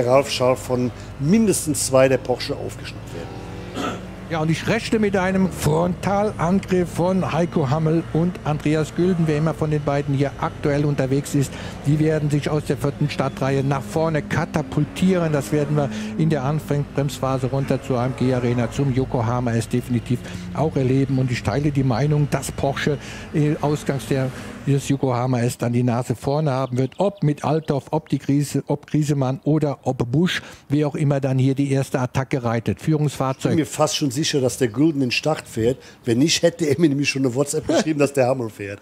Ralf Schall von mindestens zwei der Porsche aufgeschnappt werden. Ja, und ich rechne mit einem Frontalangriff von Heiko Hammel und Andreas Gülden, wer immer von den beiden hier aktuell unterwegs ist. Die werden sich aus der vierten Startreihe nach vorne katapultieren. Das werden wir in der Anfangbremsphase runter zur AMG Arena, zum Yokohama S definitiv auch erleben. Und ich teile die Meinung, dass Porsche äh, ausgangs der dieses Yokohama S dann die Nase vorne haben wird, ob mit Althoff, ob die Krise, ob Griesemann oder ob Busch, wie auch immer dann hier die erste Attacke reitet. Führungsfahrzeug. Ich bin mir fast schon sicher, dass der Gulden in Start fährt. Wenn nicht, hätte er mir nämlich schon eine WhatsApp geschrieben, dass der Hamel fährt.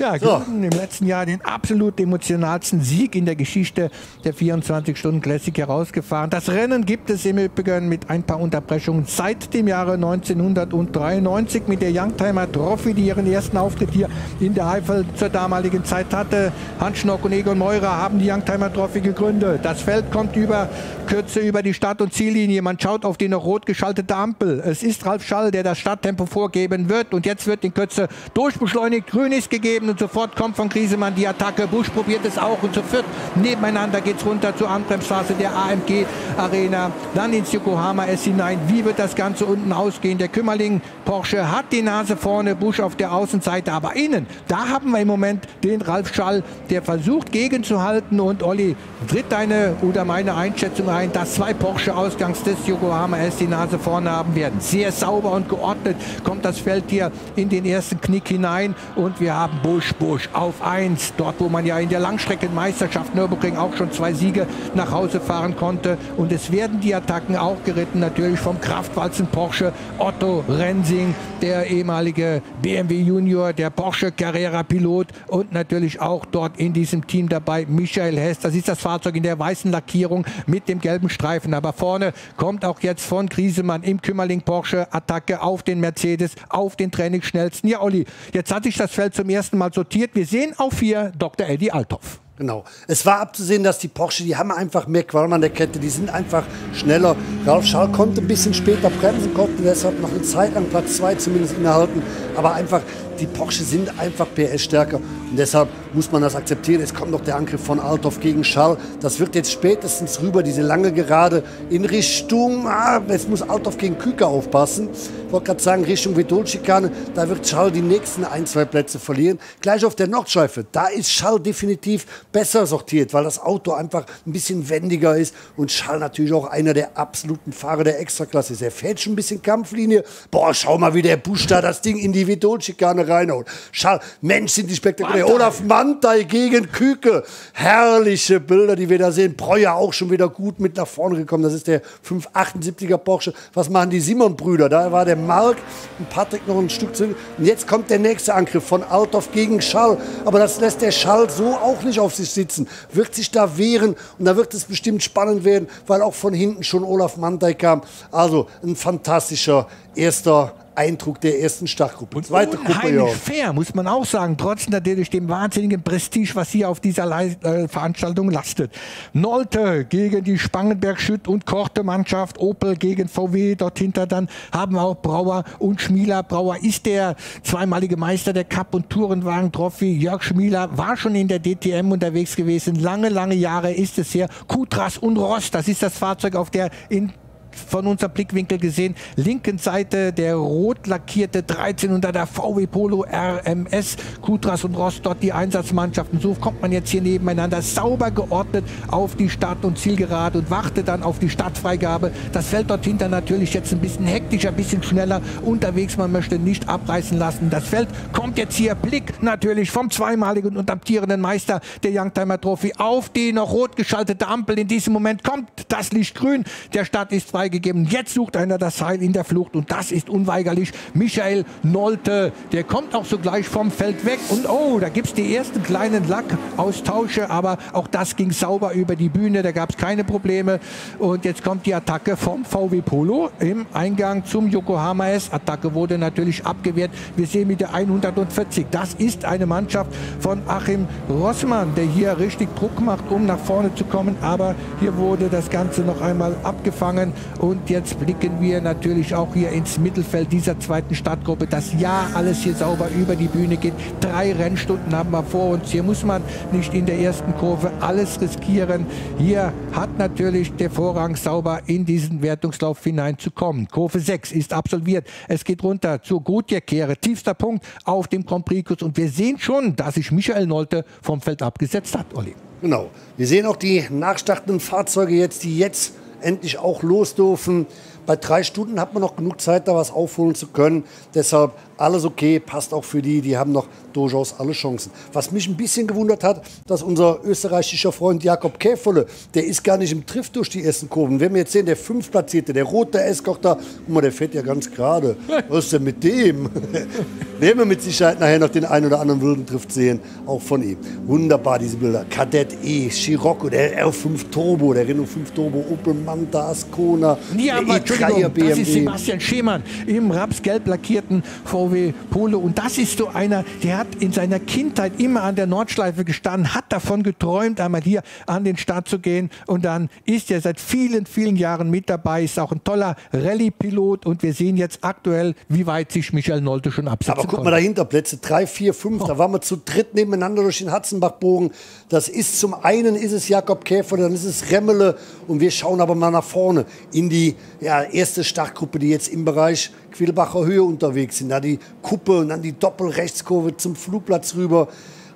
Ja, so. im letzten Jahr den absolut emotionalsten Sieg in der Geschichte der 24 Stunden Classic herausgefahren. Das Rennen gibt es im Übrigen mit ein paar Unterbrechungen seit dem Jahre 1993 mit der Youngtimer Trophy, die ihren ersten Auftritt hier in der Eifel zur damaligen Zeit hatte. Hans Schnock und Egon Meurer haben die Youngtimer Trophy gegründet. Das Feld kommt über Kürze über die Start- und Ziellinie. Man schaut auf die noch rot geschaltete Ampel. Es ist Ralf Schall, der das Starttempo vorgeben wird. Und jetzt wird in Kürze durchbeschleunigt. Grün ist gegeben und sofort kommt von Griesemann die Attacke. Busch probiert es auch und zu viert nebeneinander geht es runter zur Anbremsphase der AMG Arena. Dann ins Yokohama S hinein. Wie wird das Ganze unten ausgehen? Der Kümmerling Porsche hat die Nase vorne, Busch auf der Außenseite, aber innen, da haben wir im Moment den Ralf Schall, der versucht gegenzuhalten und Olli, tritt deine oder meine Einschätzung ein, dass zwei Porsche ausgangs des Yokohama S die Nase vorne haben werden. Sehr sauber und geordnet kommt das Feld hier in den ersten Knick hinein und wir haben Busch Busch, Busch auf 1. Dort, wo man ja in der Langstreckenmeisterschaft Nürburgring auch schon zwei Siege nach Hause fahren konnte. Und es werden die Attacken auch geritten, natürlich vom Kraftwalzen Porsche Otto Rensing, der ehemalige BMW Junior, der Porsche Carrera Pilot und natürlich auch dort in diesem Team dabei Michael Hess. Das ist das Fahrzeug in der weißen Lackierung mit dem gelben Streifen. Aber vorne kommt auch jetzt von Griesemann im Kümmerling Porsche Attacke auf den Mercedes, auf den Trainingsschnellsten. Ja, Olli, jetzt hat sich das Feld zum ersten Mal sortiert. Wir sehen auf hier Dr. Eddie Althoff. Genau. Es war abzusehen, dass die Porsche, die haben einfach mehr Qualm an der Kette, die sind einfach schneller. Ralf Schall konnte ein bisschen später bremsen, konnte deshalb noch eine Zeit lang Platz 2 zumindest innehalten. Aber einfach, die Porsche sind einfach PS stärker. Und deshalb muss man das akzeptieren. Es kommt noch der Angriff von Althoff gegen Schall. Das wird jetzt spätestens rüber, diese lange Gerade in Richtung, ah, jetzt muss Althoff gegen Küker aufpassen. Ich wollte gerade sagen, Richtung Vidol-Schikane, da wird Schall die nächsten ein, zwei Plätze verlieren. Gleich auf der Nordschleife, da ist Schall definitiv besser sortiert, weil das Auto einfach ein bisschen wendiger ist und Schall natürlich auch einer der absoluten Fahrer der Extraklasse ist. Er fährt schon ein bisschen Kampflinie. Boah, schau mal, wie der Busch da das Ding in die Vidol-Schikane reinhaut. Schall, Mensch, sind die spektakulär. Olaf Mantai gegen Küke. Herrliche Bilder, die wir da sehen. Breuer auch schon wieder gut mit nach vorne gekommen. Das ist der 578er Porsche. Was machen die Simon-Brüder? Da war der Mark und Patrick noch ein Stück zurück. Und jetzt kommt der nächste Angriff von Althoff gegen Schall. Aber das lässt der Schall so auch nicht auf sich sitzen. Wird sich da wehren und da wird es bestimmt spannend werden, weil auch von hinten schon Olaf Mantai kam. Also ein fantastischer erster Eindruck der ersten Startgruppe. Und Zweite Gruppe, ja. fair, muss man auch sagen, trotz natürlich dem wahnsinnigen Prestige, was hier auf dieser Le äh, Veranstaltung lastet. Nolte gegen die Spangenberg, Schütt und Korte Mannschaft, Opel gegen VW, dort hinter dann haben wir auch Brauer und Schmieler. Brauer ist der zweimalige Meister der Cup- und Tourenwagen-Trophy. Jörg Schmieler war schon in der DTM unterwegs gewesen. Lange, lange Jahre ist es her. Kutras und Rost, das ist das Fahrzeug, auf der in von unserem Blickwinkel gesehen, linken Seite der rot lackierte 1300 der VW Polo RMS, Kutras und Rost, dort die Einsatzmannschaften. So kommt man jetzt hier nebeneinander sauber geordnet auf die Start- und Zielgerade und wartet dann auf die Startfreigabe. Das Feld dort hinter natürlich jetzt ein bisschen hektischer, ein bisschen schneller unterwegs. Man möchte nicht abreißen lassen. Das Feld kommt jetzt hier, Blick natürlich vom zweimaligen und amtierenden Meister der Youngtimer Trophy auf die noch rot geschaltete Ampel. In diesem Moment kommt das Licht grün. Der Start ist frei freigegeben. Jetzt sucht einer das Heil in der Flucht und das ist unweigerlich Michael Nolte. Der kommt auch sogleich vom Feld weg und oh, da gibt es die ersten kleinen Lackaustausche, aber auch das ging sauber über die Bühne, da gab es keine Probleme. Und jetzt kommt die Attacke vom VW Polo im Eingang zum Yokohama S. Attacke wurde natürlich abgewehrt. Wir sehen mit der 140. Das ist eine Mannschaft von Achim Rossmann, der hier richtig Druck macht, um nach vorne zu kommen. Aber hier wurde das Ganze noch einmal abgefangen Und jetzt blicken wir natürlich auch hier ins Mittelfeld dieser zweiten Startgruppe. Das Ja alles hier sauber über die Bühne geht. Drei Rennstunden haben wir vor uns. Hier muss man nicht in der ersten Kurve alles riskieren. Hier hat natürlich der Vorrang sauber in diesen Wertungslauf hineinzukommen. Kurve 6 ist absolviert. Es geht runter zur Gutierkehre. Tiefster Punkt auf dem Grand Prix. Und wir sehen schon, dass sich Michael Nolte vom Feld abgesetzt hat, Olli. Genau. Wir sehen auch die nachstartenden Fahrzeuge jetzt, die jetzt endlich auch los dürfen. Bei drei Stunden hat man noch genug Zeit, da was aufholen zu können. Deshalb alles okay, passt auch für die, die haben noch durchaus alle Chancen. Was mich ein bisschen gewundert hat, dass unser österreichischer Freund Jakob Käferle, der ist gar nicht im Triff durch die ersten Kurven. Wenn wir jetzt sehen, der Fünftplatzierte, der rote Eskoch da, guck mal, der fährt ja ganz gerade. Was ist denn mit dem? Werden wir mit Sicherheit nachher noch den einen oder anderen wilden Trift sehen, auch von ihm. Wunderbar, diese Bilder. Kadett E, Scirocco, der R5 Turbo, der Renault 5 Turbo, Opel Manta, Ascona, ja, der E3er BMW. Das ist Sebastian Schemann im rapsgelb lackierten VW VW Polo. Und das ist so einer, der hat in seiner Kindheit immer an der Nordschleife gestanden, hat davon geträumt, einmal hier an den Start zu gehen. Und dann ist er seit vielen, vielen Jahren mit dabei, ist auch ein toller Rallye-Pilot. Und wir sehen jetzt aktuell, wie weit sich Michael Nolte schon absetzt. Aber guck mal dahinter, Plätze 3, 4, 5, da waren wir zu dritt nebeneinander durch den Hatzenbachbogen. Das ist zum einen ist es Jakob Käfer, dann ist es Remmele und wir schauen aber mal nach vorne in die ja, erste Startgruppe, die jetzt im Bereich Quillbacher Höhe unterwegs sind. Da die Kuppe und dann die Doppelrechtskurve zum Flugplatz rüber.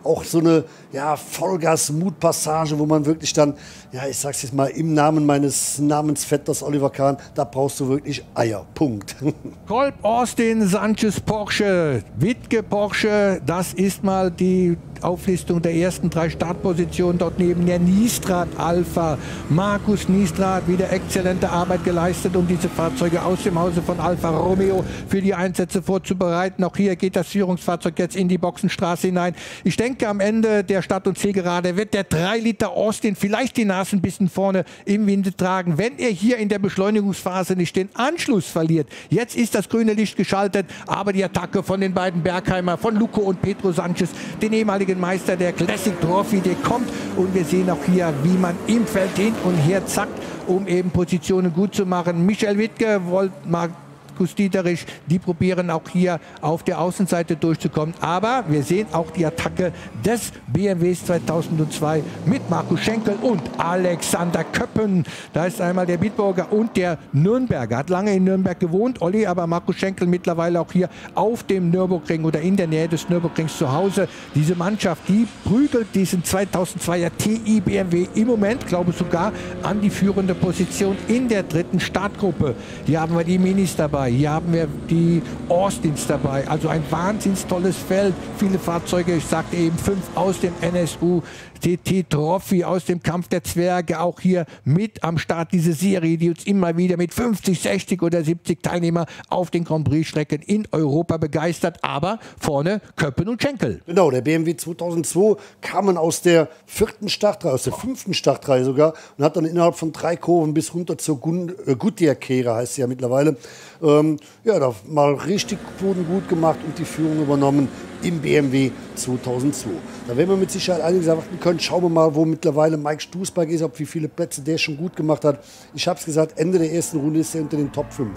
Auch so eine ja, Vollgas-Mutpassage, wo man wirklich dann, ja, ich sag's jetzt mal, im Namen meines Namensvetters Oliver Kahn, da brauchst du wirklich Eier. Punkt. Kolb Austin Sanchez Porsche, Wittke Porsche, das ist mal die Auflistung der ersten drei Startpositionen. Dort neben der Nistrat Alpha. Markus Nistrat wieder exzellente Arbeit geleistet, um diese Fahrzeuge aus dem Hause von Alfa Romeo für die Einsätze vorzubereiten. Auch hier geht das Führungsfahrzeug jetzt in die Boxenstraße hinein. Ich denke, am Ende der Start- und Zielgerade wird der 3 Liter Austin vielleicht die Nase ein bisschen vorne im Winde tragen, wenn er hier in der Beschleunigungsphase nicht den Anschluss verliert. Jetzt ist das grüne Licht geschaltet, aber die Attacke von den beiden Bergheimer, von Luco und Pedro Sanchez, den ehemaligen Meister der Classic Trophy, der kommt. Und wir sehen auch hier, wie man im Feld hin und her zackt, um eben Positionen gut zu machen. Michael Wittke wollte mal Markus Dieterich, die probieren auch hier auf der Außenseite durchzukommen. Aber wir sehen auch die Attacke des BMWs 2002 mit Markus Schenkel und Alexander Köppen. Da ist einmal der Bitburger und der Nürnberger. Hat lange in Nürnberg gewohnt, Olli, aber Markus Schenkel mittlerweile auch hier auf dem Nürburgring oder in der Nähe des Nürburgrings zu Hause. Diese Mannschaft, die prügelt diesen 2002er TI BMW im Moment, glaube sogar, an die führende Position in der dritten Startgruppe. Hier haben wir die Minis dabei dabei. Hier haben wir die Austins dabei. Also ein wahnsinns tolles Feld. Viele Fahrzeuge, ich sagte eben fünf aus dem NSU TT Trophy aus dem Kampf der Zwerge auch hier mit am Start. Diese Serie, die uns immer wieder mit 50, 60 oder 70 Teilnehmer auf den Grand Prix Strecken in Europa begeistert, aber vorne Köppen und Schenkel. Genau, der BMW 2002 kam aus der vierten Startreihe, aus der fünften Startreihe sogar und hat dann innerhalb von drei Kurven bis runter zur äh, Goodyear-Kehre, heißt sie ja mittlerweile, ähm, ja, da mal richtig Boden gut gemacht und die Führung übernommen im BMW 2002. Da werden wir mit Sicherheit einiges erwarten können. Schauen wir mal, wo mittlerweile Mike Stußberg ist, ob wie viele Plätze der schon gut gemacht hat. Ich habe es gesagt, Ende der ersten Runde ist er unter den Top 5.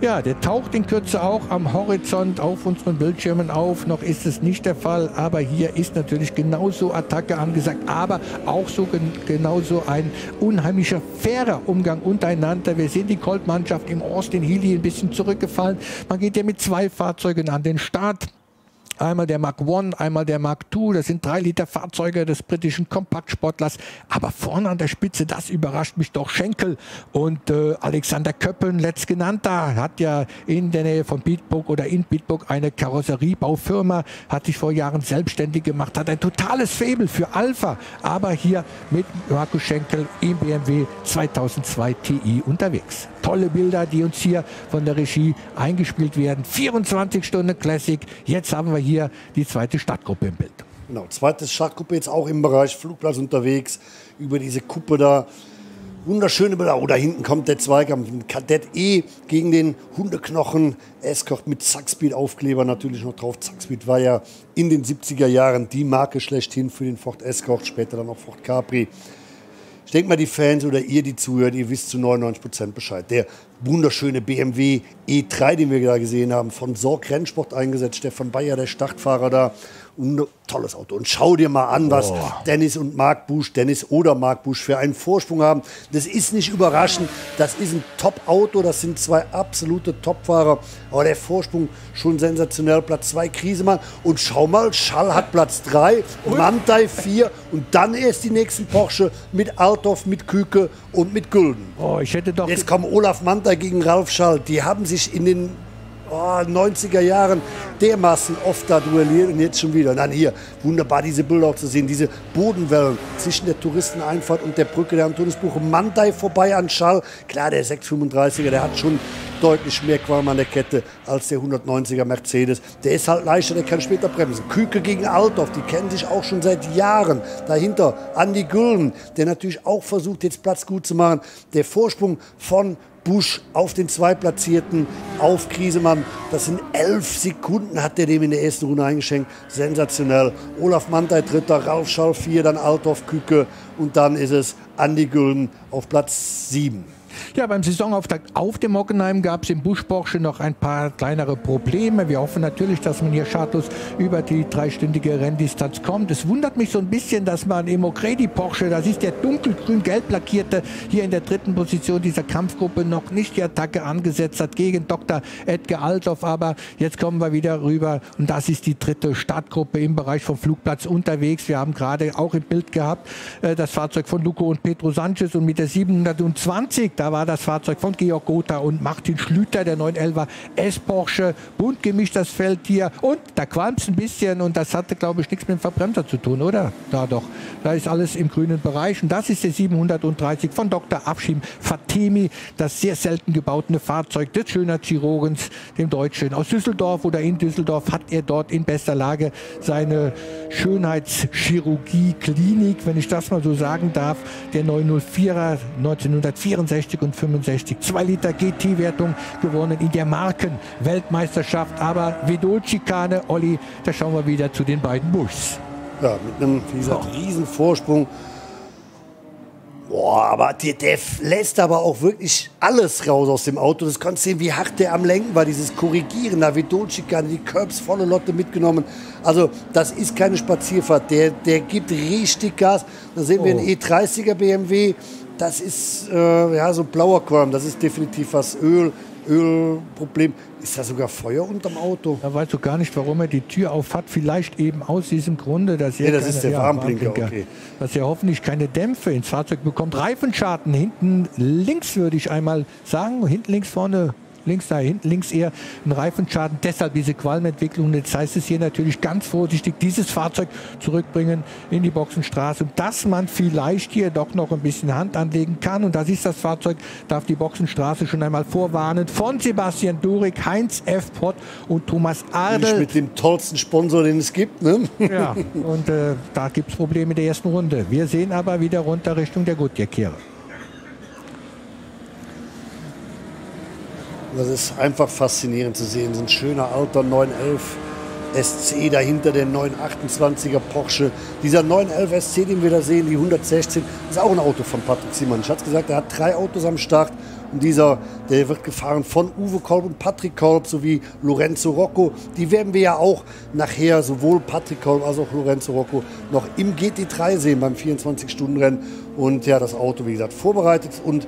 Ja, der taucht in Kürze auch am Horizont auf unseren Bildschirmen auf. Noch ist es nicht der Fall, aber hier ist natürlich genauso Attacke angesagt, aber auch so gen genauso ein unheimlicher fairer Umgang untereinander. Wir sehen die Colt-Mannschaft im Austin Healy ein bisschen zurückgefallen. Man geht ja mit zwei Fahrzeugen an den Start. Einmal der Mark I, einmal der Mark II. Das sind drei Liter Fahrzeuge des britischen Kompaktsportlers. Aber vorne an der Spitze, das überrascht mich doch. Schenkel und äh, Alexander Köppen, letztgenannter, hat ja in der Nähe von Bitburg oder in Bitburg eine Karosseriebaufirma, hat sich vor Jahren selbstständig gemacht, hat ein totales Faible für Alpha. Aber hier mit Markus Schenkel im BMW 2002 Ti unterwegs. Tolle Bilder, die uns hier von der Regie eingespielt werden. 24 Stunden Classic. Jetzt haben wir hier die zweite Stadtgruppe im Bild. Genau, zweite Stadtgruppe jetzt auch im Bereich Flugplatz unterwegs, über diese Kuppe da. Wunderschöne Bilder. Oh, da hinten kommt der Zweikampf. Kadett E gegen den Hundeknochen. Escort mit Zackspeed-Aufkleber natürlich noch drauf. Zackspeed war ja in den 70er Jahren die Marke schlechthin für den Ford Escort, später dann auch Ford Capri. Ich denke mal, die Fans oder ihr, die zuhört, ihr wisst zu 99 Prozent Bescheid. Der wunderschöne BMW E3, den wir da gesehen haben, von Sorg Rennsport eingesetzt, Stefan Bayer, der Startfahrer da. Ein tolles Auto. Und schau dir mal an, was oh. Dennis und Marc Busch, Dennis oder Marc Busch für einen Vorsprung haben. Das ist nicht überraschend. Das ist ein Top-Auto. Das sind zwei absolute Top-Fahrer. Aber der Vorsprung schon sensationell. Platz 2 Krisemann. Und schau mal, Schall hat Platz 3, Mantai 4 und dann erst die nächsten Porsche mit Althoff, mit Küke und mit Gülden. Oh, ich hätte doch. Jetzt kommen Olaf Mantai gegen Ralf Schall. Die haben sich in den oh, 90er Jahren dermaßen oft da duelliert und jetzt schon wieder. Dann hier, wunderbar diese Bilder zu sehen, diese Bodenwellen zwischen der Touristeneinfahrt und der Brücke der Antonisbuche. Mandai vorbei an Schall. Klar, der 635er, der hat schon deutlich mehr Qualm an der Kette als der 190er Mercedes. Der ist halt leichter, der kann später bremsen. Küke gegen Althoff, die kennen sich auch schon seit Jahren. Dahinter Andy Gülden, der natürlich auch versucht, jetzt Platz gut zu machen. Der Vorsprung von Busch auf den Zweitplatzierten, auf Krisemann. Das sind elf Sekunden, hat er dem in der ersten Runde eingeschenkt. Sensationell. Olaf Mantei dritter, Ralf Schall vier, dann Althoff Küke und dann ist es Andi Gülden auf Platz sieben. Ja, beim Saisonauftakt auf dem Hockenheim gab es im Busch Porsche noch ein paar kleinere Probleme. Wir hoffen natürlich, dass man hier schadlos über die dreistündige Renndistanz kommt. Es wundert mich so ein bisschen, dass man im O'Grady Porsche, das ist der dunkelgrün-gelb lackierte, hier in der dritten Position dieser Kampfgruppe noch nicht die Attacke angesetzt hat gegen Dr. Edgar Althoff. Aber jetzt kommen wir wieder rüber und das ist die dritte Startgruppe im Bereich vom Flugplatz unterwegs. Wir haben gerade auch im Bild gehabt äh, das Fahrzeug von Luco und Pedro Sanchez und mit der 720, da war das Fahrzeug von Georg Gotha und Martin Schlüter, der 911er S-Porsche. Bunt gemischt das Feld hier. Und da qualmt es ein bisschen und das hatte, glaube ich, nichts mit dem Verbremser zu tun, oder? Da doch. Da ist alles im grünen Bereich. Und das ist der 730 von Dr. Afshim Fatemi, das sehr selten gebaute Fahrzeug des schöner Chirurgens, dem Deutschen. Aus Düsseldorf oder in Düsseldorf hat er dort in bester Lage seine Schönheitschirurgie-Klinik, wenn ich das mal so sagen darf. Der 904er 1964 und 65. 2 Liter GT-Wertung gewonnen in der Markenweltmeisterschaft. Aber Vedol-Schikane, Olli, da schauen wir wieder zu den beiden Buschs. Ja, mit einem, wie gesagt, oh. riesen Vorsprung. Boah, aber der, der, lässt aber auch wirklich alles raus aus dem Auto. Das kannst du sehen, wie hart der am Lenken war. Dieses Korrigieren, da Vedolschikane, die Curbs volle Lotte mitgenommen. Also, das ist keine Spazierfahrt. Der, der gibt richtig Gas. Da sehen oh. wir einen E30er BMW das ist äh, ja so blauer Qualm. Das ist definitiv was Öl, Ölproblem. Ist da sogar Feuer unterm Auto? Da weißt du gar nicht, warum er die Tür auf hat. Vielleicht eben aus diesem Grunde, dass er. Ja, das keine, ist der ja, Warnblinker, okay. Dass er hoffentlich keine Dämpfe ins Fahrzeug bekommt. Reifenschaden hinten links würde ich einmal sagen. Hinten links vorne links da hinten, links eher ein Reifenschaden. Deshalb diese Qualmentwicklung. Jetzt heißt es hier natürlich ganz vorsichtig, dieses Fahrzeug zurückbringen in die Boxenstraße, dass man vielleicht hier doch noch ein bisschen Hand anlegen kann. Und das ist das Fahrzeug, darf die Boxenstraße schon einmal vorwarnen von Sebastian Durik, Heinz F. Pott und Thomas Ardel. Mit dem tollsten Sponsor, den es gibt. Ne? Ja, und äh, da gibt es Probleme in der ersten Runde. Wir sehen aber wieder runter Richtung der Goodyear-Kehre. Das ist einfach faszinierend zu sehen. So ein schöner alter 911 SC dahinter, der 928er Porsche. Dieser 911 SC, den wir da sehen, die 116, ist auch ein Auto von Patrick Simon. Ich hatte gesagt, er hat drei Autos am Start. Und dieser, der wird gefahren von Uwe Kolb und Patrick Kolb sowie Lorenzo Rocco. Die werden wir ja auch nachher, sowohl Patrick Kolb als auch Lorenzo Rocco, noch im GT3 sehen beim 24-Stunden-Rennen. Und ja, das Auto, wie gesagt, vorbereitet und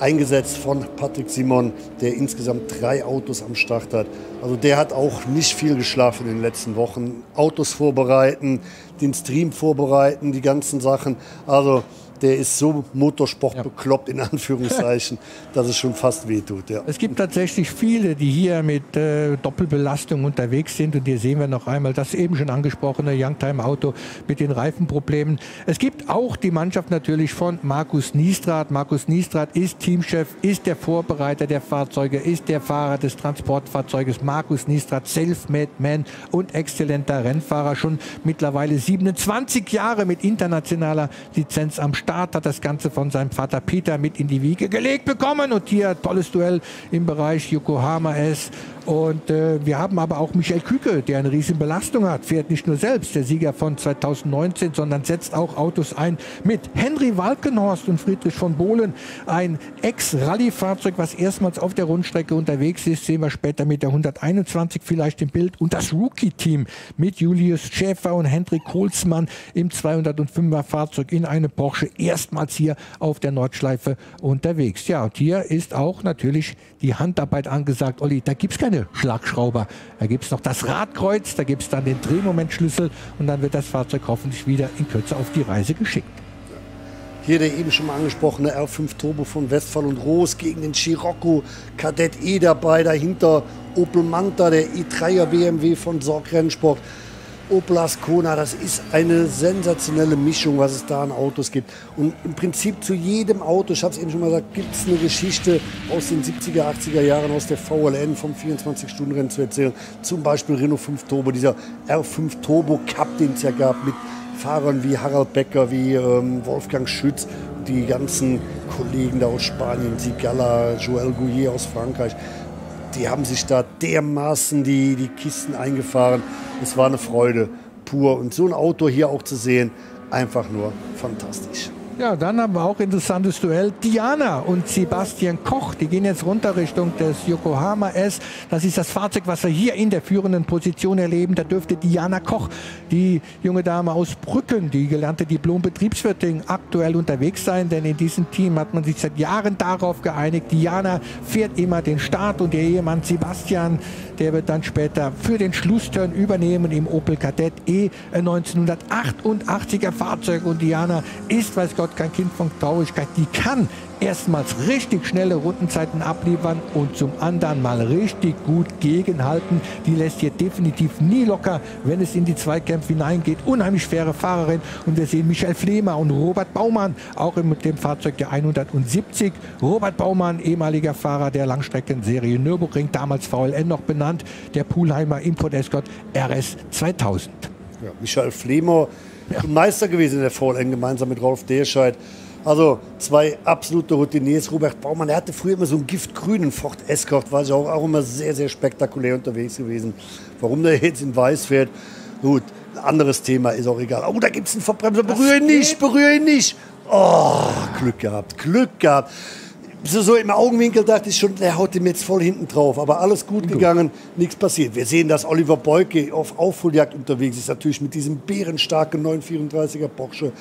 eingesetzt von Patrick Simon, der insgesamt drei Autos am Start hat. Also der hat auch nicht viel geschlafen in den letzten Wochen. Autos vorbereiten, den Stream vorbereiten, die ganzen Sachen. Also der ist so Motorsport bekloppt, in Anführungszeichen, dass es schon fast wehtut. Ja. Es gibt tatsächlich viele, die hier mit äh, Doppelbelastung unterwegs sind. Und hier sehen wir noch einmal das eben schon angesprochene Youngtime-Auto mit den Reifenproblemen. Es gibt auch die Mannschaft natürlich von Markus Niestrat. Markus Niestrat ist Teamchef, ist der Vorbereiter der Fahrzeuge, ist der Fahrer des Transportfahrzeuges. Markus Niestrat, Self-Made Man und exzellenter Rennfahrer. Schon mittlerweile 27 Jahre mit internationaler Lizenz am Start Start, hat das Ganze von seinem Vater Peter mit in die Wiege gelegt bekommen. Und hier tolles Duell im Bereich Yokohama S. Und äh, wir haben aber auch Michael Küke, der eine riesen Belastung hat. Fährt nicht nur selbst, der Sieger von 2019, sondern setzt auch Autos ein mit Henry Walkenhorst und Friedrich von Bohlen. Ein Ex-Rallye-Fahrzeug, was erstmals auf der Rundstrecke unterwegs ist. Sehen wir später mit der 121 vielleicht im Bild. Und das Rookie-Team mit Julius Schäfer und Hendrik Kohlsmann im 205er Fahrzeug in einem Porsche. Erstmals hier auf der Nordschleife unterwegs. Ja, und hier ist auch natürlich die Handarbeit angesagt. Olli, da gibt es keine Schlagschrauber. Da gibt es noch das Radkreuz, da gibt es dann den Drehmomentschlüssel und dann wird das Fahrzeug hoffentlich wieder in Kürze auf die Reise geschickt. Hier der eben schon mal angesprochene R5 Turbo von Westphal und Roos gegen den Scirocco Kadett E dabei. Dahinter Opel Manta, der i3er BMW von Sorg Rennsport. Opel Ascona, das ist eine sensationelle Mischung, was es da an Autos gibt. Und im Prinzip zu jedem Auto, ich habe es eben schon mal gesagt, gibt es eine Geschichte aus den 70er, 80er Jahren aus der VLN vom 24-Stunden-Rennen zu erzählen. Zum Beispiel Renault 5 Turbo, dieser R5 Turbo Cup, den es ja gab mit Fahrern wie Harald Becker, wie ähm, Wolfgang Schütz, die ganzen Kollegen da aus Spanien, Sigala, Joël Gouillet aus Frankreich, die haben sich da dermaßen die, die Kisten eingefahren. Es war eine Freude pur. Und so ein Auto hier auch zu sehen, einfach nur fantastisch. Ja, dann haben wir auch interessantes Duell. Diana und Sebastian Koch, die gehen jetzt runter Richtung des Yokohama S. Das ist das Fahrzeug, was wir hier in der führenden Position erleben. Da dürfte Diana Koch, die junge Dame aus Brücken, die gelernte Diplom-Betriebswirtin, aktuell unterwegs sein. Denn in diesem Team hat man sich seit Jahren darauf geeinigt. Diana fährt immer den Start und ihr Ehemann Sebastian, der wird dann später für den Schlussturn übernehmen im Opel Kadett E 1988er Fahrzeug. Und Diana ist, weiß Gott, kein Kind von Traurigkeit. Die kann erstmals richtig schnelle Rundenzeiten abliefern und zum anderen mal richtig gut gegenhalten. Die lässt hier definitiv nie locker, wenn es in die Zweikämpfe hineingeht. Unheimlich schwere Fahrerin und wir sehen Michael Flemer und Robert Baumann, auch mit dem Fahrzeug der 170. Robert Baumann, ehemaliger Fahrer der Langstreckenserie Nürburgring, damals VLN noch benannt, der Poolheimer Import Escort RS 2000. Ja, Michael Flemer, ja. Meister gewesen in der VLN gemeinsam mit Rolf Derscheid. Also zwei absolute Routiniers. Robert Baumann, der hatte früher immer so einen giftgrünen Ford Escort, war ja auch, auch immer sehr, sehr spektakulär unterwegs gewesen. Warum der jetzt in Weiß fährt, gut, ein anderes Thema ist auch egal. Oh, da gibt es einen Verbremser, berühre ihn nicht, berühre ihn nicht. Oh, Glück gehabt, Glück gehabt. So, so im Augenwinkel dachte ich schon, der haut ihm jetzt voll hinten drauf. Aber alles gut gegangen, nichts passiert. Wir sehen, dass Oliver Beuke auf Aufholjagd unterwegs ist. Natürlich mit diesem bärenstarken 934er Porsche.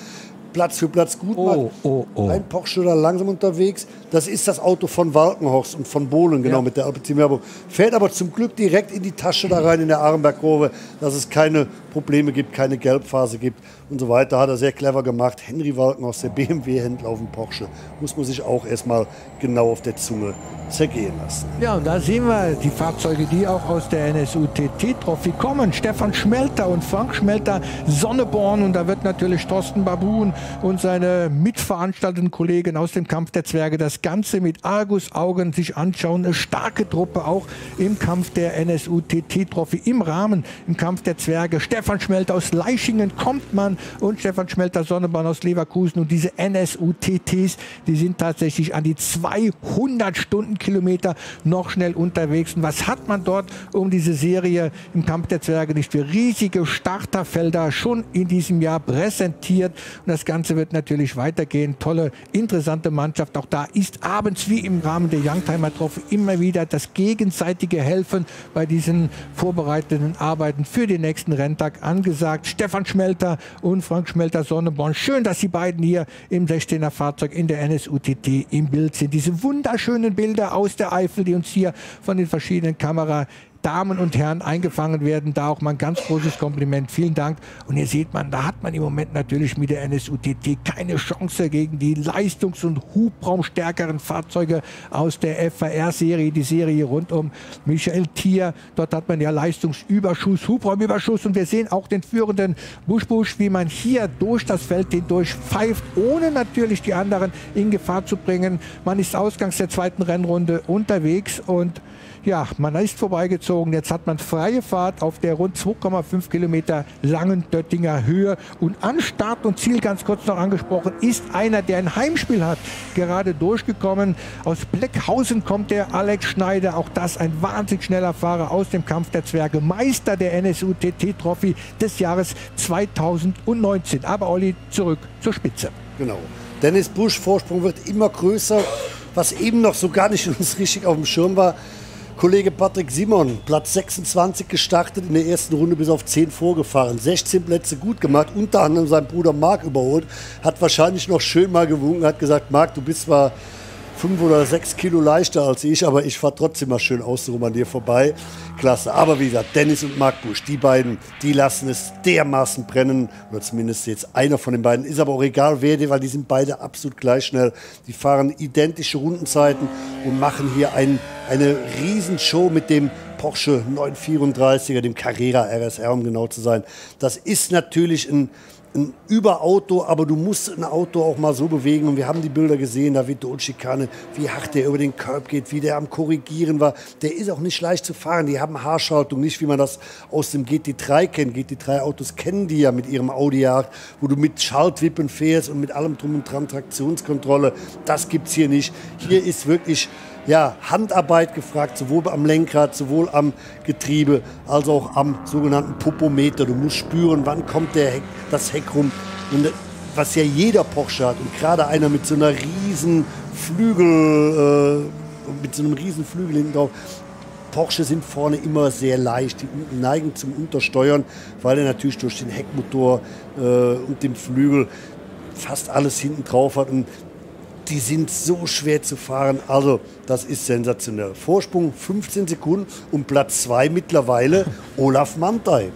Platz für Platz gut oh, macht. Oh, oh. Ein Porsche da langsam unterwegs. Das ist das Auto von Walkenhorst und von Bohlen, genau, ja. mit der Alpecin Fährt aber zum Glück direkt in die Tasche da rein in der Arenbergkurve, dass es keine Probleme gibt, keine Gelbphase gibt und so weiter. Hat er sehr clever gemacht. Henry Walkenhorst, der BMW-Händler auf dem Porsche, muss man sich auch erstmal genau auf der Zunge zergehen lassen. Ja, und da sehen wir die Fahrzeuge, die auch aus der NSU-TT-Trophy kommen. Stefan Schmelter und Frank Schmelter, Sonneborn. Und da wird natürlich Thorsten Babun und seine mitveranstalteten Kollegen aus dem Kampf der Zwerge das Ganze mit Argus-Augen sich anschauen. Eine starke Truppe auch im Kampf der NSU-TT-Trophy im Rahmen im Kampf der Zwerge. Stefan Schmelter aus Leichingen kommt man und Stefan Schmelter Sonneborn aus Leverkusen. Und diese NSU-TTs, die sind tatsächlich an die 200 Stunden Kilometer noch schnell unterwegs. Und was hat man dort um diese Serie im Kampf der Zwerge nicht für riesige Starterfelder schon in diesem Jahr präsentiert. Und das Ganze wird natürlich weitergehen. Tolle, interessante Mannschaft. Auch da ist abends wie im Rahmen der Youngtimer Trophy immer wieder das gegenseitige Helfen bei diesen vorbereitenden Arbeiten für den nächsten Renntag angesagt. Stefan Schmelter und Frank Schmelter Sonneborn. Schön, dass die beiden hier im 16er Fahrzeug in der NSUTT im Bild sind. Diese wunderschönen Bilder aus der Eifel, die uns hier von den verschiedenen Kameras Damen und Herren eingefangen werden. Da auch mal ein ganz großes Kompliment. Vielen Dank. Und hier sieht man, da hat man im Moment natürlich mit der NSUTT keine Chance gegen die leistungs- und hubraumstärkeren Fahrzeuge aus der FAR-Serie, die Serie rund um Michael Thier. Dort hat man ja Leistungsüberschuss, Hubraumüberschuss. Und wir sehen auch den führenden Busch-Busch, wie man hier durch das Feld hindurch pfeift, ohne natürlich die anderen in Gefahr zu bringen. Man ist ausgangs der zweiten Rennrunde unterwegs und ja, man ist vorbeigezogen gezogen. Jetzt hat man freie Fahrt auf der rund 2,5 Kilometer langen Döttinger Höhe. Und an Start und Ziel, ganz kurz noch angesprochen, ist einer, der ein Heimspiel hat, gerade durchgekommen. Aus Bleckhausen kommt der Alex Schneider. Auch das ein wahnsinnig schneller Fahrer aus dem Kampf der Zwerge. Meister der NSU TT Trophy des Jahres 2019. Aber Olli, zurück zur Spitze. Genau. Dennis Busch Vorsprung wird immer größer. Was eben noch so gar nicht uns richtig auf dem Schirm war, Kollege Patrick Simon, Platz 26 gestartet, in der ersten Runde bis auf 10 vorgefahren. 16 Plätze gut gemacht, unter anderem sein Bruder Marc überholt. Hat wahrscheinlich noch schön mal gewunken, hat gesagt, Marc, du bist zwar fünf oder sechs Kilo leichter als ich, aber ich fahre trotzdem mal schön außenrum an dir vorbei. Klasse. Aber wie gesagt, Dennis und Marc Busch, die beiden, die lassen es dermaßen brennen. Oder zumindest jetzt einer von den beiden. Ist aber auch egal wer, weil die sind beide absolut gleich schnell. Die fahren identische Rundenzeiten und machen hier ein, eine Riesenshow mit dem Porsche 934er, dem Carrera RSR, um genau zu sein. Das ist natürlich ein ein Überauto, aber du musst ein Auto auch mal so bewegen. Und wir haben die Bilder gesehen, da wird Schikane, wie hart der über den Curb geht, wie der am Korrigieren war. Der ist auch nicht leicht zu fahren. Die haben Haarschaltung, nicht wie man das aus dem GT3 kennt. GT3-Autos kennen die ja mit ihrem Audi 8, wo du mit Schaltwippen fährst und mit allem drum und dran Traktionskontrolle. Das gibt es hier nicht. Hier ist wirklich ja, Handarbeit gefragt, sowohl am Lenkrad, sowohl am Getriebe, als auch am sogenannten Popometer. Du musst spüren, wann kommt der Heck, das Heck rum. Und was ja jeder Porsche hat und gerade einer mit so einer riesen Flügel, äh, mit so einem riesen Flügel hinten drauf, Porsche sind vorne immer sehr leicht, die neigen zum Untersteuern, weil er natürlich durch den Heckmotor äh, und den Flügel fast alles hinten drauf hat. Und die sind so schwer zu fahren. Also, das ist sensationell. Vorsprung 15 Sekunden und Platz 2 mittlerweile Olaf Mantai.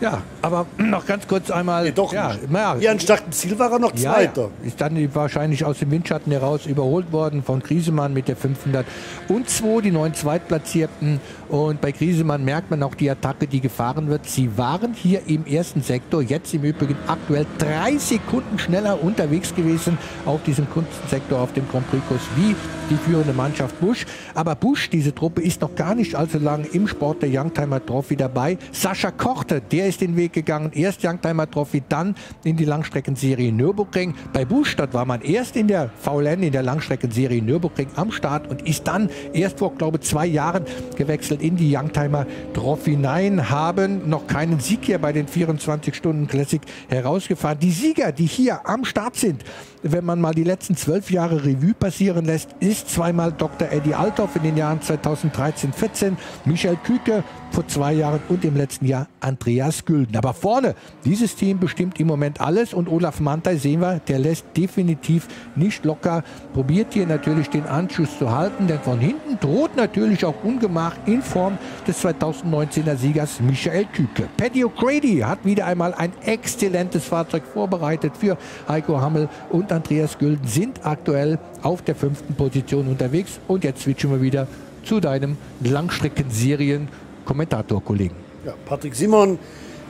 Ja, aber noch ganz kurz einmal. Nee, doch ja, nicht. Ja, Hier anstatt Ziel war er noch Zweiter. Ja, ist dann wahrscheinlich aus dem Windschatten heraus überholt worden von Griesemann mit der 500 und 2, die neun Zweitplatzierten. Und bei Griesemann merkt man auch die Attacke, die gefahren wird. Sie waren hier im ersten Sektor, jetzt im Übrigen aktuell drei Sekunden schneller unterwegs gewesen auf diesem Kunstensektor auf dem Grand Prix wie die führende Mannschaft Busch. Aber Busch, diese Truppe, ist noch gar nicht allzu lange im Sport der Youngtimer Trophy dabei. Sascha Korte, der ist den Weg gegangen. Erst Youngtimer Trophy, dann in die Langstreckenserie Nürburgring. Bei Busch, dort war man erst in der VLN, in der Langstreckenserie Nürburgring am Start und ist dann erst vor, glaube ich, zwei Jahren gewechselt in die Youngtimer Trophy. Nein, haben noch keinen Sieg hier bei den 24 Stunden Classic herausgefahren. Die Sieger, die hier am Start sind, wenn man mal die letzten zwölf Jahre Revue passieren lässt, ist zweimal Dr. Eddie Althoff in den Jahren 2013, 14, Michael Küke vor zwei Jahren und im letzten Jahr Andreas Gülden. Aber vorne, dieses Team bestimmt im Moment alles und Olaf Mantei sehen wir, der lässt definitiv nicht locker, probiert hier natürlich den Anschluss zu halten, denn von hinten droht natürlich auch Ungemach in Form des 2019er Siegers Michael Küke. Paddy O'Grady hat wieder einmal ein exzellentes Fahrzeug vorbereitet für Heiko Hammel und Andreas Gülden sind aktuell auf der fünften Position unterwegs und jetzt switchen wir wieder zu deinem Langstreckenserien Kommentatorkollegen. Ja, Patrick Simon,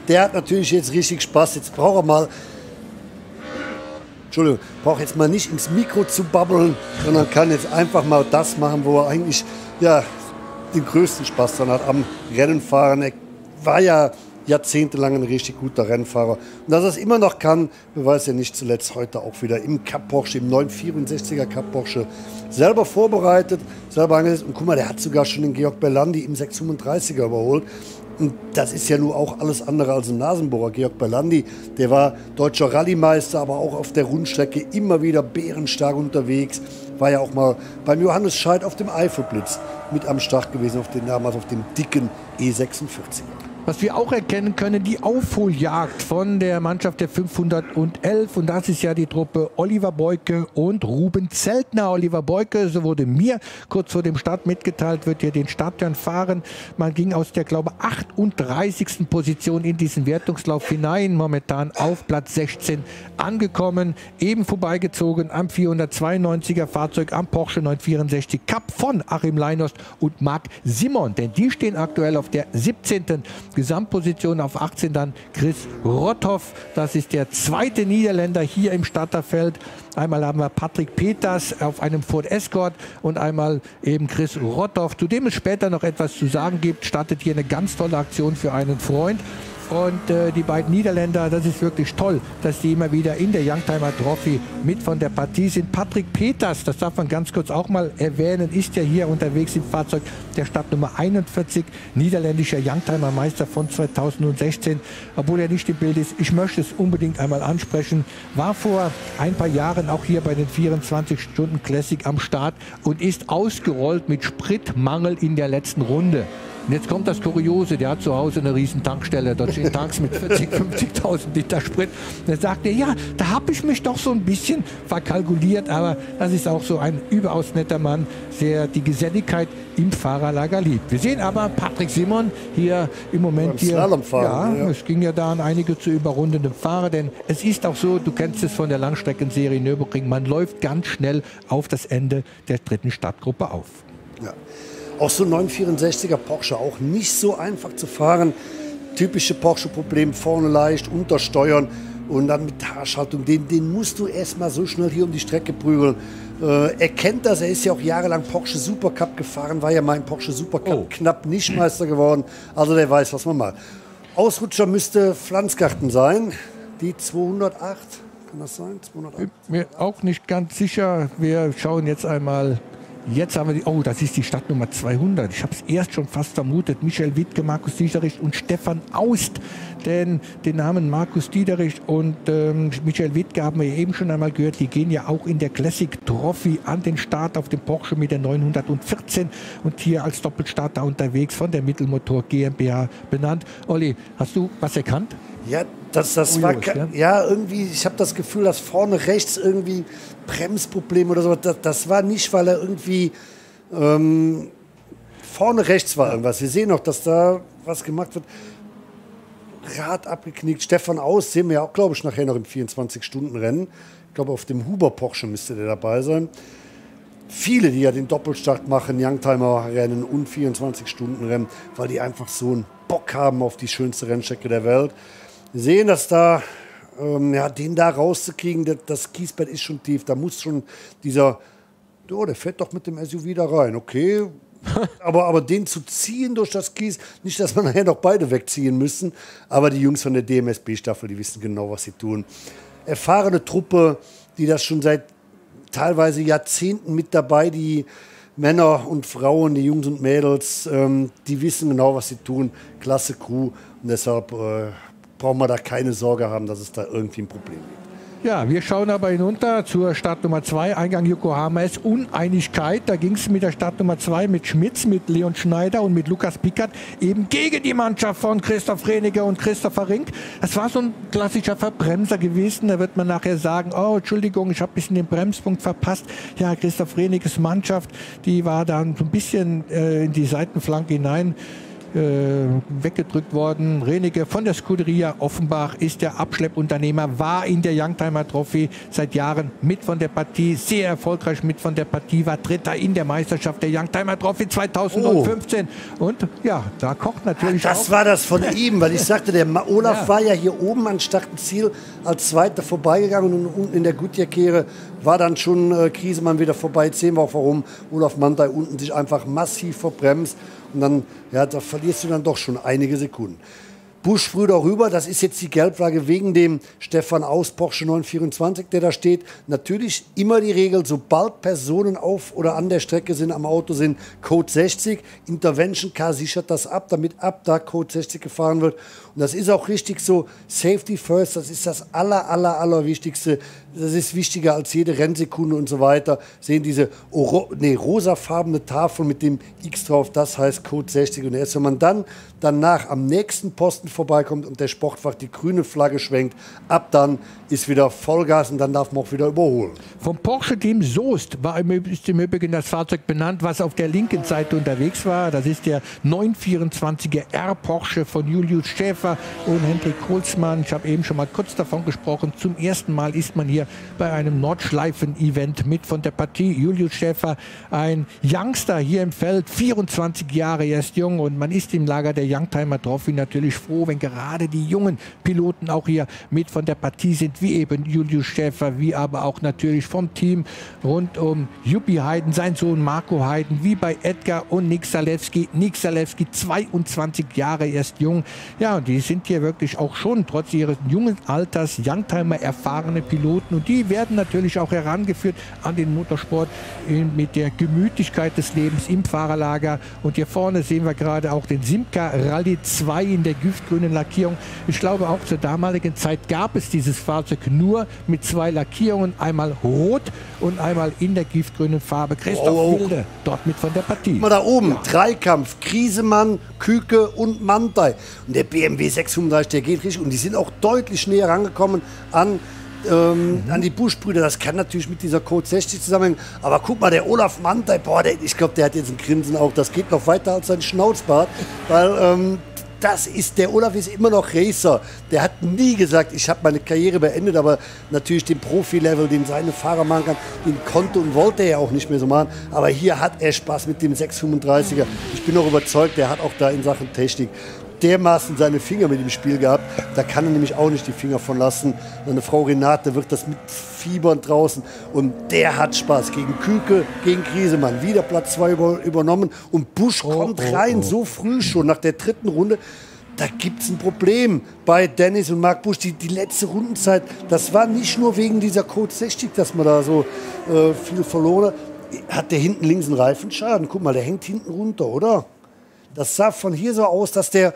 der hat natürlich jetzt richtig Spaß. Jetzt braucht er mal, Entschuldigung, braucht jetzt mal nicht ins Mikro zu babbeln, sondern kann jetzt einfach mal das machen, wo er eigentlich ja, den größten Spaß dran hat am Rennenfahren. Er war ja jahrzehntelang ein richtig guter Rennfahrer. Und dass er es immer noch kann, beweist er nicht zuletzt heute auch wieder im Cup Porsche, im 964er Cup Porsche. Selber vorbereitet, selber angesetzt. Und guck mal, der hat sogar schon den Georg Berlandi im 635er überholt. Und das ist ja nur auch alles andere als ein Nasenbohrer. Georg Berlandi, der war deutscher Rallye-Meister, aber auch auf der Rundstrecke immer wieder bärenstark unterwegs. War ja auch mal beim Johannes Scheid auf dem Eifelblitz mit am Start gewesen, auf den, damals auf dem dicken E46er. Was wir auch erkennen können, die Aufholjagd von der Mannschaft der 511. Und das ist ja die Truppe Oliver Beuke und Ruben Zeltner. Oliver Beuke, so wurde mir kurz vor dem Start mitgeteilt, wird hier den Startern fahren. Man ging aus der, glaube 38. Position in diesen Wertungslauf hinein. Momentan auf Platz 16 angekommen. Eben vorbeigezogen am 492er Fahrzeug am Porsche 964 Cup von Achim Leinost und Marc Simon. Denn die stehen aktuell auf der 17 Gesamtposition auf 18 dann Chris Rotthoff. Das ist der zweite Niederländer hier im Starterfeld. Einmal haben wir Patrick Peters auf einem Ford Escort und einmal eben Chris Rotthoff, zu dem es später noch etwas zu sagen gibt, startet hier eine ganz tolle Aktion für einen Freund. Und äh, die beiden Niederländer, das ist wirklich toll, dass die immer wieder in der Youngtimer Trophy mit von der Partie sind. Patrick Peters, das darf man ganz kurz auch mal erwähnen, ist ja hier unterwegs im Fahrzeug der Startnummer 41, niederländischer Youngtimer Meister von 2016. Obwohl er nicht im Bild ist, ich möchte es unbedingt einmal ansprechen. War vor ein paar Jahren auch hier bei den 24 Stunden Classic am Start und ist ausgerollt mit Spritmangel in der letzten Runde. Und jetzt kommt das Kuriose, der hat zu Hause eine riesen Tankstelle, dort stehen Tanks mit 40, 50.000 Liter Sprit. Und dann sagt er, ja, da habe ich mich doch so ein bisschen verkalkuliert, aber das ist auch so ein überaus netter Mann, der die Geselligkeit im Fahrerlager liebt. Wir sehen aber Patrick Simon hier im Moment hier. Ja, ja, es ging ja da an einige zu überrundenden Fahrer, denn es ist auch so, du kennst es von der Langstreckenserie Nürburgring, man läuft ganz schnell auf das Ende der dritten Startgruppe auf. Auch so ein 964er Porsche, auch nicht so einfach zu fahren. Typische Porsche-Problem, vorne leicht, untersteuern und dann mit Haarschaltung. Den, den musst du erstmal so schnell hier um die Strecke prügeln. Äh, er kennt das, er ist ja auch jahrelang Porsche Supercup gefahren, war ja im Porsche Supercup oh. knapp nicht Meister geworden. Also der weiß, was man macht. Ausrutscher müsste Pflanzgarten sein, die 208. Kann das sein? 208? Mir auch nicht ganz sicher. Wir schauen jetzt einmal Jetzt haben wir die, oh, das ist die Stadtnummer 200. Ich habe es erst schon fast vermutet. Michael Wittke, Markus Dieterich und Stefan Aust. Denn den Namen Markus Dieterich und ähm, Michael Wittke haben wir eben schon einmal gehört. Die gehen ja auch in der Classic Trophy an den Start auf dem Porsche mit der 914 und hier als Doppelstarter unterwegs von der Mittelmotor GmbH benannt. Olli, hast du was erkannt? Ja, das, das war ja? ja irgendwie, ich habe das Gefühl, dass vorne rechts irgendwie Bremsproblem oder so. Das, das war nicht, weil er irgendwie ähm, vorne rechts war irgendwas. Wir sehen auch, dass da was gemacht wird. Rad abgeknickt. Stefan Aus sehen wir ja auch, glaube ich, nachher noch im 24-Stunden-Rennen. Ich glaube, auf dem Huber Porsche müsste der dabei sein. Viele, die ja den Doppelstart machen, Youngtimer-Rennen und 24-Stunden-Rennen, weil die einfach so einen Bock haben auf die schönste Rennstrecke der Welt sehen, dass da, ähm, ja, den da rauszukriegen, das, das Kiesbett ist schon tief. Da muss schon dieser, oh, der fährt doch mit dem SUV da rein, okay. aber, aber den zu ziehen durch das Kies, nicht, dass wir nachher noch beide wegziehen müssen, aber die Jungs von der DMSB-Staffel, die wissen genau, was sie tun. Erfahrene Truppe, die das schon seit teilweise Jahrzehnten mit dabei, die Männer und Frauen, die Jungs und Mädels, ähm, die wissen genau, was sie tun. Klasse Crew. Und deshalb äh, brauchen wir da keine Sorge haben, dass es da irgendwie ein Problem gibt. Ja, wir schauen aber hinunter zur Startnummer 2, Eingang Yokohama ist Uneinigkeit. Da ging es mit der Startnummer 2 mit Schmitz, mit Leon Schneider und mit Lukas Pickert eben gegen die Mannschaft von Christoph Renige und Christopher Rink. Das war so ein klassischer Verbremser gewesen. Da wird man nachher sagen, oh, Entschuldigung, ich habe ein bisschen den Bremspunkt verpasst. Ja, Christoph Reniges Mannschaft, die war dann so ein bisschen äh, in die Seitenflanke hinein weggedrückt worden. Renige von der Scuderia Offenbach ist der Abschleppunternehmer, war in der Youngtimer Trophy seit Jahren mit von der Partie, sehr erfolgreich mit von der Partie, war Dritter in der Meisterschaft der Youngtimer Trophy 2015. Oh. Und ja, da kocht natürlich Ach, Das auch. war das von ihm, weil ich sagte, der Olaf ja. war ja hier oben an Startenziel als Zweiter vorbeigegangen und unten in der Gutjahr-Kehre war dann schon äh, Krisemann wieder vorbei. Sehen wir auch, warum Olaf Mantei unten sich einfach massiv verbremst und dann, ja, da verlierst du dann doch schon einige Sekunden. Busch früh darüber, das ist jetzt die Gelbflagge wegen dem Stefan Aus Porsche 924, der da steht. Natürlich immer die Regel, sobald Personen auf oder an der Strecke sind, am Auto sind, Code 60. Intervention Car sichert das ab, damit ab da Code 60 gefahren wird. Und das ist auch richtig so. Safety first, das ist das aller, aller, aller Wichtigste. Das ist wichtiger als jede Rennsekunde und so weiter. Sehen diese nee, rosafarbene Tafel mit dem X drauf, das heißt Code 60. Und erst wenn man dann danach am nächsten Posten vorbeikommt und der Sportfach die grüne Flagge schwenkt, ab dann ist wieder Vollgas und dann darf man auch wieder überholen. Vom Porsche-Team Soest war im, Übrigen das Fahrzeug benannt, was auf der linken Seite unterwegs war. Das ist der 924er R Porsche von Julius Schäfer und Hendrik Holzmann. Ich habe eben schon mal kurz davon gesprochen. Zum ersten Mal ist man hier bei einem Nordschleifen-Event mit von der Partie. Julius Schäfer, ein Youngster hier im Feld, 24 Jahre, er ist jung und man ist im Lager der Youngtimer Trophy natürlich froh, wenn gerade die jungen Piloten auch hier mit von der Partie sind, wie eben Julius Schäfer, wie aber auch natürlich vom Team rund um Juppie Heiden, sein Sohn Marco Heiden, wie bei Edgar und Nick Salewski. Nick Salewski, 22 Jahre, erst jung. Ja, und die sind hier wirklich auch schon trotz ihres jungen Alters Youngtimer erfahrene Piloten und die werden natürlich auch herangeführt an den Motorsport mit der Gemütlichkeit des Lebens im Fahrerlager. Und hier vorne sehen wir gerade auch den Simca Rallye 2 in der giftgrünen Lackierung. Ich glaube, auch zur damaligen Zeit gab es dieses Fahrzeug nur mit zwei Lackierungen, einmal rot und einmal in der giftgrünen Farbe. Christoph oh. Wilde, dort mit von der Partie. Mal da oben, ja. Dreikampf, Kriesemann, Küke und Mantai. Und der BMW 635, der geht richtig. Und die sind auch deutlich näher rangekommen an ähm, mhm. an die Buschbrüder. Das kann natürlich mit dieser Code 60 zusammenhängen. Aber guck mal, der Olaf Mantei, boah, der, ich glaube, der hat jetzt ein Grinsen auch. Das geht noch weiter als sein Schnauzbart. Weil ähm, das ist, der Olaf ist immer noch Racer. Der hat nie gesagt, ich habe meine Karriere beendet, aber natürlich den Profi-Level, den seine Fahrer machen kann, den konnte und wollte er auch nicht mehr so machen. Aber hier hat er Spaß mit dem 635er. Ich bin auch überzeugt, der hat auch da in Sachen Technik dermaßen seine Finger mit dem Spiel gehabt. Da kann er nämlich auch nicht die Finger von lassen. Seine Frau Renate wird das mit Fiebern draußen. Und der hat Spaß. Gegen Küke, gegen Krisemann. Wieder Platz 2 über, übernommen. Und Busch oh, kommt oh, rein, oh. so früh schon, nach der dritten Runde. Da gibt es ein Problem bei Dennis und Marc Busch. Die, die letzte Rundenzeit, das war nicht nur wegen dieser Code 60, dass man da so äh, viel verloren hat. Hat der hinten links einen Reifenschaden? Guck mal, der hängt hinten runter, oder? Das sah von hier so aus, dass der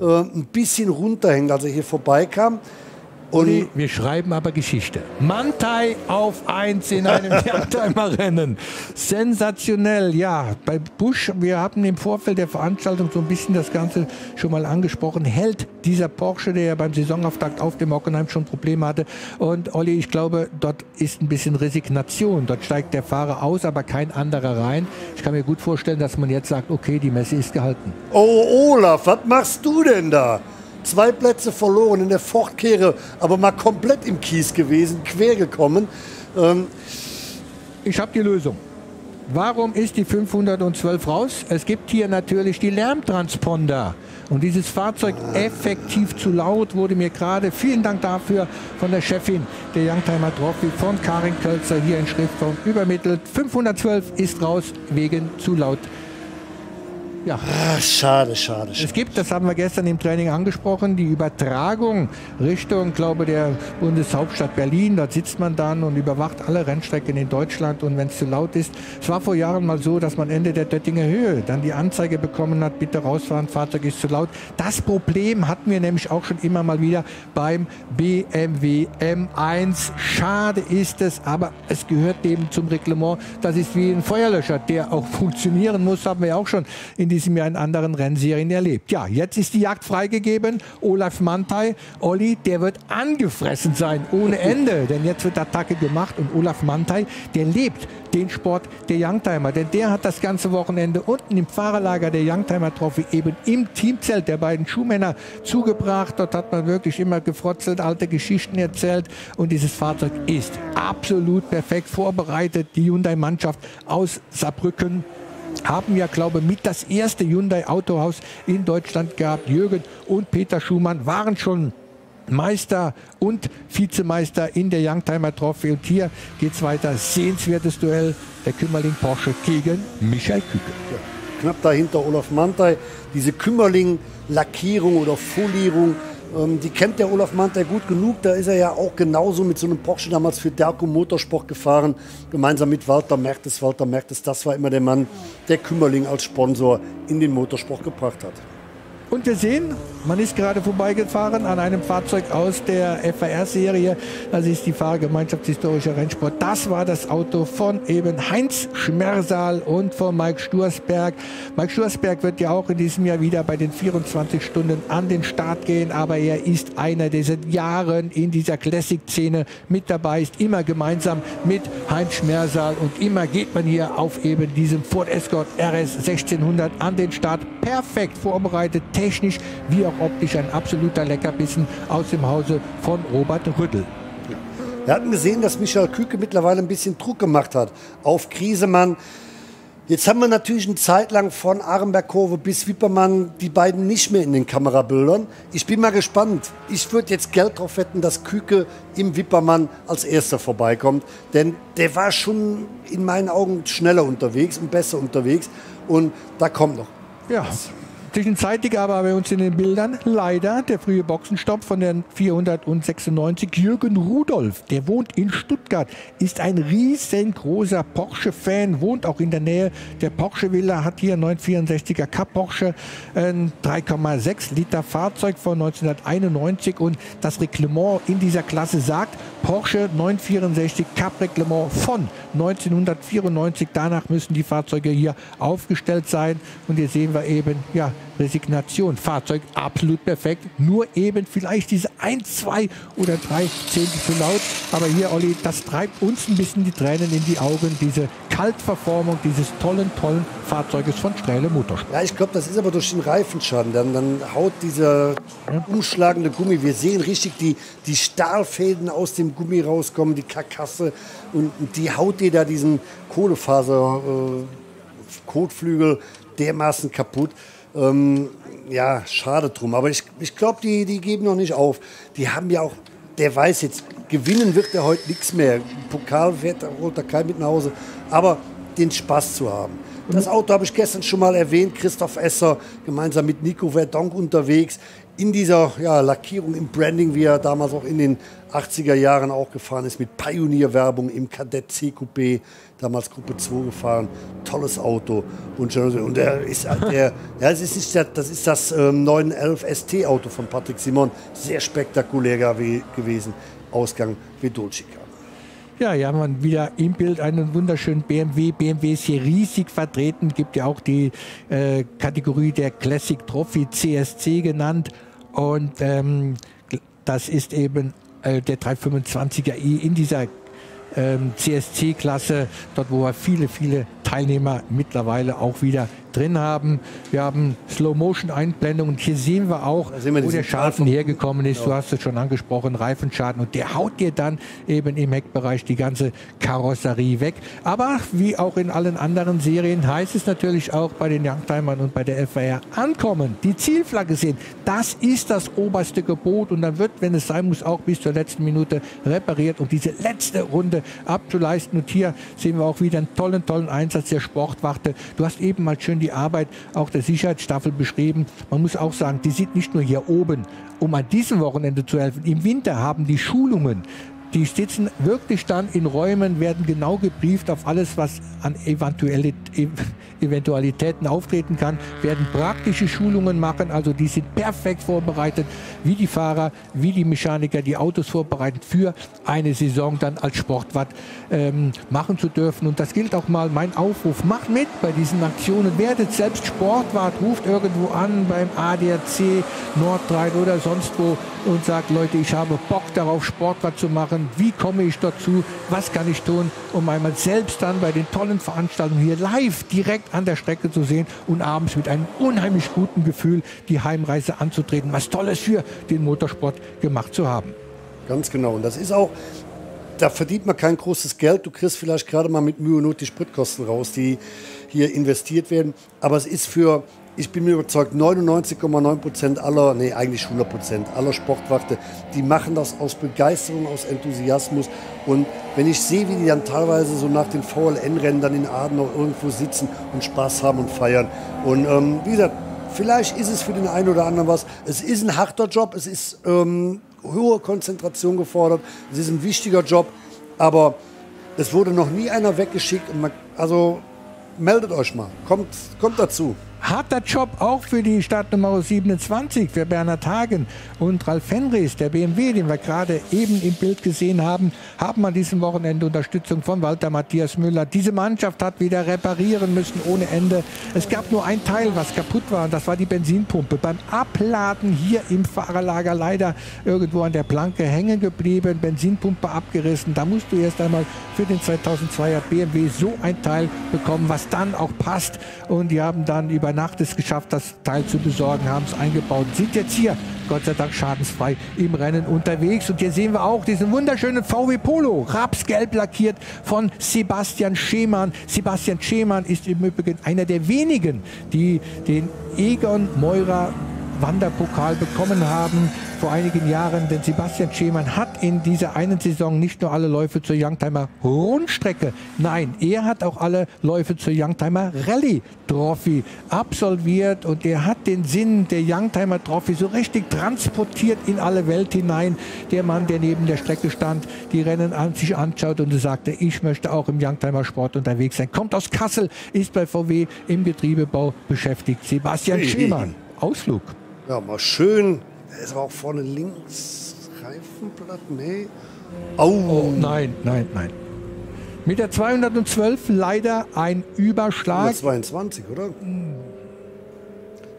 äh, ein bisschen runterhängt, als er hier vorbeikam. Und wir schreiben aber Geschichte. Mantai auf 1 in einem Youngtimer-Rennen. Sensationell, ja. Bei Busch, wir haben im Vorfeld der Veranstaltung so ein bisschen das Ganze schon mal angesprochen, hält dieser Porsche, der ja beim Saisonauftakt auf dem Hockenheim schon Probleme hatte. Und Olli, ich glaube, dort ist ein bisschen Resignation. Dort steigt der Fahrer aus, aber kein anderer rein. Ich kann mir gut vorstellen, dass man jetzt sagt, okay, die Messe ist gehalten. Oh, Olaf, was machst du denn da? Zwei Plätze verloren in der Fortkehre, aber mal komplett im Kies gewesen, quer gekommen. Ähm ich habe die Lösung. Warum ist die 512 raus? Es gibt hier natürlich die Lärmtransponder. Und dieses Fahrzeug effektiv zu laut wurde mir gerade, vielen Dank dafür, von der Chefin der Youngtimer Trophy von Karin Kölzer hier in Schriftform übermittelt. 512 ist raus wegen zu laut ja. Ah, schade, schade, schade. Es gibt, das haben wir gestern im Training angesprochen, die Übertragung Richtung, glaube der Bundeshauptstadt Berlin. Dort sitzt man dann und überwacht alle Rennstrecken in Deutschland. Und wenn es zu laut ist, es war vor Jahren mal so, dass man Ende der Döttinger Höhe dann die Anzeige bekommen hat, bitte rausfahren, Fahrzeug ist zu laut. Das Problem hatten wir nämlich auch schon immer mal wieder beim BMW M1. Schade ist es, aber es gehört eben zum Reglement. Das ist wie ein Feuerlöscher, der auch funktionieren muss, haben wir auch schon in diesem Jahr in anderen Rennserien erlebt. Ja, jetzt ist die Jagd freigegeben. Olaf Mantai, Olli, der wird angefressen sein ohne Ende, denn jetzt wird Attacke gemacht und Olaf Mantai, der lebt den Sport der Youngtimer, denn der hat das ganze Wochenende unten im Fahrerlager der Youngtimer Trophy eben im Teamzelt der beiden Schuhmänner zugebracht. Dort hat man wirklich immer gefrotzelt, alte Geschichten erzählt und dieses Fahrzeug ist absolut perfekt vorbereitet. Die Hyundai-Mannschaft aus Saarbrücken haben ja, glaube ich, mit das erste Hyundai Autohaus in Deutschland gehabt. Jürgen und Peter Schumann waren schon Meister und Vizemeister in der Youngtimer Trophy. Und hier geht es weiter. Sehenswertes Duell der Kümmerling Porsche gegen Michael Küke. Ja, knapp dahinter Olaf Mantai. Diese Kümmerling-Lackierung oder Folierung ähm, die kennt der Olaf Manter gut genug. Da ist er ja auch genauso mit so einem Porsche damals für Derco Motorsport gefahren. Gemeinsam mit Walter Mertes. Walter Mertes, das war immer der Mann, der Kümmerling als Sponsor in den Motorsport gebracht hat. Und wir sehen Man ist gerade vorbeigefahren an einem Fahrzeug aus der FAR-Serie. Das ist die Fahrgemeinschaft Historischer Rennsport. Das war das Auto von eben Heinz Schmersal und von Mike Stursberg. Mike Stursberg wird ja auch in diesem Jahr wieder bei den 24 Stunden an den Start gehen, aber er ist einer, der seit Jahren in dieser Classic-Szene mit dabei ist, immer gemeinsam mit Heinz Schmersal und immer geht man hier auf eben diesem Ford Escort RS 1600 an den Start. Perfekt vorbereitet, technisch wie auch optisch ein absoluter Leckerbissen aus dem Hause von Robert Rüttel. Wir hatten gesehen, dass Michael Küke mittlerweile ein bisschen Druck gemacht hat auf Krisemann. Jetzt haben wir natürlich eine Zeit lang von Arenbergkurve bis Wippermann die beiden nicht mehr in den Kamerabildern. Ich bin mal gespannt. Ich würde jetzt Geld drauf wetten, dass Küke im Wippermann als erster vorbeikommt. Denn der war schon in meinen Augen schneller unterwegs und besser unterwegs. Und da kommt noch. Ja, Zwischenzeitig aber bei uns in den Bildern leider der frühe Boxenstopp von den 496 Jürgen Rudolf. Der wohnt in Stuttgart, ist ein riesengroßer Porsche-Fan, wohnt auch in der Nähe der Porsche-Villa, hat hier 964er Cup Porsche, ein 3,6 Liter Fahrzeug von 1991 und das Reglement in dieser Klasse sagt Porsche 964 Cup Reglement von 1994. Danach müssen die Fahrzeuge hier aufgestellt sein und hier sehen wir eben, ja, Resignation. Fahrzeug absolut perfekt, nur eben vielleicht diese ein, zwei oder drei Zehntel zu laut. Aber hier, Olli, das treibt uns ein bisschen die Tränen in die Augen, diese Kaltverformung dieses tollen, tollen Fahrzeuges von Strähle Motorsport. Ja, ich glaube, das ist aber durch den Reifenschaden. Dann, dann haut dieser umschlagende Gummi, wir sehen richtig die, die Stahlfäden aus dem Gummi rauskommen, die Karkasse und, die haut dir da diesen Kohlefaser, äh, Kotflügel dermaßen kaputt. Ähm, ja, schade drum. Aber ich, ich glaube, die, die geben noch nicht auf. Die haben ja auch, der weiß jetzt, gewinnen wird er heute nichts mehr. Pokal fährt, holt er kein mit nach Hause. Aber den Spaß zu haben. Das Auto habe ich gestern schon mal erwähnt. Christoph Esser gemeinsam mit Nico Verdonk unterwegs in dieser ja, Lackierung, im Branding, wie er damals auch in den 80er Jahren auch gefahren ist, mit Pioneer-Werbung im Kadett C-Coupé, damals Gruppe 2 gefahren. Tolles Auto. Und, und er ist der, ja, das ist, nicht der, das, ist das ähm, 911 ST-Auto von Patrick Simon. Sehr spektakulär gewesen. Ausgang Vedolcica. Ja, hier haben wir wieder im Bild einen wunderschönen BMW. BMW ist hier riesig vertreten. Gibt ja auch die äh, Kategorie der Classic Trophy CSC genannt. Und ähm, das ist eben äh, der 325er in dieser ähm, CSC-Klasse, dort wo wir viele, viele Teilnehmer mittlerweile auch wieder drin haben. Wir haben Slow-Motion-Einblendungen. Hier sehen wir auch, wir wo der Schaden hergekommen ist. Genau. Du hast es schon angesprochen, Reifenschaden. Und der haut dir dann eben im Heckbereich die ganze Karosserie weg. Aber wie auch in allen anderen Serien heißt es natürlich auch bei den Youngtimern und bei der FAR ankommen, die Zielflagge sehen. Das ist das oberste Gebot. Und dann wird, wenn es sein muss, auch bis zur letzten Minute repariert, um diese letzte Runde abzuleisten. Und hier sehen wir auch wieder einen tollen, tollen Einsatz der Sportwachte. Du hast eben mal schön die Arbeit auch der Sicherheitsstaffel beschrieben. Man muss auch sagen, die sind nicht nur hier oben, um an diesem Wochenende zu helfen. Im Winter haben die Schulungen die sitzen wirklich dann in Räumen, werden genau gebrieft auf alles, was an Eventualitäten auftreten kann, werden praktische Schulungen machen. Also die sind perfekt vorbereitet, wie die Fahrer, wie die Mechaniker, die Autos vorbereitet für eine Saison dann als Sportwart ähm, machen zu dürfen. Und das gilt auch mal mein Aufruf. Macht mit bei diesen Aktionen. Werdet selbst Sportwart, ruft irgendwo an beim ADAC, Nordrhein oder sonst wo und sagt, Leute, ich habe Bock darauf, Sportwart zu machen. Wie komme ich dazu? Was kann ich tun, um einmal selbst dann bei den tollen Veranstaltungen hier live direkt an der Strecke zu sehen und abends mit einem unheimlich guten Gefühl die Heimreise anzutreten. Was Tolles für den Motorsport gemacht zu haben. Ganz genau. Und das ist auch, da verdient man kein großes Geld. Du kriegst vielleicht gerade mal mit Mühe und Not die Spritkosten raus, die hier investiert werden. Aber es ist für ich bin mir überzeugt, 99,9 Prozent aller, nee, eigentlich 100 Prozent aller Sportwachte, die machen das aus Begeisterung, aus Enthusiasmus. Und wenn ich sehe, wie die dann teilweise so nach den VLN-Rennen dann in Aden noch irgendwo sitzen und Spaß haben und feiern. Und ähm, wie gesagt, vielleicht ist es für den einen oder anderen was. Es ist ein harter Job, es ist ähm, hohe Konzentration gefordert, es ist ein wichtiger Job, aber es wurde noch nie einer weggeschickt. Man, also meldet euch mal, kommt, kommt dazu. Harter Job auch für die Startnummer 27, für Bernhard Hagen und Ralf Fenris, der BMW, den wir gerade eben im Bild gesehen haben, haben an diesem Wochenende Unterstützung von Walter Matthias Müller. Diese Mannschaft hat wieder reparieren müssen ohne Ende. Es gab nur ein Teil, was kaputt war, und das war die Benzinpumpe. Beim Abladen hier im Fahrerlager leider irgendwo an der Planke hängen geblieben, Benzinpumpe abgerissen. Da musst du erst einmal für den 2002er BMW so ein Teil bekommen, was dann auch passt. Und die haben dann über über Nacht es geschafft, das Teil zu besorgen, haben es eingebaut, sind jetzt hier, Gott sei Dank schadensfrei, im Rennen unterwegs. Und hier sehen wir auch diesen wunderschönen VW Polo, rapsgelb lackiert von Sebastian Schemann. Sebastian Schemann ist im Übrigen einer der wenigen, die den Egon Meurer Wanderpokal bekommen haben vor einigen Jahren. Denn Sebastian Schemann hat in dieser einen Saison nicht nur alle Läufe zur Youngtimer Rundstrecke, nein, er hat auch alle Läufe zur Youngtimer Rallye Trophy absolviert und er hat den Sinn der Youngtimer Trophy so richtig transportiert in alle Welt hinein. Der Mann, der neben der Strecke stand, die Rennen an sich anschaut und sagte, ich möchte auch im Youngtimer Sport unterwegs sein. Kommt aus Kassel, ist bei VW im Getriebebau beschäftigt. Sebastian Schemann, Ausflug. Ja, mal schön. Es war auch vorne links Reifenblatt. Nee. Oh. oh. Nein, nein, nein. Mit der 212 leider ein Überschlag. 222, oder? Hm.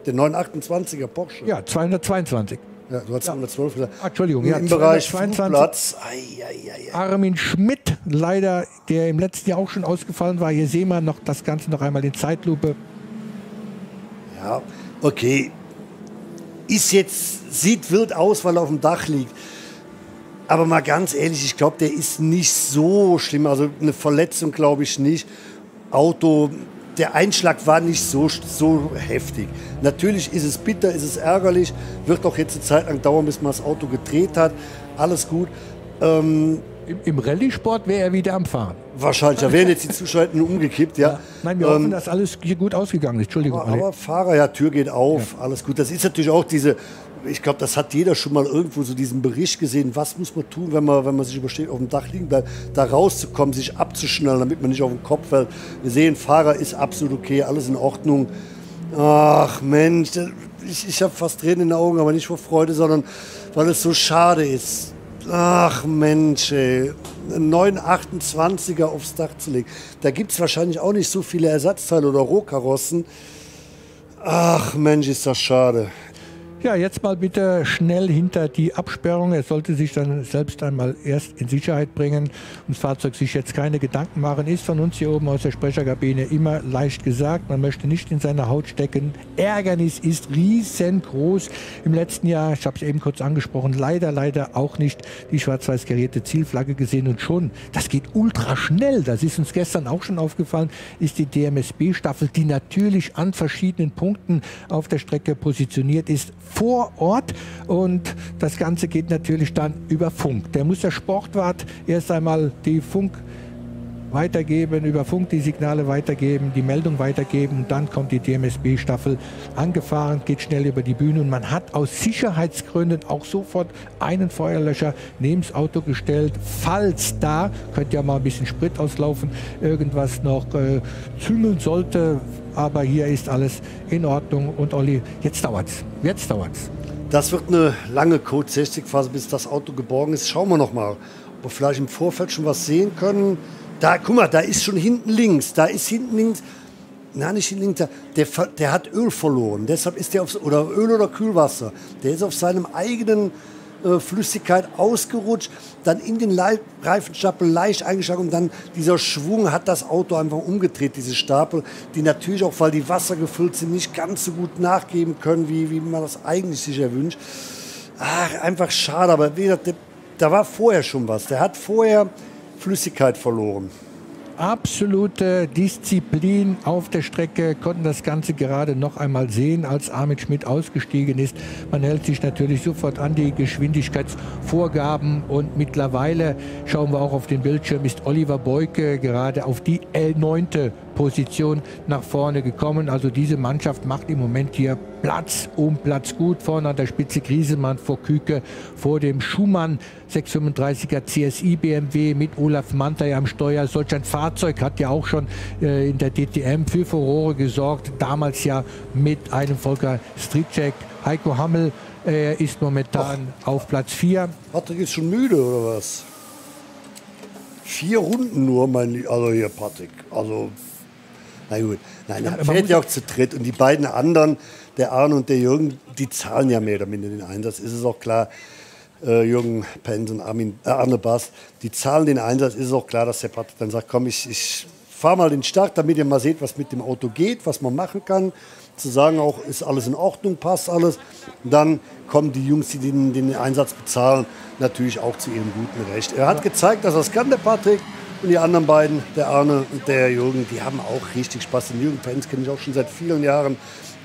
Der 928er Porsche. Ja, 222. Ja, du hast ja. 212 gesagt. Entschuldigung, ja, im Bereich Flugplatz. Ei, Armin Schmidt, leider, der im letzten Jahr auch schon ausgefallen war. Hier sehen wir noch das Ganze noch einmal in Zeitlupe. Ja, okay ist jetzt, sieht wild aus, weil er auf dem Dach liegt. Aber mal ganz ehrlich, ich glaube, der ist nicht so schlimm. Also eine Verletzung glaube ich nicht. Auto, der Einschlag war nicht so, so heftig. Natürlich ist es bitter, ist es ärgerlich, wird auch jetzt eine Zeit lang dauern, bis man das Auto gedreht hat. Alles gut. Ähm, Im, Im Rallye-Sport wäre er wieder am Fahren. Wahrscheinlich, da wären jetzt die Zuschauer umgekippt, ja. ja. Nein, wir ähm, hoffen, dass alles hier gut ausgegangen ist. Entschuldigung. Aber, aber Fahrer, ja, Tür geht auf, ja. alles gut. Das ist natürlich auch diese, ich glaube, das hat jeder schon mal irgendwo so diesen Bericht gesehen. Was muss man tun, wenn man, wenn man sich übersteht, auf dem Dach liegen bleibt, da rauszukommen, sich abzuschnallen, damit man nicht auf den Kopf fällt. Wir sehen, Fahrer ist absolut okay, alles in Ordnung. Ach Mensch, ich, ich habe fast Tränen in den Augen, aber nicht vor Freude, sondern weil es so schade ist. Ach Mensch, ey einen 928er aufs Dach zu legen. Da gibt es wahrscheinlich auch nicht so viele Ersatzteile oder Rohkarossen. Ach Mensch, ist das schade. Ja, jetzt mal bitte schnell hinter die Absperrung. Er sollte sich dann selbst einmal erst in Sicherheit bringen und das Fahrzeug sich jetzt keine Gedanken machen. Ist von uns hier oben aus der Sprecherkabine immer leicht gesagt. Man möchte nicht in seine Haut stecken. Ärgernis ist riesengroß. Im letzten Jahr, ich habe es eben kurz angesprochen, leider, leider auch nicht die schwarz-weiß gerierte Zielflagge gesehen und schon, das geht ultra schnell. Das ist uns gestern auch schon aufgefallen, ist die DMSB-Staffel, die natürlich an verschiedenen Punkten auf der Strecke positioniert ist vor Ort und das Ganze geht natürlich dann über Funk. Der muss der Sportwart erst einmal die Funk weitergeben, über Funk die Signale weitergeben, die Meldung weitergeben und dann kommt die DMSB-Staffel angefahren, geht schnell über die Bühne und man hat aus Sicherheitsgründen auch sofort einen Feuerlöscher neben das Auto gestellt, falls da, könnte ja mal ein bisschen Sprit auslaufen, irgendwas noch äh, züngeln sollte, aber hier ist alles in Ordnung. Und Olli, jetzt dauert's. Jetzt dauert's. Das wird eine lange Code 60 Phase, bis das Auto geborgen ist. Schauen wir noch mal, ob wir vielleicht im Vorfeld schon was sehen können. Da, guck mal, da ist schon hinten links. Da ist hinten links. Nein, nicht hinten links. Der, der hat Öl verloren. Deshalb ist der auf, oder Öl oder Kühlwasser. Der ist auf seinem eigenen äh, Flüssigkeit ausgerutscht, dann in den Reifenstapel leicht eingeschlagen und dann dieser Schwung hat das Auto einfach umgedreht, diese Stapel, die natürlich auch, weil die Wasser gefüllt sind, nicht ganz so gut nachgeben können, wie, wie man das eigentlich sich erwünscht. Ach, einfach schade, aber wie da war vorher schon was. Der hat vorher Flüssigkeit verloren absolute Disziplin auf der Strecke, konnten das Ganze gerade noch einmal sehen, als Armin Schmidt ausgestiegen ist. Man hält sich natürlich sofort an die Geschwindigkeitsvorgaben und mittlerweile schauen wir auch auf den Bildschirm, ist Oliver Beuke gerade auf die L9 Position nach vorne gekommen. Also diese Mannschaft macht im Moment hier Platz um Platz gut. Vorne an der Spitze Griesemann vor Küke, vor dem Schumann 635er CSI BMW mit Olaf Mantay am Steuer. Solch ein Fahrzeug hat ja auch schon äh, in der DTM für Furore gesorgt. Damals ja mit einem Volker Stritschek. Heiko Hammel äh, ist momentan Ach. auf Platz 4. Patrick ist schon müde oder was? Vier Runden nur, mein, also hier Patrick. Also, na gut. Nein, er fährt ja auch zu dritt. Und die beiden anderen, der Arne und der Jürgen, die zahlen ja mehr oder minder den Einsatz. Ist es auch klar, äh, Jürgen Penz und Armin, äh, Arne Bass, die zahlen den Einsatz. Ist es auch klar, dass der Patrick dann sagt, komm, ich, ich fahre mal den Start, damit ihr mal seht, was mit dem Auto geht, was man machen kann. Zu sagen auch, ist alles in Ordnung, passt alles. Und dann kommen die Jungs, die den, den Einsatz bezahlen, natürlich auch zu ihrem guten Recht. Er hat gezeigt, dass er es kann, der Patrick. Und die anderen beiden, der Arne und der Jürgen, die haben auch richtig Spaß. Den Jürgen Penz kenne ich auch schon seit vielen Jahren.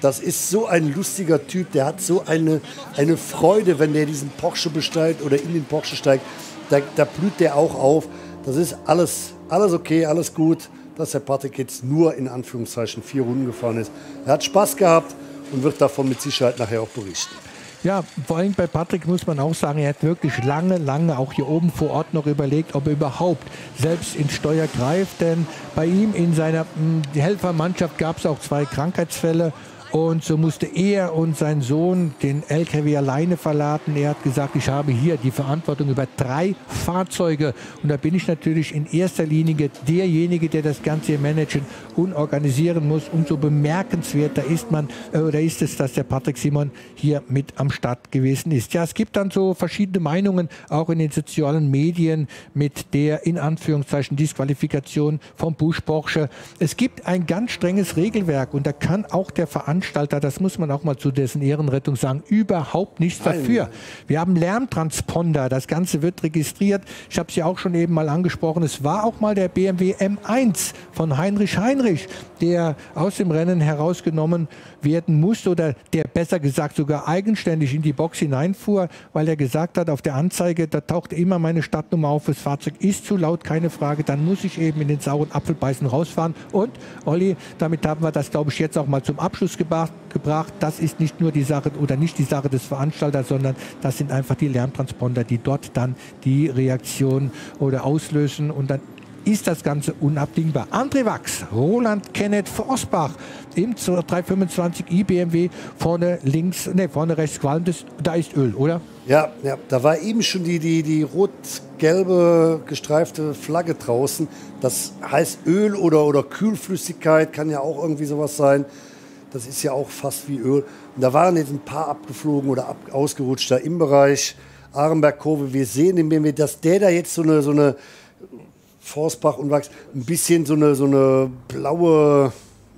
Das ist so ein lustiger Typ, der hat so eine, eine Freude, wenn der diesen Porsche besteigt oder in den Porsche steigt. Da, da blüht der auch auf. Das ist alles, alles okay, alles gut, dass der Patrick jetzt nur in Anführungszeichen vier Runden gefahren ist. Er hat Spaß gehabt und wird davon mit Sicherheit nachher auch berichten. Ja, vor allem bei Patrick muss man auch sagen, er hat wirklich lange, lange auch hier oben vor Ort noch überlegt, ob er überhaupt selbst ins Steuer greift. Denn bei ihm in seiner hm, Helfermannschaft gab es auch zwei Krankheitsfälle und so musste er und sein Sohn den LKW alleine verladen. Er hat gesagt, ich habe hier die Verantwortung über drei Fahrzeuge. Und da bin ich natürlich in erster Linie derjenige, der das Ganze hier managen und organisieren muss. Umso bemerkenswerter ist man äh, oder ist es, dass der Patrick Simon hier mit am Start gewesen ist. Ja, es gibt dann so verschiedene Meinungen, auch in den sozialen Medien mit der in Anführungszeichen Disqualifikation vom Busch Porsche. Es gibt ein ganz strenges Regelwerk und da kann auch der Veranstalter Veranstalter, das muss man auch mal zu dessen Ehrenrettung sagen, überhaupt nichts dafür. Wir haben Lärmtransponder, das Ganze wird registriert. Ich habe es ja auch schon eben mal angesprochen. Es war auch mal der BMW M1 von Heinrich Heinrich, der aus dem Rennen herausgenommen werden musste oder der besser gesagt sogar eigenständig in die Box hineinfuhr, weil er gesagt hat, auf der Anzeige, da taucht immer meine Stadtnummer auf, das Fahrzeug ist zu laut, keine Frage, dann muss ich eben in den sauren Apfel beißen rausfahren. Und Olli, damit haben wir das, glaube ich, jetzt auch mal zum Abschluss gebracht. Das ist nicht nur die Sache oder nicht die Sache des Veranstalters, sondern das sind einfach die Lärmtransponder, die dort dann die Reaktion oder auslösen und dann ist das Ganze unabdingbar. André Wachs, Roland Kenneth Forsbach im 325i BMW vorne links, ne, vorne rechts qualmendes, da ist Öl, oder? Ja, ja, da war eben schon die, die, die rot-gelbe gestreifte Flagge draußen. Das heißt Öl oder, oder Kühlflüssigkeit, kann ja auch irgendwie sowas sein. Das ist ja auch fast wie Öl. Und da waren jetzt ein paar abgeflogen oder ab, ausgerutscht da im Bereich Arenberg-Kurve. Wir sehen im BMW, dass der da jetzt so eine, so eine Forstbach und Wachs ein bisschen so eine, so eine blaue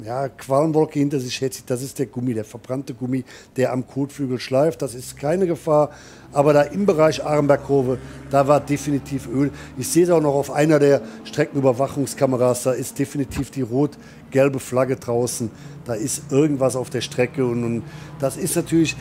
ja, Qualmwolke hinter sich hält. Das ist der Gummi, der verbrannte Gummi, der am Kotflügel schleift. Das ist keine Gefahr. Aber da im Bereich Arenbergkurve, da war definitiv Öl. Ich sehe es auch noch auf einer der Streckenüberwachungskameras. Da ist definitiv die rot-gelbe Flagge draußen. Da ist irgendwas auf der Strecke. Und, und das ist natürlich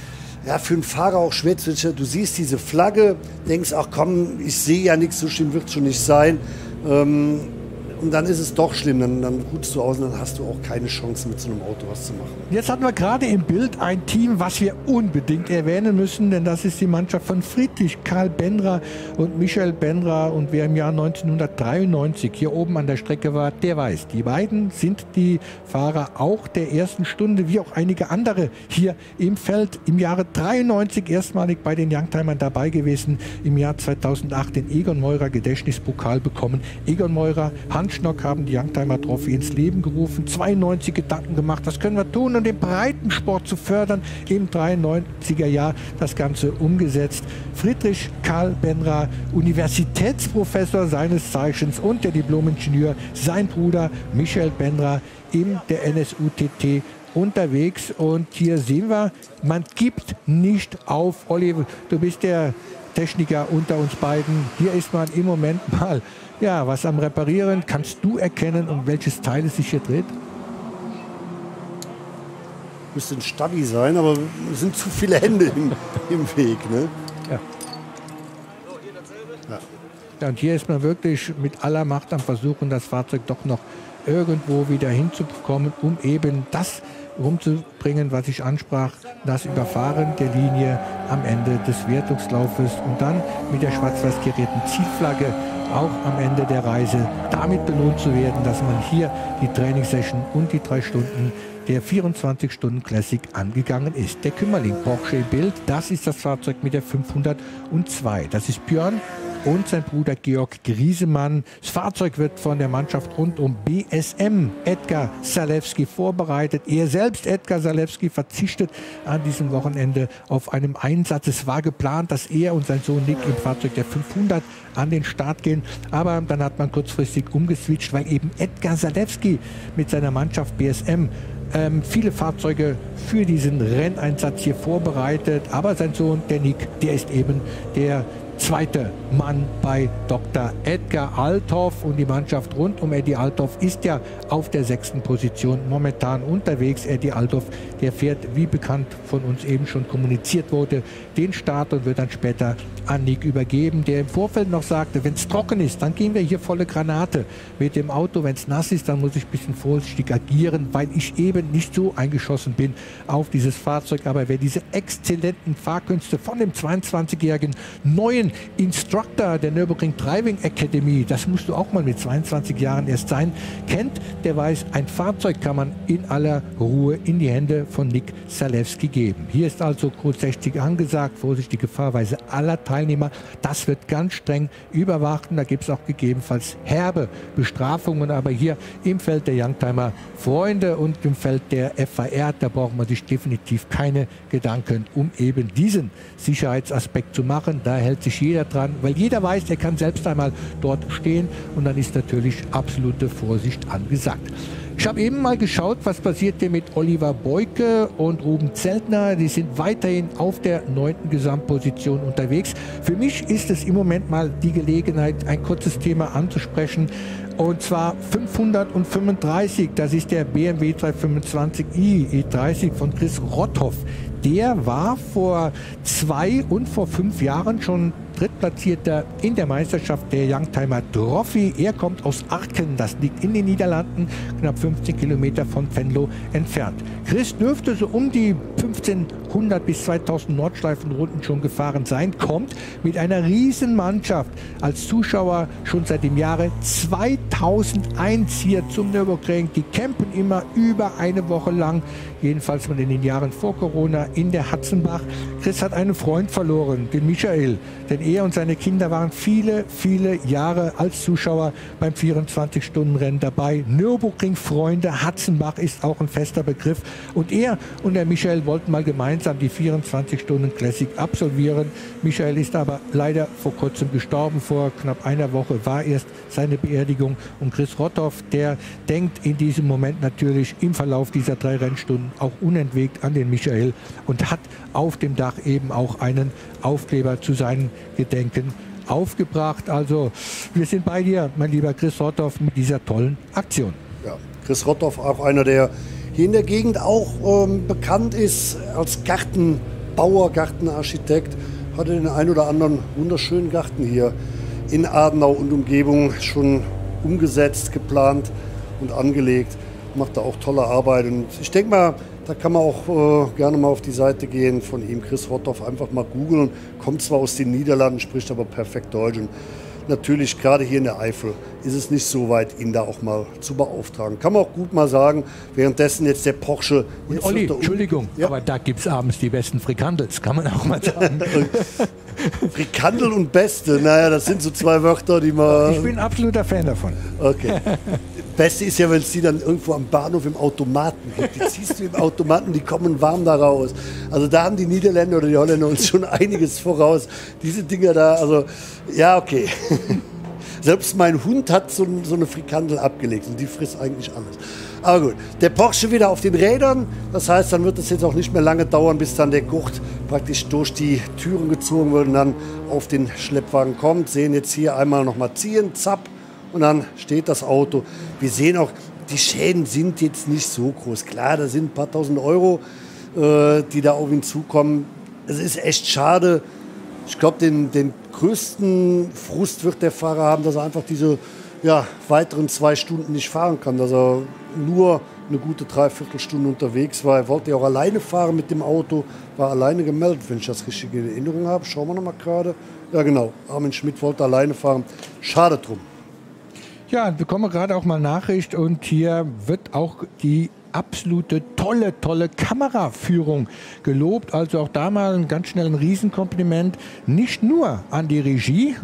ja, für einen Fahrer auch schwer Du siehst diese Flagge, denkst, ach komm, ich sehe ja nichts, so schlimm wird es schon nicht sein. Ähm, und dann ist es doch schlimm, dann, dann rutschst du aus und dann hast du auch keine Chance, mit so einem Auto was zu machen. Jetzt hatten wir gerade im Bild ein Team, was wir unbedingt erwähnen müssen, denn das ist die Mannschaft von Friedrich, Karl Benra und Michael Benra. Und wer im Jahr 1993 hier oben an der Strecke war, der weiß, die beiden sind die Fahrer auch der ersten Stunde, wie auch einige andere hier im Feld. Im Jahre 93 erstmalig bei den Youngtimern dabei gewesen, im Jahr 2008 den Egon Meurer Gedächtnispokal bekommen. Egon Meurer, Hans Schnock haben die Youngtimer Trophy ins Leben gerufen, 92 Gedanken gemacht, was können wir tun, um den Breitensport zu fördern. Im 93er Jahr das Ganze umgesetzt. Friedrich Karl Benra, Universitätsprofessor seines Zeichens und der Diplomingenieur, sein Bruder Michael Benra in der NSUTT unterwegs. Und hier sehen wir, man gibt nicht auf. Olli, du bist der Techniker unter uns beiden. Hier ist man im Moment mal ja, was am Reparieren. Kannst du erkennen, um welches Teil es sich hier dreht? Müsste ein Stabi sein, aber es sind zu viele Hände im, im Weg. Ne? Ja. ja. Ja, und hier ist man wirklich mit aller Macht am Versuchen, das Fahrzeug doch noch irgendwo wieder hinzubekommen, um eben das rumzubringen, was ich ansprach, das Überfahren der Linie am Ende des Wertungslaufes und dann mit der schwarz-weiß karierten Zielflagge auch am Ende der Reise damit belohnt zu werden, dass man hier die Trainingssession und die drei Stunden der 24 Stunden Classic angegangen ist. Der Kümmerling Porsche Bild, das ist das Fahrzeug mit der 502. Das ist Björn und sein Bruder Georg Griesemann. Das Fahrzeug wird von der Mannschaft rund um BSM Edgar Salewski vorbereitet. Er selbst, Edgar Salewski, verzichtet an diesem Wochenende auf einem Einsatz. Es war geplant, dass er und sein Sohn Nick im Fahrzeug der 500 an den Start gehen. Aber dann hat man kurzfristig umgeswitcht, weil eben Edgar Salewski mit seiner Mannschaft BSM ähm, viele Fahrzeuge für diesen Renneinsatz hier vorbereitet. Aber sein Sohn, der Nick, der ist eben der zweite Mann bei Dr. Edgar Althoff und die Mannschaft rund um Eddie Althoff ist ja auf der sechsten Position momentan unterwegs. Eddie Althoff, der fährt, wie bekannt von uns eben schon kommuniziert wurde, den Start und wird dann später an Nick übergeben, der im Vorfeld noch sagte, wenn es trocken ist, dann gehen wir hier volle Granate mit dem Auto. Wenn es nass ist, dann muss ich ein bisschen vorsichtig agieren, weil ich eben nicht so eingeschossen bin auf dieses Fahrzeug. Aber wer diese exzellenten Fahrkünste von dem 22-jährigen neuen Instructor der Nürburgring Driving Academy, das musst du auch mal mit 22 Jahren erst sein, kennt, der weiß, ein Fahrzeug kann man in aller Ruhe in die Hände von Nick Salewski geben. Hier ist also Code 60 angesagt, vorsichtige Fahrweise aller Teilnehmer. Das wird ganz streng überwacht und da gibt es auch gegebenenfalls herbe Bestrafungen. Aber hier im Feld der Youngtimer Freunde und im Feld der FAR, da braucht man sich definitiv keine Gedanken, um eben diesen Sicherheitsaspekt zu machen. Da hält sich jeder dran, weil jeder weiß, er kann selbst einmal dort stehen und dann ist natürlich absolute Vorsicht angesagt. Ich habe eben mal geschaut, was passierte mit Oliver Beuke und Ruben Zeltner. Die sind weiterhin auf der neunten Gesamtposition unterwegs. Für mich ist es im Moment mal die Gelegenheit, ein kurzes Thema anzusprechen. Und zwar 535, das ist der BMW 325i E30 von Chris Rotthoff. Der war vor zwei und vor fünf Jahren schon Drittplatzierter in der Meisterschaft der Youngtimer Trophy. Er kommt aus Aachen, das liegt in den Niederlanden, knapp 15 Kilometer von Venlo entfernt. Chris dürfte so um die 1500 bis 2000 Nordschleifenrunden schon gefahren sein, kommt mit einer riesen Mannschaft als Zuschauer schon seit dem Jahre 2001 hier zum Nürburgring. Die campen immer über eine Woche lang, jedenfalls mal in den Jahren vor Corona in der Hatzenbach. Chris hat einen Freund verloren, den Michael, denn er und seine Kinder waren viele, viele Jahre als Zuschauer beim 24-Stunden-Rennen dabei. Nürburgring-Freunde, Hatzenbach ist auch ein fester Begriff. Und er und der Michael wollten mal gemeinsam die 24-Stunden-Classic absolvieren. Michael ist aber leider vor kurzem gestorben. Vor knapp einer Woche war erst seine Beerdigung. Und Chris Rotthoff, der denkt in diesem Moment natürlich im Verlauf dieser drei Rennstunden auch unentwegt an den Michael und hat auf dem Dach eben auch einen Aufkleber zu seinen Gedenken aufgebracht. Also wir sind bei dir, mein lieber Chris Rotthoff, mit dieser tollen Aktion. Ja, Chris Rotthoff, auch einer, der hier in der Gegend auch ähm, bekannt ist als Gartenbauer, Gartenarchitekt, hatte den ein oder anderen wunderschönen Garten hier in Adenau und Umgebung schon umgesetzt, geplant und angelegt. Macht da auch tolle Arbeit. Und ich denke mal, da kann man auch äh, gerne mal auf die Seite gehen von ihm, Chris Rotthoff, einfach mal googeln. Kommt zwar aus den Niederlanden, spricht aber perfekt Deutsch. Und natürlich, gerade hier in der Eifel, ist es nicht so weit, ihn da auch mal zu beauftragen. Kann man auch gut mal sagen, währenddessen jetzt der Porsche. Und Olli, Entschuldigung, ja. aber da gibt es abends die besten Frikandels, kann man auch mal sagen. Frikandel und Beste, naja, das sind so zwei Wörter, die man. Ich bin absoluter Fan davon. Okay. Beste ist ja, wenn es die dann irgendwo am Bahnhof im Automaten gibt. Die ziehst du im Automaten, die kommen warm da raus. Also da haben die Niederländer oder die Holländer uns schon einiges voraus. Diese Dinger da, also ja, okay. Selbst mein Hund hat so, so eine Frikandel abgelegt und die frisst eigentlich alles. Aber gut, der Porsche wieder auf den Rädern. Das heißt, dann wird es jetzt auch nicht mehr lange dauern, bis dann der Gurt praktisch durch die Türen gezogen wird und dann auf den Schleppwagen kommt. Sehen jetzt hier einmal nochmal ziehen, zapp und dann steht das Auto. Wir sehen auch, die Schäden sind jetzt nicht so groß. Klar, da sind ein paar tausend Euro, äh, die da auf ihn zukommen. Es ist echt schade. ich glaube, den, den größten Frust wird der Fahrer haben, dass er einfach diese ja, weiteren zwei Stunden nicht fahren kann, dass er nur eine gute Dreiviertelstunde unterwegs war. Er wollte ja auch alleine fahren mit dem Auto, war alleine gemeldet, wenn ich das richtig in Erinnerung habe. Schauen wir noch mal gerade. Ja, genau. Armin Schmidt wollte alleine fahren. Schade drum. Ja, wir bekommen gerade auch mal Nachricht und hier wird auch die absolute tolle, tolle Kameraführung gelobt. Also auch da mal ein ganz schnell ein Riesenkompliment. Nicht nur an die Regie,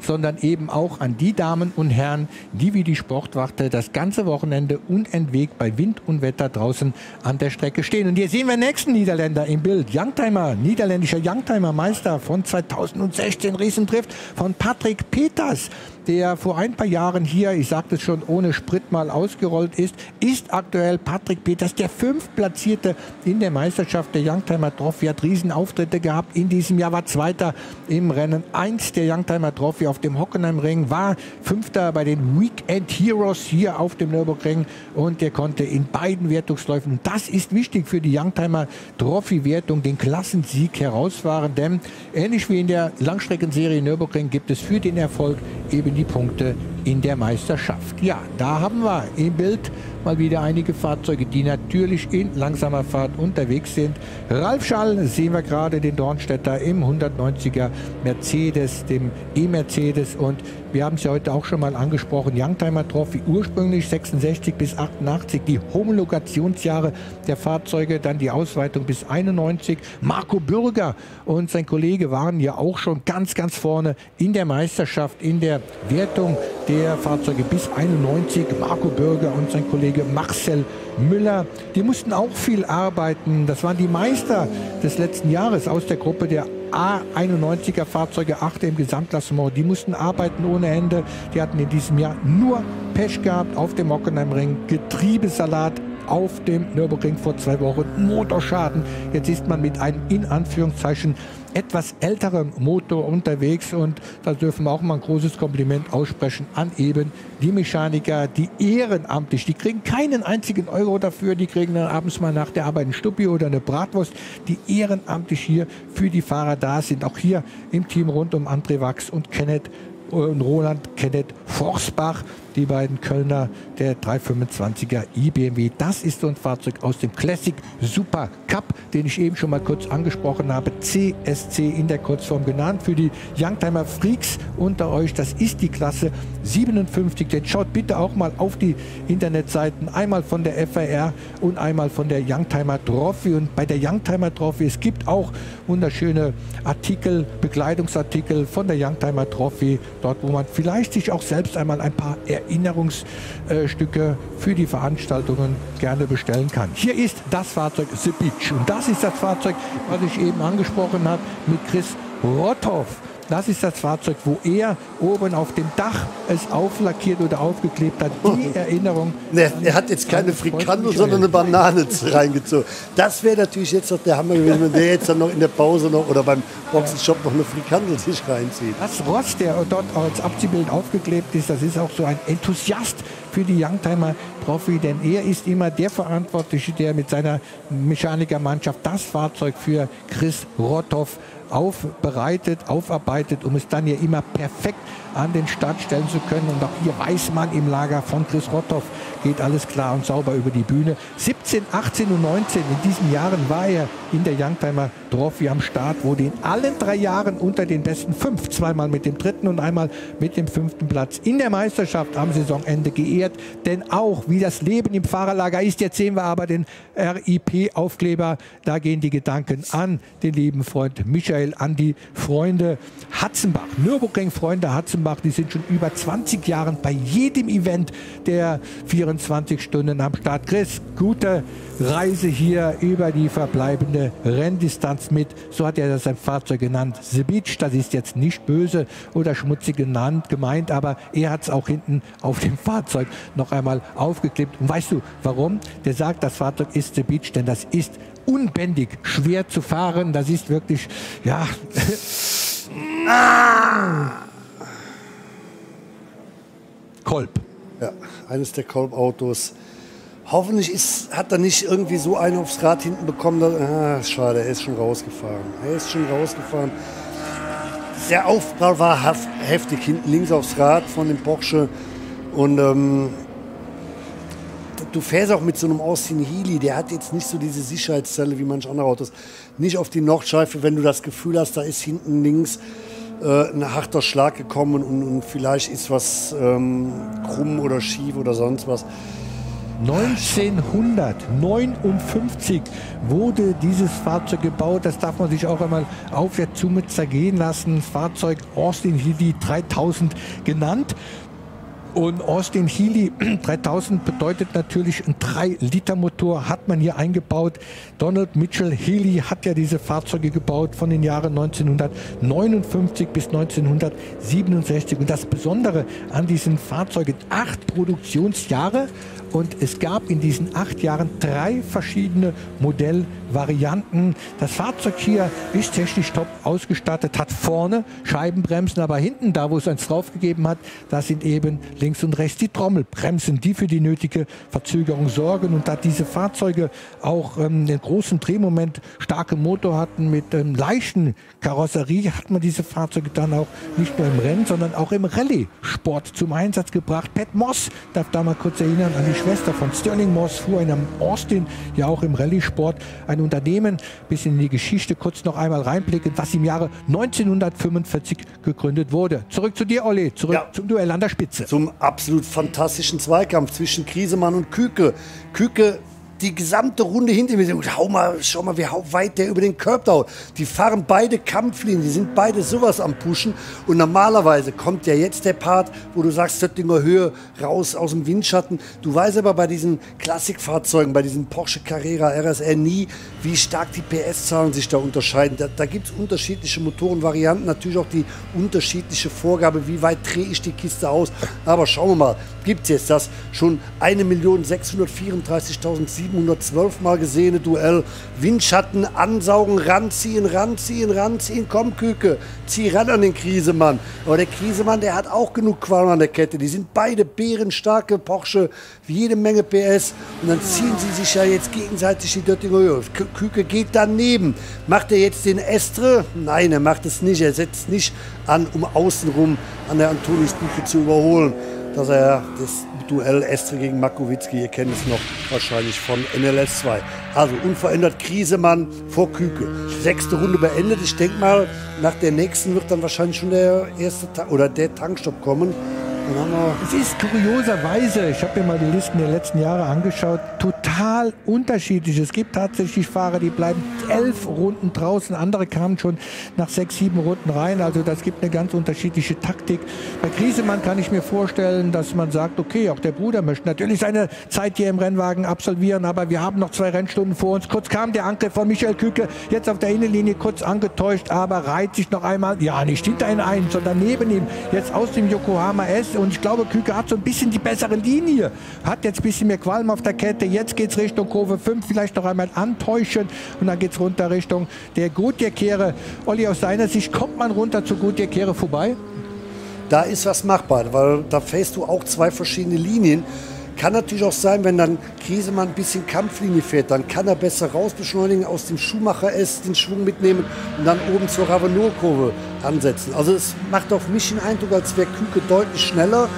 sondern eben auch an die Damen und Herren, die wie die Sportwachte das ganze Wochenende unentwegt bei Wind und Wetter draußen an der Strecke stehen. Und hier sehen wir den nächsten Niederländer im Bild. Youngtimer, niederländischer Youngtimer Meister von 2016 Riesendrift von Patrick Peters der vor ein paar Jahren hier, ich sagte es schon, ohne Sprit mal ausgerollt ist, ist aktuell Patrick Peters, der fünftplatzierte in der Meisterschaft der Youngtimer Trophy, hat Riesenauftritte gehabt. In diesem Jahr war Zweiter im Rennen 1 der Youngtimer Trophy auf dem Hockenheimring, war Fünfter bei den Weekend Heroes hier auf dem Nürburgring und der konnte in beiden Wertungsläufen, das ist wichtig für die Youngtimer Trophy Wertung, den Klassensieg herausfahren, denn ähnlich wie in der Langstreckenserie Nürburgring gibt es für den Erfolg eben die Punkte in der Meisterschaft. Ja, da haben wir im Bild mal wieder einige Fahrzeuge, die natürlich in langsamer Fahrt unterwegs sind. Ralf Schall sehen wir gerade den Dornstädter im 190er Mercedes, dem E-Mercedes und wir haben es ja heute auch schon mal angesprochen, Youngtimer Trophy ursprünglich 66 bis 88, die Homologationsjahre der Fahrzeuge, dann die Ausweitung bis 91. Marco Bürger und sein Kollege waren ja auch schon ganz, ganz vorne in der Meisterschaft, in der Wertung der Fahrzeuge bis 91. Marco Bürger und sein Kollege Marcel Müller, die mussten auch viel arbeiten. Das waren die Meister des letzten Jahres aus der Gruppe der A91er Fahrzeuge, achte im Gesamtklassement. Die mussten arbeiten ohne Ende. Die hatten in diesem Jahr nur Pech gehabt auf dem Hockenheimring. Getriebesalat auf dem Nürburgring vor zwei Wochen. Motorschaden. Jetzt ist man mit einem in Anführungszeichen etwas älterem Motor unterwegs und da dürfen wir auch mal ein großes Kompliment aussprechen an eben die Mechaniker, die ehrenamtlich, die kriegen keinen einzigen Euro dafür, die kriegen dann abends mal nach der Arbeit ein Stuppi oder eine Bratwurst, die ehrenamtlich hier für die Fahrer da sind. Auch hier im Team rund um André Wachs und Kenneth und Roland Kenneth Forsbach die beiden Kölner, der 325er iBMW. Das ist so ein Fahrzeug aus dem Classic Super Cup, den ich eben schon mal kurz angesprochen habe. CSC in der Kurzform genannt. Für die Youngtimer Freaks unter euch, das ist die Klasse 57. Denn schaut bitte auch mal auf die Internetseiten, einmal von der FAR und einmal von der Youngtimer Trophy. Und bei der Youngtimer Trophy, es gibt auch wunderschöne Artikel, Bekleidungsartikel von der Youngtimer Trophy, dort wo man vielleicht sich auch selbst einmal ein paar Erinnerungsstücke für die Veranstaltungen gerne bestellen kann. Hier ist das Fahrzeug The Beach und das ist das Fahrzeug, was ich eben angesprochen habe mit Chris Rotthoff. Das ist das Fahrzeug, wo er oben auf dem Dach es auflackiert oder aufgeklebt hat. Die Erinnerung. Ne, er hat jetzt keine Frikandel, sondern eine Banane reingezogen. Das wäre natürlich jetzt noch der Hammer gewesen, wenn der jetzt dann noch in der Pause noch oder beim Boxenshop noch eine Frikandel sich reinzieht. Das Rost, der dort als Abziehbild aufgeklebt ist, das ist auch so ein Enthusiast für die Youngtimer Trophy, denn er ist immer der Verantwortliche, der mit seiner Mechanikermannschaft das Fahrzeug für Chris Rotthoff aufbereitet, aufarbeitet, um es dann ja immer perfekt an den Start stellen zu können. Und auch hier weiß man im Lager von Chris Rotthoff, geht alles klar und sauber über die Bühne. 17, 18 und 19 in diesen Jahren war er in der Youngtimer Trophy am Start, wurde in allen drei Jahren unter den besten fünf, zweimal mit dem dritten und einmal mit dem fünften Platz in der Meisterschaft am Saisonende geehrt. Denn auch wie das Leben im Fahrerlager ist, jetzt sehen wir aber den RIP-Aufkleber, da gehen die Gedanken an den lieben Freund Michael, an die Freunde Hatzenbach, Nürburgring-Freunde Hatzenbach, die sind schon über 20 Jahre bei jedem Event der 24 Stunden am Start. Chris, gute Reise hier über die verbleibende Renndistanz mit. So hat er sein Fahrzeug genannt. The Beach, das ist jetzt nicht böse oder schmutzig genannt, gemeint, aber er hat es auch hinten auf dem Fahrzeug noch einmal aufgeklebt. Und weißt du, warum? Der sagt, das Fahrzeug ist The Beach, denn das ist unbändig schwer zu fahren. Das ist wirklich, ja. Kolb. Ja, eines der Kolb-Autos Hoffentlich ist, hat er nicht irgendwie so einen aufs Rad hinten bekommen. Dass, ah, schade, er ist schon rausgefahren. Er ist schon rausgefahren. der Aufprall war heftig. Hinten links aufs Rad von dem Porsche. Und ähm, du fährst auch mit so einem Austin Healy, der hat jetzt nicht so diese Sicherheitszelle wie manche andere Autos. Nicht auf die Nordschleife, wenn du das Gefühl hast, da ist hinten links äh, ein harter Schlag gekommen und, und vielleicht ist was ähm, krumm oder schief oder sonst was. 1959 wurde dieses Fahrzeug gebaut. Das darf man sich auch einmal auf der Zunge zergehen lassen. Fahrzeug Austin Healey 3000 genannt. Und Austin Healey 3000 bedeutet natürlich ein 3-Liter-Motor, hat man hier eingebaut. Donald Mitchell Healey hat ja diese Fahrzeuge gebaut von den Jahren 1959 bis 1967. Und das Besondere an diesen Fahrzeugen, acht Produktionsjahre und es gab in diesen acht Jahren drei verschiedene Modellvarianten. Das Fahrzeug hier ist technisch top ausgestattet, hat vorne Scheibenbremsen, aber hinten, da wo es eins draufgegeben hat, da sind eben links und rechts die Trommelbremsen, die für die nötige Verzögerung sorgen. Und da diese Fahrzeuge auch ähm, den großen Drehmoment, starke Motor hatten mit ähm, leichten Karosserie, hat man diese Fahrzeuge dann auch nicht nur im Rennen, sondern auch im Rallye-Sport zum Einsatz gebracht. Pat Moss darf da mal kurz erinnern an die Schwester von Sterling Moss, fuhr in einem Austin, ja auch im Rallye-Sport, ein Unternehmen, bisschen in die Geschichte kurz noch einmal reinblicken, was im Jahre 1945 gegründet wurde. Zurück zu dir, Olli, zurück ja, zum Duell an der Spitze. Zum absolut fantastischen Zweikampf zwischen Krisemann und Küke. Küke die gesamte Runde hinter mir. Schau mal, schau mal, wie weit der über den Körper haut. Die fahren beide Kampflinien, die sind beide sowas am Pushen. Und normalerweise kommt ja jetzt der Part, wo du sagst, Söttinger Höhe raus aus dem Windschatten. Du weißt aber bei diesen Klassikfahrzeugen, bei diesen Porsche Carrera RSR nie, wie stark die PS-Zahlen sich da unterscheiden. Da, da gibt es unterschiedliche Motorenvarianten, natürlich auch die unterschiedliche Vorgabe, wie weit drehe ich die Kiste aus. Aber schauen wir mal, gibt es jetzt das schon 1.634.700 712 Mal gesehene Duell. Windschatten ansaugen, ranziehen, ranziehen, ranziehen. Komm, Küke, zieh ran an den Krisemann. Aber der Krisemann, der hat auch genug Qualen an der Kette. Die sind beide bärenstarke Porsche, jede Menge PS. Und dann ziehen sie sich ja jetzt gegenseitig die Döttinger Höhe. Küke geht daneben. Macht er jetzt den Estre? Nein, er macht es nicht. Er setzt nicht an, um außenrum an der Antonis Buche zu überholen dass er das Duell Estre gegen Makowitzki, ihr kennt es noch wahrscheinlich von NLS 2. Also unverändert Krisemann vor Küke. Sechste Runde beendet. Ich denke mal, nach der nächsten wird dann wahrscheinlich schon der erste Ta oder der Tankstopp kommen. Es ist kurioserweise, ich habe mir mal die Listen der letzten Jahre angeschaut, total unterschiedlich. Es gibt tatsächlich Fahrer, die bleiben elf Runden draußen, andere kamen schon nach sechs, sieben Runden rein. Also das gibt eine ganz unterschiedliche Taktik. Bei Griesemann kann ich mir vorstellen, dass man sagt, okay, auch der Bruder möchte natürlich seine Zeit hier im Rennwagen absolvieren, aber wir haben noch zwei Rennstunden vor uns. Kurz kam der Angriff von Michael Küke, jetzt auf der Innenlinie kurz angetäuscht, aber reiht sich noch einmal, ja nicht hinter ihn ein, sondern neben ihm, jetzt aus dem Yokohama S und ich glaube, Küke hat so ein bisschen die bessere Linie. Hat jetzt ein bisschen mehr Qualm auf der Kette. Jetzt geht es Richtung Kurve 5. Vielleicht noch einmal antäuschen. Und dann geht es runter Richtung der Gutierkehre. Olli, aus deiner Sicht kommt man runter zur Gutierkehre vorbei? Da ist was machbar, weil da fährst du auch zwei verschiedene Linien. Kann natürlich auch sein, wenn dann Krisemann ein bisschen Kampflinie fährt, dann kann er besser rausbeschleunigen, aus dem Schuhmacher S den Schwung mitnehmen und dann oben zur Ravenur-Kurve ansetzen. Also es macht auf mich den Eindruck, als wäre Küke deutlich schneller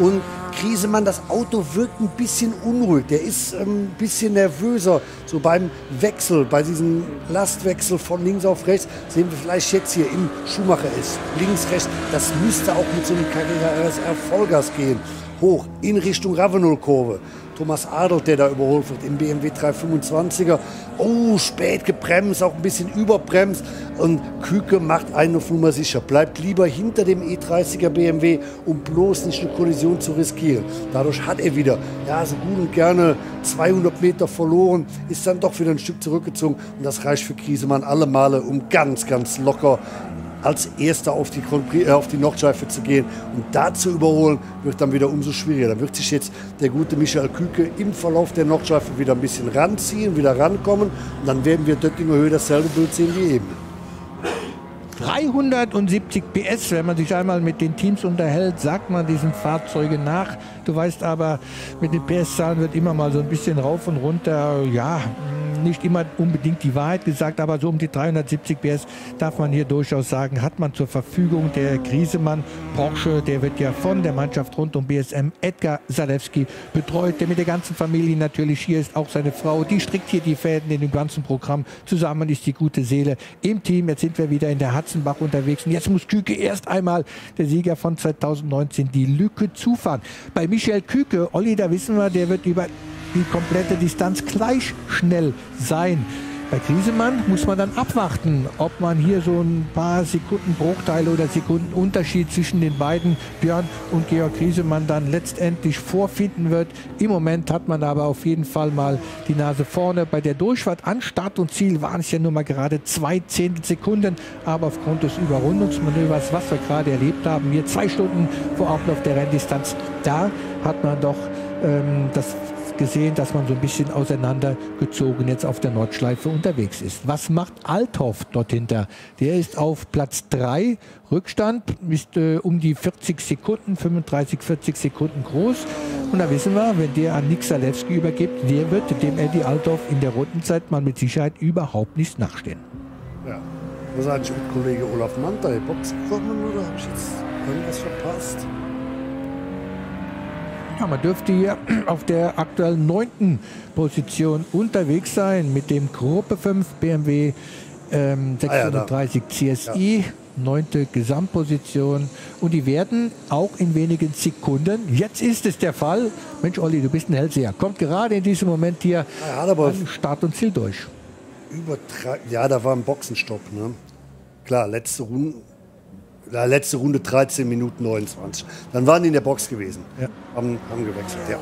und Krisemann, das Auto wirkt ein bisschen unruhig. Der ist ähm, ein bisschen nervöser. So beim Wechsel, bei diesem Lastwechsel von links auf rechts, sehen wir vielleicht jetzt hier im Schuhmacher S. Links, rechts. Das müsste auch mit so einem Carrera RSR Vollgas gehen hoch in Richtung Ravenol-Kurve. Thomas Adelt, der da überholt wird im BMW 325er. Oh, spät gebremst, auch ein bisschen überbremst. Und Küke macht einen auf Nummer sicher. Bleibt lieber hinter dem E30er BMW, um bloß nicht eine Kollision zu riskieren. Dadurch hat er wieder, ja, so gut und gerne 200 Meter verloren, ist dann doch wieder ein Stück zurückgezogen. Und das reicht für Kriesemann alle Male, um ganz, ganz locker als Erster auf die, äh, auf die Nordschleife zu gehen. Und da zu überholen, wird dann wieder umso schwieriger. Da wird sich jetzt der gute Michael Küke im Verlauf der Nordschleife wieder ein bisschen ranziehen, wieder rankommen. Und dann werden wir Döttinger Höhe dasselbe Bild sehen wie eben. 370 PS, wenn man sich einmal mit den Teams unterhält, sagt man diesen Fahrzeugen nach. Du weißt aber, mit den PS-Zahlen wird immer mal so ein bisschen rauf und runter, ja, nicht immer unbedingt die Wahrheit gesagt, aber so um die 370 PS darf man hier durchaus sagen, hat man zur Verfügung. Der Griesemann Porsche, der wird ja von der Mannschaft rund um BSM Edgar Zalewski betreut, der mit der ganzen Familie natürlich hier ist, auch seine Frau, die strickt hier die Fäden in dem ganzen Programm. Zusammen ist die gute Seele im Team. Jetzt sind wir wieder in der Hatzenbach unterwegs und jetzt muss Küke erst einmal der Sieger von 2019 die Lücke zufahren. Bei Michel Küke, Olli, da wissen wir, der wird über die komplette Distanz gleich schnell sein. Bei Griesemann muss man dann abwarten, ob man hier so ein paar Sekunden Bruchteile oder Sekunden Unterschied zwischen den beiden Björn und Georg Griesemann dann letztendlich vorfinden wird. Im Moment hat man aber auf jeden Fall mal die Nase vorne. Bei der Durchfahrt an Start und Ziel waren es ja nur mal gerade zwei Zehntelsekunden, aber aufgrund des Überrundungsmanövers, was wir gerade erlebt haben, hier zwei Stunden vor Ablauf der Renndistanz, da hat man doch ähm, das gesehen, dass man so ein bisschen auseinandergezogen jetzt auf der Nordschleife unterwegs ist. Was macht Althoff dort hinter? Der ist auf Platz 3. Rückstand ist äh, um die 40 Sekunden, 35, 40 Sekunden groß. Und da wissen wir, wenn der an Nick Salewski übergibt, der wird dem Eddie Althoff in der Rundenzeit mal mit Sicherheit überhaupt nicht nachstehen. Ja. Was hat mit Kollege Olaf Box bekommen oder habe ich jetzt irgendwas verpasst? Ja, man dürfte hier auf der aktuell neunten Position unterwegs sein mit dem Gruppe 5 BMW ähm, 630 ah, ja, CSI. Ja. Neunte Gesamtposition. Und die werden auch in wenigen Sekunden, jetzt ist es der Fall, Mensch Olli, du bist ein Hellseher, kommt gerade in diesem Moment hier ja, an Start und Ziel durch. ja, da war ein Boxenstopp. Ne? Klar, letzte Runde, ja, letzte Runde 13 Minuten 29. Dann waren die in der Box gewesen. Ja. Haben, haben gewechselt, ja.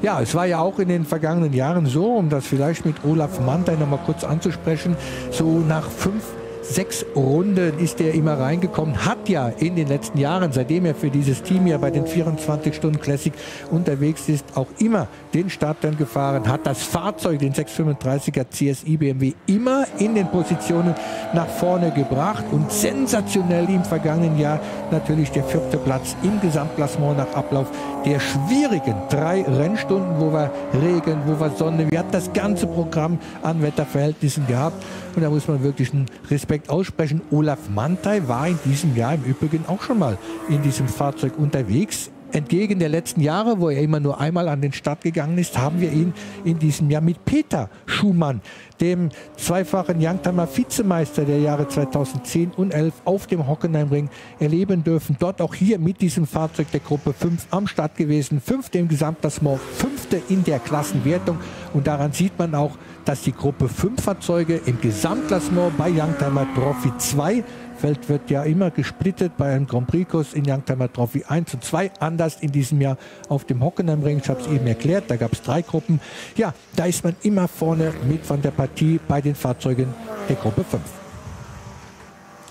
Ja, es war ja auch in den vergangenen Jahren so, um das vielleicht mit Olaf Mantei noch mal kurz anzusprechen, so nach fünf sechs Runden ist er immer reingekommen, hat ja in den letzten Jahren, seitdem er für dieses Team ja bei den 24 Stunden Classic unterwegs ist, auch immer den Start dann gefahren, hat das Fahrzeug, den 635er CSI BMW, immer in den Positionen nach vorne gebracht und sensationell im vergangenen Jahr natürlich der vierte Platz im Gesamtklassement nach Ablauf der schwierigen drei Rennstunden, wo wir Regen, wo wir Sonne, wir hatten das ganze Programm an Wetterverhältnissen gehabt und da muss man wirklich einen Respekt aussprechen. Olaf Mantei war in diesem Jahr im Übrigen auch schon mal in diesem Fahrzeug unterwegs entgegen der letzten Jahre, wo er immer nur einmal an den Start gegangen ist, haben wir ihn in diesem Jahr mit Peter Schumann, dem zweifachen Youngtimer Vizemeister der Jahre 2010 und 11 auf dem Hockenheimring erleben dürfen. Dort auch hier mit diesem Fahrzeug der Gruppe 5 am Start gewesen. Fünfte im Gesamtklassement, fünfte in der Klassenwertung. Und daran sieht man auch, dass die Gruppe 5 Fahrzeuge im Gesamtklassement bei Youngtimer Trophy 2 Feld wird ja immer gesplittet bei einem Grand Prix-Kurs in Youngtimer Trophy 1 und 2. Anders in diesem Jahr auf dem Hockenheimring. Ich habe es eben erklärt, da gab es drei Gruppen. Ja, da ist man immer vorne mit von der Partie bei den Fahrzeugen der Gruppe 5.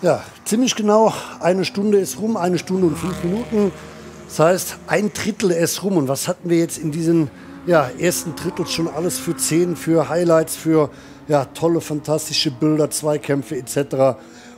Ja, ziemlich genau eine Stunde ist rum, eine Stunde und fünf Minuten. Das heißt, ein Drittel ist rum. Und was hatten wir jetzt in diesen ja, ersten Drittel schon alles für Szenen, für Highlights, für ja, tolle, fantastische Bilder, Zweikämpfe etc.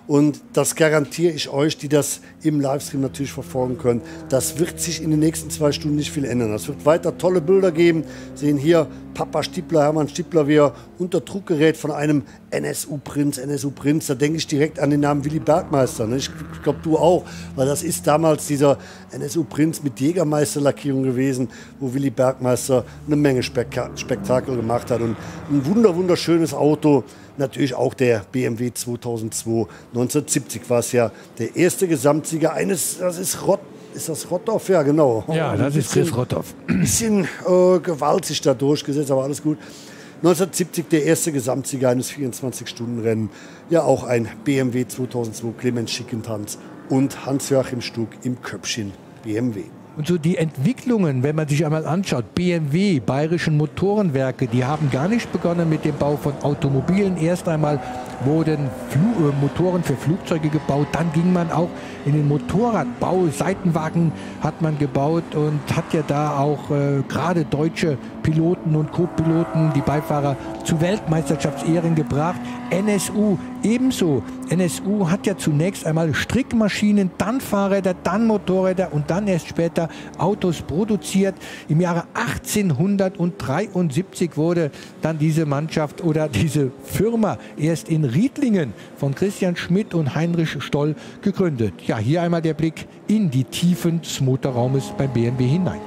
Und das garantiere ich euch, die das im Livestream natürlich verfolgen können. Das wird sich in den nächsten zwei Stunden nicht viel ändern. Es wird weiter tolle Bilder geben. Sehen hier Papa Stippler, Hermann Stippler, wie er unter Druck gerät von einem NSU-Prinz, NSU-Prinz. Da denke ich direkt an den Namen Willy Bergmeister. Ne? Ich glaube, du auch, weil das ist damals dieser NSU-Prinz mit Jägermeisterlackierung gewesen, wo Willy Bergmeister eine Menge Spektakel gemacht hat. Und ein wunder, wunderschönes Auto natürlich auch der BMW 2002. 1970 war es ja der erste Gesamtsieger eines, das ist Rott, ist das Rotthoff? Ja, genau. Ja, das ist Chris Rotthoff. Ein bisschen äh, Gewalt sich da durchgesetzt, aber alles gut. 1970 der erste Gesamtsieger eines 24-Stunden-Rennen. Ja, auch ein BMW 2002 Clemens Schickentanz und Hans-Joachim Stuck im Köpfchen BMW. Und so die Entwicklungen, wenn man sich einmal anschaut, BMW, Bayerischen Motorenwerke, die haben gar nicht begonnen mit dem Bau von Automobilen. Erst einmal wurden Flu äh, Motoren für Flugzeuge gebaut. Dann ging man auch in den Motorradbau. Seitenwagen hat man gebaut und hat ja da auch äh, gerade deutsche Piloten und Co-Piloten, die Beifahrer, zu Weltmeisterschaftsehren gebracht. NSU ebenso. NSU hat ja zunächst einmal Strickmaschinen, dann Fahrräder, dann Motorräder und dann erst später Autos produziert. Im Jahre 1873 wurde dann diese Mannschaft oder diese Firma erst in Riedlingen von Christian Schmidt und Heinrich Stoll gegründet. Ja, hier einmal der Blick in die Tiefen des Motorraumes beim BMW hinein.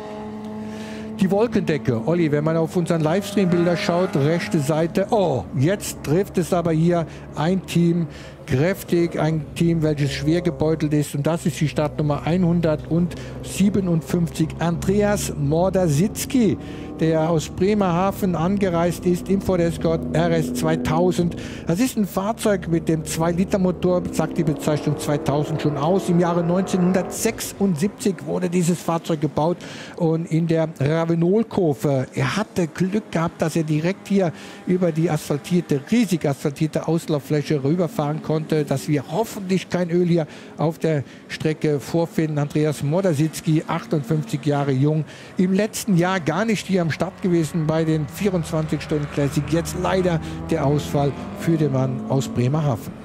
Die Wolkendecke. Olli, wenn man auf unseren Livestream-Bilder schaut, rechte Seite. Oh, jetzt trifft es aber hier ein Team kräftig, ein Team, welches schwer gebeutelt ist. Und das ist die Startnummer 157, Andreas Mordasitzki der aus Bremerhaven angereist ist im Ford Escort RS 2000. Das ist ein Fahrzeug mit dem 2-Liter-Motor, sagt die Bezeichnung 2000 schon aus. Im Jahre 1976 wurde dieses Fahrzeug gebaut und in der Ravenolkurve. Er hatte Glück gehabt, dass er direkt hier über die asphaltierte, riesig asphaltierte Auslauffläche rüberfahren konnte, dass wir hoffentlich kein Öl hier auf der Strecke vorfinden. Andreas Modersitzki, 58 Jahre jung, im letzten Jahr gar nicht hier am Start gewesen bei den 24 Stunden Classic. Jetzt leider der Ausfall für den Mann aus Bremerhaven.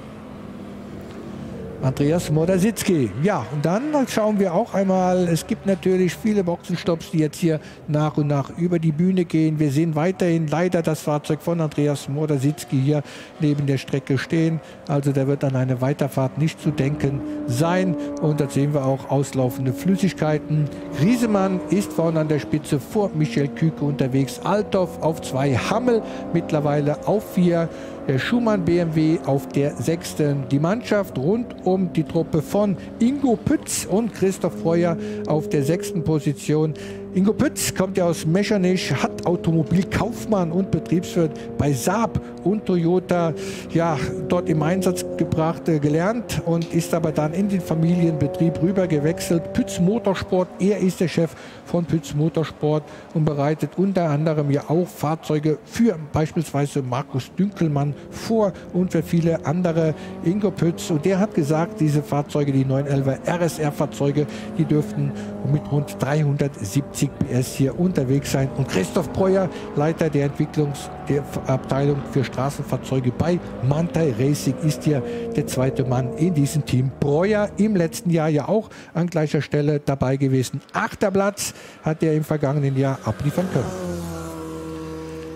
Andreas Modersitzki. Ja, und dann schauen wir auch einmal, es gibt natürlich viele Boxenstopps, die jetzt hier nach und nach über die Bühne gehen. Wir sehen weiterhin leider das Fahrzeug von Andreas Modersitzki hier neben der Strecke stehen. Also da wird an eine Weiterfahrt nicht zu denken sein. Und da sehen wir auch auslaufende Flüssigkeiten. Riesemann ist vorne an der Spitze vor Michel Küke unterwegs. Althoff auf zwei, Hammel mittlerweile auf vier der Schumann BMW auf der sechsten. Die Mannschaft rund um die Truppe von Ingo Pütz und Christoph Breuer auf der sechsten Position. Ingo Pütz kommt ja aus Mechernich, hat Automobilkaufmann und Betriebswirt bei Saab und Toyota ja, dort im Einsatz gebracht, äh, gelernt und ist aber dann in den Familienbetrieb rüber gewechselt. Pütz Motorsport, er ist der Chef von Pütz Motorsport und bereitet unter anderem ja auch Fahrzeuge für beispielsweise Markus Dünkelmann vor und für viele andere. Ingo Pütz und der hat gesagt, diese Fahrzeuge, die 911er RSR-Fahrzeuge, die dürften mit rund 370 PS hier unterwegs sein. Und Christoph Breuer, Leiter der Entwicklungsabteilung für Straßenfahrzeuge bei Mantai Racing, ist hier der zweite Mann in diesem Team. Breuer im letzten Jahr ja auch an gleicher Stelle dabei gewesen. Achter Platz hat er im vergangenen Jahr abliefern können.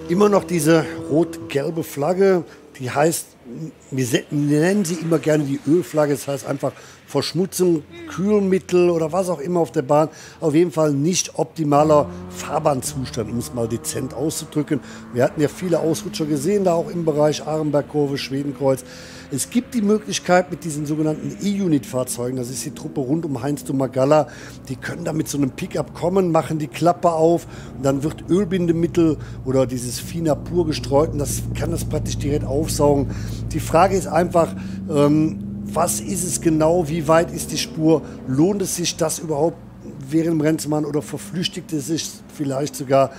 Immer noch diese rot-gelbe Flagge, die heißt, wir nennen sie immer gerne die Ölflagge, das heißt einfach Verschmutzung, Kühlmittel oder was auch immer auf der Bahn. Auf jeden Fall nicht optimaler Fahrbahnzustand, um es mal dezent auszudrücken. Wir hatten ja viele Ausrutscher gesehen, da auch im Bereich Arenbergkurve, Schwedenkreuz. Es gibt die Möglichkeit mit diesen sogenannten E-Unit-Fahrzeugen, das ist die Truppe rund um Heinz du Magalla, die können da mit so einem Pickup kommen, machen die Klappe auf und dann wird Ölbindemittel oder dieses Fina pur gestreut und das kann das praktisch direkt aufsaugen. Die Frage ist einfach, ähm, was ist es genau, wie weit ist die Spur, lohnt es sich das überhaupt während dem Rennen oder verflüchtigt es sich vielleicht sogar.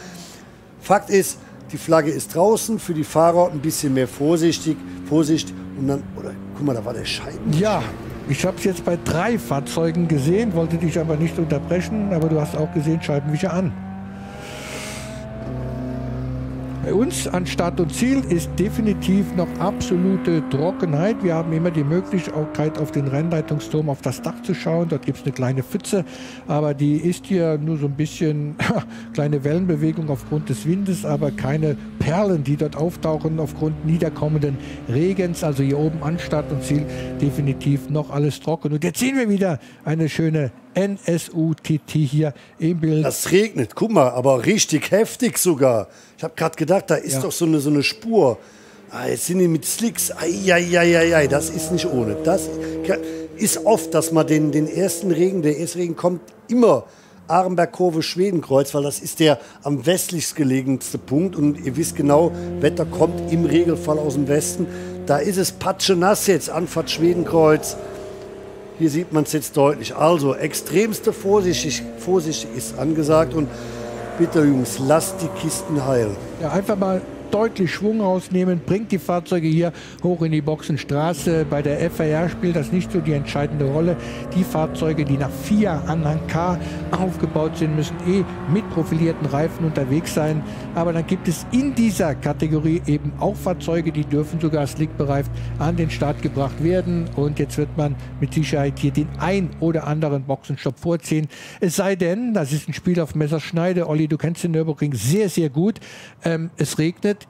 Fakt ist, die Flagge ist draußen, für die Fahrer ein bisschen mehr vorsichtig, Vorsicht und dann, oder guck mal, da war der Scheiben. Ja, ich habe es jetzt bei drei Fahrzeugen gesehen, wollte dich aber nicht unterbrechen, aber du hast auch gesehen, Scheibenwischer an. Bei uns an Start und Ziel ist definitiv noch absolute Trockenheit. Wir haben immer die Möglichkeit, auf den Rennleitungsturm, auf das Dach zu schauen. Dort gibt es eine kleine Pfütze, aber die ist hier nur so ein bisschen kleine Wellenbewegung aufgrund des Windes, aber keine Perlen, die dort auftauchen aufgrund niederkommenden Regens. Also hier oben an Start und Ziel definitiv noch alles trocken. Und jetzt sehen wir wieder eine schöne NSUTT hier im Bild. Das regnet, guck mal, aber richtig heftig sogar. Ich habe gerade gedacht, da ist ja. doch so eine, so eine Spur. Ah, jetzt sind die mit Slicks. Eieieiei, das ist nicht ohne. Das ist oft, dass man den, den ersten Regen, der erste Regen kommt immer Arenbergkurve, Schwedenkreuz, weil das ist der am westlichst gelegenste Punkt. Und ihr wisst genau, Wetter kommt im Regelfall aus dem Westen. Da ist es patschenass jetzt, Anfahrt Schwedenkreuz. Hier sieht man es jetzt deutlich. Also extremste Vorsicht, Vorsicht ist angesagt und bitte Jungs, lasst die Kisten heilen. Ja, einfach mal deutlich Schwung rausnehmen, bringt die Fahrzeuge hier hoch in die Boxenstraße. Bei der FAR spielt das nicht so die entscheidende Rolle. Die Fahrzeuge, die nach vier Anhang K aufgebaut sind, müssen eh mit profilierten Reifen unterwegs sein. Aber dann gibt es in dieser Kategorie eben auch Fahrzeuge, die dürfen sogar slickbereift an den Start gebracht werden. Und jetzt wird man mit Sicherheit hier den ein oder anderen Boxenstopp vorziehen. Es sei denn, das ist ein Spiel auf Messerschneide. Olli, du kennst den Nürburgring sehr, sehr gut. Ähm, es regnet.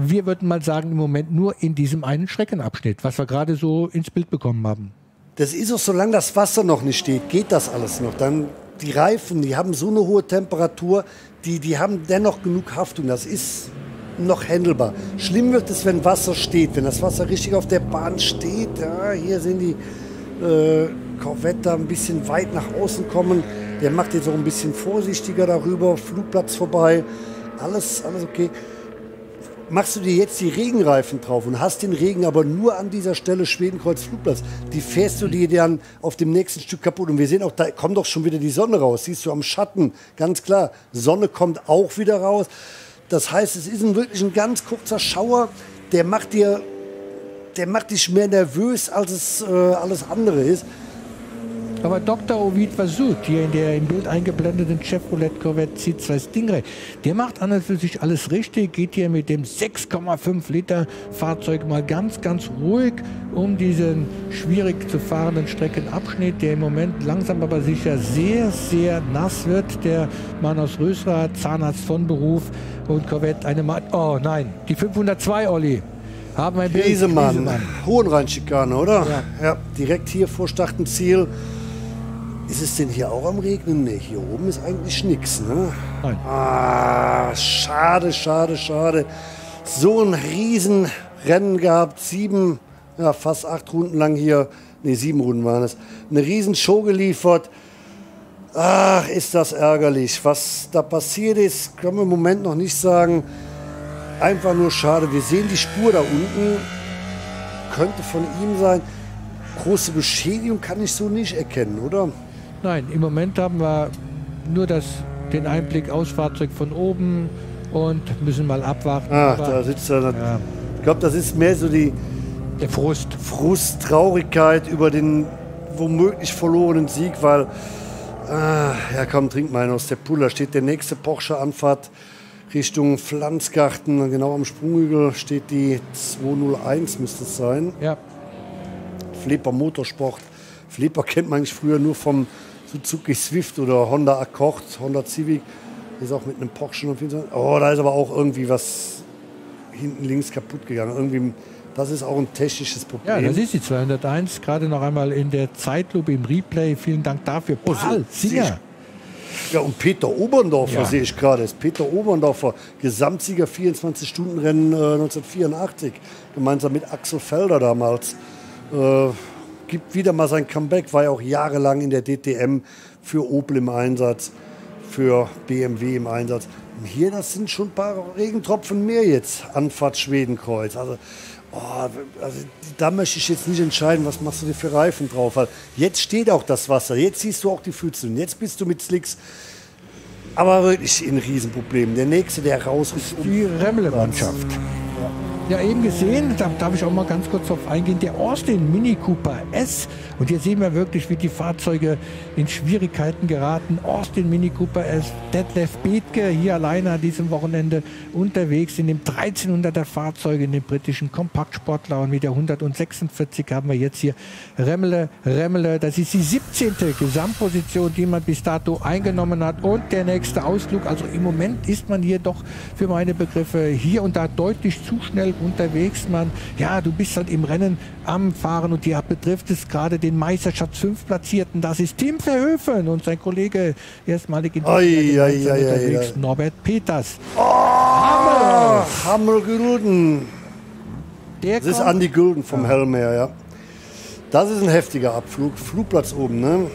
Wir würden mal sagen, im Moment nur in diesem einen Streckenabschnitt, was wir gerade so ins Bild bekommen haben. Das ist auch, solange das Wasser noch nicht steht, geht das alles noch. Dann die Reifen, die haben so eine hohe Temperatur, die, die haben dennoch genug Haftung. Das ist noch händelbar. Schlimm wird es, wenn Wasser steht, wenn das Wasser richtig auf der Bahn steht. Ja, hier sind die äh, Corvette ein bisschen weit nach außen kommen. Der macht jetzt auch ein bisschen vorsichtiger darüber, Flugplatz vorbei. Alles, alles okay. Machst du dir jetzt die Regenreifen drauf und hast den Regen aber nur an dieser Stelle Schwedenkreuz Flugplatz, die fährst du dir dann auf dem nächsten Stück kaputt. Und wir sehen auch, da kommt doch schon wieder die Sonne raus. Siehst du am Schatten, ganz klar. Sonne kommt auch wieder raus. Das heißt, es ist ein wirklich ein ganz kurzer Schauer, der macht dir, der macht dich mehr nervös, als es äh, alles andere ist. Aber Dr. Ovid Vasut, hier in der im Bild eingeblendeten Chevrolet Corvette C2 Stingray, der macht an und für sich alles richtig, geht hier mit dem 6,5 Liter Fahrzeug mal ganz, ganz ruhig um diesen schwierig zu fahrenden Streckenabschnitt, der im Moment langsam aber sicher sehr, sehr nass wird. Der Mann aus Rösrath, Zahnarzt von Beruf und Corvette eine Mal. Oh nein, die 502, Olli. Haben ein Bild. Riesemann. Hohenrheinschikane, oder? Ja. ja. Direkt hier vor Startenziel. Ist es denn hier auch am Regnen? Ne, hier oben ist eigentlich nichts, ne? Nein. Ah, schade, schade, schade. So ein Riesenrennen gehabt. Sieben, ja, fast acht Runden lang hier. Ne, sieben Runden waren es. Eine Riesenshow geliefert. Ach, ist das ärgerlich. Was da passiert ist, können wir im Moment noch nicht sagen. Einfach nur schade. Wir sehen die Spur da unten. Könnte von ihm sein. Große Beschädigung kann ich so nicht erkennen, oder? Nein, im Moment haben wir nur das, den Einblick aus Fahrzeug von oben und müssen mal abwarten. Ach, da sitzt er. Ja. Ich glaube, das ist mehr so die der Frust. Frust, Traurigkeit über den womöglich verlorenen Sieg, weil ah, ja komm, trink mal aus der. Da steht der nächste Porsche-Anfahrt Richtung Pflanzgarten. Genau am Sprunghügel steht die 201, müsste es sein. Ja. Fleper Motorsport. Fleper kennt man eigentlich früher nur vom Suzuki Swift oder Honda Accord, Honda Civic. Ist auch mit einem Porsche und viel Oh, da ist aber auch irgendwie was hinten links kaputt gegangen. Irgendwie, das ist auch ein technisches Problem. Ja, das ist die 201, gerade noch einmal in der Zeitlupe im Replay. Vielen Dank dafür. Paul Singer. Ja, und Peter Oberndorfer ja. sehe ich gerade. Ist Peter Oberndorfer, Gesamtsieger 24-Stunden-Rennen äh, 1984, gemeinsam mit Axel Felder damals. Äh, gibt wieder mal sein Comeback, war ja auch jahrelang in der DTM für Opel im Einsatz, für BMW im Einsatz. Und hier, das sind schon ein paar Regentropfen mehr jetzt, Anfahrt Schwedenkreuz. Also, oh, also, da möchte ich jetzt nicht entscheiden, was machst du dir für Reifen drauf. Weil jetzt steht auch das Wasser, jetzt siehst du auch die Pfützen, jetzt bist du mit Slicks. Aber wirklich ein Riesenproblem. Der nächste, der raus ist. Die Remmele-Mannschaft. Ja, eben gesehen, da darf ich auch mal ganz kurz darauf eingehen, der Austin Mini Cooper S. Und hier sehen wir wirklich, wie die Fahrzeuge in Schwierigkeiten geraten. Austin Mini Cooper S, Detlef Bethke hier alleine an diesem Wochenende unterwegs in dem 1300er Fahrzeug, in dem britischen Kompaktsportler. Und mit der 146 haben wir jetzt hier Remmele, Remmele. Das ist die 17. Gesamtposition, die man bis dato eingenommen hat. Und der nächste Ausflug. Also im Moment ist man hier doch für meine Begriffe hier und da deutlich zu schnell unterwegs. Man, ja, du bist halt im Rennen am Fahren und hier betrifft es gerade den Meisterschatz 5 Platzierten. Das ist Tim Verhöfen und sein Kollege, erstmalig in unterwegs, Norbert Peters. Oh, Hammel! Hammel Gülden. Der das ist Andi Gülden vom ja. Helm her, ja. Das ist ein heftiger Abflug. Flugplatz oben, ne?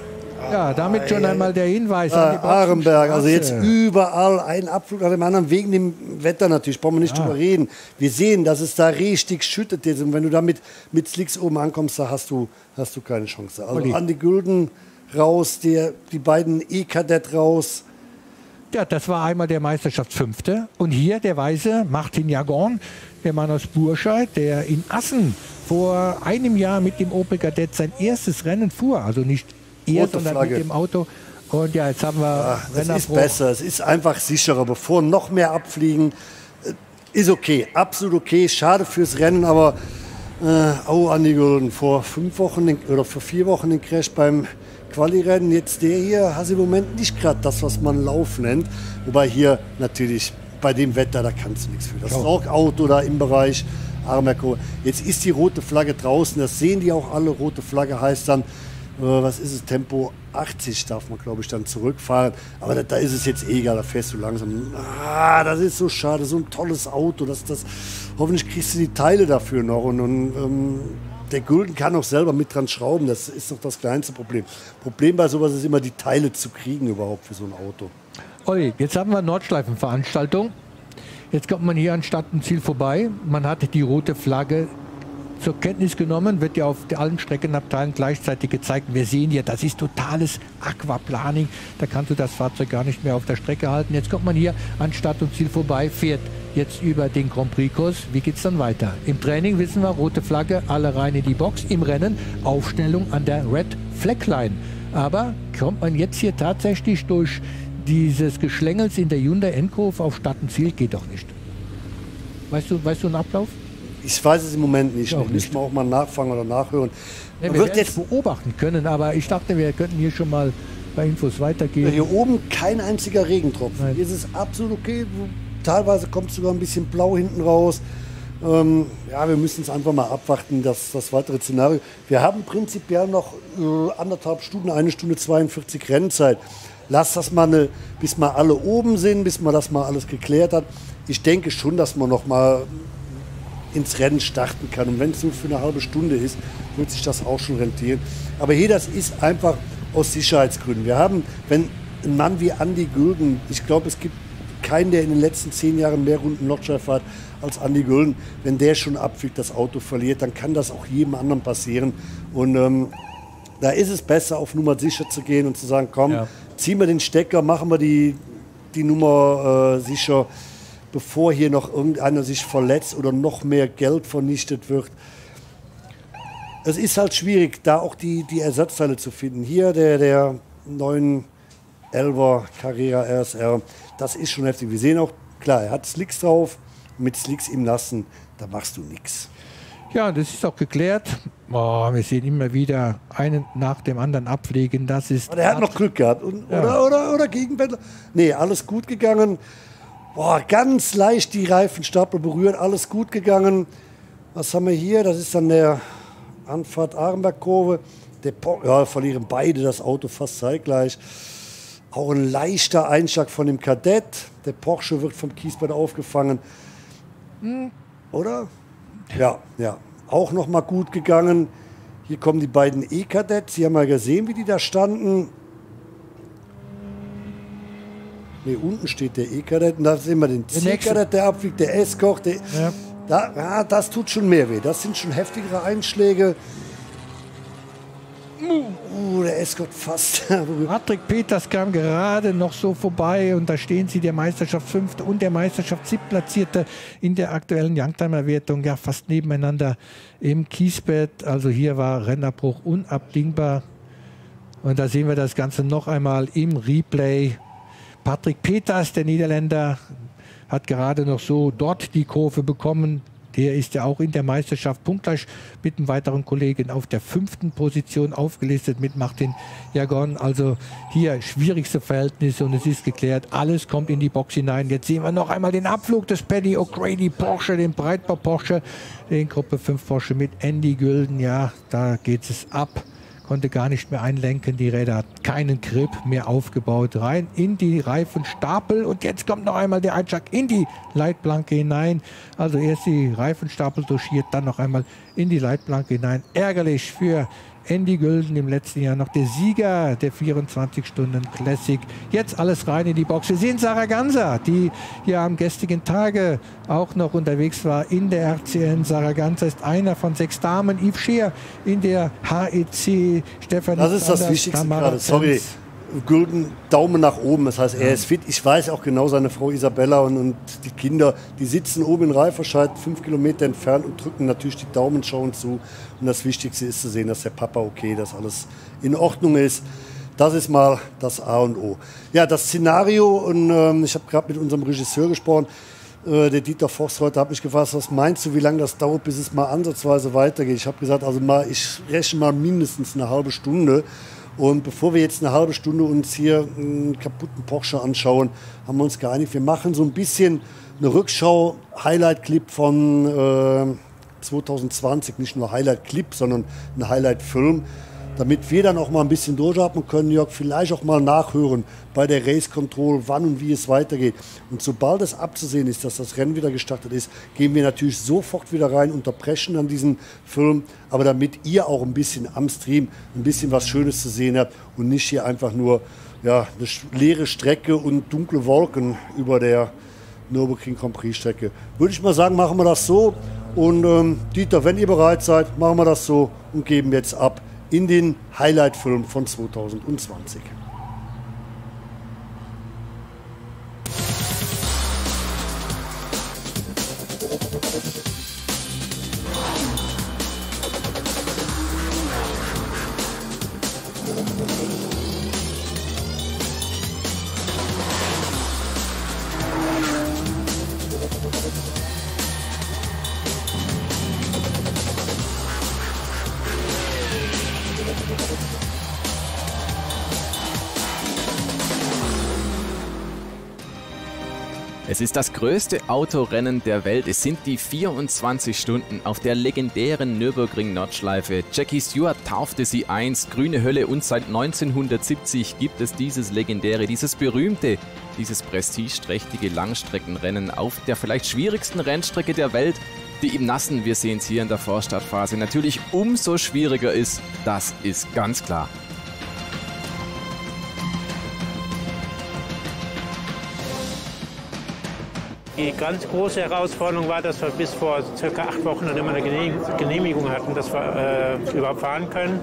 Ja, damit schon einmal der Hinweis äh, an die Arenberg, also jetzt überall ein Abflug nach dem anderen, wegen dem Wetter natürlich, brauchen wir nicht ja. drüber reden. Wir sehen, dass es da richtig schüttet jetzt und wenn du da mit, mit Slicks oben ankommst, da hast du, hast du keine Chance. Also Olli. Andi Gülden raus, der, die beiden E-Kadett raus, Ja, das war einmal der Meisterschaftsfünfte. Und hier der Weise Martin Jagon, der Mann aus Burscheid, der in Assen vor einem Jahr mit dem Opel Kadett sein erstes Rennen fuhr. Also nicht er, sondern mit dem Auto. Und ja, jetzt haben wir Es ist besser, es ist einfach sicherer. Bevor noch mehr abfliegen, äh, ist okay, absolut okay. Schade fürs Rennen, aber äh, oh, Andi Gulden, vor fünf Wochen den, oder vor vier Wochen den Crash beim Quali-Rennen. Jetzt der hier hat im Moment nicht gerade das, was man Lauf nennt. Wobei hier natürlich bei dem Wetter, da kannst du nichts für. Das ist auch Auto da im Bereich Armerkurve. Jetzt ist die rote Flagge draußen, das sehen die auch alle. Rote Flagge heißt dann, äh, was ist es, Tempo 80 darf man, glaube ich, dann zurückfahren. Aber da, da, ist es jetzt egal, da fährst du langsam. Ah, das ist so schade, so ein tolles Auto. Das, das, hoffentlich kriegst du die Teile dafür noch. Und, und ähm, der Gulden kann auch selber mit dran schrauben. Das ist doch das kleinste Problem. Problem bei sowas ist immer, die Teile zu kriegen überhaupt für so ein Auto. Oi, jetzt haben wir Nordschleifenveranstaltung. Jetzt kommt man hier an Ziel vorbei. Man hat die rote Flagge zur Kenntnis genommen, wird ja auf allen Streckenabteilen gleichzeitig gezeigt. Wir sehen hier, das ist totales Aquaplaning. Da kannst du das Fahrzeug gar nicht mehr auf der Strecke halten. Jetzt kommt man hier an Start und Ziel vorbei, fährt jetzt über den Grand Prix-Kurs. Wie geht es dann weiter? Im Training wissen wir, rote Flagge, alle rein in die Box. Im Rennen Aufstellung an der Red Flackline. Aber kommt man jetzt hier tatsächlich durch dieses Geschlängels in der Hyundai Endkurve auf Start und Ziel? Geht doch nicht. Weißt du, weißt du einen Ablauf? Ich weiß es im Moment nicht. Auch nicht. auch mal nachfangen oder nachhören. Ja, wir wird jetzt beobachten können, aber ich dachte, wir könnten hier schon mal bei Infos weitergehen. hier oben kein einziger Regentropfen. Nein. Hier ist es absolut okay. Teilweise kommt sogar ein bisschen blau hinten raus. Ähm, ja, wir müssen es einfach mal abwarten, das, das weitere Szenario. Wir haben prinzipiell noch äh, anderthalb Stunden, eine Stunde 42 Rennzeit. Lass das mal, eine, bis mal alle oben sind, bis man das mal alles geklärt hat. Ich denke schon, dass man noch mal ins Rennen starten kann. Und wenn es nur für eine halbe Stunde ist, wird sich das auch schon rentieren. Aber hier, das ist einfach aus Sicherheitsgründen. Wir haben, wenn ein Mann wie Andy Gülden, ich glaube, es gibt keinen, der in den letzten zehn Jahren mehr Runden Nordschleife hat als Andy Gülden. Wenn der schon abfliegt, das Auto verliert, dann kann das auch jedem anderen passieren. Und ähm, da ist es besser, auf Nummer sicher zu gehen und zu sagen, komm, ja. ziehen wir den Stecker, machen wir die, die Nummer äh, sicher bevor hier noch irgendeiner sich verletzt oder noch mehr Geld vernichtet wird. Es ist halt schwierig, da auch die, die Ersatzteile zu finden. Hier der, der 911er Carrera RSR, das ist schon heftig. Wir sehen auch, klar, er hat Slicks drauf, mit Slicks im Lassen, da machst du nichts. Ja, das ist auch geklärt. Oh, wir sehen immer wieder einen nach dem anderen abfliegen. Das ist. Aber er hat noch Glück gehabt. Und, ja. Oder, oder, oder Gegenwendler. Nee, alles gut gegangen. Boah, ganz leicht die Reifenstapel berührt, alles gut gegangen. Was haben wir hier? Das ist dann der Anfahrt Arenberg-Kurve. Ja, verlieren beide das Auto fast zeitgleich. Auch ein leichter Einschlag von dem Kadett. Der Porsche wird vom Kiesbett aufgefangen. Hm. Oder? Ja, ja. Auch noch mal gut gegangen. Hier kommen die beiden E-Kadetts. Sie haben mal gesehen, wie die da standen. Ne, unten steht der E-Kadett und da sehen wir den C-Kadett, der abfliegt, der S-Koch. Der, ja. Da, ja, das tut schon mehr weh. Das sind schon heftigere Einschläge. Uh, der S-Gott fast. Patrick Peters kam gerade noch so vorbei und da stehen sie, der Meisterschaft 5. und der Meisterschaft 7. Platzierte in der aktuellen Youngtimer-Wertung, ja fast nebeneinander im Kiesbett. Also hier war Rennerbruch unabdingbar. Und da sehen wir das Ganze noch einmal im Replay. Patrick Peters, der Niederländer, hat gerade noch so dort die Kurve bekommen. Der ist ja auch in der Meisterschaft punktgleich mit einem weiteren Kollegen auf der fünften Position aufgelistet mit Martin Jagon. Also hier schwierigste Verhältnisse und es ist geklärt, alles kommt in die Box hinein. Jetzt sehen wir noch einmal den Abflug des Paddy O'Grady Porsche, den Breitbau Porsche, den Gruppe 5 Porsche mit Andy Gülden. Ja, da geht es ab konnte gar nicht mehr einlenken. Die Räder hat keinen Grip mehr aufgebaut. Rein in die Reifenstapel und jetzt kommt noch einmal der Einschlag in die Leitplanke hinein. Also erst die Reifenstapel doschiert, dann noch einmal in die Leitplanke hinein. Ärgerlich für Andy Gülden im letzten Jahr noch der Sieger der 24 Stunden Classic. Jetzt alles rein in die Box. Wir sehen Sarah Ganser, die hier am gestrigen Tage auch noch unterwegs war in der RCN. Sarah Ganser ist einer von sechs Damen. Yves Scheer in der HEC. Stefan Das ist das Wichtigste gerade. Sorry. Gülden Daumen nach oben. Das heißt, er ist fit. Ich weiß auch genau, seine Frau Isabella und, und die Kinder, die sitzen oben in Reiferscheid, fünf Kilometer entfernt und drücken natürlich die Daumen schon zu. Und das Wichtigste ist zu sehen, dass der Papa okay, dass alles in Ordnung ist. Das ist mal das A und O. Ja, das Szenario, und ähm, ich habe gerade mit unserem Regisseur gesprochen, äh, der Dieter Voss heute hat mich gefragt, was meinst du, wie lange das dauert, bis es mal ansatzweise weitergeht? Ich habe gesagt, also mal, ich rechne mal mindestens eine halbe Stunde. Und bevor wir jetzt eine halbe Stunde uns hier einen kaputten Porsche anschauen, haben wir uns geeinigt, wir machen so ein bisschen eine Rückschau, Highlight-Clip von äh, 2020, nicht nur Highlight-Clip, sondern ein Highlight-Film damit wir dann auch mal ein bisschen durchatmen können, Jörg, vielleicht auch mal nachhören bei der Race Control, wann und wie es weitergeht. Und sobald es abzusehen ist, dass das Rennen wieder gestartet ist, gehen wir natürlich sofort wieder rein, unterbrechen dann diesen Film, aber damit ihr auch ein bisschen am Stream ein bisschen was Schönes zu sehen habt und nicht hier einfach nur ja, eine leere Strecke und dunkle Wolken über der Nürburgring Grand Prix Strecke. Würde ich mal sagen, machen wir das so. Und ähm, Dieter, wenn ihr bereit seid, machen wir das so und geben jetzt ab in den Highlight-Film von 2020. Es ist das größte Autorennen der Welt. Es sind die 24 Stunden auf der legendären Nürburgring-Nordschleife. Jackie Stewart taufte sie einst Grüne Hölle und seit 1970 gibt es dieses legendäre, dieses berühmte, dieses prestigeträchtige Langstreckenrennen auf der vielleicht schwierigsten Rennstrecke der Welt, die im Nassen, wir sehen es hier in der Vorstartphase, natürlich umso schwieriger ist. Das ist ganz klar. Die ganz große Herausforderung war, dass wir bis vor circa acht Wochen noch immer eine Genehmigung hatten, dass wir äh, überhaupt fahren können.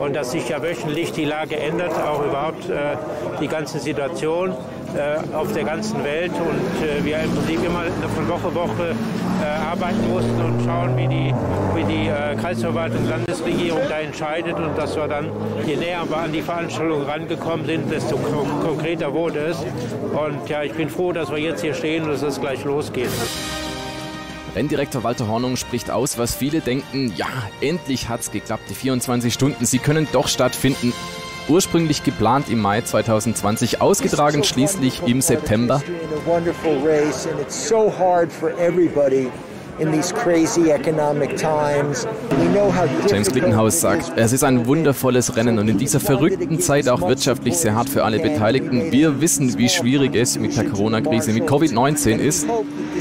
Und dass sich ja wöchentlich die Lage ändert, auch überhaupt äh, die ganze Situation äh, auf der ganzen Welt. Und äh, wir im Prinzip immer von Woche Woche äh, arbeiten mussten und schauen, wie die, wie die äh, Kreisverwaltung, Landesregierung da entscheidet. Und dass wir dann, je näher wir an die Veranstaltung rangekommen sind, desto konkreter wurde es. Und ja, ich bin froh, dass wir jetzt hier stehen und dass es gleich losgeht. Renndirektor Walter Hornung spricht aus, was viele denken, ja, endlich hat's geklappt, die 24 Stunden, sie können doch stattfinden. Ursprünglich geplant im Mai 2020, ausgetragen schließlich im September. James Glickenhaus sagt, es ist ein wundervolles Rennen und in dieser verrückten Zeit auch wirtschaftlich sehr hart für alle Beteiligten. Wir wissen, wie schwierig es mit der Corona-Krise, mit Covid-19 ist.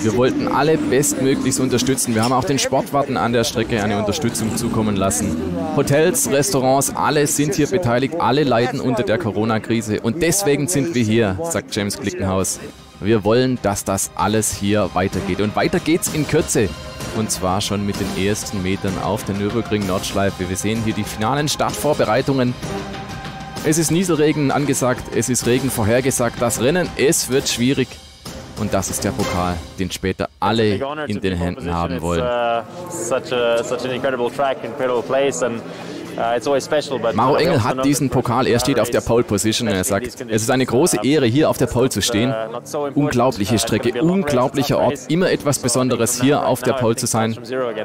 Wir wollten alle bestmöglichst unterstützen. Wir haben auch den Sportwarten an der Strecke eine Unterstützung zukommen lassen. Hotels, Restaurants, alle sind hier beteiligt, alle leiden unter der Corona-Krise und deswegen sind wir hier, sagt James Glickenhaus. Wir wollen, dass das alles hier weitergeht. Und weiter geht's in Kürze. Und zwar schon mit den ersten Metern auf der Nürburgring-Nordschleife. Wir sehen hier die finalen Startvorbereitungen. Es ist Nieselregen angesagt, es ist Regen vorhergesagt. Das Rennen, es wird schwierig. Und das ist der Pokal, den später alle in den Händen haben wollen. Uh, Maro Engel hat diesen Pokal, er steht auf der Pole Position und er sagt, es ist eine große Ehre, hier auf der Pole zu stehen. Uh, Unglaubliche Strecke, unglaublicher Ort, immer etwas Besonderes, hier auf der Pole zu sein.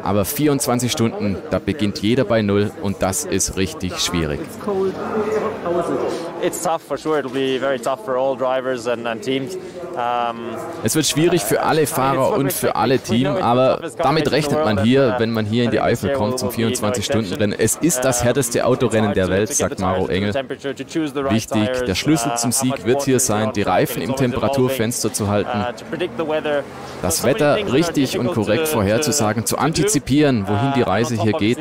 Aber 24 Stunden, da beginnt jeder bei Null und das ist richtig schwierig. Es wird schwierig für alle Fahrer und für alle Teams, aber damit rechnet man hier, wenn man hier in die Eifel kommt zum 24-Stunden-Rennen. Es ist das härteste Autorennen der Welt, sagt Maro Engel. Wichtig, der Schlüssel zum Sieg wird hier sein, die Reifen im Temperaturfenster zu halten, das Wetter richtig und korrekt vorherzusagen, zu antizipieren, wohin die Reise hier geht.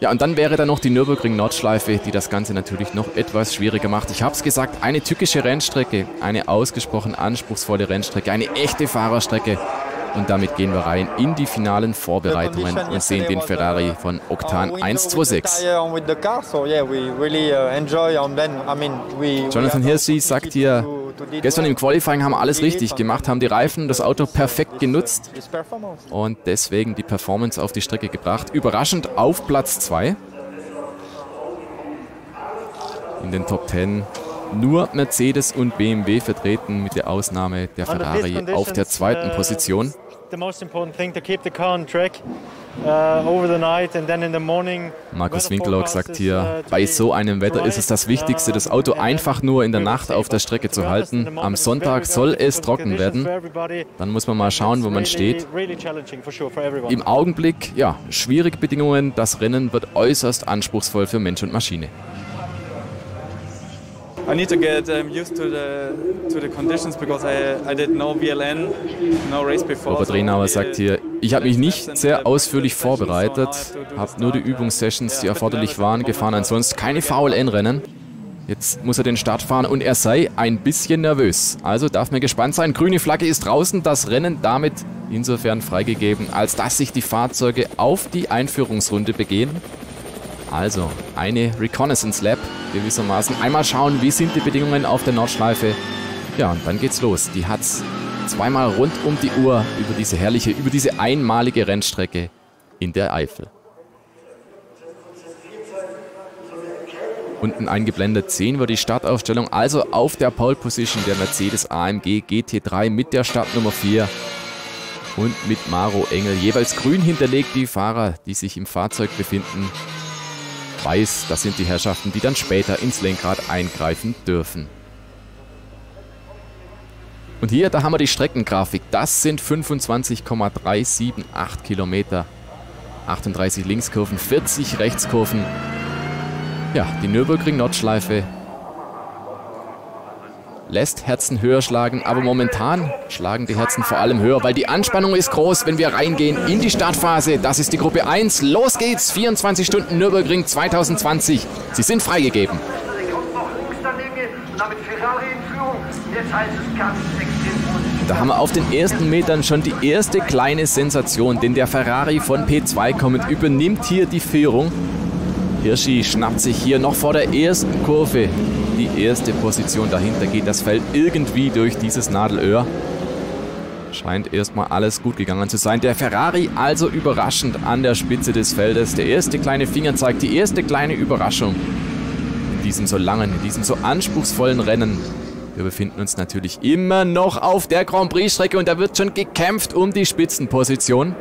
Ja, und dann wäre da noch die Nürburgring-Nordschleife, die das Ganze natürlich noch etwas schwieriger macht. Ich habe es gesagt, eine tückische Rennstrecke, eine ausgesprochen anspruchsvolle Rennstrecke, eine echte Fahrerstrecke. Und damit gehen wir rein in die finalen Vorbereitungen und sehen den Ferrari von Octan 126. Jonathan Hirschi sagt hier, gestern im Qualifying haben wir alles richtig gemacht, haben die Reifen, das Auto perfekt genutzt und deswegen die Performance auf die Strecke gebracht. Überraschend auf Platz 2 in den Top 10 nur Mercedes und BMW vertreten, mit der Ausnahme der Ferrari auf der zweiten Position. Markus Winkelhock sagt hier, uh, bei so einem Wetter ist es das Wichtigste, das Auto einfach nur in der Nacht auf der Strecke zu halten. Am Sonntag soll es trocken werden. Dann muss man mal schauen, wo man steht. Im Augenblick, ja, schwierige Bedingungen. Das Rennen wird äußerst anspruchsvoll für Mensch und Maschine. I need to get um, used to the to the conditions because I, I did no VLN, no race before. Robert Renauer sagt hier, ich habe mich nicht sehr ausführlich vorbereitet, habe nur die Übungssessions, die erforderlich waren, gefahren, ansonsten keine VLN-Rennen. Jetzt muss er den Start fahren und er sei ein bisschen nervös. Also darf man gespannt sein. Grüne Flagge ist draußen, das Rennen damit insofern freigegeben, als dass sich die Fahrzeuge auf die Einführungsrunde begehen. Also eine Reconnaissance Lab gewissermaßen. Einmal schauen, wie sind die Bedingungen auf der Nordschleife. Ja, und dann geht's los. Die hat's zweimal rund um die Uhr über diese herrliche, über diese einmalige Rennstrecke in der Eifel. Unten eingeblendet sehen wir die Startaufstellung, also auf der Pole Position der Mercedes AMG GT3 mit der Startnummer 4 und mit Maro Engel. Jeweils grün hinterlegt die Fahrer, die sich im Fahrzeug befinden weiß, das sind die Herrschaften, die dann später ins Lenkrad eingreifen dürfen. Und hier, da haben wir die Streckengrafik. Das sind 25,378 Kilometer. 38 Linkskurven, 40 Rechtskurven. Ja, die Nürburgring-Nordschleife lässt Herzen höher schlagen, aber momentan schlagen die Herzen vor allem höher, weil die Anspannung ist groß, wenn wir reingehen in die Startphase. Das ist die Gruppe 1. Los geht's, 24 Stunden Nürburgring 2020. Sie sind freigegeben. Da haben wir auf den ersten Metern schon die erste kleine Sensation, denn der Ferrari von P2 kommend übernimmt hier die Führung. Hirschi schnappt sich hier noch vor der ersten Kurve die erste Position. Dahinter geht das Feld irgendwie durch dieses Nadelöhr. Scheint erstmal alles gut gegangen zu sein. Der Ferrari also überraschend an der Spitze des Feldes. Der erste kleine Finger zeigt die erste kleine Überraschung in diesem so langen, in diesem so anspruchsvollen Rennen. Wir befinden uns natürlich immer noch auf der Grand Prix-Strecke und da wird schon gekämpft um die Spitzenposition.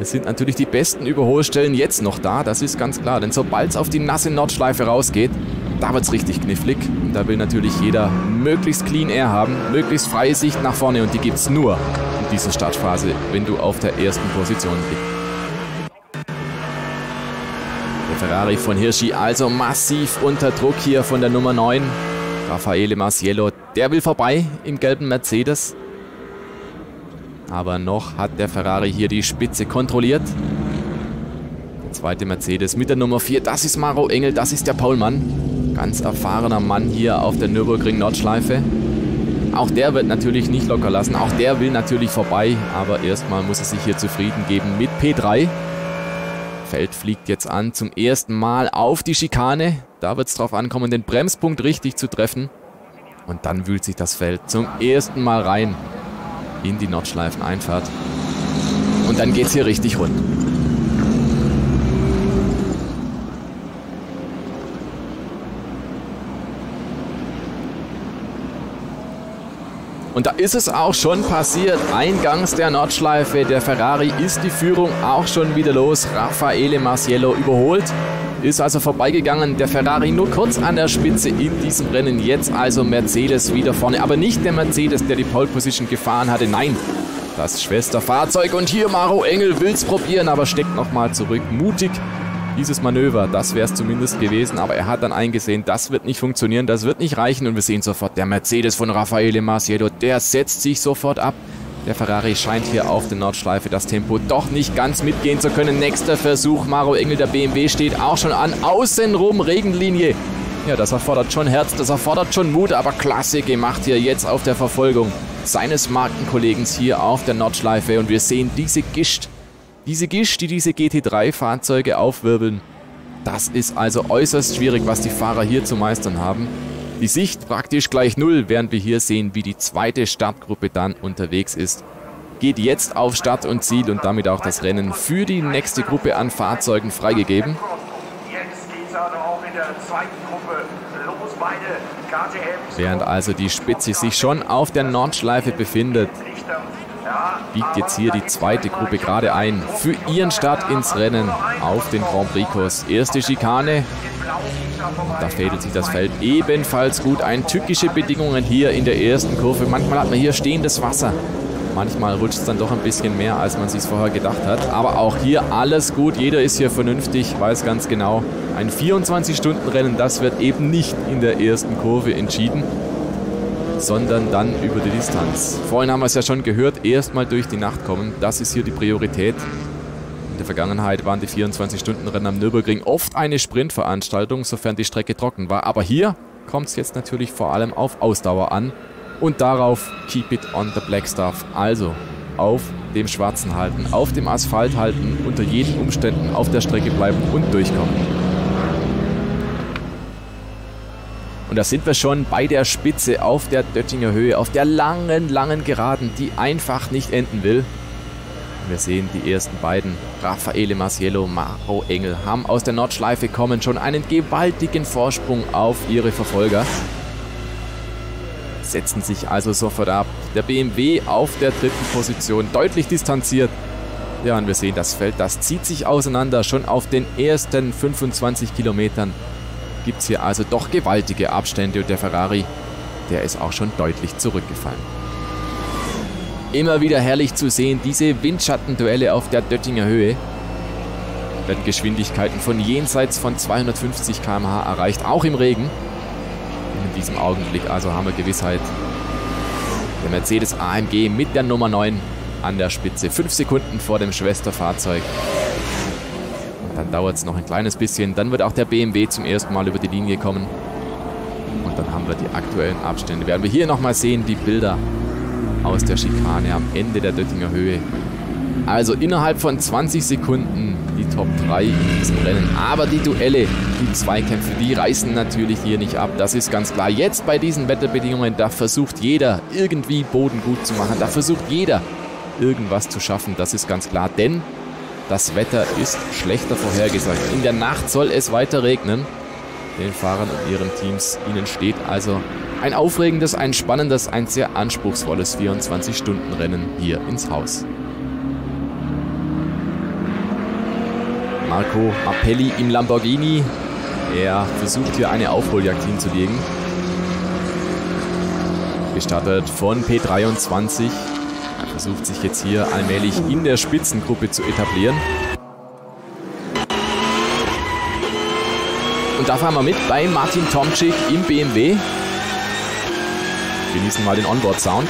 Es sind natürlich die besten Überholstellen jetzt noch da, das ist ganz klar. Denn sobald es auf die nasse Nordschleife rausgeht, da wird es richtig knifflig. Und da will natürlich jeder möglichst Clean Air haben, möglichst freie Sicht nach vorne. Und die gibt es nur in dieser Startphase, wenn du auf der ersten Position bist. Der Ferrari von Hirschi also massiv unter Druck hier von der Nummer 9. Raffaele Marciello, der will vorbei im gelben Mercedes. Aber noch hat der Ferrari hier die Spitze kontrolliert. Der zweite Mercedes mit der Nummer 4, das ist Maro Engel, das ist der Paulmann. Ganz erfahrener Mann hier auf der Nürburgring-Nordschleife. Auch der wird natürlich nicht locker lassen. Auch der will natürlich vorbei. Aber erstmal muss er sich hier zufrieden geben mit P3. Feld fliegt jetzt an zum ersten Mal auf die Schikane. Da wird es drauf ankommen, den Bremspunkt richtig zu treffen. Und dann wühlt sich das Feld zum ersten Mal rein in die Nordschleifeneinfahrt. Und dann geht es hier richtig rund. Und da ist es auch schon passiert. Eingangs der Nordschleife der Ferrari ist die Führung auch schon wieder los. Raffaele Marciello überholt. Ist also vorbeigegangen. Der Ferrari nur kurz an der Spitze in diesem Rennen. Jetzt also Mercedes wieder vorne. Aber nicht der Mercedes, der die Pole Position gefahren hatte. Nein, das Schwesterfahrzeug. Und hier Maro Engel will es probieren, aber steckt nochmal zurück. Mutig dieses Manöver, das wäre es zumindest gewesen, aber er hat dann eingesehen, das wird nicht funktionieren, das wird nicht reichen und wir sehen sofort, der Mercedes von Raffaele Marciello, der setzt sich sofort ab. Der Ferrari scheint hier auf der Nordschleife das Tempo doch nicht ganz mitgehen zu können. Nächster Versuch, Maro Engel, der BMW steht auch schon an. Außenrum Regenlinie. Ja, das erfordert schon Herz, das erfordert schon Mut, aber klasse gemacht hier jetzt auf der Verfolgung. seines Markenkollegen hier auf der Nordschleife und wir sehen diese Gischt, diese Gischt, die diese GT3-Fahrzeuge aufwirbeln. Das ist also äußerst schwierig, was die Fahrer hier zu meistern haben. Die Sicht praktisch gleich null, während wir hier sehen, wie die zweite Startgruppe dann unterwegs ist. Geht jetzt auf Start und Ziel und damit auch das Rennen für die nächste Gruppe an Fahrzeugen freigegeben. Während also die Spitze sich schon auf der Nordschleife befindet, biegt jetzt hier die zweite Gruppe gerade ein für ihren Start ins Rennen auf den Grand Prix Kurs. Erste Schikane. Da fädelt sich das Feld ebenfalls gut ein. Tückische Bedingungen hier in der ersten Kurve. Manchmal hat man hier stehendes Wasser. Manchmal rutscht es dann doch ein bisschen mehr, als man sich vorher gedacht hat. Aber auch hier alles gut. Jeder ist hier vernünftig, weiß ganz genau. Ein 24-Stunden-Rennen, das wird eben nicht in der ersten Kurve entschieden sondern dann über die Distanz. Vorhin haben wir es ja schon gehört, erstmal durch die Nacht kommen, das ist hier die Priorität. In der Vergangenheit waren die 24-Stunden-Rennen am Nürburgring oft eine Sprintveranstaltung, sofern die Strecke trocken war. Aber hier kommt es jetzt natürlich vor allem auf Ausdauer an und darauf Keep it on the black stuff. Also auf dem Schwarzen halten, auf dem Asphalt halten, unter jeden Umständen auf der Strecke bleiben und durchkommen. Und da sind wir schon bei der Spitze auf der Döttinger Höhe, auf der langen, langen Geraden, die einfach nicht enden will. Wir sehen die ersten beiden, Raffaele Masiello, Maro Engel, haben aus der Nordschleife kommen schon einen gewaltigen Vorsprung auf ihre Verfolger. Setzen sich also sofort ab. Der BMW auf der dritten Position, deutlich distanziert. Ja, und wir sehen das Feld, das zieht sich auseinander schon auf den ersten 25 Kilometern gibt es hier also doch gewaltige Abstände und der Ferrari, der ist auch schon deutlich zurückgefallen. Immer wieder herrlich zu sehen, diese Windschattenduelle auf der Döttinger Höhe. Werden Geschwindigkeiten von jenseits von 250 km/h erreicht, auch im Regen. In diesem Augenblick also haben wir Gewissheit. Der Mercedes AMG mit der Nummer 9 an der Spitze, 5 Sekunden vor dem Schwesterfahrzeug. Dann dauert es noch ein kleines bisschen. Dann wird auch der BMW zum ersten Mal über die Linie kommen. Und dann haben wir die aktuellen Abstände. Werden wir hier nochmal sehen, die Bilder aus der Schikane am Ende der Döttinger Höhe. Also innerhalb von 20 Sekunden die Top 3 in diesem Rennen. Aber die Duelle, die Zweikämpfe, die reißen natürlich hier nicht ab. Das ist ganz klar. Jetzt bei diesen Wetterbedingungen, da versucht jeder irgendwie Boden gut zu machen. Da versucht jeder irgendwas zu schaffen. Das ist ganz klar. Denn das Wetter ist schlechter vorhergesagt. In der Nacht soll es weiter regnen. Den Fahrern und ihren Teams. Ihnen steht also ein aufregendes, ein spannendes, ein sehr anspruchsvolles 24-Stunden-Rennen hier ins Haus. Marco Appelli im Lamborghini. Er versucht hier eine Aufholjagd hinzulegen. Gestartet von P23 versucht sich jetzt hier allmählich in der Spitzengruppe zu etablieren. Und da fahren wir mit bei Martin Tomczyk im BMW. Genießen mal den Onboard-Sound.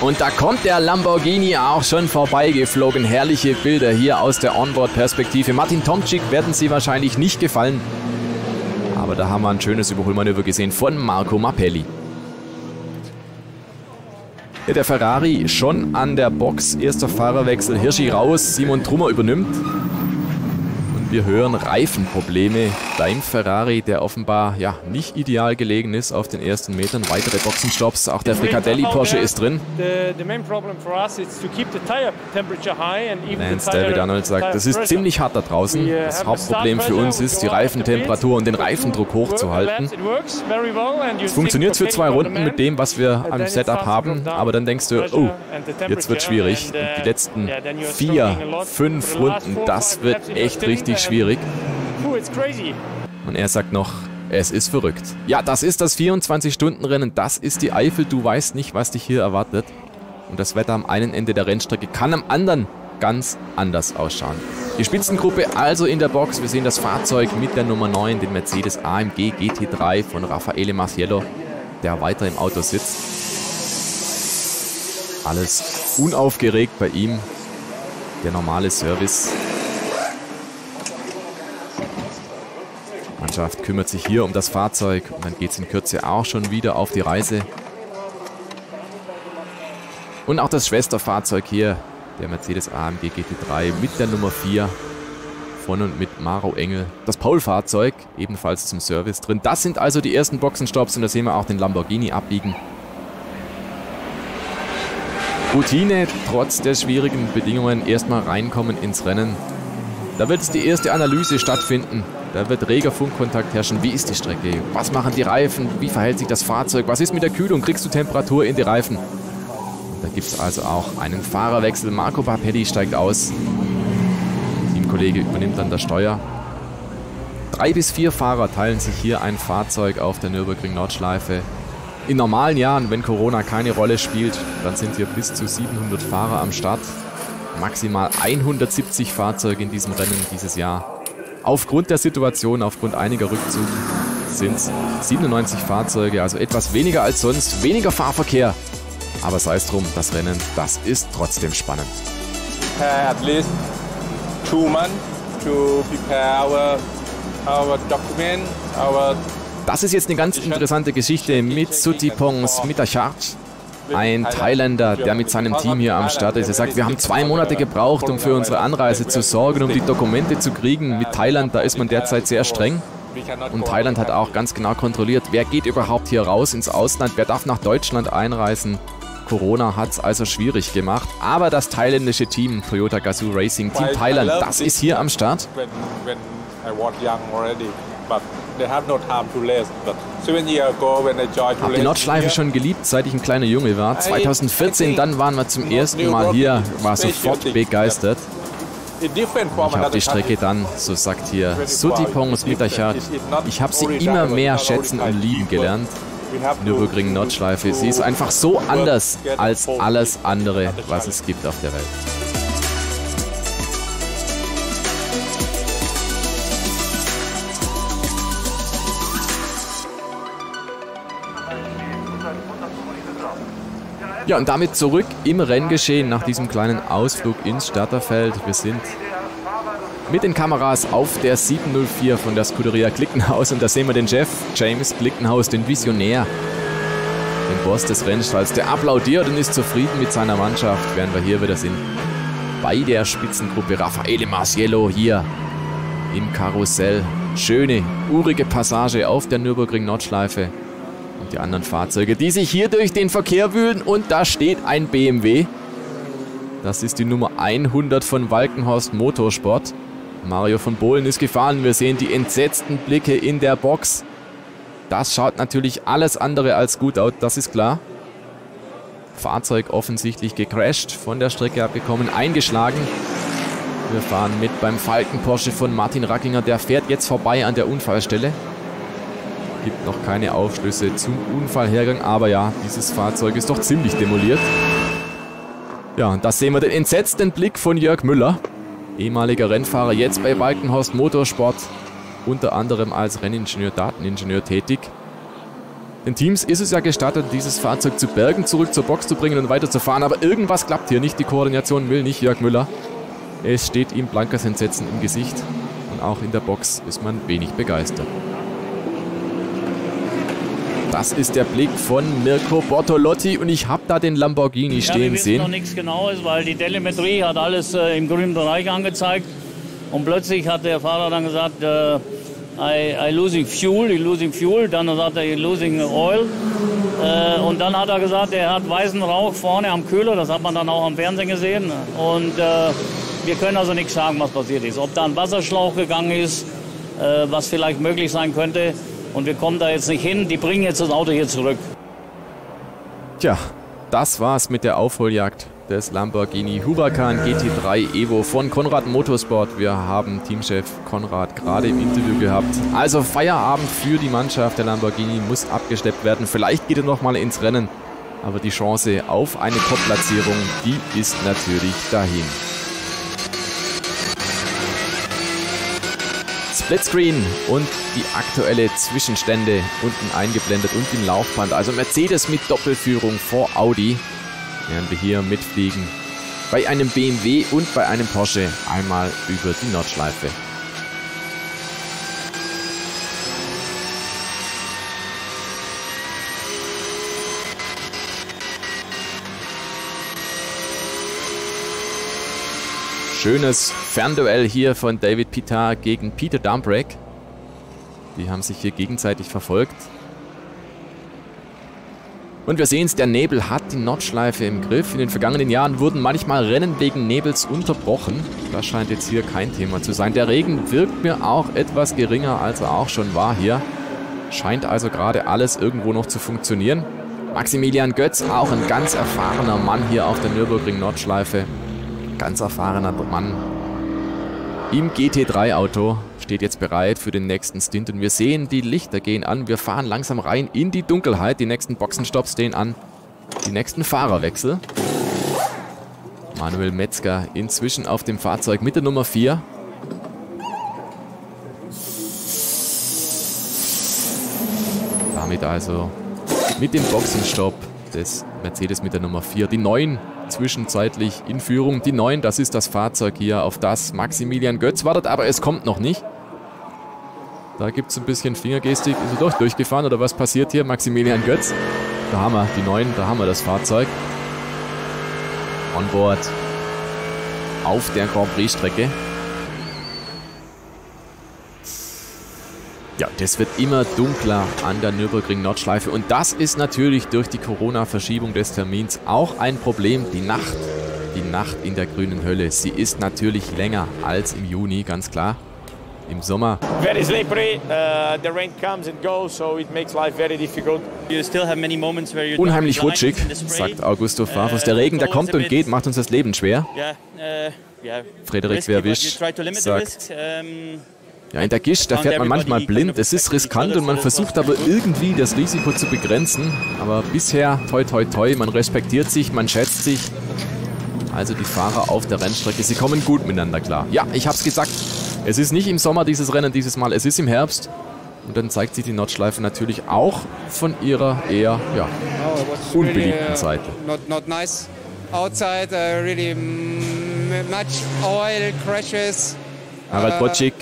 Und da kommt der Lamborghini auch schon vorbeigeflogen. Herrliche Bilder hier aus der Onboard-Perspektive. Martin Tomczyk werden Sie wahrscheinlich nicht gefallen. Aber da haben wir ein schönes Überholmanöver gesehen von Marco Mappelli. Der Ferrari schon an der Box. Erster Fahrerwechsel. Hirschi raus. Simon Trummer übernimmt. Wir hören Reifenprobleme beim Ferrari, der offenbar ja nicht ideal gelegen ist auf den ersten Metern. Weitere Boxenstopps, auch der Fricadelli Porsche ist drin. Lance David Arnold sagt, das ist ziemlich hart da draußen. Das Hauptproblem für uns ist, die Reifentemperatur und den Reifendruck hochzuhalten. Es funktioniert für zwei Runden mit dem, was wir am Setup haben, aber dann denkst du, oh, jetzt wird schwierig. Und die letzten vier, fünf Runden, das wird echt richtig schwierig. Und er sagt noch, es ist verrückt. Ja, das ist das 24-Stunden-Rennen, das ist die Eifel, du weißt nicht, was dich hier erwartet. Und das Wetter am einen Ende der Rennstrecke kann am anderen ganz anders ausschauen. Die Spitzengruppe also in der Box. Wir sehen das Fahrzeug mit der Nummer 9, den Mercedes AMG GT3 von Raffaele Masiello, der weiter im Auto sitzt. Alles unaufgeregt bei ihm. Der normale Service Mannschaft kümmert sich hier um das Fahrzeug und dann geht es in Kürze auch schon wieder auf die Reise. Und auch das Schwesterfahrzeug hier, der Mercedes AMG GT3 mit der Nummer 4 von und mit Maro Engel. Das Paul-Fahrzeug ebenfalls zum Service drin. Das sind also die ersten Boxenstops und da sehen wir auch den Lamborghini abbiegen. Routine, trotz der schwierigen Bedingungen, erstmal reinkommen ins Rennen. Da wird die erste Analyse stattfinden. Da wird reger Funkkontakt herrschen. Wie ist die Strecke? Was machen die Reifen? Wie verhält sich das Fahrzeug? Was ist mit der Kühlung? Kriegst du Temperatur in die Reifen? Da gibt es also auch einen Fahrerwechsel. Marco Papelli steigt aus. Teamkollege übernimmt dann das Steuer. Drei bis vier Fahrer teilen sich hier ein Fahrzeug auf der Nürburgring-Nordschleife. In normalen Jahren, wenn Corona keine Rolle spielt, dann sind hier bis zu 700 Fahrer am Start. Maximal 170 Fahrzeuge in diesem Rennen dieses Jahr. Aufgrund der Situation, aufgrund einiger Rückzüge sind es 97 Fahrzeuge, also etwas weniger als sonst, weniger Fahrverkehr. Aber sei es drum, das Rennen, das ist trotzdem spannend. At least two months to prepare our, our document, our das ist jetzt eine ganz interessante Geschichte mit Sutipongs Mitachart. Ein Thailänder, der mit seinem Team hier am Start ist. Er sagt, wir haben zwei Monate gebraucht, um für unsere Anreise zu sorgen, um die Dokumente zu kriegen. Mit Thailand, da ist man derzeit sehr streng. Und Thailand hat auch ganz genau kontrolliert, wer geht überhaupt hier raus ins Ausland, wer darf nach Deutschland einreisen. Corona hat es also schwierig gemacht. Aber das thailändische Team, Toyota Gazoo Racing, Team Thailand, das ist hier am Start. Hab die Nordschleife schon geliebt, seit ich ein kleiner Junge war. 2014, dann waren wir zum ersten Mal hier, war sofort begeistert. Ich habe die Strecke dann, so sagt hier Sutipong Mitachat, ich habe sie immer mehr schätzen und lieben gelernt. Nürburgring Nordschleife, sie ist einfach so anders als alles andere, was es gibt auf der Welt. Ja, und damit zurück im Renngeschehen nach diesem kleinen Ausflug ins Starterfeld. Wir sind mit den Kameras auf der 704 von der Scuderia Glickenhaus und da sehen wir den Chef James Glickenhaus, den Visionär, den Boss des Rennstalls, der applaudiert und ist zufrieden mit seiner Mannschaft, während wir hier wieder sind. Bei der Spitzengruppe Raffaele Marciello hier im Karussell. Schöne, urige Passage auf der Nürburgring Nordschleife die anderen Fahrzeuge, die sich hier durch den Verkehr wühlen. Und da steht ein BMW. Das ist die Nummer 100 von Walkenhorst Motorsport. Mario von Bohlen ist gefahren. Wir sehen die entsetzten Blicke in der Box. Das schaut natürlich alles andere als gut aus, das ist klar. Fahrzeug offensichtlich gecrashed, von der Strecke abgekommen, eingeschlagen. Wir fahren mit beim Falken Porsche von Martin Rackinger. Der fährt jetzt vorbei an der Unfallstelle gibt noch keine Aufschlüsse zum Unfallhergang, aber ja, dieses Fahrzeug ist doch ziemlich demoliert. Ja, und da sehen wir den entsetzten Blick von Jörg Müller, ehemaliger Rennfahrer, jetzt bei Walkenhorst Motorsport, unter anderem als Renningenieur, Dateningenieur tätig. Den Teams ist es ja gestattet, dieses Fahrzeug zu bergen, zurück zur Box zu bringen und weiterzufahren, aber irgendwas klappt hier nicht, die Koordination will nicht Jörg Müller. Es steht ihm blankes Entsetzen im Gesicht und auch in der Box ist man wenig begeistert. Das ist der Blick von Mirko Bortolotti und ich habe da den Lamborghini stehen ja, wir sehen. noch nichts Genaues, weil die Telemetrie hat alles äh, im grünen Bereich angezeigt und plötzlich hat der Fahrer dann gesagt, äh, I, I losing fuel, I losing fuel. Dann sagt er, I losing oil. Äh, und dann hat er gesagt, er hat weißen Rauch vorne am Kühler. Das hat man dann auch am Fernsehen gesehen. Und äh, wir können also nichts sagen, was passiert ist. Ob da ein Wasserschlauch gegangen ist, äh, was vielleicht möglich sein könnte, und wir kommen da jetzt nicht hin. Die bringen jetzt das Auto hier zurück. Tja, das war's mit der Aufholjagd des Lamborghini Huracan GT3 Evo von Konrad Motorsport. Wir haben Teamchef Konrad gerade im Interview gehabt. Also Feierabend für die Mannschaft. Der Lamborghini muss abgesteppt werden. Vielleicht geht er nochmal ins Rennen. Aber die Chance auf eine Top-Platzierung, die ist natürlich dahin. Splitscreen und die aktuelle Zwischenstände unten eingeblendet und im Laufband. Also Mercedes mit Doppelführung vor Audi, während wir hier mitfliegen. Bei einem BMW und bei einem Porsche einmal über die Nordschleife. Schönes Fernduell hier von David Pita gegen Peter Dumbrek. Die haben sich hier gegenseitig verfolgt. Und wir sehen es, der Nebel hat die Nordschleife im Griff. In den vergangenen Jahren wurden manchmal Rennen wegen Nebels unterbrochen. Das scheint jetzt hier kein Thema zu sein. Der Regen wirkt mir auch etwas geringer, als er auch schon war hier. Scheint also gerade alles irgendwo noch zu funktionieren. Maximilian Götz, auch ein ganz erfahrener Mann hier auf der Nürburgring-Nordschleife. Ganz erfahrener Mann. Im GT3-Auto steht jetzt bereit für den nächsten Stint und wir sehen, die Lichter gehen an. Wir fahren langsam rein in die Dunkelheit. Die nächsten Boxenstopps stehen an. Die nächsten Fahrerwechsel. Manuel Metzger inzwischen auf dem Fahrzeug mit der Nummer 4. Damit also mit dem Boxenstopp des Mercedes mit der Nummer 4. Die 9 zwischenzeitlich in Führung. Die 9, das ist das Fahrzeug hier, auf das Maximilian Götz wartet, aber es kommt noch nicht. Da gibt es ein bisschen Fingergestik. Ist er doch durchgefahren oder was passiert hier? Maximilian Götz. Da haben wir die 9, da haben wir das Fahrzeug. Onboard auf der Grand Prix Ja, das wird immer dunkler an der Nürburgring-Nordschleife und das ist natürlich durch die Corona-Verschiebung des Termins auch ein Problem. Die Nacht, die Nacht in der grünen Hölle, sie ist natürlich länger als im Juni, ganz klar. Im Sommer. Very slippery. Uh, the rain comes and goes, so it makes life very difficult. You still have many moments where you're Unheimlich rutschig, sagt Augusto Favos. Der Regen, der kommt und geht, macht uns das Leben schwer. Uh, Frederik Verwisch sagt, ja, in der Gischt, da fährt man manchmal blind. Es ist riskant und man versucht aber irgendwie das Risiko zu begrenzen. Aber bisher, toi toi toi, man respektiert sich, man schätzt sich. Also die Fahrer auf der Rennstrecke, sie kommen gut miteinander klar. Ja, ich hab's gesagt, es ist nicht im Sommer dieses Rennen dieses Mal, es ist im Herbst. Und dann zeigt sich die Nordschleife natürlich auch von ihrer eher ja, unbeliebten Seite. Not, not nice. Outside, uh, really much oil, crashes. Harald Bocik,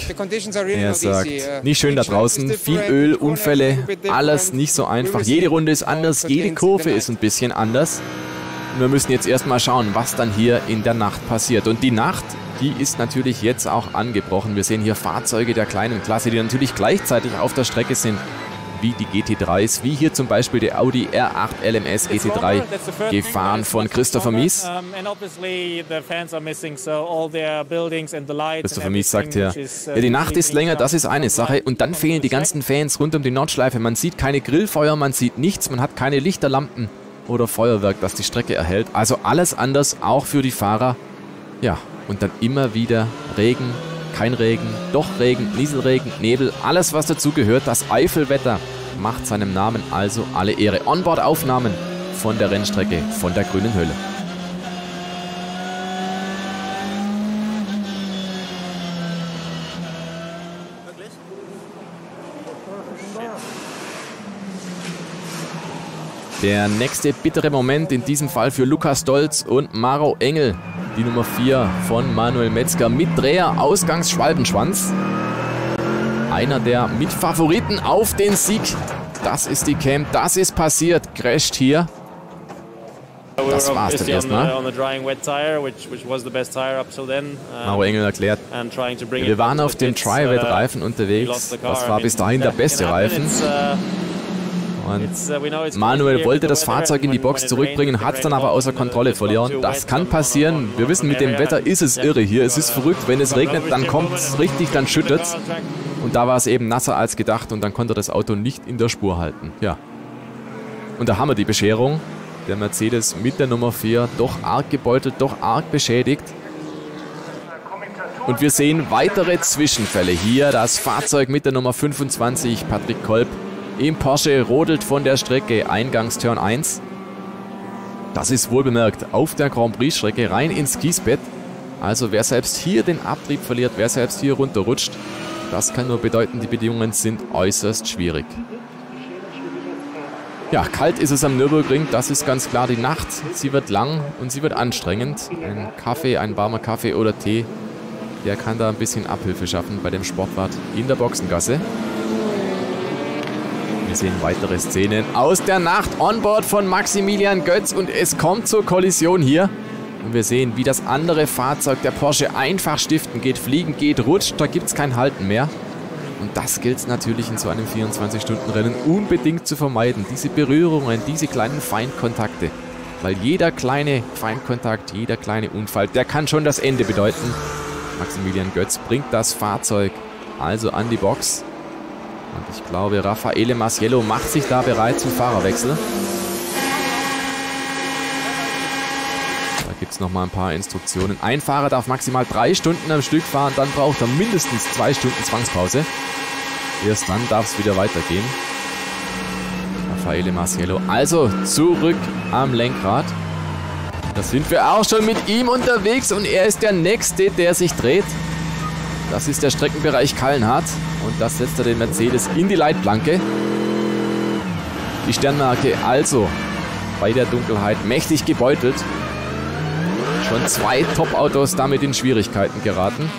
er sagt, nicht schön da draußen, viel Öl, Unfälle, alles nicht so einfach. Jede Runde ist anders, jede Kurve ist ein bisschen anders. Und wir müssen jetzt erstmal schauen, was dann hier in der Nacht passiert. Und die Nacht, die ist natürlich jetzt auch angebrochen. Wir sehen hier Fahrzeuge der kleinen Klasse, die natürlich gleichzeitig auf der Strecke sind wie die GT3s, wie hier zum Beispiel der Audi R8 LMS GT3, gefahren von Christopher Mies. Christopher Mies sagt hier, uh, ja, die Nacht ist länger, das ist eine Sache. Und dann fehlen die ganzen Fans rund um die Nordschleife. Man sieht keine Grillfeuer, man sieht nichts, man hat keine Lichterlampen oder Feuerwerk, das die Strecke erhält. Also alles anders, auch für die Fahrer. Ja, und dann immer wieder Regen, kein Regen, doch Regen, Nieselregen, Nebel, alles was dazugehört. Das Eifelwetter macht seinem Namen also alle Ehre. Onboard-Aufnahmen von der Rennstrecke, von der grünen Hölle. Der nächste bittere Moment in diesem Fall für Lukas Stolz und Maro Engel die Nummer 4 von Manuel Metzger mit Dreher Ausgangsschwalbenschwanz. Einer der Mitfavoriten auf den Sieg. Das ist die Camp, das ist passiert. Crasht hier. Das war's dann erstmal. Mauro Engel erklärt, wir waren auf dem Tri-Wet-Reifen unterwegs. Das war bis dahin der beste Reifen. Und uh, Manuel wollte das Fahrzeug in die Box zurückbringen, hat es dann aber außer Kontrolle verloren. Das kann passieren. Wir wissen, mit dem Wetter ist es irre hier. Es ist verrückt. Wenn es regnet, dann kommt es richtig, dann schüttet es. Und da war es eben nasser als gedacht und dann konnte das Auto nicht in der Spur halten. Ja. Und da haben wir die Bescherung. Der Mercedes mit der Nummer 4 doch arg gebeutelt, doch arg beschädigt. Und wir sehen weitere Zwischenfälle. Hier das Fahrzeug mit der Nummer 25, Patrick Kolb, im Porsche rodelt von der Strecke Eingangsturn 1. Das ist wohl bemerkt auf der Grand Prix Strecke rein ins Kiesbett. Also wer selbst hier den Abtrieb verliert, wer selbst hier runterrutscht, das kann nur bedeuten, die Bedingungen sind äußerst schwierig. Ja, kalt ist es am Nürburgring, das ist ganz klar. Die Nacht, sie wird lang und sie wird anstrengend. Ein Kaffee, ein warmer Kaffee oder Tee, der kann da ein bisschen Abhilfe schaffen bei dem Sportwart in der Boxengasse. Wir sehen weitere Szenen aus der Nacht. Onboard von Maximilian Götz und es kommt zur Kollision hier. Und wir sehen, wie das andere Fahrzeug, der Porsche, einfach stiften geht, fliegen geht, rutscht. Da gibt es kein Halten mehr. Und das gilt es natürlich in so einem 24-Stunden-Rennen unbedingt zu vermeiden. Diese Berührungen, diese kleinen Feindkontakte. Weil jeder kleine Feindkontakt, jeder kleine Unfall, der kann schon das Ende bedeuten. Maximilian Götz bringt das Fahrzeug also an die Box. Und ich glaube, Raffaele Masiello macht sich da bereit zum Fahrerwechsel. Da gibt es nochmal ein paar Instruktionen. Ein Fahrer darf maximal drei Stunden am Stück fahren, dann braucht er mindestens zwei Stunden Zwangspause. Erst dann darf es wieder weitergehen. Raffaele Masiello also zurück am Lenkrad. Da sind wir auch schon mit ihm unterwegs und er ist der Nächste, der sich dreht. Das ist der Streckenbereich Kallenhardt und das setzt er den Mercedes in die Leitplanke. Die Sternmarke also bei der Dunkelheit mächtig gebeutelt. Schon zwei Top-Autos damit in Schwierigkeiten geraten.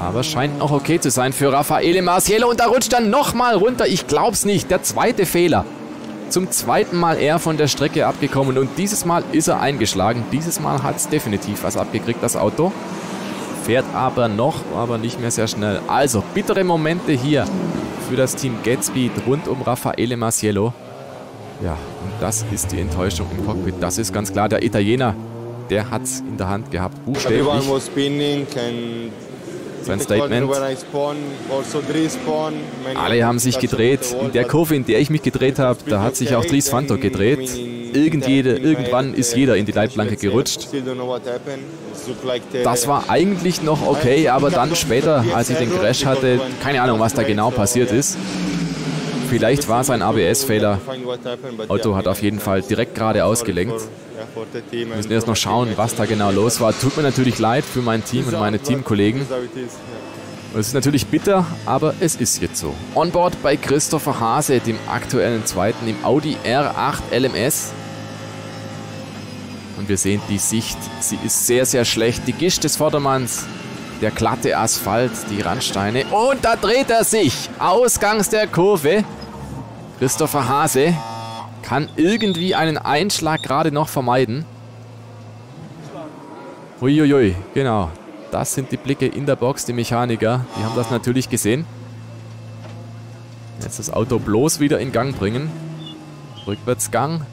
Aber scheint noch okay zu sein für Raffaele Marciello. Und da rutscht er nochmal runter. Ich glaub's nicht. Der zweite Fehler. Zum zweiten Mal er von der Strecke abgekommen. Und dieses Mal ist er eingeschlagen. Dieses Mal hat es definitiv was abgekriegt, das Auto. Fährt aber noch, aber nicht mehr sehr schnell. Also, bittere Momente hier für das Team Gatsby rund um Raffaele Marciello. Ja, und das ist die Enttäuschung im Cockpit. Das ist ganz klar. Der Italiener, der hat es in der Hand gehabt. Buchstäblich. Sein Statement. Also Alle haben sich gedreht. In der Kurve, in der ich mich gedreht habe, da hat sich auch Dries Fanto gedreht. Irgendjede, irgendwann ist jeder in die Leitplanke gerutscht. Das war eigentlich noch okay, aber dann später, als ich den Crash hatte, keine Ahnung, was da genau passiert ist. Vielleicht war es ein ABS-Fehler. Otto hat auf jeden Fall direkt gerade ausgelenkt. Wir müssen erst noch schauen, was da genau los war. Tut mir natürlich leid für mein Team und meine Teamkollegen. Es ist natürlich bitter, aber es ist jetzt so. Onboard bei Christopher Hase, dem aktuellen Zweiten im Audi R8 LMS. Und wir sehen die Sicht, sie ist sehr, sehr schlecht. Die Gischt des Vordermanns, der glatte Asphalt, die Randsteine. Und da dreht er sich. Ausgangs der Kurve. Christopher Hase kann irgendwie einen Einschlag gerade noch vermeiden. Uiuiui, genau. Das sind die Blicke in der Box, die Mechaniker. Die haben das natürlich gesehen. Jetzt das Auto bloß wieder in Gang bringen. Rückwärtsgang.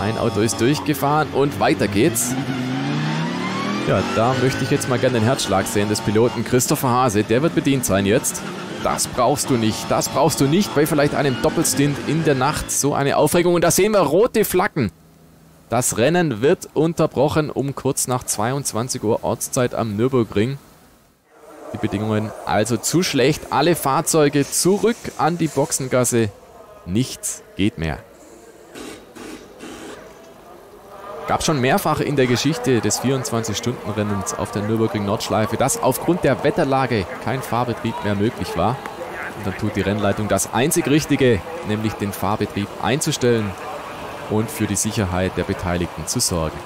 Ein Auto ist durchgefahren und weiter geht's. Ja, da möchte ich jetzt mal gerne den Herzschlag sehen des Piloten Christopher Hase. Der wird bedient sein jetzt. Das brauchst du nicht. Das brauchst du nicht bei vielleicht einem Doppelstint in der Nacht. So eine Aufregung. Und da sehen wir rote Flaggen. Das Rennen wird unterbrochen um kurz nach 22 Uhr Ortszeit am Nürburgring. Die Bedingungen also zu schlecht. Alle Fahrzeuge zurück an die Boxengasse. Nichts geht mehr. Gab schon mehrfach in der Geschichte des 24-Stunden-Rennens auf der Nürburgring-Nordschleife, dass aufgrund der Wetterlage kein Fahrbetrieb mehr möglich war. Und dann tut die Rennleitung das einzig Richtige, nämlich den Fahrbetrieb einzustellen und für die Sicherheit der Beteiligten zu sorgen.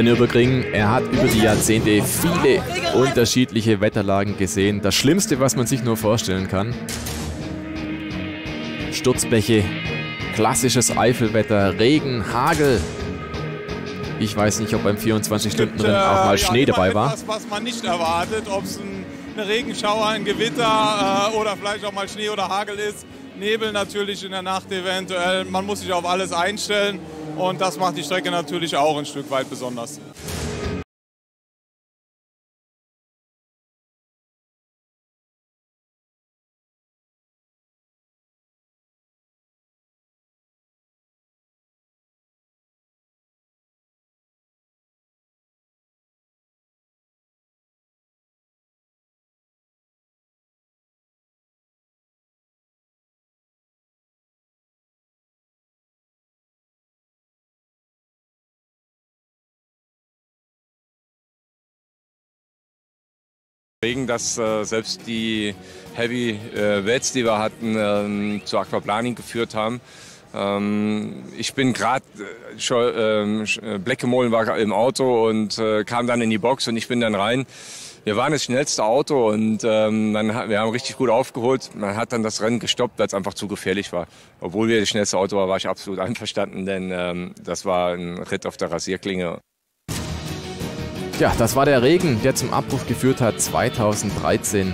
Der Nürburgring, er hat über die Jahrzehnte viele unterschiedliche Wetterlagen gesehen. Das Schlimmste, was man sich nur vorstellen kann. Sturzbäche, klassisches Eifelwetter, Regen, Hagel. Ich weiß nicht, ob beim 24-Stunden-Rennen auch mal Schnee dabei war. Das, was man nicht erwartet, ob es ein, eine Regenschauer, ein Gewitter äh, oder vielleicht auch mal Schnee oder Hagel ist. Nebel natürlich in der Nacht eventuell. Man muss sich auf alles einstellen. Und das macht die Strecke natürlich auch ein Stück weit besonders. Regen, dass äh, selbst die Heavy äh, Wets, die wir hatten, ähm, zu Aquaplaning geführt haben. Ähm, ich bin gerade äh, ähm, äh, Bleckemolen war im Auto und äh, kam dann in die Box und ich bin dann rein. Wir waren das schnellste Auto und ähm, dann, wir haben richtig gut aufgeholt. Man hat dann das Rennen gestoppt, weil es einfach zu gefährlich war. Obwohl wir das schnellste Auto waren, war ich absolut einverstanden, denn ähm, das war ein Ritt auf der Rasierklinge. Ja, das war der Regen, der zum Abbruch geführt hat 2013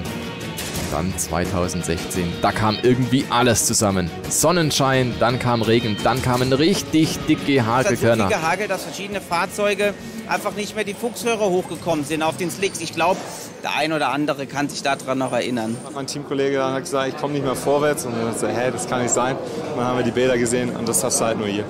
dann 2016. Da kam irgendwie alles zusammen. Sonnenschein, dann kam Regen, dann kamen richtig dicke Hagelkörner. Es hat so gehagelt, dass verschiedene Fahrzeuge einfach nicht mehr die Fuchshörer hochgekommen sind auf den Slicks. Ich glaube, der ein oder andere kann sich daran noch erinnern. Mein Teamkollege hat gesagt, ich komme nicht mehr vorwärts. Und dann gesagt, hä, das kann nicht sein. Und dann haben wir die Bilder gesehen und das hast du halt nur hier.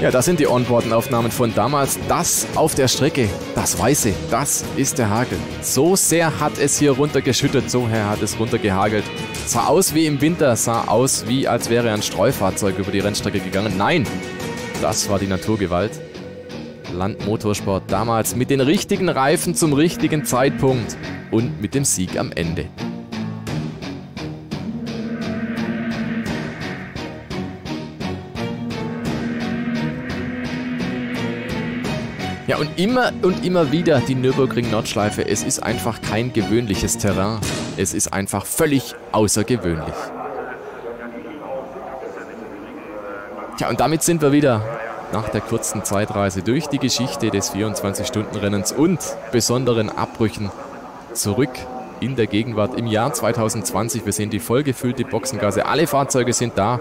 Ja, das sind die Onboarden-Aufnahmen von damals. Das auf der Strecke, das Weiße, das ist der Hagel. So sehr hat es hier runtergeschüttet, so her hat es runtergehagelt. Sah aus wie im Winter, sah aus wie als wäre ein Streufahrzeug über die Rennstrecke gegangen. Nein, das war die Naturgewalt. Landmotorsport damals mit den richtigen Reifen zum richtigen Zeitpunkt und mit dem Sieg am Ende. Ja, und immer und immer wieder die Nürburgring-Nordschleife. Es ist einfach kein gewöhnliches Terrain. Es ist einfach völlig außergewöhnlich. Tja, und damit sind wir wieder nach der kurzen Zeitreise durch die Geschichte des 24-Stunden-Rennens und besonderen Abbrüchen zurück in der Gegenwart im Jahr 2020. Wir sehen die vollgefüllte Boxengasse. Alle Fahrzeuge sind da.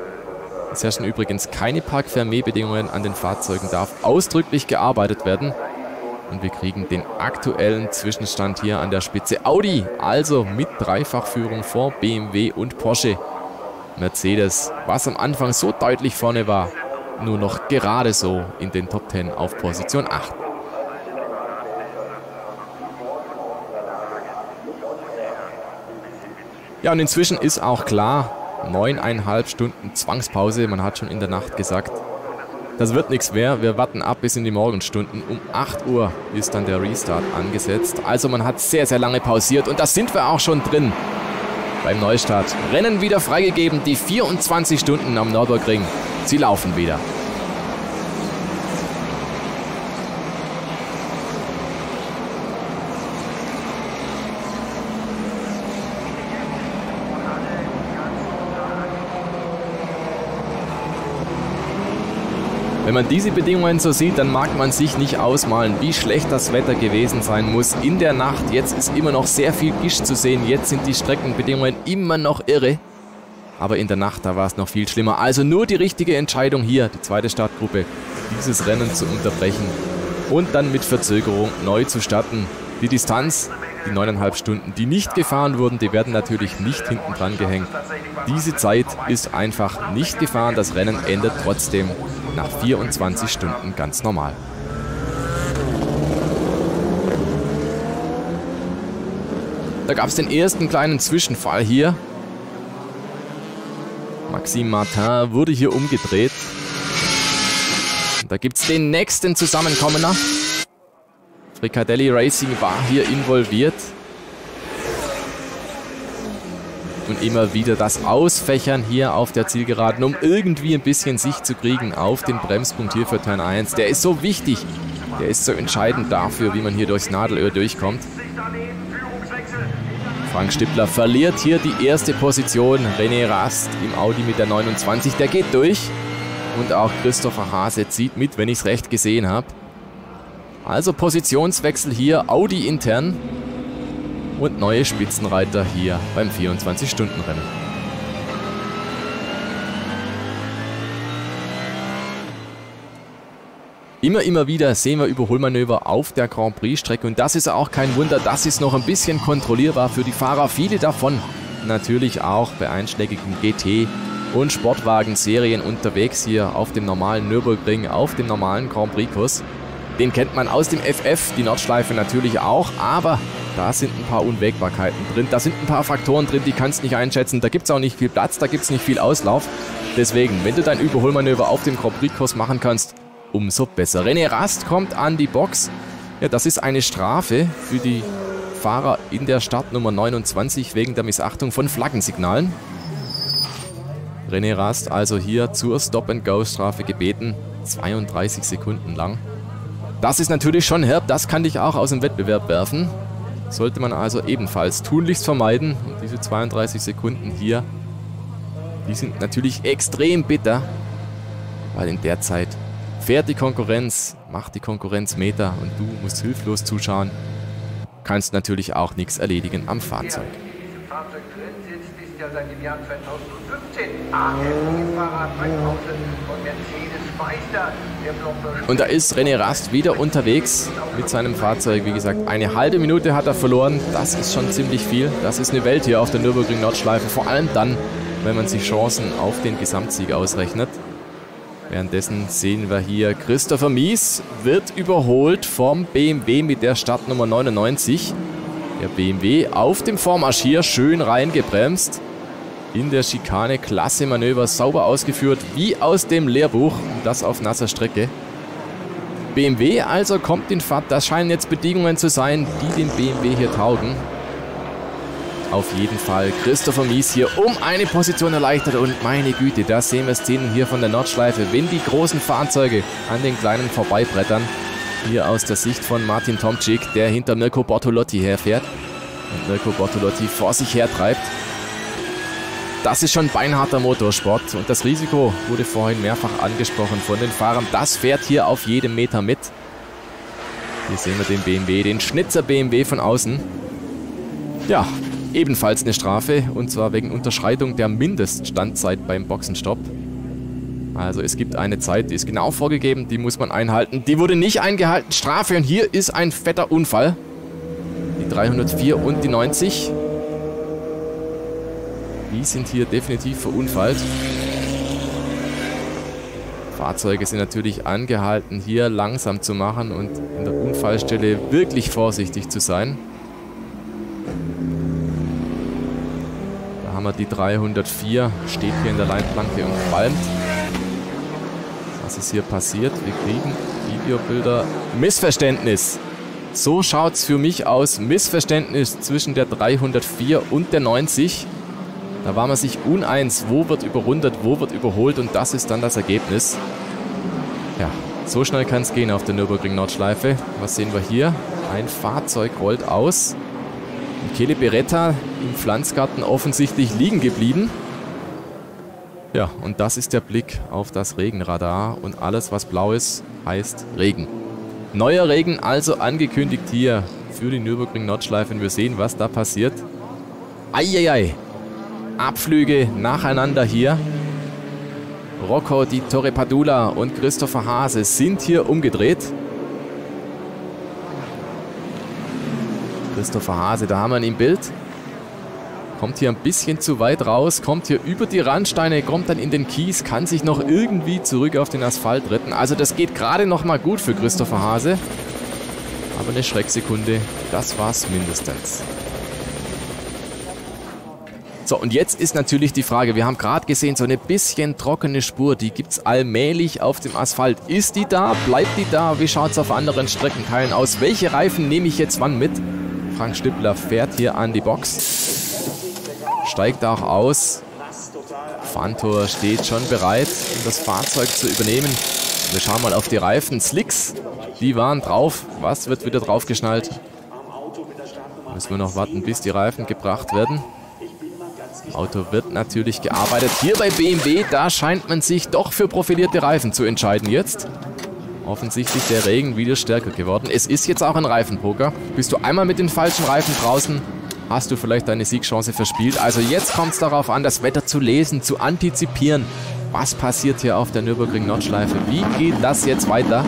Es herrschen übrigens keine Park-Fermé-Bedingungen an den Fahrzeugen, darf ausdrücklich gearbeitet werden. Und wir kriegen den aktuellen Zwischenstand hier an der Spitze. Audi, also mit Dreifachführung vor BMW und Porsche. Mercedes, was am Anfang so deutlich vorne war, nur noch gerade so in den Top 10 auf Position 8. Ja, und inzwischen ist auch klar, neuneinhalb Stunden Zwangspause. Man hat schon in der Nacht gesagt, das wird nichts mehr. Wir warten ab bis in die Morgenstunden. Um 8 Uhr ist dann der Restart angesetzt. Also man hat sehr, sehr lange pausiert und da sind wir auch schon drin. Beim Neustart. Rennen wieder freigegeben. Die 24 Stunden am Nürburgring. Sie laufen wieder. Man diese Bedingungen so sieht, dann mag man sich nicht ausmalen, wie schlecht das Wetter gewesen sein muss in der Nacht. Jetzt ist immer noch sehr viel Gischt zu sehen. Jetzt sind die Streckenbedingungen immer noch irre. Aber in der Nacht, da war es noch viel schlimmer. Also nur die richtige Entscheidung hier, die zweite Startgruppe, dieses Rennen zu unterbrechen und dann mit Verzögerung neu zu starten. Die Distanz, die neuneinhalb Stunden, die nicht gefahren wurden, die werden natürlich nicht hinten dran gehängt. Diese Zeit ist einfach nicht gefahren. Das Rennen endet trotzdem nach 24 Stunden ganz normal. Da gab es den ersten kleinen Zwischenfall hier. Maxime Martin wurde hier umgedreht. Da gibt es den nächsten Zusammenkommener. Fricadelli Racing war hier involviert. Und immer wieder das Ausfächern hier auf der Zielgeraden, um irgendwie ein bisschen Sicht zu kriegen auf den Bremspunkt hier für Turn 1. Der ist so wichtig, der ist so entscheidend dafür, wie man hier durchs Nadelöhr durchkommt. Frank Stippler verliert hier die erste Position. René Rast im Audi mit der 29, der geht durch. Und auch Christopher Hase zieht mit, wenn ich es recht gesehen habe. Also Positionswechsel hier, Audi intern und neue Spitzenreiter hier beim 24-Stunden-Rennen. Immer, immer wieder sehen wir Überholmanöver auf der Grand Prix-Strecke und das ist auch kein Wunder, das ist noch ein bisschen kontrollierbar für die Fahrer. Viele davon natürlich auch bei einschlägigen GT- und Sportwagen-Serien unterwegs hier auf dem normalen Nürburgring, auf dem normalen Grand Prix-Kurs. Den kennt man aus dem FF, die Nordschleife natürlich auch, aber da sind ein paar Unwägbarkeiten drin, da sind ein paar Faktoren drin, die kannst nicht einschätzen. Da gibt es auch nicht viel Platz, da gibt es nicht viel Auslauf. Deswegen, wenn du dein Überholmanöver auf dem Grand Prix-Kurs machen kannst, umso besser. René Rast kommt an die Box. Ja, das ist eine Strafe für die Fahrer in der Startnummer 29 wegen der Missachtung von Flaggensignalen. René Rast also hier zur Stop-and-Go-Strafe gebeten. 32 Sekunden lang. Das ist natürlich schon herb, das kann dich auch aus dem Wettbewerb werfen. Sollte man also ebenfalls tunlichst vermeiden. Und diese 32 Sekunden hier, die sind natürlich extrem bitter, weil in der Zeit fährt die Konkurrenz, macht die Konkurrenz Meter und du musst hilflos zuschauen. Kannst natürlich auch nichts erledigen am Fahrzeug. Fahrzeug drin sitzt, ist ja seit dem Jahr 2015 AMG-Fahrer Frankhausen von Mercedes. Und da ist René Rast wieder unterwegs mit seinem Fahrzeug. Wie gesagt, eine halbe Minute hat er verloren. Das ist schon ziemlich viel. Das ist eine Welt hier auf der Nürburgring Nordschleife. Vor allem dann, wenn man sich Chancen auf den Gesamtsieg ausrechnet. Währenddessen sehen wir hier Christopher Mies wird überholt vom BMW mit der Startnummer 99. Der BMW auf dem Vormarsch hier schön reingebremst. In der Schikane klasse Manöver, sauber ausgeführt, wie aus dem Lehrbuch. Das auf nasser Strecke. BMW also kommt in Fahrt. Das scheinen jetzt Bedingungen zu sein, die dem BMW hier taugen auf jeden Fall Christopher Mies hier um eine Position erleichtert. Und meine Güte, da sehen wir Szenen hier von der Nordschleife. Wenn die großen Fahrzeuge an den kleinen vorbeibrettern. Hier aus der Sicht von Martin Tomczyk, der hinter Mirko Bortolotti herfährt. Und Mirko Bortolotti vor sich hertreibt. Das ist schon beinharter Motorsport und das Risiko wurde vorhin mehrfach angesprochen von den Fahrern. Das fährt hier auf jedem Meter mit. Hier sehen wir den BMW, den Schnitzer BMW von außen. Ja, ebenfalls eine Strafe und zwar wegen Unterschreitung der Mindeststandzeit beim Boxenstopp. Also es gibt eine Zeit, die ist genau vorgegeben, die muss man einhalten. Die wurde nicht eingehalten, Strafe und hier ist ein fetter Unfall. Die 304 und die 90. Die sind hier definitiv verunfallt. Fahrzeuge sind natürlich angehalten, hier langsam zu machen und in der Unfallstelle wirklich vorsichtig zu sein. haben wir die 304, steht hier in der Leitplanke und qualmt. Was ist hier passiert? Wir kriegen Videobilder. Missverständnis. So schaut es für mich aus. Missverständnis zwischen der 304 und der 90. Da war man sich uneins, wo wird überrundet, wo wird überholt und das ist dann das Ergebnis. Ja, so schnell kann es gehen auf der Nürburgring Nordschleife. Was sehen wir hier? Ein Fahrzeug rollt aus. Michele Beretta im Pflanzgarten offensichtlich liegen geblieben. Ja, und das ist der Blick auf das Regenradar und alles, was blau ist, heißt Regen. Neuer Regen also angekündigt hier für die Nürburgring Nordschleife und wir sehen, was da passiert. Eieiei, Abflüge nacheinander hier. Rocco Di Torre Padula und Christopher Hase sind hier umgedreht. Christopher Hase, da haben wir ihn im Bild. Kommt hier ein bisschen zu weit raus, kommt hier über die Randsteine, kommt dann in den Kies, kann sich noch irgendwie zurück auf den Asphalt retten. Also das geht gerade noch mal gut für Christopher Hase. Aber eine Schrecksekunde, das war's mindestens. So, und jetzt ist natürlich die Frage, wir haben gerade gesehen, so eine bisschen trockene Spur, die gibt es allmählich auf dem Asphalt. Ist die da? Bleibt die da? Wie schaut es auf anderen Streckenteilen aus? Welche Reifen nehme ich jetzt wann mit? Frank Stippler fährt hier an die Box. Steigt auch aus. Fantor steht schon bereit, um das Fahrzeug zu übernehmen. Wir schauen mal auf die Reifen. Slicks, die waren drauf. Was wird wieder draufgeschnallt? Müssen wir noch warten, bis die Reifen gebracht werden. Auto wird natürlich gearbeitet. Hier bei BMW, da scheint man sich doch für profilierte Reifen zu entscheiden jetzt offensichtlich der Regen wieder stärker geworden. Es ist jetzt auch ein Reifenpoker. Bist du einmal mit den falschen Reifen draußen, hast du vielleicht deine Siegchance verspielt. Also jetzt kommt es darauf an, das Wetter zu lesen, zu antizipieren. Was passiert hier auf der Nürburgring Nordschleife? Wie geht das jetzt weiter?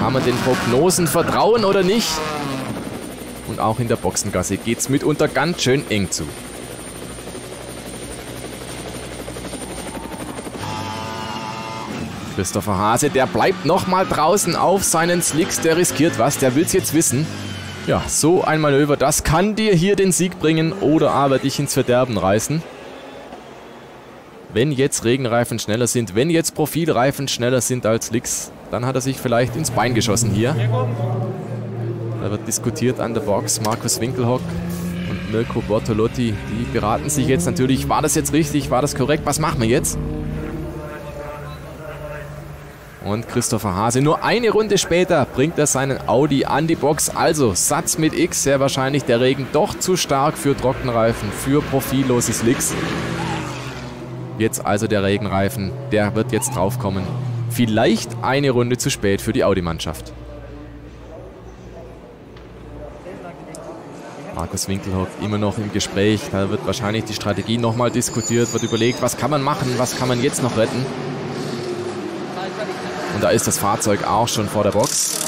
Kann man den Prognosen vertrauen oder nicht? Und auch in der Boxengasse geht es mitunter ganz schön eng zu. Christopher Hase, der bleibt nochmal draußen auf seinen Slicks, der riskiert was, der will es jetzt wissen. Ja, so ein Manöver, das kann dir hier den Sieg bringen oder aber dich ins Verderben reißen. Wenn jetzt Regenreifen schneller sind, wenn jetzt Profilreifen schneller sind als Slicks, dann hat er sich vielleicht ins Bein geschossen hier. Da wird diskutiert an der Box. Markus Winkelhock und Mirko Bortolotti, die beraten sich jetzt natürlich, war das jetzt richtig, war das korrekt, was machen wir jetzt? Und Christopher Hase, nur eine Runde später bringt er seinen Audi an die Box. Also Satz mit X, sehr wahrscheinlich der Regen doch zu stark für Trockenreifen, für profillose Slicks. Jetzt also der Regenreifen, der wird jetzt draufkommen. Vielleicht eine Runde zu spät für die Audi-Mannschaft. Markus Winkelhock immer noch im Gespräch. Da wird wahrscheinlich die Strategie nochmal diskutiert, wird überlegt, was kann man machen, was kann man jetzt noch retten. Und da ist das Fahrzeug auch schon vor der Box.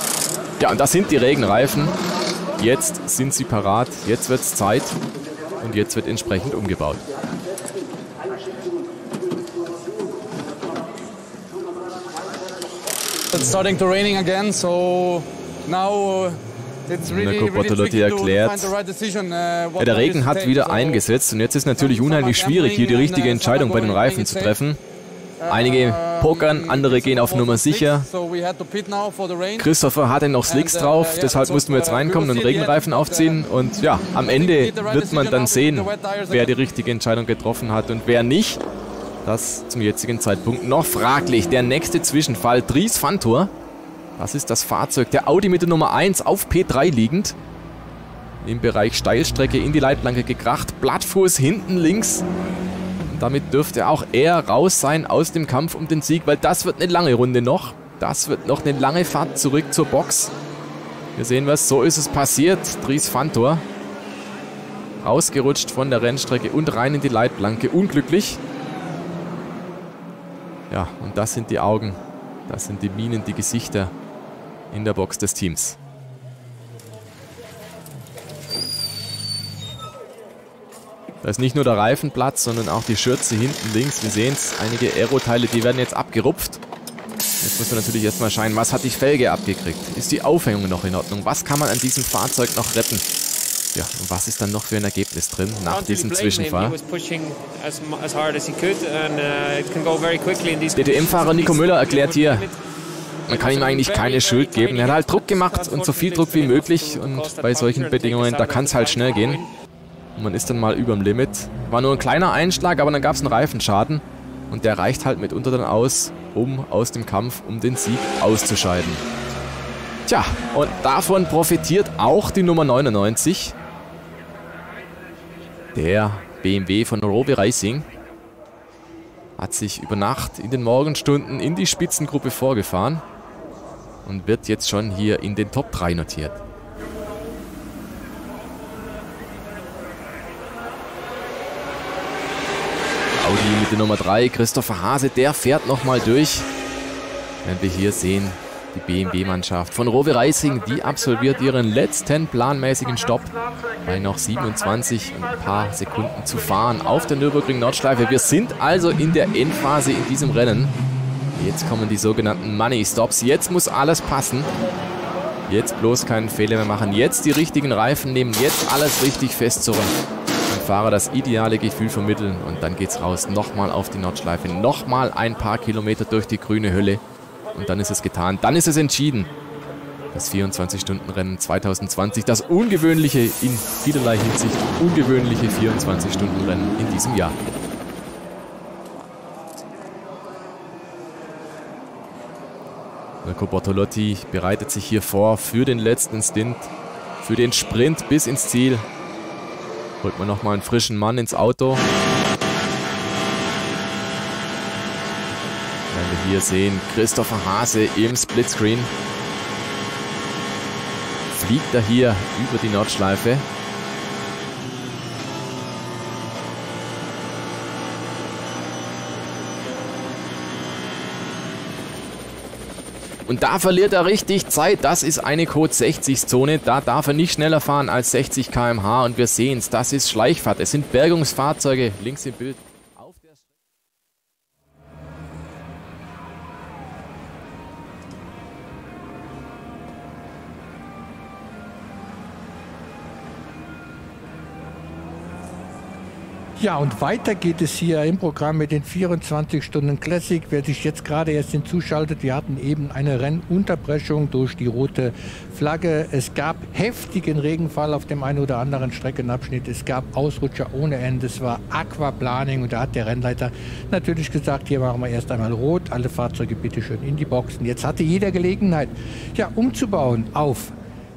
Ja, und das sind die Regenreifen. Jetzt sind sie parat, jetzt wird es Zeit und jetzt wird entsprechend umgebaut. It's starting to raining again, so now Mirko Bortolotti erklärt, ja, der Regen hat wieder eingesetzt und jetzt ist natürlich unheimlich schwierig, hier die richtige Entscheidung bei den Reifen zu treffen. Einige pokern, andere gehen auf Nummer sicher. Christopher hatte noch Slicks drauf, deshalb mussten wir jetzt reinkommen und Regenreifen aufziehen. Und ja, am Ende wird man dann sehen, wer die richtige Entscheidung getroffen hat und wer nicht. Das zum jetzigen Zeitpunkt noch fraglich. Der nächste Zwischenfall, Dries Fantor. Das ist das Fahrzeug der Audi mit der Nummer 1 auf P3 liegend. Im Bereich Steilstrecke in die Leitplanke gekracht. Blattfuß hinten links. Und damit dürfte auch er raus sein aus dem Kampf um den Sieg, weil das wird eine lange Runde noch. Das wird noch eine lange Fahrt zurück zur Box. Wir sehen was, so ist es passiert. Dries Fantor rausgerutscht von der Rennstrecke und rein in die Leitplanke. Unglücklich. Ja, und das sind die Augen. Das sind die Minen, die Gesichter in der Box des Teams. Da ist nicht nur der Reifenplatz, sondern auch die Schürze hinten links. Wir sehen es, einige Aeroteile, die werden jetzt abgerupft. Jetzt muss man natürlich erstmal schauen, was hat die Felge abgekriegt? Ist die Aufhängung noch in Ordnung? Was kann man an diesem Fahrzeug noch retten? Ja, und was ist dann noch für ein Ergebnis drin nach diesem Zwischenfall? DTM-Fahrer Nico Müller erklärt hier, man kann ihm eigentlich keine Schuld geben. Er hat halt Druck gemacht und so viel Druck wie möglich. Und bei solchen Bedingungen, da kann es halt schnell gehen. Und man ist dann mal über dem Limit. War nur ein kleiner Einschlag, aber dann gab es einen Reifenschaden. Und der reicht halt mitunter dann aus, um aus dem Kampf um den Sieg auszuscheiden. Tja, und davon profitiert auch die Nummer 99. Der BMW von Robi Racing hat sich über Nacht in den Morgenstunden in die Spitzengruppe vorgefahren und wird jetzt schon hier in den Top 3 notiert. Audi mit der Nummer 3, Christopher Hase, der fährt nochmal durch. Wenn wir hier sehen, die BMW-Mannschaft von Rowe Reising, die absolviert ihren letzten planmäßigen Stopp bei noch 27 und ein paar Sekunden zu fahren auf der Nürburgring Nordschleife. Wir sind also in der Endphase in diesem Rennen. Jetzt kommen die sogenannten Money Stops. Jetzt muss alles passen. Jetzt bloß keinen Fehler mehr machen. Jetzt die richtigen Reifen nehmen. Jetzt alles richtig festzurren. Dem Fahrer das ideale Gefühl vermitteln. Und dann geht's raus. Nochmal auf die Nordschleife. Nochmal ein paar Kilometer durch die grüne Hülle. Und dann ist es getan. Dann ist es entschieden. Das 24-Stunden-Rennen 2020. Das ungewöhnliche, in vielerlei Hinsicht ungewöhnliche 24-Stunden-Rennen in diesem Jahr. Mirko Bortolotti bereitet sich hier vor für den letzten Stint, für den Sprint bis ins Ziel. Holt man nochmal einen frischen Mann ins Auto. Wenn wir hier sehen, Christopher Hase im Splitscreen. Fliegt er hier über die Nordschleife. Und da verliert er richtig Zeit. Das ist eine Code 60 Zone. Da darf er nicht schneller fahren als 60 km/h. Und wir sehen es, das ist Schleichfahrt. Es sind Bergungsfahrzeuge links im Bild. Ja, und weiter geht es hier im Programm mit den 24 Stunden Classic. Wer sich jetzt gerade erst hinzuschaltet, wir hatten eben eine Rennunterbrechung durch die rote Flagge. Es gab heftigen Regenfall auf dem einen oder anderen Streckenabschnitt. Es gab Ausrutscher ohne Ende. Es war Aquaplaning und da hat der Rennleiter natürlich gesagt, hier machen wir erst einmal rot, alle Fahrzeuge bitte schön in die Boxen. Jetzt hatte jeder Gelegenheit, ja, umzubauen auf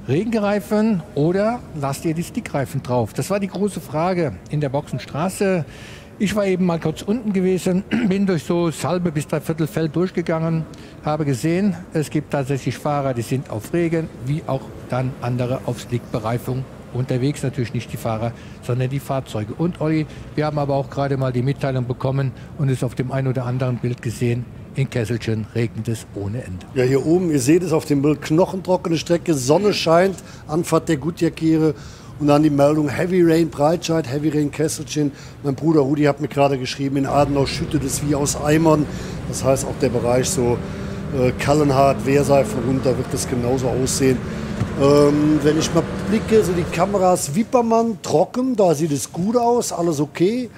Regenreifen oder lasst ihr die Stickreifen drauf? Das war die große Frage in der Boxenstraße. Ich war eben mal kurz unten gewesen, bin durch so halbe bis dreiviertel Feld durchgegangen, habe gesehen, es gibt tatsächlich Fahrer, die sind auf Regen, wie auch dann andere auf Slickbereifung unterwegs. Natürlich nicht die Fahrer, sondern die Fahrzeuge. Und Olli, wir haben aber auch gerade mal die Mitteilung bekommen und es auf dem einen oder anderen Bild gesehen in Kesselchen regnet es ohne Ende. Ja, hier oben, ihr seht es auf dem Bild, knochentrockene Strecke, Sonne scheint, Anfahrt der Gutjahr-Kehre und dann die Meldung Heavy Rain Breitscheid, Heavy Rain Kesselchen. Mein Bruder Rudi hat mir gerade geschrieben, in Adenau schüttet es wie aus Eimern. Das heißt, auch der Bereich so äh, Kallenhardt, Wehrseife runter wird das genauso aussehen. Ähm, wenn ich mal blicke, so die Kameras Wippermann trocken, da sieht es gut aus, alles okay.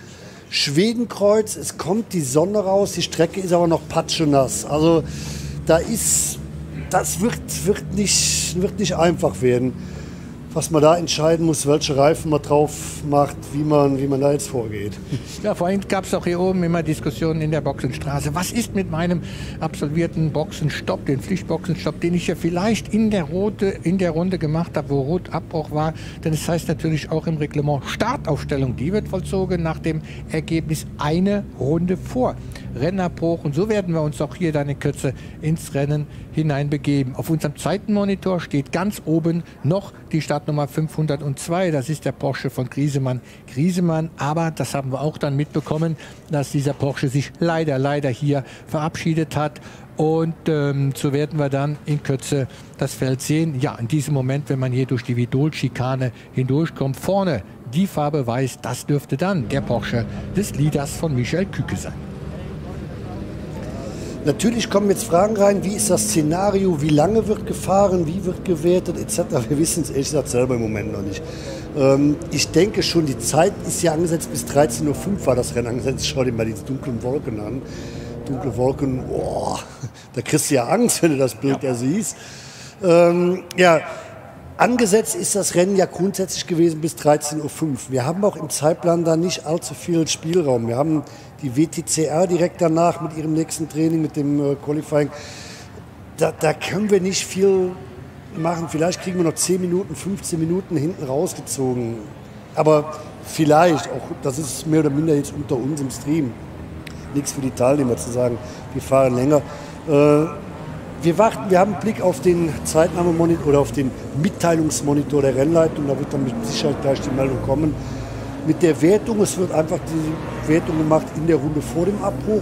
Schwedenkreuz, es kommt die Sonne raus, die Strecke ist aber noch patschenass. Also da ist, das wird, wird, nicht, wird nicht einfach werden was man da entscheiden muss, welche Reifen man drauf macht, wie man, wie man da jetzt vorgeht. Ja, vorhin gab es auch hier oben immer Diskussionen in der Boxenstraße. Was ist mit meinem absolvierten Boxenstopp, den Pflichtboxenstopp, den ich ja vielleicht in der, Rote, in der Runde gemacht habe, wo Rotabbruch war? Denn es das heißt natürlich auch im Reglement Startaufstellung, die wird vollzogen nach dem Ergebnis eine Runde vor. Rennabbruch. Und so werden wir uns auch hier dann in Kürze ins Rennen hineinbegeben. Auf unserem Zeitenmonitor steht ganz oben noch die Startnummer 502. Das ist der Porsche von Griesemann. Griesemann, aber das haben wir auch dann mitbekommen, dass dieser Porsche sich leider, leider hier verabschiedet hat. Und ähm, so werden wir dann in Kürze das Feld sehen. Ja, in diesem Moment, wenn man hier durch die Vidol-Schikane hindurchkommt, vorne die Farbe weiß, das dürfte dann der Porsche des Leaders von Michel Küke sein. Natürlich kommen jetzt Fragen rein, wie ist das Szenario, wie lange wird gefahren, wie wird gewertet etc. Wir wissen es ehrlich gesagt selber im Moment noch nicht. Ähm, ich denke schon, die Zeit ist ja angesetzt, bis 13.05 Uhr war das Rennen angesetzt. Schau dir mal die dunklen Wolken an. Dunkle Wolken, boah, da kriegst du ja Angst, wenn du das Bild ja. da siehst. Ähm, ja, Angesetzt ist das Rennen ja grundsätzlich gewesen bis 13.05 Uhr. Wir haben auch im Zeitplan da nicht allzu viel Spielraum. Wir haben die WTCR direkt danach mit ihrem nächsten Training, mit dem äh, Qualifying. Da, da können wir nicht viel machen. Vielleicht kriegen wir noch 10 Minuten, 15 Minuten hinten rausgezogen. Aber vielleicht, auch das ist mehr oder minder jetzt unter uns im Stream. Nichts für die Teilnehmer zu sagen, wir fahren länger. Äh, wir warten, wir haben einen Blick auf den Zeitnahmemonitor oder auf den Mitteilungsmonitor der Rennleitung. Da wird dann mit Sicherheit gleich die Meldung kommen. Mit der Wertung, es wird einfach die Wertung gemacht in der Runde vor dem Abbruch.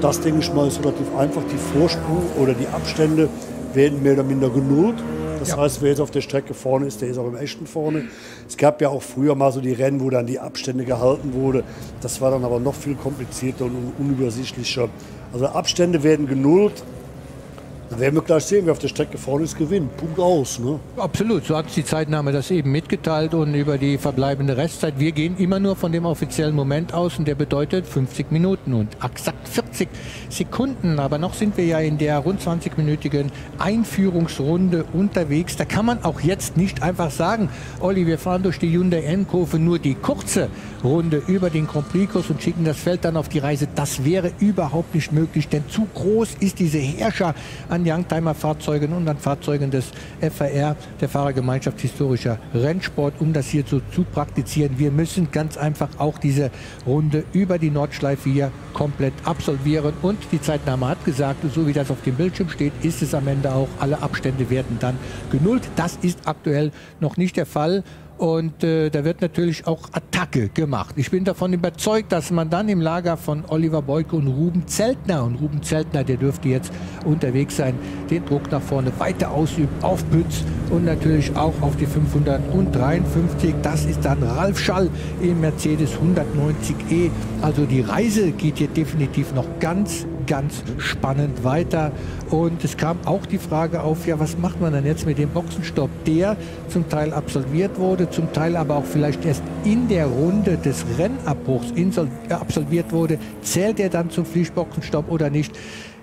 Das denke ich mal ist relativ einfach. Die Vorsprung oder die Abstände werden mehr oder minder genullt. Das ja. heißt, wer jetzt auf der Strecke vorne ist, der ist auch im echten vorne. Es gab ja auch früher mal so die Rennen, wo dann die Abstände gehalten wurde. Das war dann aber noch viel komplizierter und unübersichtlicher. Also Abstände werden genullt, werden wir gleich sehen, wer auf der Strecke vorne ist, gewinnt. Punkt aus. Ne? Absolut, so hat die Zeitnahme das eben mitgeteilt und über die verbleibende Restzeit. Wir gehen immer nur von dem offiziellen Moment aus und der bedeutet 50 Minuten und exakt 40 Sekunden. Aber noch sind wir ja in der rund 20-minütigen Einführungsrunde unterwegs. Da kann man auch jetzt nicht einfach sagen, Olli, wir fahren durch die Hyundai N-Kurve nur die kurze Runde über den Grand Prix und schicken das Feld dann auf die Reise. Das wäre überhaupt nicht möglich, denn zu groß ist diese Herrscher an Youngtimer-Fahrzeugen und an Fahrzeugen des FAR, der Fahrergemeinschaft Historischer Rennsport, um das hier so zu praktizieren. Wir müssen ganz einfach auch diese Runde über die Nordschleife hier komplett absolvieren. Und die Zeitnahme hat gesagt, so wie das auf dem Bildschirm steht, ist es am Ende auch, alle Abstände werden dann genullt. Das ist aktuell noch nicht der Fall. Und äh, da wird natürlich auch Attacke gemacht. Ich bin davon überzeugt, dass man dann im Lager von Oliver Beuke und Ruben Zeltner, und Ruben Zeltner, der dürfte jetzt unterwegs sein, den Druck nach vorne weiter ausübt auf Bütz und natürlich auch auf die 553. Das ist dann Ralf Schall im Mercedes 190e. Also die Reise geht hier definitiv noch ganz ganz spannend weiter. Und es kam auch die Frage auf, ja, was macht man denn jetzt mit dem Boxenstopp, der zum Teil absolviert wurde, zum Teil aber auch vielleicht erst in der Runde des Rennabbruchs absolviert wurde. Zählt er dann zum Pflichtboxenstopp oder nicht?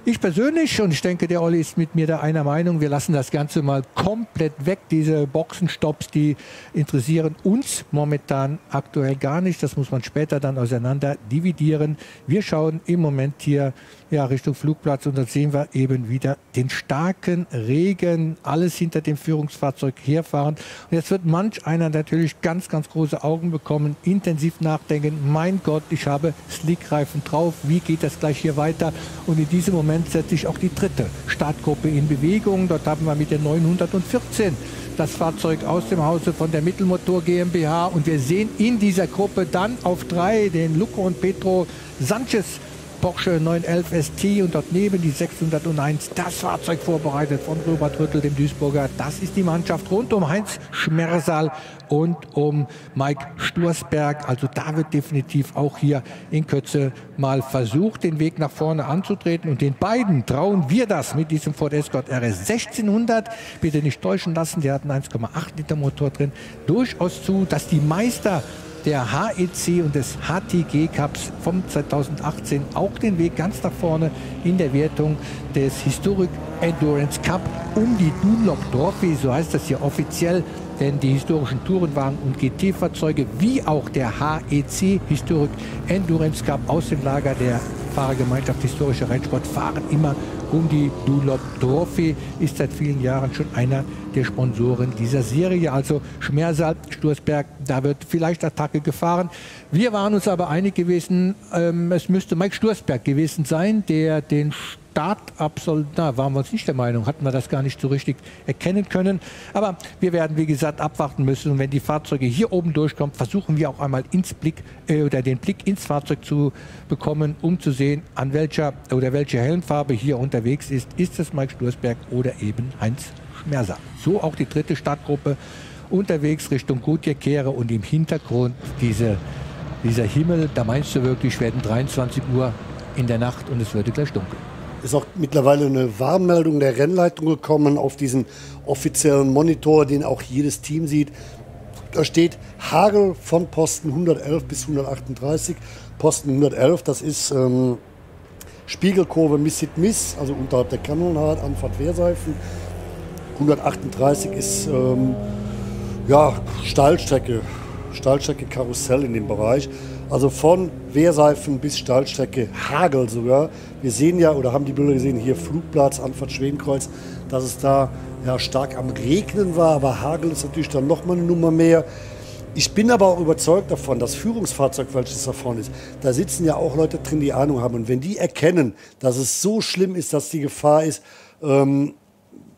Ich persönlich, und ich denke, der Olli ist mit mir da einer Meinung, wir lassen das Ganze mal komplett weg. Diese Boxenstopps, die interessieren uns momentan aktuell gar nicht. Das muss man später dann auseinander dividieren. Wir schauen im Moment hier ja, Richtung Flugplatz und da sehen wir eben wieder den starken Regen, alles hinter dem Führungsfahrzeug herfahren. Und jetzt wird manch einer natürlich ganz, ganz große Augen bekommen, intensiv nachdenken, mein Gott, ich habe Slickreifen drauf, wie geht das gleich hier weiter? Und in diesem Moment setze ich auch die dritte Startgruppe in Bewegung. Dort haben wir mit der 914 das Fahrzeug aus dem Hause von der Mittelmotor GmbH und wir sehen in dieser Gruppe dann auf drei den Luco und Petro Sanchez Porsche 911 ST und dort neben die 601 das Fahrzeug vorbereitet von Robert Rüttel, dem Duisburger. Das ist die Mannschaft rund um Heinz Schmersal und um Mike Stursberg. Also da wird definitiv auch hier in Kürze mal versucht, den Weg nach vorne anzutreten. Und den beiden trauen wir das mit diesem Ford Escort RS 1600. Bitte nicht täuschen lassen, der hat einen 1,8 Liter Motor drin. Durchaus zu, dass die Meister der HEC und des HTG Cups vom 2018 auch den Weg ganz nach vorne in der Wertung des Historic Endurance Cup um die Dunlop Trophy, so heißt das hier offiziell, denn die historischen Tourenwagen und GT-Fahrzeuge wie auch der HEC Historic Endurance Cup aus dem Lager der Fahrergemeinschaft Historischer Rennsport fahren immer um die Dunlop Trophy, ist seit vielen Jahren schon einer der Sponsoren dieser Serie. Also Schmersal, Sturzberg, da wird vielleicht Attacke gefahren. Wir waren uns aber einig gewesen, ähm, es müsste Mike Sturzberg gewesen sein, der den Start absolut, da waren wir uns nicht der Meinung, hatten wir das gar nicht so richtig erkennen können. Aber wir werden, wie gesagt, abwarten müssen. Und wenn die Fahrzeuge hier oben durchkommen, versuchen wir auch einmal ins Blick äh, oder den Blick ins Fahrzeug zu bekommen, um zu sehen, an welcher oder welche Helmfarbe hier unterwegs ist. Ist es Mike Sturzberg oder eben Heinz Schmerser? So auch die dritte Startgruppe unterwegs Richtung Gutierkehre und im Hintergrund diese, dieser Himmel. Da meinst du wirklich, werden 23 Uhr in der Nacht und es würde gleich dunkel ist auch mittlerweile eine Warnmeldung der Rennleitung gekommen auf diesen offiziellen Monitor, den auch jedes Team sieht. Da steht Hagel von Posten 111 bis 138. Posten 111, das ist ähm, Spiegelkurve Missit Miss, also unterhalb der Kanonhard, Anfahrt Wehrseifen. 138 ist ähm, ja, Stahlstrecke, Stahlstrecke Karussell in dem Bereich. Also von Wehrseifen bis Stahlstrecke Hagel sogar. Wir sehen ja oder haben die Bilder gesehen, hier Flugplatz, Anfahrt Schwedenkreuz, dass es da ja, stark am Regnen war. Aber Hagel ist natürlich dann nochmal eine Nummer mehr. Ich bin aber auch überzeugt davon, das Führungsfahrzeug, welches da vorne ist, da sitzen ja auch Leute drin, die Ahnung haben. Und wenn die erkennen, dass es so schlimm ist, dass die Gefahr ist, ähm,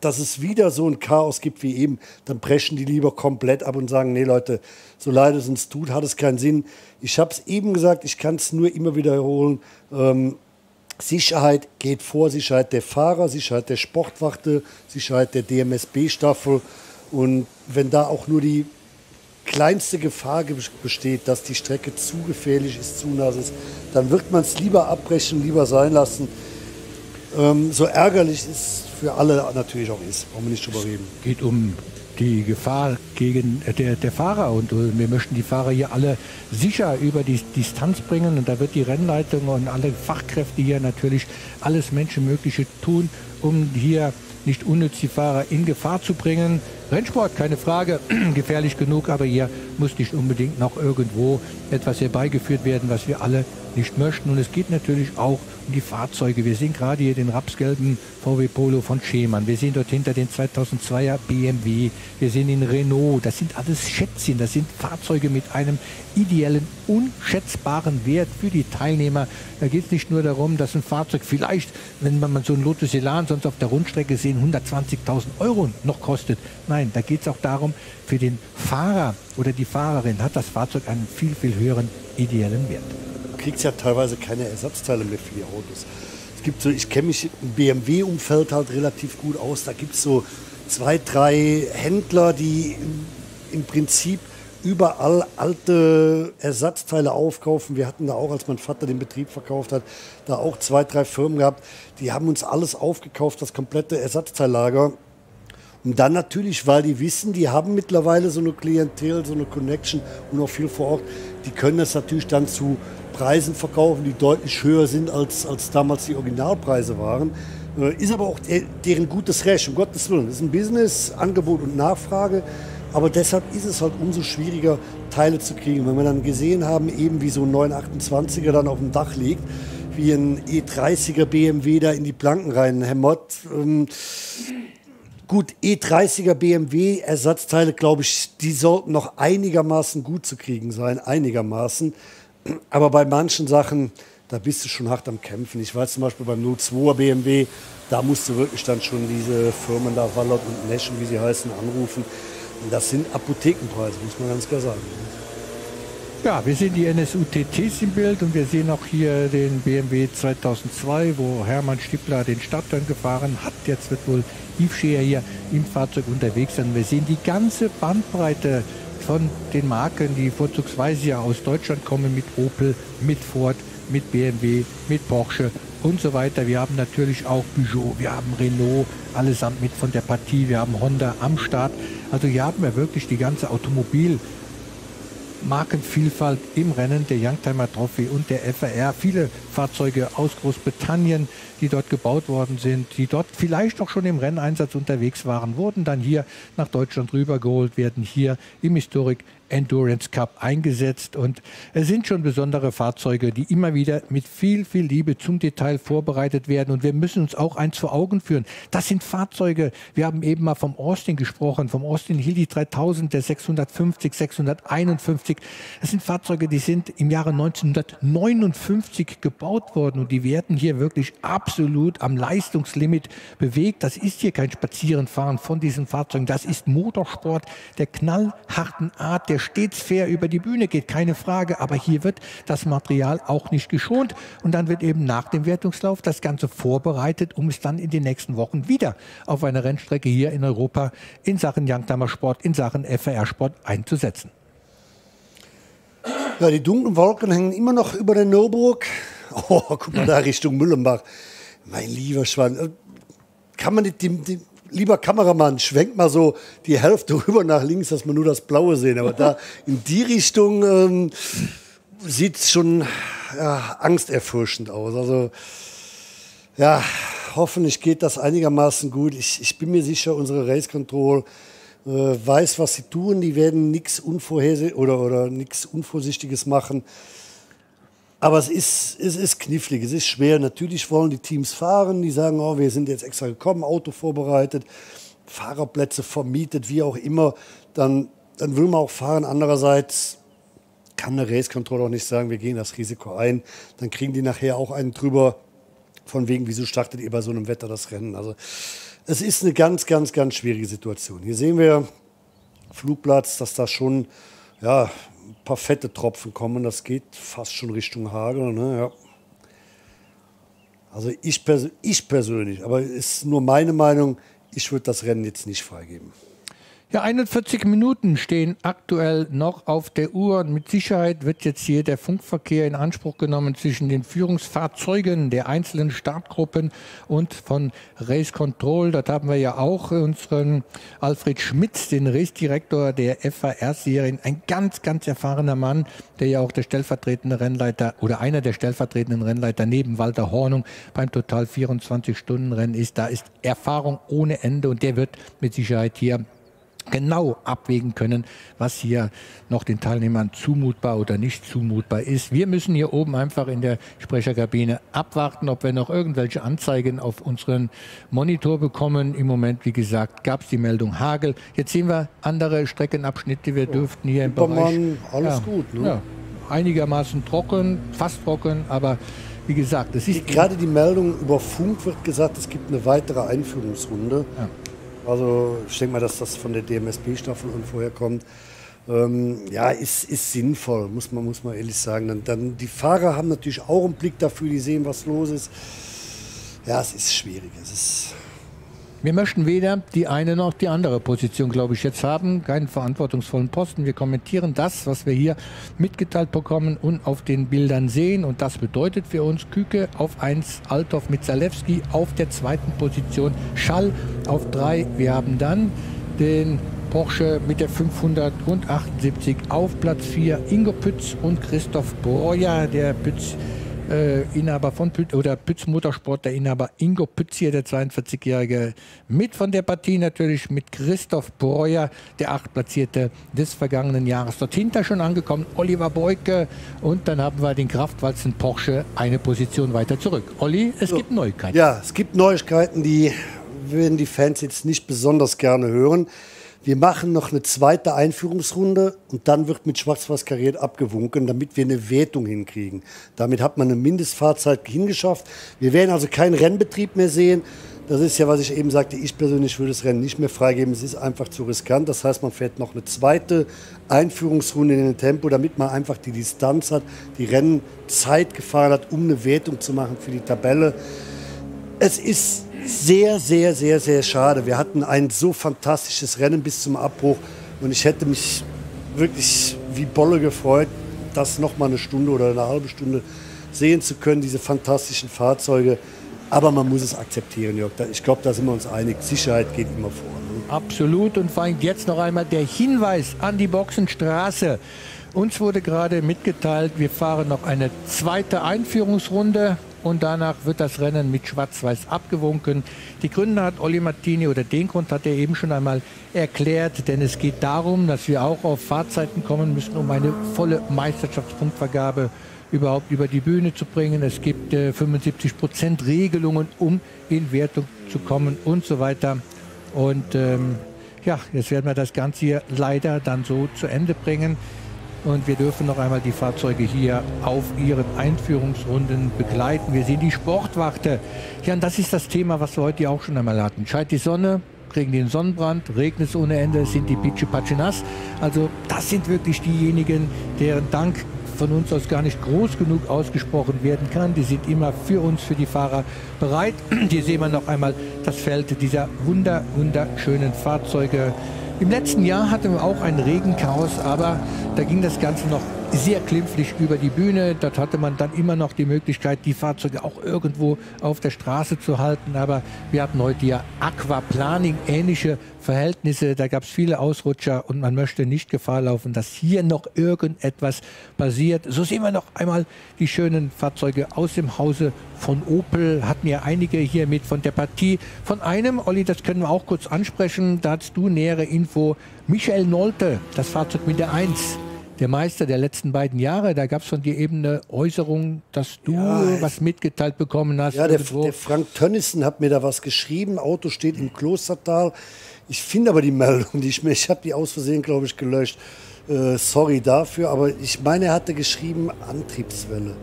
dass es wieder so ein Chaos gibt wie eben, dann brechen die lieber komplett ab und sagen, nee Leute, so leid es uns tut, hat es keinen Sinn. Ich habe es eben gesagt, ich kann es nur immer wiederholen. Ähm, Sicherheit geht vor, Sicherheit der Fahrer, Sicherheit der Sportwachte, Sicherheit der DMSB-Staffel. Und wenn da auch nur die kleinste Gefahr besteht, dass die Strecke zu gefährlich ist, zu nass ist, dann wird man es lieber abbrechen, lieber sein lassen. Ähm, so ärgerlich es für alle natürlich auch ist, brauchen wir nicht drüber reden. Es geht um die Gefahr gegen äh, der, der Fahrer und äh, wir möchten die Fahrer hier alle sicher über die Distanz bringen und da wird die Rennleitung und alle Fachkräfte hier natürlich alles Menschenmögliche tun, um hier nicht unnütz die Fahrer in Gefahr zu bringen. Rennsport, keine Frage, gefährlich genug, aber hier muss nicht unbedingt noch irgendwo etwas herbeigeführt werden, was wir alle nicht möchten. Und es geht natürlich auch um die Fahrzeuge. Wir sehen gerade hier den rapsgelben VW Polo von Schemann. Wir sehen dort hinter den 2002er BMW. Wir sehen den Renault. Das sind alles Schätzchen. Das sind Fahrzeuge mit einem ideellen, unschätzbaren Wert für die Teilnehmer. Da geht es nicht nur darum, dass ein Fahrzeug vielleicht, wenn man so ein Lotus Elan sonst auf der Rundstrecke sehen, 120.000 Euro noch kostet. Nein, da geht es auch darum, für den Fahrer oder die Fahrerin hat das Fahrzeug einen viel, viel höheren ideellen Wert kriegst ja teilweise keine Ersatzteile mehr für die Autos. Es gibt so, ich kenne mich im BMW-Umfeld halt relativ gut aus. Da gibt es so zwei, drei Händler, die im Prinzip überall alte Ersatzteile aufkaufen. Wir hatten da auch, als mein Vater den Betrieb verkauft hat, da auch zwei, drei Firmen gehabt. Die haben uns alles aufgekauft, das komplette Ersatzteillager. Und dann natürlich, weil die wissen, die haben mittlerweile so eine Klientel, so eine Connection und auch viel vor Ort, die können das natürlich dann zu Preisen verkaufen, die deutlich höher sind, als, als damals die Originalpreise waren. Äh, ist aber auch deren gutes Recht, um Gottes Willen. Das ist ein Business, Angebot und Nachfrage. Aber deshalb ist es halt umso schwieriger, Teile zu kriegen. Wenn wir dann gesehen haben, eben wie so ein 928er dann auf dem Dach liegt, wie ein E30er BMW da in die Planken reinhämmert. Ähm, Gut, E30er BMW Ersatzteile, glaube ich, die sollten noch einigermaßen gut zu kriegen sein, einigermaßen. Aber bei manchen Sachen, da bist du schon hart am Kämpfen. Ich weiß zum Beispiel beim 02er BMW, da musst du wirklich dann schon diese Firmen da, Wallert und Neschen, wie sie heißen, anrufen. Und das sind Apothekenpreise, muss man ganz klar sagen. Ja, wir sehen die NSU-TTs im Bild und wir sehen auch hier den BMW 2002, wo Hermann Stippler den Stadtturn gefahren hat. Jetzt wird wohl Yves Scheer hier im Fahrzeug unterwegs sein. Wir sehen die ganze Bandbreite von den Marken, die vorzugsweise ja aus Deutschland kommen, mit Opel, mit Ford, mit BMW, mit Porsche und so weiter. Wir haben natürlich auch Peugeot, wir haben Renault, allesamt mit von der Partie, wir haben Honda am Start. Also hier haben wir wirklich die ganze Automobil- Markenvielfalt im Rennen der Youngtimer Trophy und der FAR. Viele Fahrzeuge aus Großbritannien, die dort gebaut worden sind, die dort vielleicht auch schon im Renneinsatz unterwegs waren, wurden dann hier nach Deutschland rübergeholt, werden hier im Historic Endurance Cup eingesetzt. Und es sind schon besondere Fahrzeuge, die immer wieder mit viel, viel Liebe zum Detail vorbereitet werden. Und wir müssen uns auch eins vor Augen führen. Das sind Fahrzeuge, wir haben eben mal vom Austin gesprochen, vom Austin Hilly 3000, der 650, 651. Das sind Fahrzeuge, die sind im Jahre 1959 gebaut worden und die werden hier wirklich absolut am Leistungslimit bewegt. Das ist hier kein Spazierenfahren von diesen Fahrzeugen. Das ist Motorsport der knallharten Art, der der stets fair über die Bühne geht, keine Frage. Aber hier wird das Material auch nicht geschont. Und dann wird eben nach dem Wertungslauf das Ganze vorbereitet, um es dann in den nächsten Wochen wieder auf einer Rennstrecke hier in Europa in Sachen Youngtimer Sport, in Sachen FR-Sport einzusetzen. Ja, die dunklen Wolken hängen immer noch über der Nürburg. Oh, guck mal da Richtung Müllenbach. Mein lieber Schwan, kann man nicht die, die, lieber Kameramann, schwenkt mal so die Hälfte rüber nach links, dass man nur das Blaue sehen. Aber da in die Richtung ähm, sieht es schon ja, angsterfurschend aus. Also ja, hoffentlich geht das einigermaßen gut. Ich, ich bin mir sicher, unsere Race Control äh, weiß, was sie tun. Die werden nichts Unvorherse oder, oder nichts Unvorsichtiges machen. Aber es ist, es ist knifflig, es ist schwer. Natürlich wollen die Teams fahren, die sagen, oh, wir sind jetzt extra gekommen, Auto vorbereitet, Fahrerplätze vermietet, wie auch immer. Dann, dann will man auch fahren. Andererseits kann eine Race Control auch nicht sagen, wir gehen das Risiko ein. Dann kriegen die nachher auch einen drüber, von wegen, wieso startet ihr bei so einem Wetter das Rennen. Also es ist eine ganz, ganz, ganz schwierige Situation. Hier sehen wir Flugplatz, dass da schon ja, paar fette Tropfen kommen. Das geht fast schon Richtung Hagel. Ne? Ja. Also ich, pers ich persönlich, aber ist nur meine Meinung, ich würde das Rennen jetzt nicht freigeben. Ja, 41 Minuten stehen aktuell noch auf der Uhr. Und mit Sicherheit wird jetzt hier der Funkverkehr in Anspruch genommen zwischen den Führungsfahrzeugen der einzelnen Startgruppen und von Race Control. Dort haben wir ja auch unseren Alfred Schmitz, den Race-Direktor der FAR-Serien. Ein ganz, ganz erfahrener Mann, der ja auch der stellvertretende Rennleiter oder einer der stellvertretenden Rennleiter neben Walter Hornung beim Total 24-Stunden-Rennen ist. Da ist Erfahrung ohne Ende und der wird mit Sicherheit hier genau abwägen können, was hier noch den Teilnehmern zumutbar oder nicht zumutbar ist. Wir müssen hier oben einfach in der Sprecherkabine abwarten, ob wir noch irgendwelche Anzeigen auf unseren Monitor bekommen. Im Moment, wie gesagt, gab es die Meldung Hagel. Jetzt sehen wir andere Streckenabschnitte. Wir dürften hier im Bereich... alles ja, gut, ne? Ja, einigermaßen trocken, fast trocken, aber wie gesagt, es ist... Gerade die Meldung über Funk wird gesagt, es gibt eine weitere Einführungsrunde. Ja. Also ich denke mal, dass das von der DMSB-Staffel und vorher kommt. Ähm, ja, ist, ist sinnvoll, muss man, muss man ehrlich sagen. Dann, dann, die Fahrer haben natürlich auch einen Blick dafür, die sehen, was los ist. Ja, es ist schwierig. Es ist Wir möchten weder die eine noch die andere Position, glaube ich, jetzt haben. Keinen verantwortungsvollen Posten. Wir kommentieren das, was wir hier mitgeteilt bekommen und auf den Bildern sehen. Und das bedeutet für uns Küke auf 1, Althoff mit Zalewski auf der zweiten Position, Schall auf 3. Wir haben dann den Porsche mit der 578 auf Platz 4, Ingo Pütz und Christoph Breuer, der Pütz äh, Inhaber von Pütz, oder Pütz Motorsport, der Inhaber Ingo Pütz hier, der 42-Jährige, mit von der Partie natürlich mit Christoph Breuer, der Achtplatzierte des vergangenen Jahres. Dort hinter schon angekommen, Oliver Beuke und dann haben wir den Kraftwalzen Porsche eine Position weiter zurück. Olli, es so. gibt Neuigkeiten. Ja, es gibt Neuigkeiten, die würden die Fans jetzt nicht besonders gerne hören. Wir machen noch eine zweite Einführungsrunde und dann wird mit Schwarz-Weiß kariert abgewunken, damit wir eine Wertung hinkriegen. Damit hat man eine Mindestfahrzeit hingeschafft. Wir werden also keinen Rennbetrieb mehr sehen. Das ist ja, was ich eben sagte, ich persönlich würde das Rennen nicht mehr freigeben. Es ist einfach zu riskant. Das heißt, man fährt noch eine zweite Einführungsrunde in den Tempo, damit man einfach die Distanz hat, die Rennzeit gefahren hat, um eine Wertung zu machen für die Tabelle. Es ist sehr, sehr, sehr, sehr schade. Wir hatten ein so fantastisches Rennen bis zum Abbruch und ich hätte mich wirklich wie Bolle gefreut, das noch mal eine Stunde oder eine halbe Stunde sehen zu können, diese fantastischen Fahrzeuge. Aber man muss es akzeptieren, Jörg. Ich glaube, da sind wir uns einig. Sicherheit geht immer vor. Ne? Absolut. Und vor allem jetzt noch einmal der Hinweis an die Boxenstraße. Uns wurde gerade mitgeteilt, wir fahren noch eine zweite Einführungsrunde und danach wird das Rennen mit Schwarz-Weiß abgewunken. Die Gründe hat Olli Martini oder den Grund hat er eben schon einmal erklärt, denn es geht darum, dass wir auch auf Fahrzeiten kommen müssen, um eine volle Meisterschaftspunktvergabe überhaupt über die Bühne zu bringen. Es gibt äh, 75 Prozent Regelungen, um in Wertung zu kommen und so weiter. Und ähm, ja, jetzt werden wir das Ganze hier leider dann so zu Ende bringen. Und wir dürfen noch einmal die Fahrzeuge hier auf ihren Einführungsrunden begleiten. Wir sehen die Sportwachte. Ja, und das ist das Thema, was wir heute auch schon einmal hatten. Scheint die Sonne, kriegen den Sonnenbrand, regnet es ohne Ende, sind die Pitsche Patsche nass. Also das sind wirklich diejenigen, deren Dank von uns aus gar nicht groß genug ausgesprochen werden kann. Die sind immer für uns, für die Fahrer bereit. Hier sehen wir noch einmal das Feld dieser wunder, wunderschönen Fahrzeuge. Im letzten Jahr hatten wir auch ein Regenchaos, aber da ging das Ganze noch sehr klimpflich über die Bühne. Dort hatte man dann immer noch die Möglichkeit, die Fahrzeuge auch irgendwo auf der Straße zu halten. Aber wir hatten heute ja Aquaplaning, ähnliche Verhältnisse. Da gab es viele Ausrutscher und man möchte nicht Gefahr laufen, dass hier noch irgendetwas passiert. So sehen wir noch einmal die schönen Fahrzeuge aus dem Hause von Opel. Hatten ja einige hier mit von der Partie. Von einem, Olli, das können wir auch kurz ansprechen. Da hast du nähere Info. Michael Nolte, das Fahrzeug mit der 1 der Meister der letzten beiden Jahre. Da gab es von dir eben eine Äußerung, dass du ja, was mitgeteilt bekommen hast. Ja, der, der, Frank Tönnissen hat mir da was geschrieben. Auto steht im Klostertal. Ich finde aber die Meldung nicht mehr. Ich habe die aus Versehen, glaube ich, gelöscht. Äh, sorry dafür. Aber ich meine, er hatte geschrieben Antriebswelle.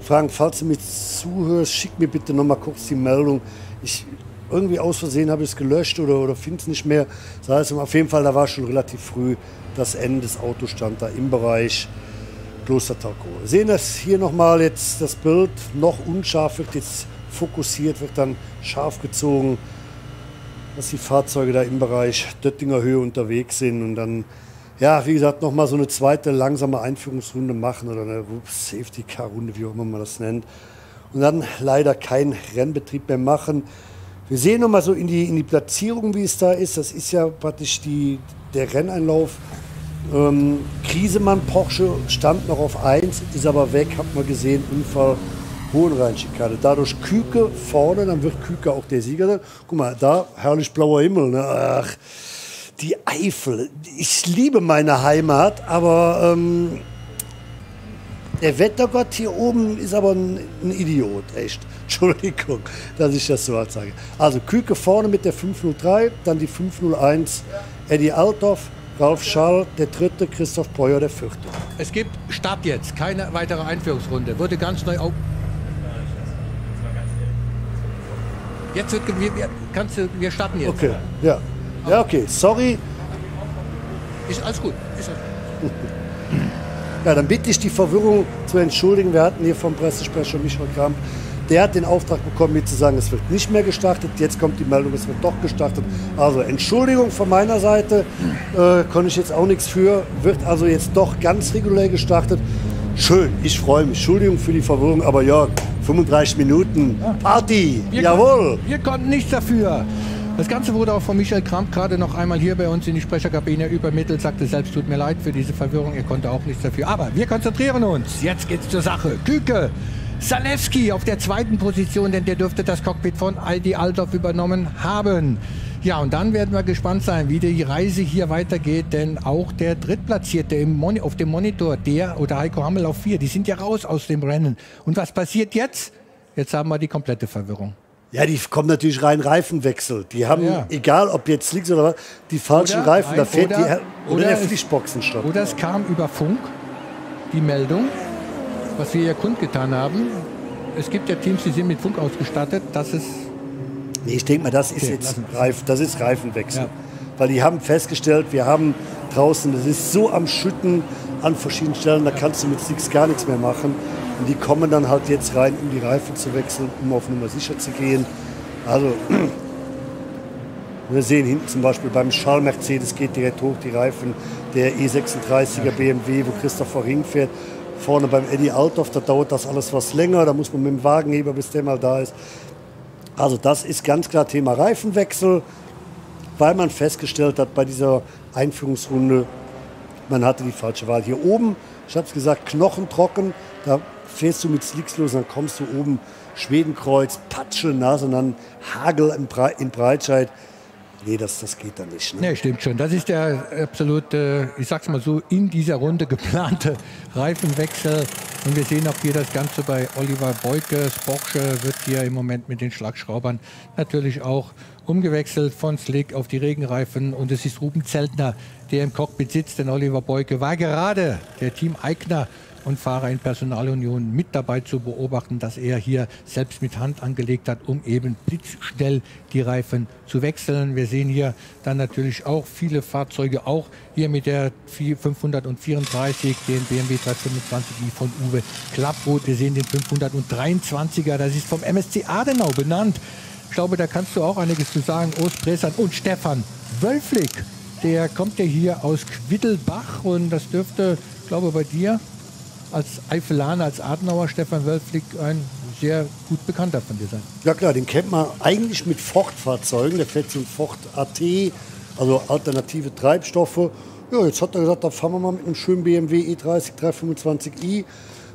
Frank, falls du mir zuhörst, schick mir bitte noch mal kurz die Meldung. Ich, irgendwie aus Versehen habe ich es gelöscht oder, oder finde es nicht mehr. Das heißt, auf jeden Fall, da war schon relativ früh das Ende des Autos stand da im Bereich Klostertalkow. Wir sehen das hier nochmal jetzt, das Bild noch unscharf wird jetzt fokussiert, wird dann scharf gezogen, dass die Fahrzeuge da im Bereich Döttinger Höhe unterwegs sind und dann, ja, wie gesagt, nochmal so eine zweite langsame Einführungsrunde machen oder eine Safety-Car-Runde, wie auch immer man das nennt. Und dann leider keinen Rennbetrieb mehr machen. Wir sehen nochmal so in die, in die Platzierung, wie es da ist. Das ist ja praktisch die, der Renneinlauf ähm, Krisemann Porsche stand noch auf 1, ist aber weg, hat man gesehen, Unfall Hohenrheinschikane. Dadurch Küke vorne, dann wird Küke auch der Sieger sein. Guck mal, da herrlich blauer Himmel. Ne? Ach, die Eifel. Ich liebe meine Heimat, aber ähm, der Wettergott hier oben ist aber ein, ein, Idiot, echt. Entschuldigung, dass ich das so sage. Also Küke vorne mit der 503, dann die 501 Eddie Althoff, Ralf Schall, der dritte, Christoph Breuer, der vierte. Es gibt Start jetzt, keine weitere Einführungsrunde. Wurde ganz neu auf. Jetzt wird, wir, kannst du, wir starten jetzt. Okay, ja. Ja, okay, sorry. Ist alles gut. Ist alles gut. Ja, dann bitte ich die Verwirrung zu entschuldigen. Wir hatten hier vom Pressesprecher Michael Kramp Der hat den Auftrag bekommen, mir zu sagen, es wird nicht mehr gestartet. Jetzt kommt die Meldung, es wird doch gestartet. Also Entschuldigung von meiner Seite, äh, konnte ich jetzt auch nichts für. Wird also jetzt doch ganz regulär gestartet. Schön, ich freue mich. Entschuldigung für die Verwirrung, aber ja, 35 Minuten Party, Wir jawohl. Konnten, wir konnten nichts dafür. Das Ganze wurde auch von Michael Kramp gerade noch einmal hier bei uns in die Sprecherkabine übermittelt, sagte selbst, tut mir leid für diese Verwirrung, er konnte auch nichts dafür. Aber wir konzentrieren uns. Jetzt geht's zur Sache. Küke, Salewski auf der zweiten Position, denn der dürfte das Cockpit von Aldi Althoff übernommen haben. Ja, und dann werden wir gespannt sein, wie die Reise hier weitergeht, denn auch der Drittplatzierte im Moni auf dem Monitor, der oder Heiko Hammel auf vier, die sind ja raus aus dem Rennen. Und was passiert jetzt? Jetzt haben wir die komplette Verwirrung. Ja, die kommen natürlich rein Reifenwechsel. Die haben, Ja. egal ob jetzt links oder was, die falschen Oder- Reifen. Da fährt oder- die, oder, oder der Pflichtboxenstopp. Oder es kam über Funk die Meldung, was wir ja kundgetan haben. Es gibt ja Teams, die sind mit Funk ausgestattet, dass es Nee, ich denke mal, das ist Okay, jetzt. Reif, das ist Reifenwechsel. Weil die haben festgestellt, wir haben draußen, das ist so am Schütten an verschiedenen Stellen, da kannst du mit Sticks gar nichts mehr machen. Und die kommen dann halt jetzt rein, um die Reifen zu wechseln, um auf Nummer sicher zu gehen. Also, wir sehen hinten zum Beispiel beim Charles Mercedes geht direkt hoch die Reifen. Der E36er BMW, wo Christopher Ring fährt. Vorne beim Eddie Althoff, da dauert das alles was länger. Da muss man mit dem Wagenheber, bis der mal da ist. Also das ist ganz klar Thema Reifenwechsel, weil man festgestellt hat bei dieser Einführungsrunde, man hatte die falsche Wahl. Hier oben, ich habe es gesagt, knochentrocken, da fährst du mit Slicks los, dann kommst du oben Schwedenkreuz, Patsche, nass dann Hagel in, Brei in Breitscheid. Nee, das, das geht da nicht. Ne? Ne, stimmt schon. Das ist der absolute, ich sag's mal so, in dieser Runde geplante Reifenwechsel. Und wir sehen auch hier das Ganze bei Oliver Beukes. Porsche wird hier im Moment mit den Schlagschraubern natürlich auch umgewechselt von Slick auf die Regenreifen. Und es ist Ruben Zeltner, der im Cockpit sitzt, denn Oliver Beuke war gerade der Team Eigner und Fahrer in Personalunion mit dabei zu beobachten, dass er hier selbst mit Hand angelegt hat, um eben blitzschnell die Reifen zu wechseln. Wir sehen hier dann natürlich auch viele Fahrzeuge, auch hier mit der 534, den BMW 325i von Uwe Klapproth. Wir sehen den 523er, das ist vom MSC Adenau benannt. Ich glaube, da kannst du auch einiges zu sagen. Urs Bressan und Stefan Wölflik, der kommt ja hier aus Quiddelbach und das dürfte, ich glaube, bei dir als Eifelaner, als Adenauer Stefan Wölflik ein sehr gut bekannter von dir sein. Ja klar, den kennt man eigentlich mit Ford-Fahrzeugen. Der fährt so ein Ford AT, also alternative Treibstoffe. Ja, jetzt hat er gesagt, da fahren wir mal mit einem schönen BMW E30 325i.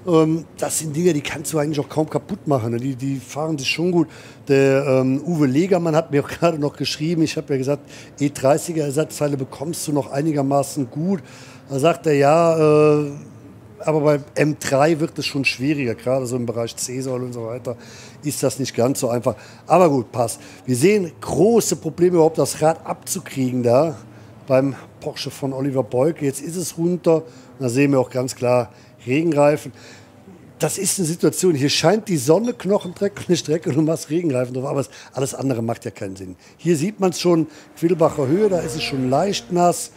Ähm, das sind Dinge, die kannst du eigentlich auch kaum kaputt machen. ne? Die, die fahren sich schon gut. Der ähm, Uwe Legermann hat mir auch gerade noch geschrieben, ich habe ja gesagt, E30er Ersatzteile bekommst du noch einigermaßen gut. Da sagt er, ja, äh, aber bei M3 wird es schon schwieriger, gerade so im Bereich C-Säule und so weiter ist das nicht ganz so einfach. Aber gut, passt. Wir sehen große Probleme, überhaupt das Rad abzukriegen da beim Porsche von Oliver Beuke. Jetzt ist es runter. Da sehen wir auch ganz klar Regenreifen. Das ist eine Situation, hier scheint die Sonne Knochendreck und eine Strecke und du machst Regenreifen drauf, aber es- alles andere macht ja keinen Sinn. Hier sieht man es schon, Quillbacher Höhe, da ist es schon leicht nass.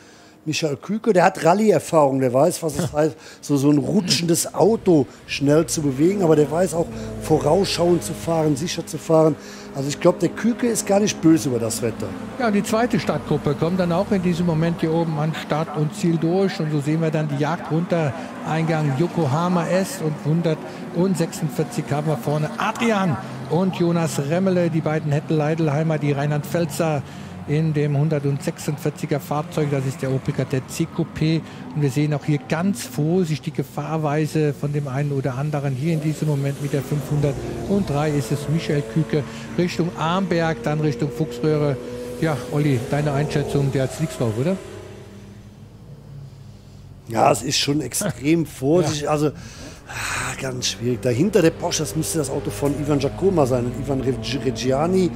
Michael Küke, der hat Rallye-Erfahrung, der weiß, was es heißt, so, so ein rutschendes Auto schnell zu bewegen, aber der weiß auch, vorausschauend zu fahren, sicher zu fahren. Also ich glaube, der Küke ist gar nicht böse über das Wetter. Ja, und die zweite Startgruppe kommt dann auch in diesem Moment hier oben an Start und Ziel durch. Und so sehen wir dann die Jagd runter. Eingang Yokohama S und 146 haben wir vorne Adrian und Jonas Remmele, die beiden Hettel-Leidelheimer, die Reinhard Felzer in dem 146er Fahrzeug, das ist der Opel Kadett C Coupé. Und wir sehen auch hier ganz vorsichtige Fahrweise von dem einen oder anderen. Hier in diesem Moment mit der 503 ist es Michael Küke Richtung Armberg, dann Richtung Fuchsröhre. Ja, Olli, deine Einschätzung, der hat nichts drauf, oder? Ja, es ist schon extrem vorsichtig. Also ah, ganz schwierig. Dahinter der Porsche, das müsste das Auto von Ivan Giacomo sein. Und Ivan Reg- Reggiani,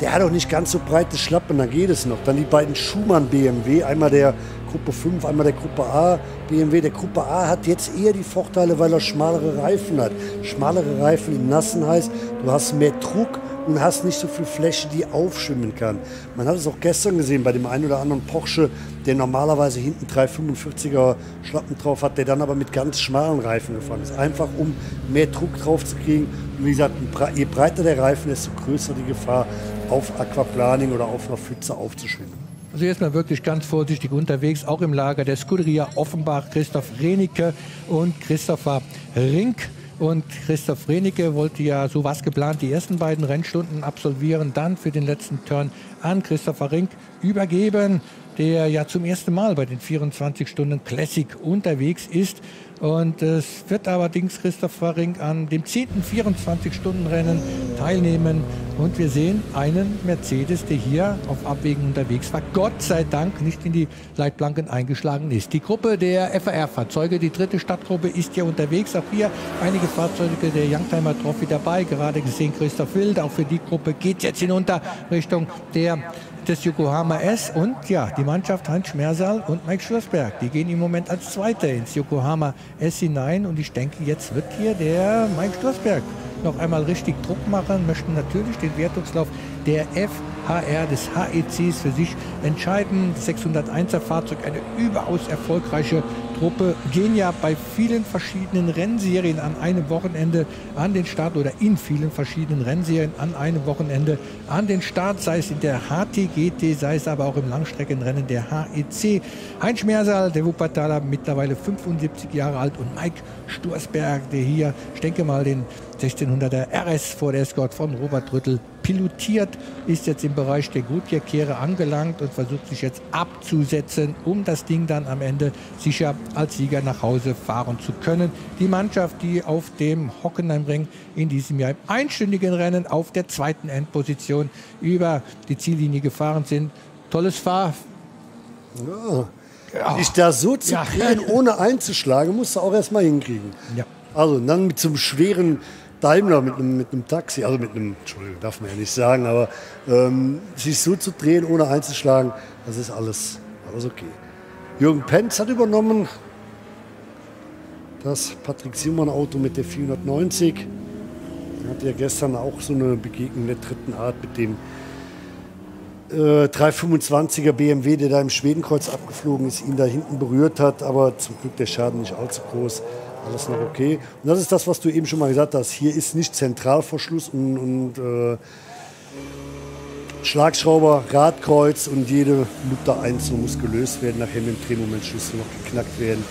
der hat auch nicht ganz so breite Schlappen, da geht es noch. Dann die beiden Schumann BMW, einmal der Gruppe 5, einmal der Gruppe A BMW. Der Gruppe A hat jetzt eher die Vorteile, weil er schmalere Reifen hat. Schmalere Reifen im Nassen heißt, du hast mehr Druck, und hast nicht so viel Fläche, die aufschwimmen kann. Man hat es auch gestern gesehen bei dem einen oder anderen Porsche, der normalerweise hinten 345er Schlappen drauf hat, der dann aber mit ganz schmalen Reifen gefahren ist. Einfach um mehr Druck drauf zu kriegen. Und wie gesagt, je breiter der Reifen, desto größer die Gefahr, auf Aquaplaning oder auf einer Pfütze aufzuschwimmen. Also erstmal wirklich ganz vorsichtig unterwegs, auch im Lager der Scuderia Offenbach, Christoph Renicke und Christopher Rink. Und Christoph Renicke wollte ja, so was geplant, die ersten beiden Rennstunden absolvieren, dann für den letzten Turn an Christopher Rink übergeben, der ja zum ersten Mal bei den 24 Stunden Classic unterwegs ist. Und es wird allerdings Christopher Ring an dem 10. 24-Stunden-Rennen teilnehmen. Und wir sehen einen Mercedes, der hier auf Abwägen unterwegs war. Gott sei Dank nicht in die Leitplanken eingeschlagen ist. Die Gruppe der FAR-Fahrzeuge, die dritte Stadtgruppe, ist ja unterwegs. Auch hier einige Fahrzeuge der Youngtimer Trophy dabei. Gerade gesehen Christoph Wild. Auch für die Gruppe geht es jetzt hinunter Richtung der des Yokohama S und ja, die Mannschaft Hans Schmersal und Mike Schlossberg, die gehen im Moment als Zweiter ins Yokohama S hinein und ich denke, jetzt wird hier der Mike Schlossberg noch einmal richtig Druck machen, möchten natürlich den Wertungslauf der FHR des HECs für sich entscheiden. 601er Fahrzeug, eine überaus erfolgreiche Truppe, gehen ja bei vielen verschiedenen Rennserien an einem Wochenende an den Start oder in vielen verschiedenen Rennserien an einem Wochenende an den Start, sei es in der HTGT, sei es aber auch im Langstreckenrennen der HEC. Heinz Schmersal, der Wuppertaler, mittlerweile 75 Jahre alt und Mike Sturzberg, der hier, ich denke mal, den 1600er RS vor der Escort von Robert Rüttel pilotiert, ist jetzt im Bereich der Goodyear-Kehre angelangt und versucht sich jetzt abzusetzen, um das Ding dann am Ende sicher als Sieger nach Hause fahren zu können. Die Mannschaft, die auf dem Hockenheimring in diesem Jahr im einstündigen Rennen auf der zweiten Endposition über die Ziellinie gefahren sind. Tolles Fahr. Ja. Ja. Dich da so zu ja. drehen, ohne einzuschlagen, musst du auch erstmal hinkriegen. Ja. Also dann mit so einem schweren Daimler mit einem, mit einem Taxi, also mit einem, Entschuldigung, darf man ja nicht sagen, aber ähm, sich so zu drehen, ohne einzuschlagen, das ist alles, alles okay. Jürgen Penz hat übernommen das Patrick Simon Auto mit der 490. Er hatte ja gestern auch so eine Begegnung der dritten Art mit dem äh, 325er BMW, der da im Schwedenkreuz abgeflogen ist, ihn da hinten berührt hat, aber zum Glück der Schaden nicht allzu groß alles noch okay. Und das ist das, was du eben schon mal gesagt hast. Hier ist nicht Zentralverschluss und, und äh, Schlagschrauber, Radkreuz und jede Mutter einzeln muss gelöst werden, nachher mit dem Drehmomentschlüssel noch geknackt werden.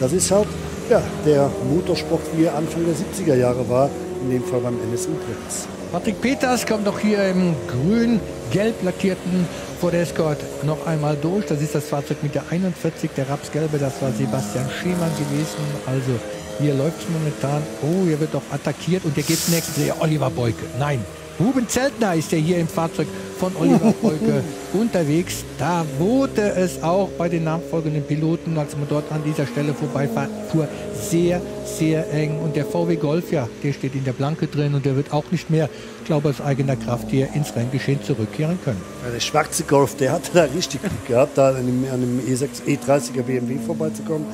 Das ist halt ja, der Motorsport, wie er Anfang der 70er Jahre war, in dem Fall beim NSU Prinz. Patrick Peters kommt noch hier im grün-gelb lackierten Ford Escort noch einmal durch. Das ist das Fahrzeug mit der 41, der Rapsgelbe, das war Sebastian Schemann gewesen. Also hier läuft es momentan. Oh, hier wird doch attackiert und der geht nächstes der Oliver Beuke. Nein, Ruben Zeltner ist ja hier im Fahrzeug von Oliver Beuke unterwegs. Da wurde es auch bei den nachfolgenden Piloten, als man dort an dieser Stelle vorbeifuhr, sehr, sehr eng. Und der VW Golf, ja, der steht in der Blanke drin und der wird auch nicht mehr, glaube ich, aus eigener Kraft hier ins Renngeschehen zurückkehren können. Der schwarze Golf, der hatte da richtig Glück gehabt, da an einem, an einem E6, E30er BMW vorbeizukommen.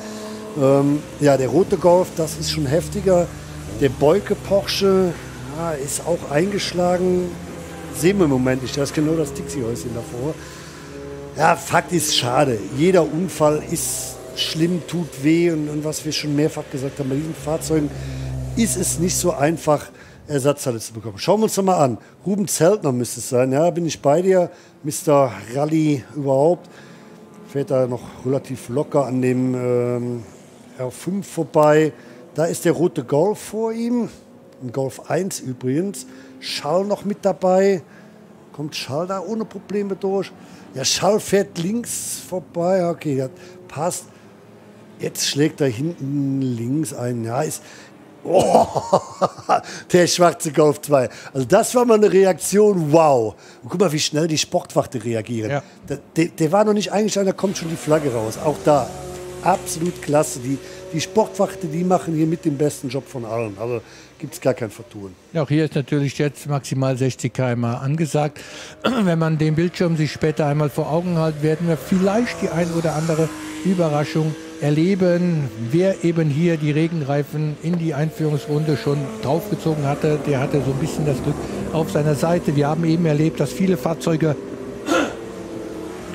Ähm, ja, der rote Golf, das ist schon heftiger. Der Beuke Porsche ist auch eingeschlagen. Sehen wir im Moment nicht. Da ist genau das Dixie-Häuschen davor. Ja, Fakt ist schade. Jeder Unfall ist schlimm, tut weh. Und, und was wir schon mehrfach gesagt haben, bei diesen Fahrzeugen ist es nicht so einfach, Ersatzteile zu bekommen. Schauen wir uns doch mal an. Ruben Zeltner müsste es sein. Ja, bin ich bei dir. Mr. Rally überhaupt. Fährt da noch relativ locker an dem ähm, R5 vorbei. Da ist der rote Golf vor ihm. Ein Golf 1 übrigens. Schall noch mit dabei. Kommt Schall da ohne Probleme durch? Ja, Schall fährt links vorbei. Okay, das passt. Jetzt schlägt er hinten links ein. Ja, ist. Oh, der schwarze Golf 2. Also das war mal eine Reaktion, wow. Und guck mal, wie schnell die Sportwachte reagieren. Ja. Der, der, der, war noch nicht eingestellt, da kommt schon die Flagge raus. Auch da, absolut klasse. Die, die Sportwachte, die machen hier mit den besten Job von allen. Also gibt es gar kein Vertun. Auch hier ist natürlich jetzt maximal 60 km angesagt. Wenn man den Bildschirm sich später einmal vor Augen hat, werden wir vielleicht die ein oder andere Überraschung erleben, wer eben hier die Regenreifen in die Einführungsrunde schon draufgezogen hatte. Der hatte so ein bisschen das Glück auf seiner Seite. Wir haben eben erlebt, dass viele Fahrzeuge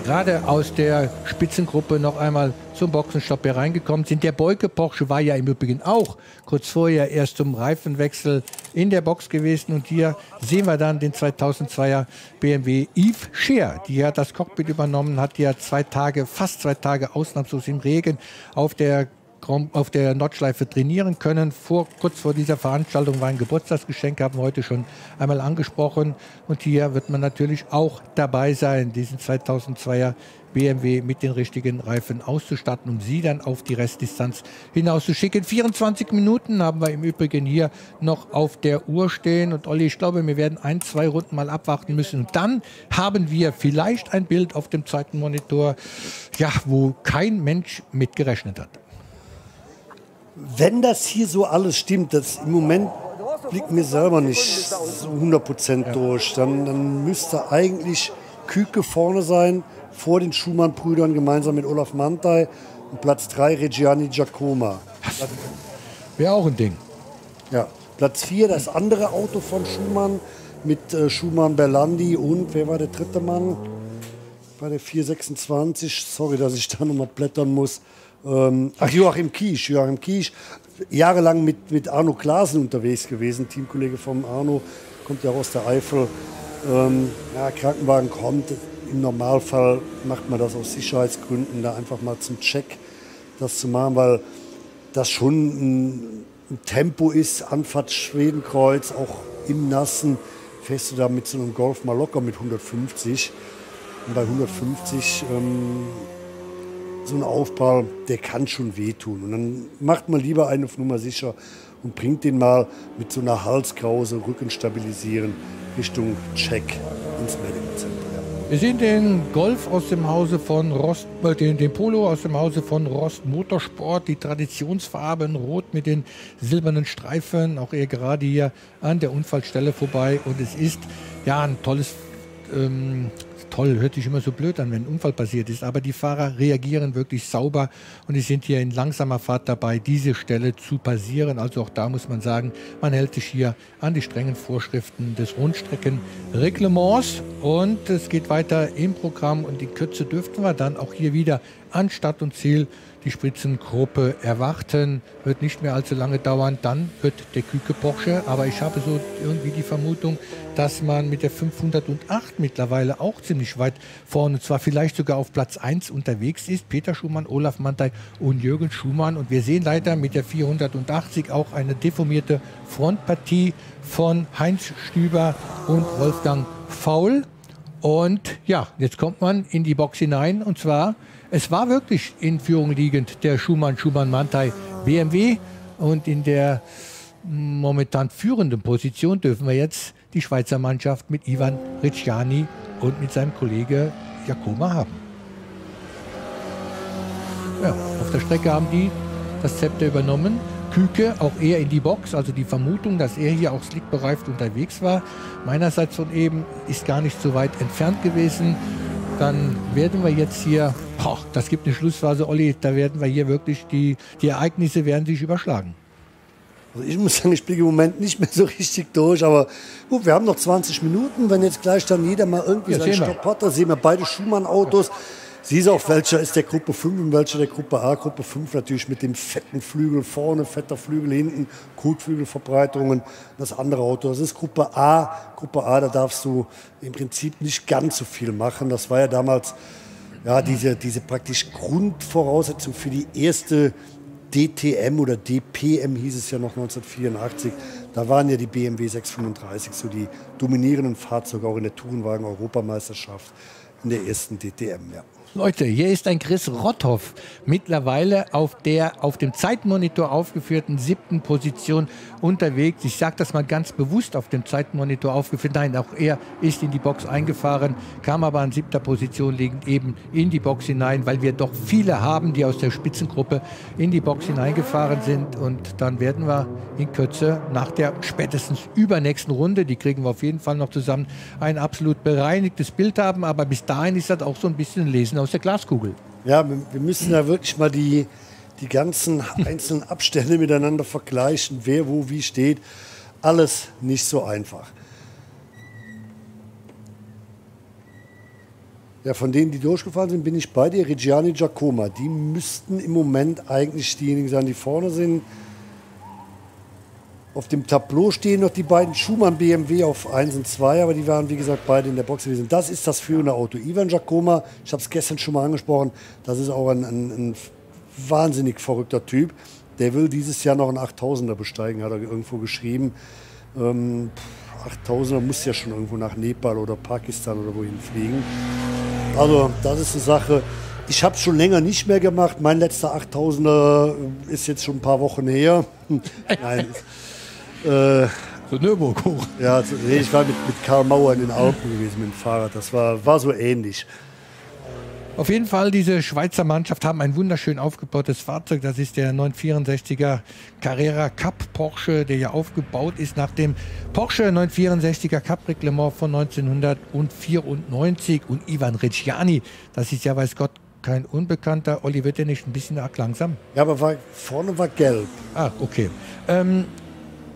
gerade aus der Spitzengruppe noch einmal zum Boxenstopp hereingekommen sind. Der Beuke Porsche war ja im Übrigen auch kurz vorher erst zum Reifenwechsel in der Box gewesen. Und hier sehen wir dann den 2002er BMW Yves Scheer. Die hat das Cockpit übernommen, hat ja zwei Tage, fast zwei Tage ausnahmslos im Regen auf der auf der Nordschleife trainieren können. Vor, kurz vor dieser Veranstaltung war ein Geburtstagsgeschenk, haben wir heute schon einmal angesprochen. Und hier wird man natürlich auch dabei sein, diesen 2002er BMW mit den richtigen Reifen auszustatten, um sie dann auf die Restdistanz hinauszuschicken. 24 Minuten haben wir im Übrigen hier noch auf der Uhr stehen. Und Olli, ich glaube, wir werden ein, zwei Runden mal abwarten müssen. Und dann haben wir vielleicht ein Bild auf dem zweiten Monitor, ja, wo kein Mensch mit gerechnet hat. Wenn das hier so alles stimmt, das im Moment blickt mir selber nicht so 100% durch, dann, dann müsste eigentlich Küke vorne sein, vor den Schumann-Brüdern gemeinsam mit Olaf Mantai und Platz 3 Reggiani Giacoma. Wäre auch ein Ding. Ja, Platz 4 das andere Auto von Schumann mit äh, Schumann Berlandi und wer war der dritte Mann? Bei der 426, sorry, dass ich da nochmal blättern muss. Ähm, ach, Joachim Kiesch. Joachim Kiesch, jahrelang mit, mit Arno Klasen unterwegs gewesen, Teamkollege vom Arno, kommt ja aus der Eifel. Ähm, ja, Krankenwagen kommt. Im Normalfall macht man das aus Sicherheitsgründen, da einfach mal zum Check das zu machen, weil das schon ein, ein Tempo ist, Anfahrt Schwedenkreuz, auch im Nassen, fährst du da mit so einem Golf mal locker mit 150. Und bei 150 ähm, so ein Aufbau, der kann schon wehtun. Und dann macht man lieber einen auf Nummer sicher und bringt den mal mit so einer Halskrause, Rücken stabilisieren, Richtung Check ins Medical Center. Wir sehen den Golf aus dem Hause von Rost, äh, den, den, Polo aus dem Hause von Rost Motorsport, die Traditionsfarben rot mit den silbernen Streifen, auch eher gerade hier an der Unfallstelle vorbei. Und es ist ja ein tolles ähm, toll, hört sich immer so blöd an, wenn ein Unfall passiert ist, aber die Fahrer reagieren wirklich sauber und die sind hier in langsamer Fahrt dabei, diese Stelle zu passieren. Also auch da muss man sagen, man hält sich hier an die strengen Vorschriften des Rundstreckenreglements und es geht weiter im Programm und in Kürze dürften wir dann auch hier wieder an Start und Ziel die Spritzengruppe erwarten. Wird nicht mehr allzu lange dauern. Dann wird der Küke Porsche. Aber ich habe so irgendwie die Vermutung, dass man mit der 508 mittlerweile auch ziemlich weit vorne, zwar vielleicht sogar auf Platz 1 unterwegs ist. Peter Schumann, Olaf Mantai und Jürgen Schumann. Und wir sehen leider mit der 480 auch eine deformierte Frontpartie von Heinz Stüber und Wolfgang Faul. Und ja, jetzt kommt man in die Box hinein und zwar es war wirklich in Führung liegend der Schumann, Schumann, Mantai BMW. Und in der momentan führenden Position dürfen wir jetzt die Schweizer Mannschaft mit Ivan Ricciani und mit seinem Kollege Jakoma haben. Ja, auf der Strecke haben die das Zepter übernommen. Küke auch eher in die Box, also die Vermutung, dass er hier auch slickbereift unterwegs war, meinerseits von eben ist gar nicht so weit entfernt gewesen. Dann werden wir jetzt hier Boah, das gibt eine Schlussphase, Olli. Da werden wir hier wirklich, die, die Ereignisse werden sich überschlagen. Also ich muss sagen, ich blicke im Moment nicht mehr so richtig durch, aber gut, wir haben noch 20 Minuten. Wenn jetzt gleich dann jeder mal irgendwie ja, seinen Stopp hat, da sehen wir beide Schumann-Autos. Siehst auch, welcher ist der Gruppe 5 und welcher der Gruppe A. Gruppe 5 natürlich mit dem fetten Flügel vorne, fetter Flügel hinten, Kotflügelverbreiterungen. Das andere Auto, das ist Gruppe A. Gruppe A, da darfst du im Prinzip nicht ganz so viel machen. Das war ja damals ja, diese, diese praktisch Grundvoraussetzung für die erste DTM oder DPM hieß es ja noch 1984. Da waren ja die BMW 635 so die dominierenden Fahrzeuge auch in der Tourenwagen-Europameisterschaft in der ersten DTM. Ja. Leute, hier ist ein Chris Rotthoff, mittlerweile auf der auf dem Zeitmonitor aufgeführten siebten Position unterwegs. Ich sage das mal ganz bewusst auf dem Zeitmonitor aufgeführt. Nein, auch er ist in die Box eingefahren, kam aber an siebter Position liegend eben in die Box hinein, weil wir doch viele haben, die aus der Spitzengruppe in die Box hineingefahren sind. Und dann werden wir in Kürze nach der spätestens übernächsten Runde, die kriegen wir auf jeden Fall noch zusammen, ein absolut bereinigtes Bild haben. Aber bis dahin ist das auch so ein bisschen Lesen aus der Glaskugel. Ja, wir müssen da wirklich mal die, die ganzen einzelnen Abstände miteinander vergleichen, wer wo wie steht. Alles nicht so einfach. Ja, von denen, die durchgefallen sind, bin ich bei dir. Reggiani, Giacomo, die müssten im Moment eigentlich diejenigen sein, die vorne sind. Auf dem Tableau stehen noch die beiden Schumann BMW auf 1 und 2, aber die waren, wie gesagt, beide in der Box gewesen. Das ist das führende Auto. Ivan Giacomo, ich habe es gestern schon mal angesprochen, das ist auch ein, ein, ein wahnsinnig verrückter Typ. Der will dieses Jahr noch einen 8000er besteigen, hat er irgendwo geschrieben. Ähm, 8000er muss ja schon irgendwo nach Nepal oder Pakistan oder wohin fliegen. Also das ist eine Sache. Ich habe es schon länger nicht mehr gemacht. Mein letzter 8000er ist jetzt schon ein paar Wochen her. Nein. Äh, so Nürburg hoch. Ja, nee, ich war mit, mit Karl Mauer in den Alpen gewesen mit dem Fahrrad. Das war, war so ähnlich. Auf jeden Fall, diese Schweizer Mannschaft haben ein wunderschön aufgebautes Fahrzeug. Das ist der 964er Carrera Cup Porsche, der ja aufgebaut ist nach dem Porsche 964er Cup Reglement von 1994. Und Ivan Reggiani, das ist ja, weiß Gott, kein Unbekannter. Olli, wird der nicht ein bisschen arg langsam? Ja, aber war, vorne war gelb. Ah, okay. Ähm,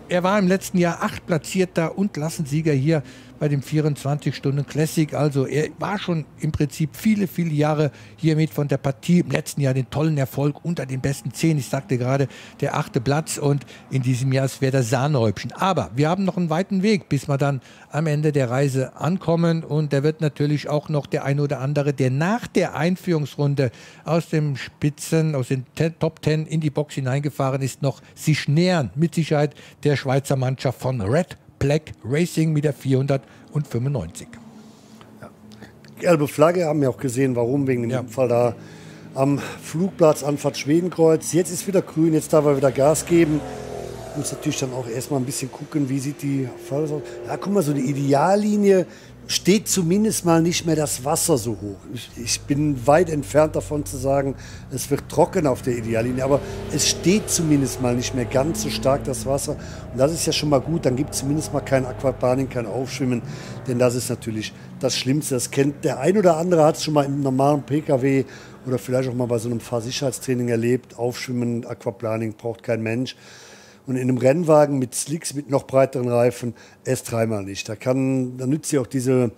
er war im letzten Jahr acht Platzierter und Klassensieger hier bei dem 24 Stunden Classic. Also er war schon im Prinzip viele, viele Jahre hier mit von der Partie. Im letzten Jahr den tollen Erfolg unter den besten zehn. Ich sagte gerade, der achte Platz und in diesem Jahr wäre der Sahnehäubchen. Aber wir haben noch einen weiten Weg, bis wir dann am Ende der Reise ankommen. Und da wird natürlich auch noch der ein oder andere, der nach der Einführungsrunde aus dem Spitzen, aus den Top Ten in die Box hineingefahren ist, noch sich nähern. Mit Sicherheit der Schweizer Mannschaft von Red Black Racing mit der 495. Ja. Gelbe Flagge, haben wir auch gesehen, warum, wegen dem ja. Unfall da am Flugplatz Anfahrt Schwedenkreuz. Jetzt ist wieder grün, jetzt darf er wieder Gas geben. Muss natürlich dann auch erstmal ein bisschen gucken, wie sieht die Fall aus. Ja, guck mal, so die Ideallinie steht zumindest mal nicht mehr das Wasser so hoch. Ich, ich, bin weit entfernt davon zu sagen, es wird trocken auf der Ideallinie, aber es steht zumindest mal nicht mehr ganz so stark das Wasser. Und das ist ja schon mal gut, dann gibt es zumindest mal kein Aquaplaning, kein Aufschwimmen, denn das ist natürlich das Schlimmste. Das kennt der ein oder andere hat es schon mal im normalen Pkw oder vielleicht auch mal bei so einem Fahrsicherheitstraining erlebt. Aufschwimmen, Aquaplaning braucht kein Mensch. Und in einem Rennwagen mit Slicks, mit noch breiteren Reifen, erst dreimal nicht. Da, kann, da nützt ja auch diese,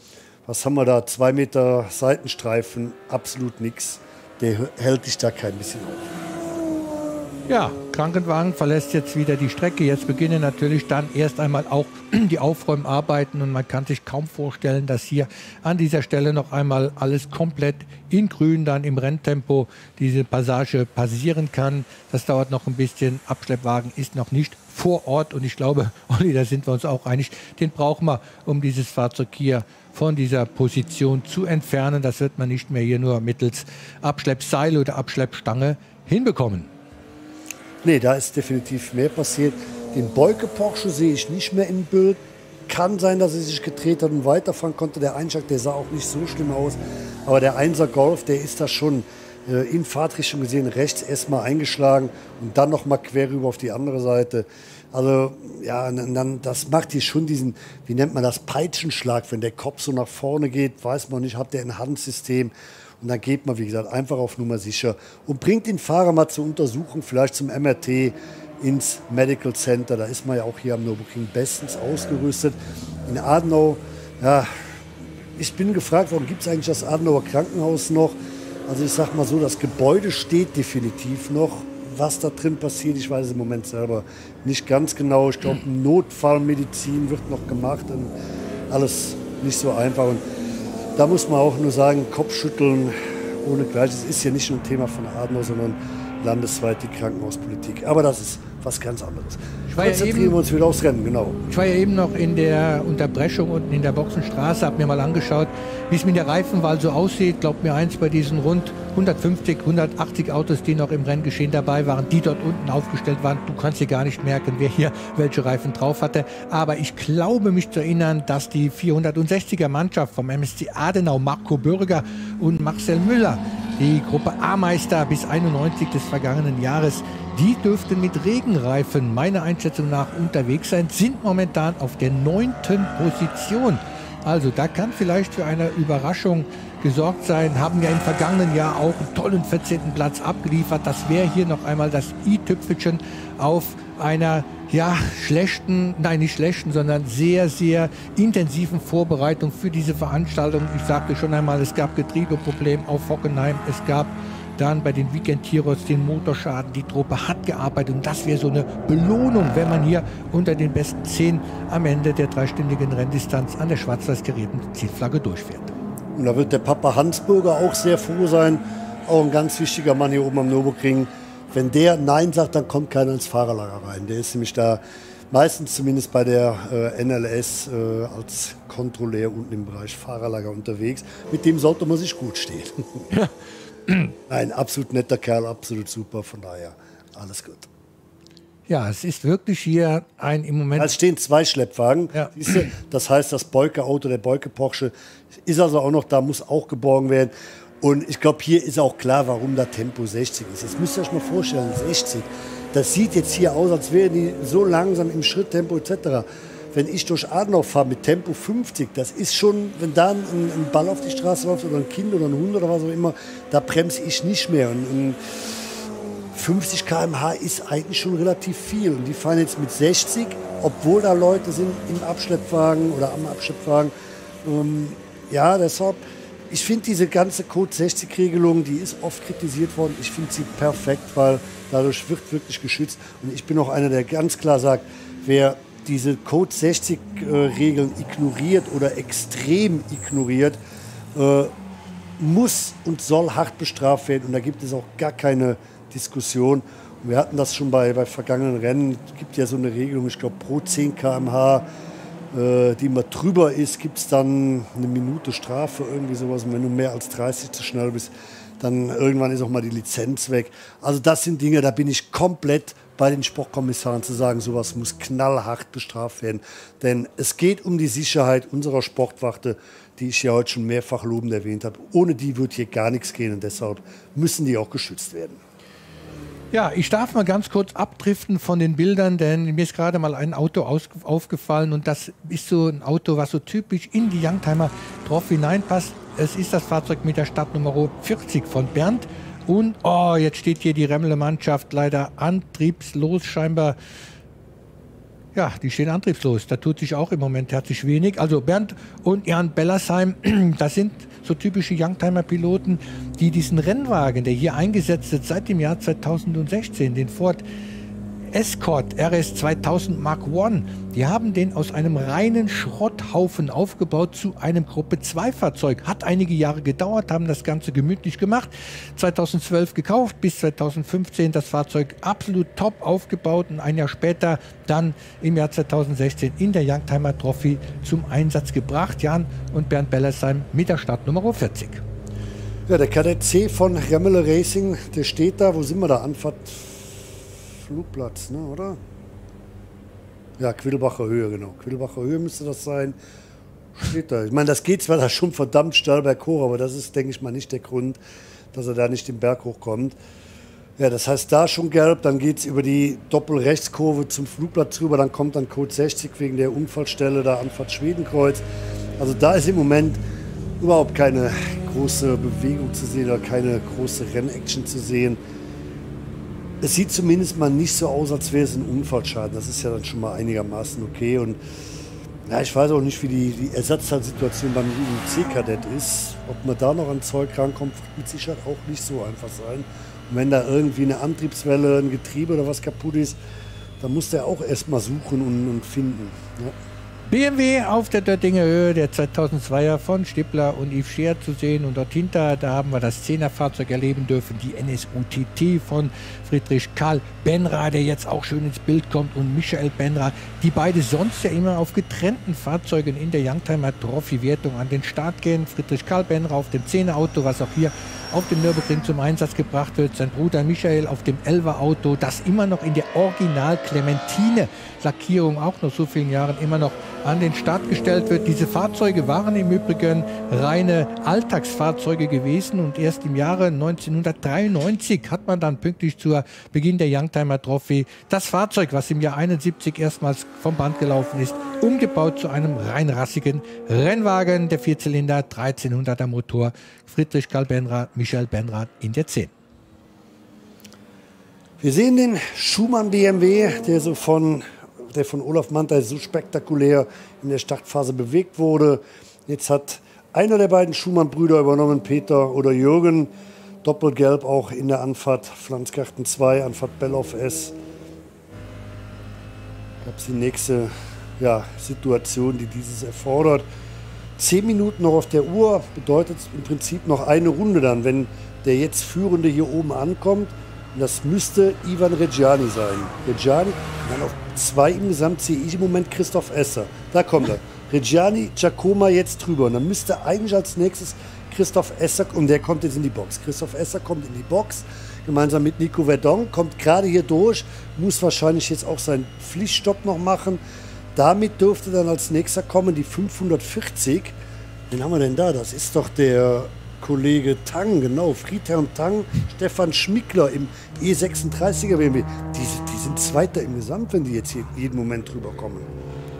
was haben wir da, zwei Meter Seitenstreifen, absolut nichts. Der hält dich da kein bisschen auf. Ja, Krankenwagen verlässt jetzt wieder die Strecke. Jetzt beginnen natürlich dann erst einmal auch die Aufräumarbeiten und man kann sich kaum vorstellen, dass hier an dieser Stelle noch einmal alles komplett in grün dann im Renntempo diese Passage passieren kann. Das dauert noch ein bisschen. Abschleppwagen ist noch nicht vor Ort und ich glaube, Olli, da sind wir uns auch einig, den brauchen wir, um dieses Fahrzeug hier von dieser Position zu entfernen. Das wird man nicht mehr hier nur mittels Abschleppseil oder Abschleppstange hinbekommen. Nee, da ist definitiv mehr passiert. Den Beuke Porsche sehe ich nicht mehr im Bild. Kann sein, dass er sich gedreht hat und weiterfahren konnte. Der Einschlag, der sah auch nicht so schlimm aus. Aber der 1er Golf, der ist da schon äh, in Fahrtrichtung gesehen rechts erstmal eingeschlagen und dann nochmal quer rüber auf die andere Seite. Also ja, dann, das macht hier schon diesen, wie nennt man das, Peitschenschlag. Wenn der Kopf so nach vorne geht, weiß man nicht, hat der ein Handsystem. Und dann geht man, wie gesagt, einfach auf Nummer sicher und bringt den Fahrer mal zur Untersuchung, vielleicht zum MRT ins Medical Center. Da ist man ja auch hier am Nürburgring bestens ausgerüstet. In Adenau, ja, ich bin gefragt, warum gibt es eigentlich das Adenauer Krankenhaus noch? Also ich sag mal so, das Gebäude steht definitiv noch. Was da drin passiert, ich weiß es im Moment selber nicht ganz genau. Ich glaube, Notfallmedizin wird noch gemacht und alles nicht so einfach. Und da muss man auch nur sagen, Kopfschütteln ohne Gleiches ist ja nicht nur ein Thema von Adenauer, sondern landesweit die Krankenhauspolitik. Aber das ist was ganz anderes. Konzentrieren ja eben, wir uns wieder aufs Rennen, genau. Ich war ja eben noch in der Unterbrechung unten in der Boxenstraße, habe mir mal angeschaut, wie es mit der Reifenwahl so aussieht. Glaubt mir eins, bei diesen rund 150, 180 Autos, die noch im Renngeschehen dabei waren, die dort unten aufgestellt waren, du kannst hier gar nicht merken, wer hier welche Reifen drauf hatte. Aber ich glaube mich zu erinnern, dass die 460er Mannschaft vom MSC Adenau, Marco Bürger und Marcel Müller, die Gruppe A-Meister bis 91 des vergangenen Jahres, die dürften mit Regenreifen meiner Einschätzung nach unterwegs sein, sind momentan auf der neunten Position. Also da kann vielleicht für eine Überraschung gesorgt sein, haben ja im vergangenen Jahr auch einen tollen 14. Platz abgeliefert. Das wäre hier noch einmal das i-Tüpfelchen auf einer ja, schlechten, nein, nicht schlechten, sondern sehr, sehr intensiven Vorbereitung für diese Veranstaltung. Ich sagte schon einmal, es gab Getriebeprobleme auf Hockenheim, es gab dann bei den Weekend Heroes den Motorschaden. Die Truppe hat gearbeitet und das wäre so eine Belohnung, wenn man hier unter den besten zehn am Ende der dreistündigen Renndistanz an der schwarz-weiß geräten Zielflagge durchfährt. Und da wird der Papa Hansburger auch sehr froh sein. Auch ein ganz wichtiger Mann hier oben am Nürburgring. Wenn der Nein sagt, dann kommt keiner ins Fahrerlager rein. Der ist nämlich da meistens zumindest bei der äh, NLS äh, als Kontrolleur unten im Bereich Fahrerlager unterwegs. Mit dem sollte man sich gut stehen. Ja. Ein absolut netter Kerl, absolut super. Von daher alles gut. Ja, es ist wirklich hier ein im Moment. Es stehen zwei Schleppwagen. Ja. Siehste, das heißt, das Beuke-Auto, der Beuke-Porsche, ist also auch noch da, muss auch geborgen werden. Und ich glaube, hier ist auch klar, warum da Tempo 60 ist. Jetzt müsst ihr euch mal vorstellen, 60. Das sieht jetzt hier aus, als wären die so langsam im Schritttempo etc wenn ich durch Adenau fahre mit Tempo 50, das ist schon, wenn da ein, ein, Ball auf die Straße läuft oder ein Kind oder ein Hund oder was auch immer, da bremse ich nicht mehr. Und, und 50 km/h ist eigentlich schon relativ viel. Und die fahren jetzt mit 60, obwohl da Leute sind im Abschleppwagen oder am Abschleppwagen. Ähm, ja, deshalb, ich finde diese ganze Code 60-Regelung, die ist oft kritisiert worden. Ich finde sie perfekt, weil dadurch wird wirklich geschützt. Und ich bin auch einer, der ganz klar sagt, wer diese Code 60 äh, ignoriert oder extrem ignoriert, äh, muss und soll hart bestraft werden. Und da gibt es auch gar keine Diskussion. Und wir hatten das schon bei, bei vergangenen Rennen. Es gibt ja so eine Regelung, ich glaube, pro 10 km/h, äh, die immer drüber ist, gibt es dann eine Minute Strafe, irgendwie sowas. Und wenn du mehr als 30 zu schnell bist, dann irgendwann ist auch mal die Lizenz weg. Also das sind Dinge, da bin ich komplett bei den Sportkommissaren zu sagen, sowas muss knallhart bestraft werden. Denn es geht um die Sicherheit unserer Sportwachte, die ich ja heute schon mehrfach lobend erwähnt habe. Ohne die wird hier gar nichts gehen und deshalb müssen die auch geschützt werden. Ja, ich darf mal ganz kurz abdriften von den Bildern, denn mir ist gerade mal ein Auto aufgefallen und das ist so ein Auto, was so typisch in die Youngtimer drauf hineinpasst. Es ist das Fahrzeug mit der Startnummer 40 von Bernd. Und, oh, jetzt steht hier die Remmele-Mannschaft leider antriebslos scheinbar. Ja, die stehen antriebslos. Da tut sich auch im Moment herzlich wenig. Also Bernd und Jan Bellersheim, das sind so typische Youngtimer-Piloten, die diesen Rennwagen, der hier eingesetzt ist seit dem Jahr 2016, den Ford Escort RS 2000 Mark I. Die haben den aus einem reinen Schrotthaufen aufgebaut zu einem Gruppe 2 Fahrzeug. Hat einige Jahre gedauert, haben das Ganze gemütlich gemacht. 2012 gekauft, bis 2015 das Fahrzeug absolut top aufgebaut und ein Jahr später dann im Jahr 2016 in der Youngtimer Trophy zum Einsatz gebracht. Jan und Bernd Bellersheim mit der Startnummer 40. Ja, der Kadett C von Remmele Racing, der steht da. Wo sind wir da? Anfahrt Flugplatz, ne, oder? Ja, Quillbacher Höhe, genau. Quillbacher Höhe müsste das sein. Steht da. Ich meine, das geht zwar da schon verdammt steil bei hoch, aber das ist, denke ich mal, nicht der Grund, dass er da nicht den Berg hochkommt. Ja, das heißt, da schon gelb, dann geht es über die Doppelrechtskurve zum Flugplatz rüber, dann kommt dann Code 60 wegen der Unfallstelle da Anfahrt Schwedenkreuz. Also da ist im Moment überhaupt keine große Bewegung zu sehen oder keine große Rennaction zu sehen es sieht zumindest mal nicht so aus, als wäre es ein Unfallschaden. Das ist ja dann schon mal einigermaßen okay. Und ja, ich weiß auch nicht, wie die, die Ersatzteilsituation beim C-Kadett ist. Ob man da noch an Zeug rankommt, wird mit Sicherheit auch nicht so einfach sein. Und wenn da irgendwie eine Antriebswelle, ein Getriebe oder was kaputt ist, dann muss der auch erstmal suchen und, und finden. Ja. BMW auf der Döttinger Höhe, der 2002er von Stippler und Yves Scheer zu sehen. Und dort hinter, da haben wir das 10er Fahrzeug erleben dürfen, die NSUTT von Friedrich Karl Benra, der jetzt auch schön ins Bild kommt, und Michael Benra, die beide sonst ja immer auf getrennten Fahrzeugen in der Youngtimer Trophy-Wertung an den Start gehen. Friedrich Karl Benra auf dem 10er Auto, was auch hier auf dem Nürburgring zum Einsatz gebracht wird. Sein Bruder Michael auf dem 11er Auto, das immer noch in der Original Clementine Lackierung auch nach so vielen Jahren immer noch an den Start gestellt wird. Diese Fahrzeuge waren im Übrigen reine Alltagsfahrzeuge gewesen und erst im Jahre 1993 hat man dann pünktlich zu Beginn der Youngtimer Trophy das Fahrzeug, was im Jahr 71 erstmals vom Band gelaufen ist, umgebaut zu einem reinrassigen Rennwagen. Der Vierzylinder 1300er Motor Friedrich Karl Benrath, Michael Benrath in der 10. Wir sehen den Schumann BMW, der so von, der von Olaf Mantei so spektakulär in der Startphase bewegt wurde. Jetzt hat einer der beiden Schumann-Brüder übernommen, Peter oder Jürgen. Doppelgelb auch in der Anfahrt Pflanzgarten 2, Anfahrt Belloff S. Gab es die nächste ja, Situation, die dieses erfordert. Zehn Minuten noch auf der Uhr bedeutet im Prinzip noch eine Runde dann, wenn der jetzt Führende hier oben ankommt das müsste Ivan Reggiani sein. Reggiani, dann auf zwei im Gesamt sehe ich im Moment Christoph Esser. Da kommt er. Reggiani, Giacomo jetzt drüber. Und dann müsste eigentlich als nächstes Christoph Esser, und der kommt jetzt in die Box. Christoph Esser kommt in die Box, gemeinsam mit Nico Verdon, kommt gerade hier durch, muss wahrscheinlich jetzt auch seinen Pflichtstopp noch machen. Damit dürfte dann als nächster kommen die 540. Wen haben wir denn da? Das ist doch der Kollege Tang, genau, Friedhelm Tang, Stefan Schmickler im E36er BMW. Die, die sind Zweiter im Gesamt, wenn die jetzt hier jeden Moment drüber kommen.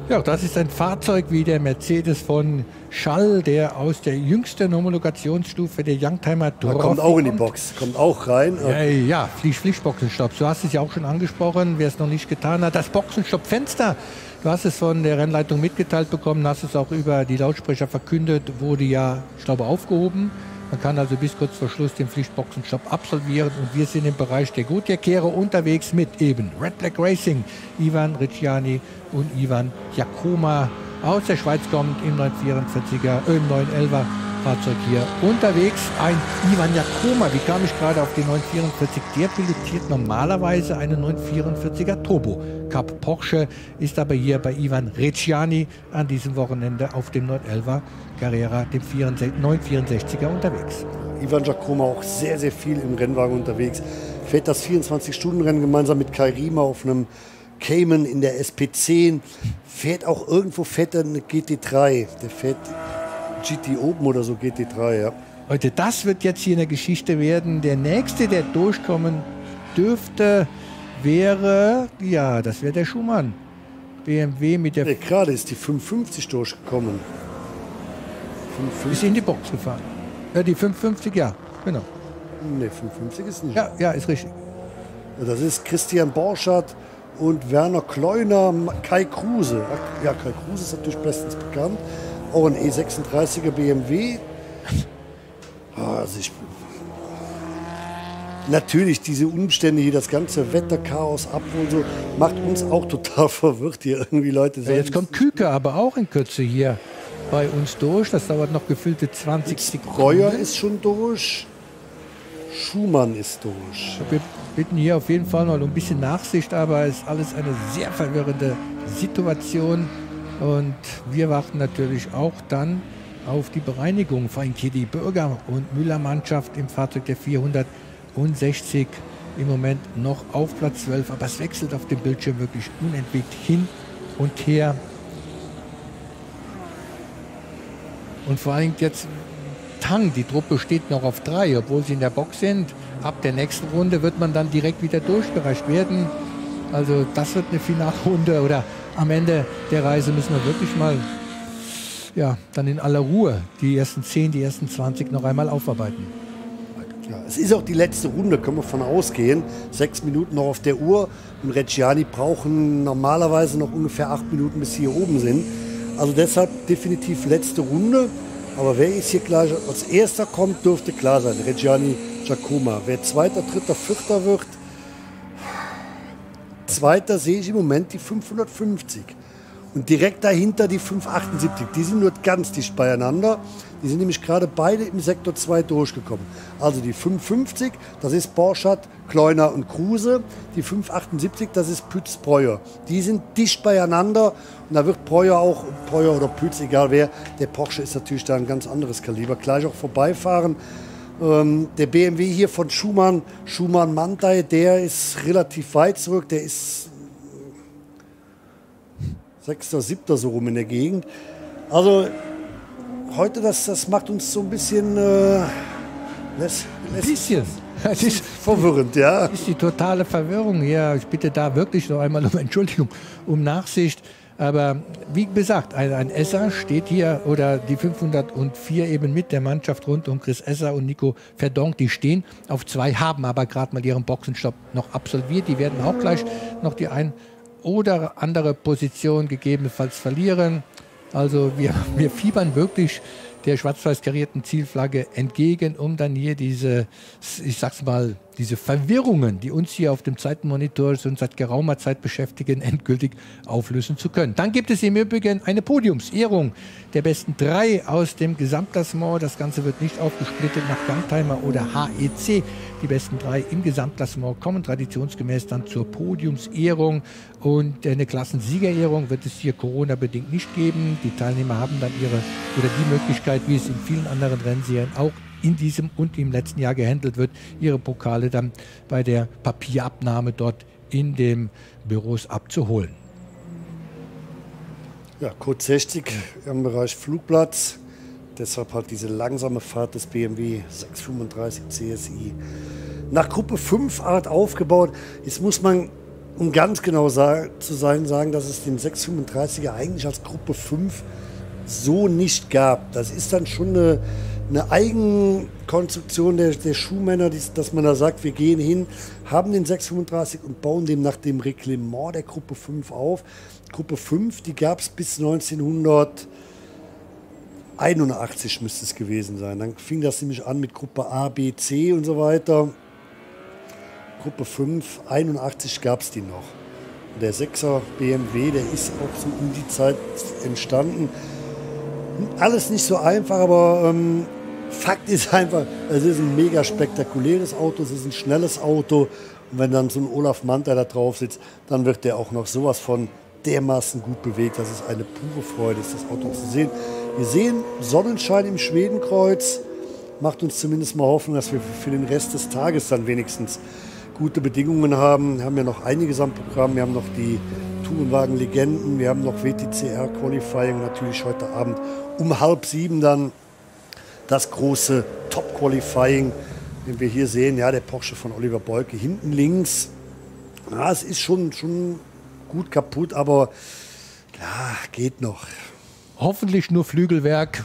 Ja, das ist ein Fahrzeug wie der Mercedes von Schall, der aus der jüngsten Homologationsstufe der Youngtimer Trophy kommt auch in die Box, kommt auch rein. Ja, ja Pflicht, Pflichtboxenstopp. Du hast es ja auch schon angesprochen, wer es noch nicht getan hat. Das Boxenstoppfenster Du hast es von der Rennleitung mitgeteilt bekommen, hast es auch über die Lautsprecher verkündet, wurde ja, ich glaube, aufgehoben. Man kann also bis kurz vor Schluss den Pflichtboxenstopp absolvieren und wir sind im Bereich der Goodyear-Kehre unterwegs mit eben Red Black Racing, Ivan Ricciani und Ivan Jakoma aus der Schweiz kommt im 944er, äh, im 911er Fahrzeug hier unterwegs. Ein Ivan Jakoma, wie kam ich gerade auf die 944? Der pilotiert normalerweise eine 944er Turbo. Cup Porsche ist aber hier bei Ivan Ricciani an diesem Wochenende auf dem 911er Carrera, dem 964er unterwegs. Ivan Giacomo auch sehr, sehr viel im Rennwagen unterwegs. Fährt das 24-Stunden-Rennen gemeinsam mit Kai Riemer auf einem Cayman in der SP10. Fährt auch irgendwo fährt er eine GT3. Der fährt GT Open oder so GT3, ja. Leute, das wird jetzt hier eine Geschichte werden. Der nächste, der durchkommen dürfte, wäre, ja, das wäre der Schumann. BMW mit der. Nee, gerade ist die 550 durchgekommen. 550. Ist in die Box gefahren. Ja, die 550, ja, genau. Ne, 550 ist nicht. Ja, ja, ist richtig. Das ist Christian Borschardt und Werner Kleuner, Kai Kruse. Ja, Kai Kruse ist natürlich bestens bekannt. Auch ein E36er BMW. Ah, also ich, natürlich diese Umstände hier, das ganze Wetterchaos abholen, so, macht uns auch total verwirrt hier irgendwie Leute. Ja, jetzt kommt Küke aber auch in Kürze hier bei uns durch. Das dauert noch gefüllte 20 Sekunden. Breuer ist schon durch. Schumann ist durch. Wir bitten hier auf jeden Fall noch ein bisschen Nachsicht, aber es ist alles eine sehr verwirrende Situation. Und wir warten natürlich auch dann auf die Bereinigung. Hier die Bürger- und Müller-Mannschaft im Fahrzeug der 460 im Moment noch auf Platz 12, aber es wechselt auf dem Bildschirm wirklich unentwegt hin und her. Und vor allem jetzt Tang, die Truppe steht noch auf drei, obwohl sie in der Box sind. Ab der nächsten Runde wird man dann direkt wieder durchgereicht werden. Also das wird eine Finalrunde oder am Ende der Reise müssen wir wirklich mal ja, dann in aller Ruhe die ersten 10, die ersten 20 noch einmal aufarbeiten. Ja, es ist auch die letzte Runde, können wir von ausgehen. Sechs Minuten noch auf der Uhr. Und Reggiani brauchen normalerweise noch ungefähr acht Minuten, bis sie hier oben sind. Also deshalb definitiv letzte Runde. Aber wer jetzt hier gleich als erster kommt, dürfte klar sein. Reggiani Giacoma. Wer zweiter, dritter, vierter wird, zweiter sehe ich im Moment die 550. Und direkt dahinter die 578. Die sind nur ganz dicht beieinander. Die sind nämlich gerade beide im Sektor 2 durchgekommen. Also die 550, das ist Borschat, Kleuner und Kruse. Die 578, das ist Pütz Breuer. Die sind dicht beieinander. Und da wird Breuer auch, Breuer oder Pütz, egal wer, der Porsche ist natürlich da ein ganz anderes Kaliber. Gleich auch vorbeifahren. Ähm, der BMW hier von Schumann, Schumann Mantai, der ist relativ weit zurück. Der ist Sechster, siebter so rum in der Gegend. Also heute, das, das macht uns so ein bisschen... Äh, lässt, lässt bisschen. Das ist verwirrend, ja. Das ist die totale Verwirrung. Ja, ich bitte da wirklich noch einmal um Entschuldigung, um Nachsicht. Aber wie gesagt, ein, ein Esser steht hier oder die 504 eben mit der Mannschaft rund um Chris Esser und Nico Verdonk, die stehen auf zwei, haben aber gerade mal ihren Boxenstopp noch absolviert. Die werden auch gleich noch die ein oder andere Position gegebenenfalls verlieren. Also wir, wir fiebern wirklich der schwarz-weiß karierten Zielflagge entgegen, um dann hier diese, ich sag's mal, diese Verwirrungen, die uns hier auf dem Zeitenmonitor schon seit geraumer Zeit beschäftigen, endgültig auflösen zu können. Dann gibt es im Übrigen eine Podiumsehrung der besten drei aus dem Gesamtklassement. Das Ganze wird nicht aufgesplittet nach Youngtimer oder HEC. Die besten drei im Gesamtklassement kommen traditionsgemäß dann zur Podiumsehrung. Und eine Klassensiegerehrung wird es hier Corona-bedingt nicht geben. Die Teilnehmer haben dann ihre oder die Möglichkeit, wie es in vielen anderen Rennserien auch in diesem und im letzten Jahr gehandelt wird, ihre Pokale dann bei der Papierabnahme dort in den Büros abzuholen. Ja, Code 60 im Bereich Flugplatz. Deshalb halt diese langsame Fahrt des BMW 635 CSI. Nach Gruppe 5 Art aufgebaut. Jetzt muss man, um ganz genau zu sein, sagen, dass es den 635er eigentlich als Gruppe 5 so nicht gab. Das ist dann schon eine eine Eigenkonstruktion der, der Schuhmänner, dass man da sagt, wir gehen hin, haben den 635 und bauen den nach dem Reglement der Gruppe 5 auf. Gruppe 5, die gab es bis 1981 müsste es gewesen sein. Dann fing das nämlich an mit Gruppe A, B, C und so weiter. Gruppe 5, 81 gab es die noch. der 6er BMW, der ist auch so um die Zeit entstanden. Alles nicht so einfach, aber ähm, Fakt ist einfach, es ist ein mega spektakuläres Auto, es ist ein schnelles Auto. Und wenn dann so ein Olaf Manta da drauf sitzt, dann wird der auch noch sowas von dermaßen gut bewegt. Das ist eine pure Freude, das Auto zu sehen. Wir sehen Sonnenschein im Schwedenkreuz. Macht uns zumindest mal Hoffnung, dass wir für den Rest des Tages dann wenigstens gute Bedingungen haben. Wir haben ja noch einiges am Programm. Wir haben noch die Tourenwagen Legenden, wir haben noch WTCR Qualifying und natürlich heute Abend um halb sieben dann das große Top-Qualifying, den wir hier sehen. Ja, der Porsche von Oliver Beuke hinten links. Ja, es ist schon, schon gut kaputt, aber ja, geht noch. Hoffentlich nur Flügelwerk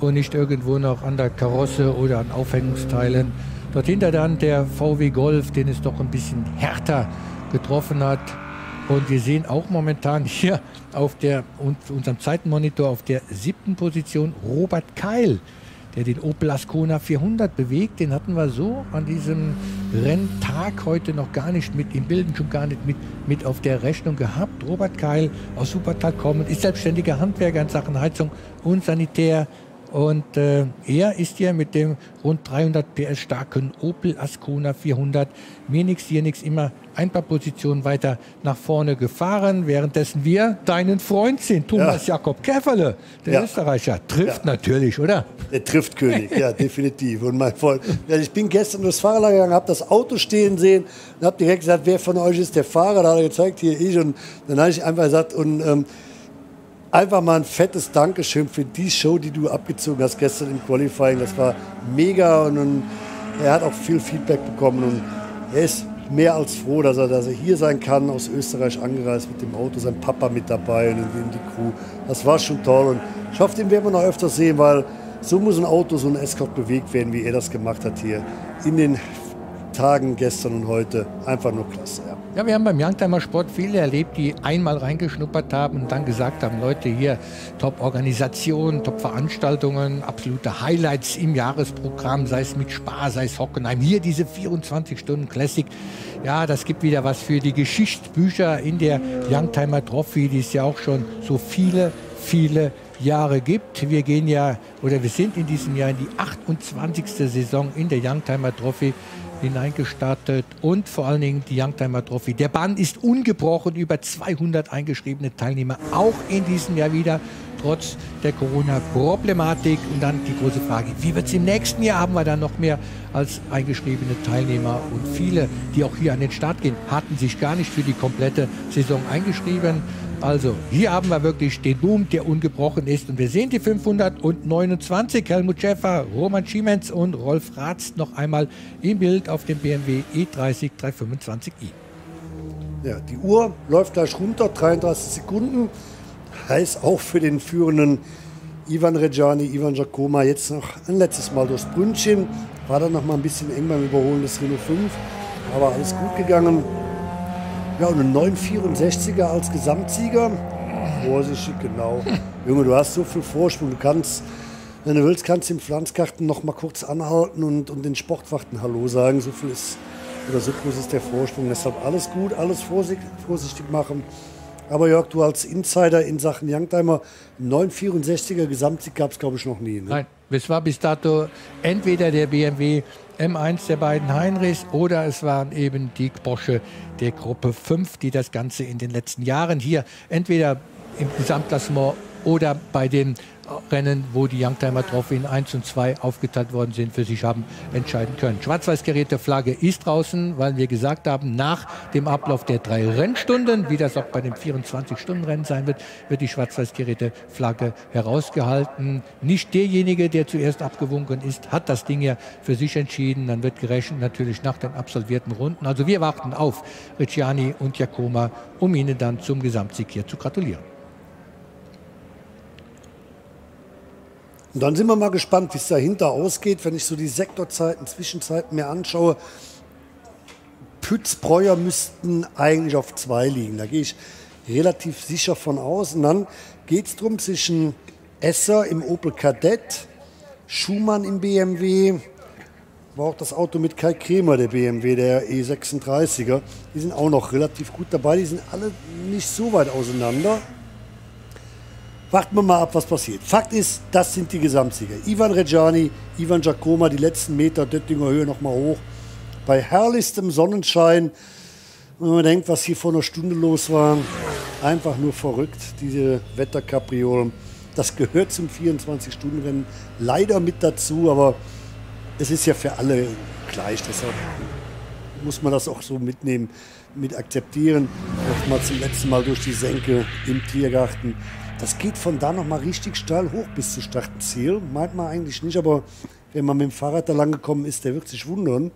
und nicht irgendwo noch an der Karosse oder an Aufhängungsteilen. Dort hinter dann der VW Golf, den es doch ein bisschen härter getroffen hat. Und wir sehen auch momentan hier auf der, unserem Zeitenmonitor auf der siebten Position Robert Keil, der den Opel Ascona 400 bewegt. Den hatten wir so an diesem Renntag heute noch gar nicht mit im Bilden, schon gar nicht mit, mit auf der Rechnung gehabt. Robert Keil aus Supertal kommen, ist selbstständiger Handwerker in Sachen Heizung und Sanitär und äh, er ist hier mit dem rund 300 PS starken Opel Ascona 400 mir nix, hier nix, immer ein paar Positionen weiter nach vorne gefahren, währenddessen wir deinen Freund sind, Thomas ja. Jakob Käferle, der ja. Österreicher. Trifft ja. natürlich, oder? Der trifft König, ja, definitiv. Und mein Freund, ich bin gestern durchs Fahrerlager gegangen, habe das Auto stehen sehen und habe direkt gesagt, wer von euch ist der Fahrer? Da hat er gezeigt, hier ich. Und dann habe ich einfach gesagt, und ähm, einfach mal ein fettes Dankeschön für die Show, die du abgezogen hast gestern im Qualifying. Das war mega und, er hat auch viel Feedback bekommen und er ist mehr als froh, dass er, dass er hier sein kann, aus Österreich angereist mit dem Auto, sein Papa mit dabei und in die Crew. Das war schon toll und ich hoffe, den werden wir noch öfter sehen, weil so muss ein Auto, so ein Escort bewegt werden, wie er das gemacht hat hier in den Tagen gestern und heute. Einfach nur klasse. Ja. Ja, wir haben beim Youngtimer Sport viele erlebt, die einmal reingeschnuppert haben und dann gesagt haben, Leute, hier Top-Organisation, Top-Veranstaltungen, absolute Highlights im Jahresprogramm, sei es mit Spa, sei es Hockenheim. Hier diese 24-Stunden-Classic. Ja, das gibt wieder was für die Geschichtsbücher in der Youngtimer Trophy, die es ja auch schon so viele, viele Jahre gibt. Wir gehen ja, oder wir sind in diesem Jahr in die 28. Saison in der Youngtimer Trophy hineingestartet und vor allen Dingen die Youngtimer Trophy. Der Bann ist ungebrochen, über 200 eingeschriebene Teilnehmer, auch in diesem Jahr wieder. trotz der Corona-Problematik. Und dann die große Frage, wie wird es im nächsten Jahr? Haben wir dann noch mehr als eingeschriebene Teilnehmer? Und viele, die auch hier an den Start gehen, hatten sich gar nicht für die komplette Saison eingeschrieben. Also hier haben wir wirklich den Boom, der ungebrochen ist. Und wir sehen die 529. Helmut Schäfer, Roman Schiemens und Rolf Ratz noch einmal im Bild auf dem BMW E30 325i. Ja, die Uhr läuft gleich runter, 33 Sekunden. Heißt auch für den führenden Ivan Reggiani, Ivan Giacomo jetzt noch ein letztes Mal durchs Brünnchen. War dann noch mal ein bisschen eng beim Überholen des Renault 5, aber alles gut gegangen. Ja, und ein 964er als Gesamtsieger. Vorsichtig, genau. Junge, du hast so viel Vorsprung. Du kannst, wenn du willst, kannst du im Pflanzgarten noch mal kurz anhalten und, und den Sportwachten Hallo sagen. So viel ist oder so groß ist der Vorsprung. Deshalb alles gut, alles vorsichtig, vorsichtig machen. Aber Jörg, du als Insider in Sachen Youngtimer, 964er Gesamtsieg gab es, glaube ich, noch nie. Ne? Nein, es war bis dato entweder der BMW M1 der beiden Heinrichs oder es waren eben die Porsche der Gruppe 5, die das Ganze in den letzten Jahren hier entweder im Gesamtklassement oder bei den Rennen, wo die Youngtimer Trophy in 1 und 2 aufgeteilt worden sind, für sich haben entscheiden können. Schwarz-Weiß Flagge ist draußen, weil wir gesagt haben, nach dem Ablauf der drei Rennstunden, wie das auch bei dem 24-Stunden-Rennen sein wird, wird die schwarz-weiß Flagge herausgehalten. Nicht derjenige, der zuerst abgewunken ist, hat das Ding ja für sich entschieden. Dann wird gerechnet natürlich nach den absolvierten Runden. Also wir warten auf Ricciani und Giacomo, um ihnen dann zum Gesamtsieg hier zu gratulieren. Und dann sind wir mal gespannt, wie es dahinter ausgeht, wenn ich so die Sektorzeiten, Zwischenzeiten mir anschaue. Pützbreuer müssten eigentlich auf zwei liegen. Da gehe ich relativ sicher von aus. Und dann geht es darum zwischen Esser im Opel Kadett, Schumann im BMW, war auch das Auto mit Kai Kremer, der BMW, der E36er. Die sind auch noch relativ gut dabei. Die sind alle nicht so weit auseinander. Warten wir mal ab, was passiert. Fakt ist, das sind die Gesamtsieger. Ivan Reggiani, Ivan Giacomo, die letzten Meter Döttinger Höhe nochmal hoch. Bei herrlichstem Sonnenschein, wenn man denkt, was hier vor einer Stunde los war, einfach nur verrückt, diese Wetterkapriolen. Das gehört zum 24-Stunden-Rennen leider mit dazu, aber es ist ja für alle gleich. Deshalb muss man das auch so mitnehmen, mit akzeptieren. Mal zum letzten Mal durch die Senke im Tiergarten. Das geht von da noch mal richtig steil hoch bis zu Startziel. Meint man eigentlich nicht, aber wenn man mit dem Fahrrad da lang gekommen ist, der wird sich wundern.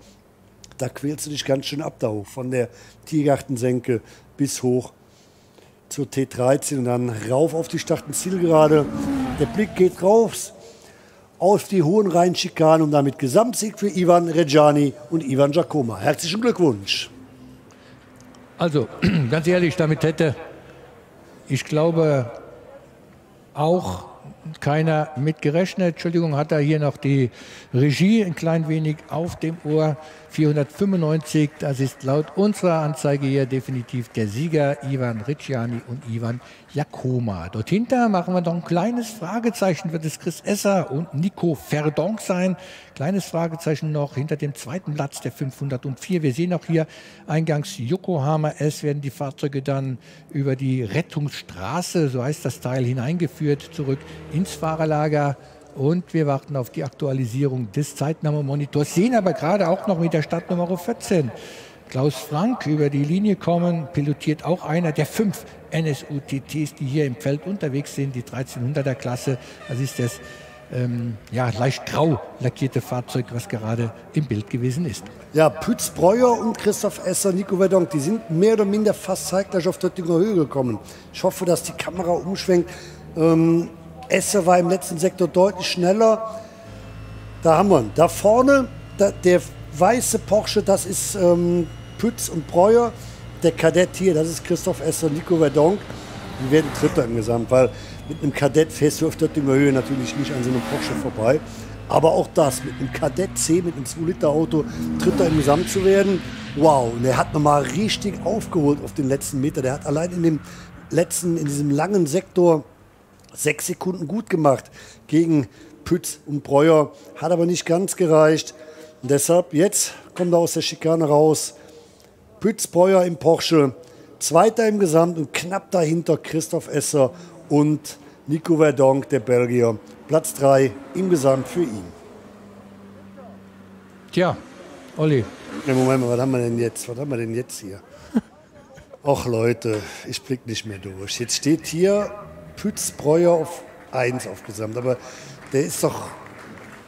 Da quälst du dich ganz schön ab da hoch. Von der Tiergartensenke bis hoch zur T13 und dann rauf auf die Startenzielgerade. Der Blick geht raus auf die hohen Rheinschikanen und damit Gesamtsieg für Ivan Reggiani und Ivan Giacomo. Herzlichen Glückwunsch. Also, ganz ehrlich, damit hätte ich glaube, auch keiner mitgerechnet. Entschuldigung, hat er hier noch die Regie ein klein wenig auf dem Ohr. 495, das ist laut unserer Anzeige hier definitiv der Sieger Ivan Ricciani und Ivan Jakoma. Dort hinter machen wir noch ein kleines Fragezeichen. Wird es Chris Esser und Nico Verdonk sein? Kleines Fragezeichen noch hinter dem zweiten Platz der 504. Wir sehen auch hier eingangs Yokohama S werden die Fahrzeuge dann über die Rettungsstraße, so heißt das Teil, hineingeführt, zurück ins Fahrerlager. Und wir warten auf die Aktualisierung des Zeitnahmemonitors, sehen aber gerade auch noch mit der Startnummer 14 Klaus Frank über die Linie kommen, pilotiert auch einer der fünf NSU-TTs, die hier im Feld unterwegs sind, die 1300er Klasse. Das ist das ähm, ja, leicht grau lackierte Fahrzeug, was gerade im Bild gewesen ist. Ja, Pütz Breuer und Christoph Esser, Nico Verdonk, die sind mehr oder minder fast zeitgleich auf Döttinger Höhe gekommen. Ich hoffe, dass die Kamera umschwenkt. Ähm, Esser war im letzten Sektor deutlich schneller. Da haben wir ihn. Da vorne, da, der weiße Porsche, das ist ähm, Pütz und Breuer. Der Kadett hier, das ist Christoph Esser, Nico Verdonk. Die werden Dritter im Gesamt, weil mit einem Kadett fährst du auf Döttinger Höhe natürlich nicht an so einem Porsche vorbei. Aber auch das, mit einem Kadett C, mit einem 2-Liter-Auto, Dritter im Gesamt zu werden, wow. Und er hat nochmal richtig aufgeholt auf den letzten Meter. Der hat allein in dem letzten, in diesem langen Sektor sechs Sekunden gut gemacht gegen Pütz und Breuer. Hat aber nicht ganz gereicht. Und deshalb, jetzt kommt er aus der Schikane raus. Pütz Breuer im Porsche. Zweiter im Gesamt und knapp dahinter Christoph Esser und Nico Verdonk, der Belgier. Platz 3 im Gesamt für ihn. Tja, Olli. Ja, Moment mal, was haben wir denn jetzt? Was haben wir denn jetzt hier? Ach Leute, ich blick nicht mehr durch. Jetzt steht hier Pützbreuer auf 1 auf Gesamt, aber der ist doch.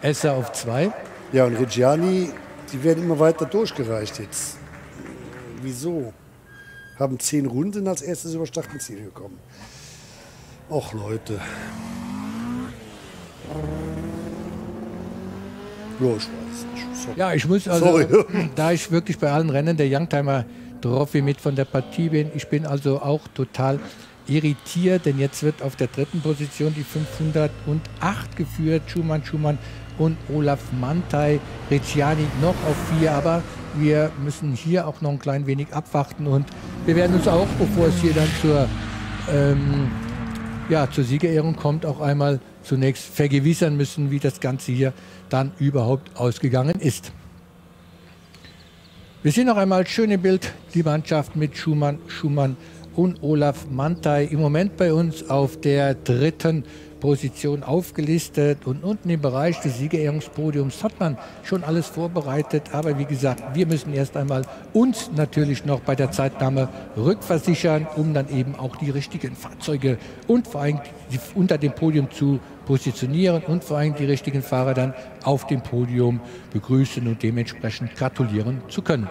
Esser auf 2. Ja, und Reggiani, die werden immer weiter durchgereicht jetzt. Wieso? Haben zehn Runden als erstes über Startziel gekommen. Och Leute. Ja, ich weiß nicht. Sorry. Ja, ich muss also, Sorry. da ich wirklich bei allen Rennen der Youngtimer Trophy mit von der Partie bin, ich bin also auch total irritiert, denn jetzt wird auf der dritten Position die 508 geführt. Schumann, Schumann und Olaf Mantai, Ricciani noch auf vier, aber wir müssen hier auch noch ein klein wenig abwarten und wir werden uns auch, bevor es hier dann zur, ähm, ja, zur Siegerehrung kommt, auch einmal zunächst vergewissern müssen, wie das Ganze hier dann überhaupt ausgegangen ist. Wir sehen noch einmal schön im Bild die Mannschaft mit Schumann, Schumann und Olaf Mantai im Moment bei uns auf der dritten Position aufgelistet und unten im Bereich des Siegerehrungspodiums hat man schon alles vorbereitet. Aber wie gesagt, wir müssen erst einmal uns natürlich noch bei der Zeitnahme rückversichern, um dann eben auch die richtigen Fahrzeuge und vor allem unter dem Podium zu positionieren und vor allem die richtigen Fahrer dann auf dem Podium begrüßen und dementsprechend gratulieren zu können.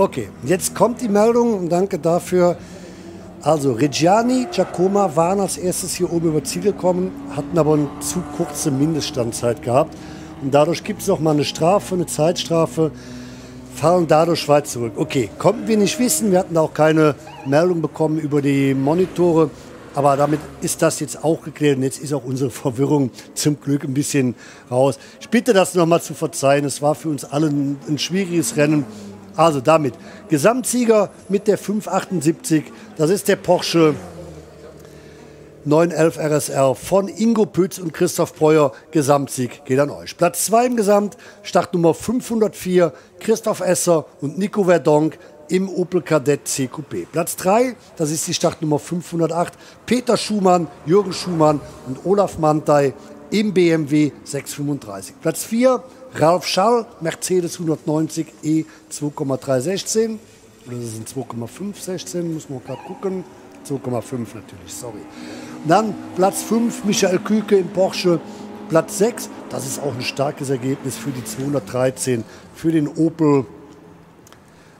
Okay, jetzt kommt die Meldung und danke dafür. Also Reggiani, Giacomo waren als erstes hier oben über Ziel gekommen, hatten aber eine zu kurze Mindeststandzeit gehabt. Und dadurch gibt es noch mal eine Strafe, eine Zeitstrafe, fallen dadurch weit zurück. Okay, konnten wir nicht wissen, wir hatten auch keine Meldung bekommen über die Monitore. Aber damit ist das jetzt auch geklärt und jetzt ist auch unsere Verwirrung zum Glück ein bisschen raus. Ich bitte das nochmal zu verzeihen. Es war für uns alle ein, ein schwieriges Rennen. Also damit Gesamtsieger mit der 578, das ist der Porsche 911 RSR von Ingo Pütz und Christoph Breuer. Gesamtsieg geht an euch. Platz 2 im Gesamt, Startnummer 504, Christoph Esser und Nico Verdonk im Opel Kadett CQP. Platz 3, das ist die Startnummer 508, Peter Schumann, Jürgen Schumann und Olaf Mantei im BMW 635. Platz 4, Ralf Schall, Mercedes 190 E 2,316. Oder das sind 2,516, muss man gerade gucken. 2,5 natürlich, sorry. Dann Platz 5, Michael Küke im Porsche. Platz 6, das ist auch ein starkes Ergebnis für die 213, für den Opel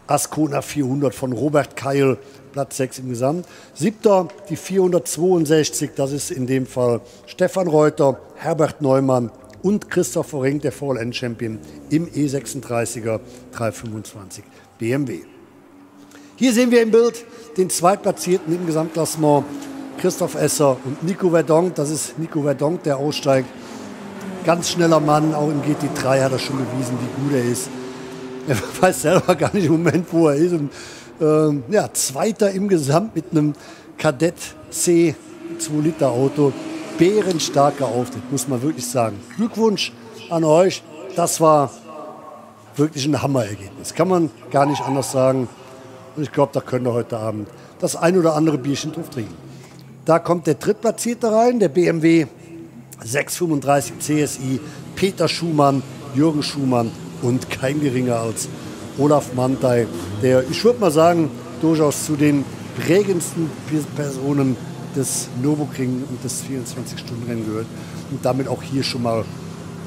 Ascona 400 von Robert Keil, Platz 6 im Gesamt. Siebter die 462, das ist in dem Fall Stefan Reuter, Herbert Neumann und Christopher Ring, der VLN-Champion im E36er 325 BMW. Hier sehen wir im Bild den Zweitplatzierten im Gesamtklassement, Christoph Esser und Nico Verdonk. Das ist Nico Verdonk, der aussteigt. Ganz schneller Mann, auch im GT3 hat er schon bewiesen, wie gut er ist. Er weiß selber gar nicht im Moment, wo er ist. Und, ähm, ja, Zweiter im Gesamt mit einem Kadett C 2 Liter Auto. Bärenstarker Auftritt, muss man wirklich sagen. Glückwunsch an euch. Das war wirklich ein Hammerergebnis. Kann man gar nicht anders sagen. Und ich glaube, da könnt ihr heute Abend das ein oder andere Bierchen drauf trinken. Da kommt der Drittplatzierte rein, der BMW 635 CSI, Peter Schumann, Jürgen Schumann und kein geringer als Olaf Mantei, der, ich würde mal sagen, durchaus zu den prägendsten Personen des Nürburgring und des 24-Stunden-Rennen gehört und damit auch hier schon mal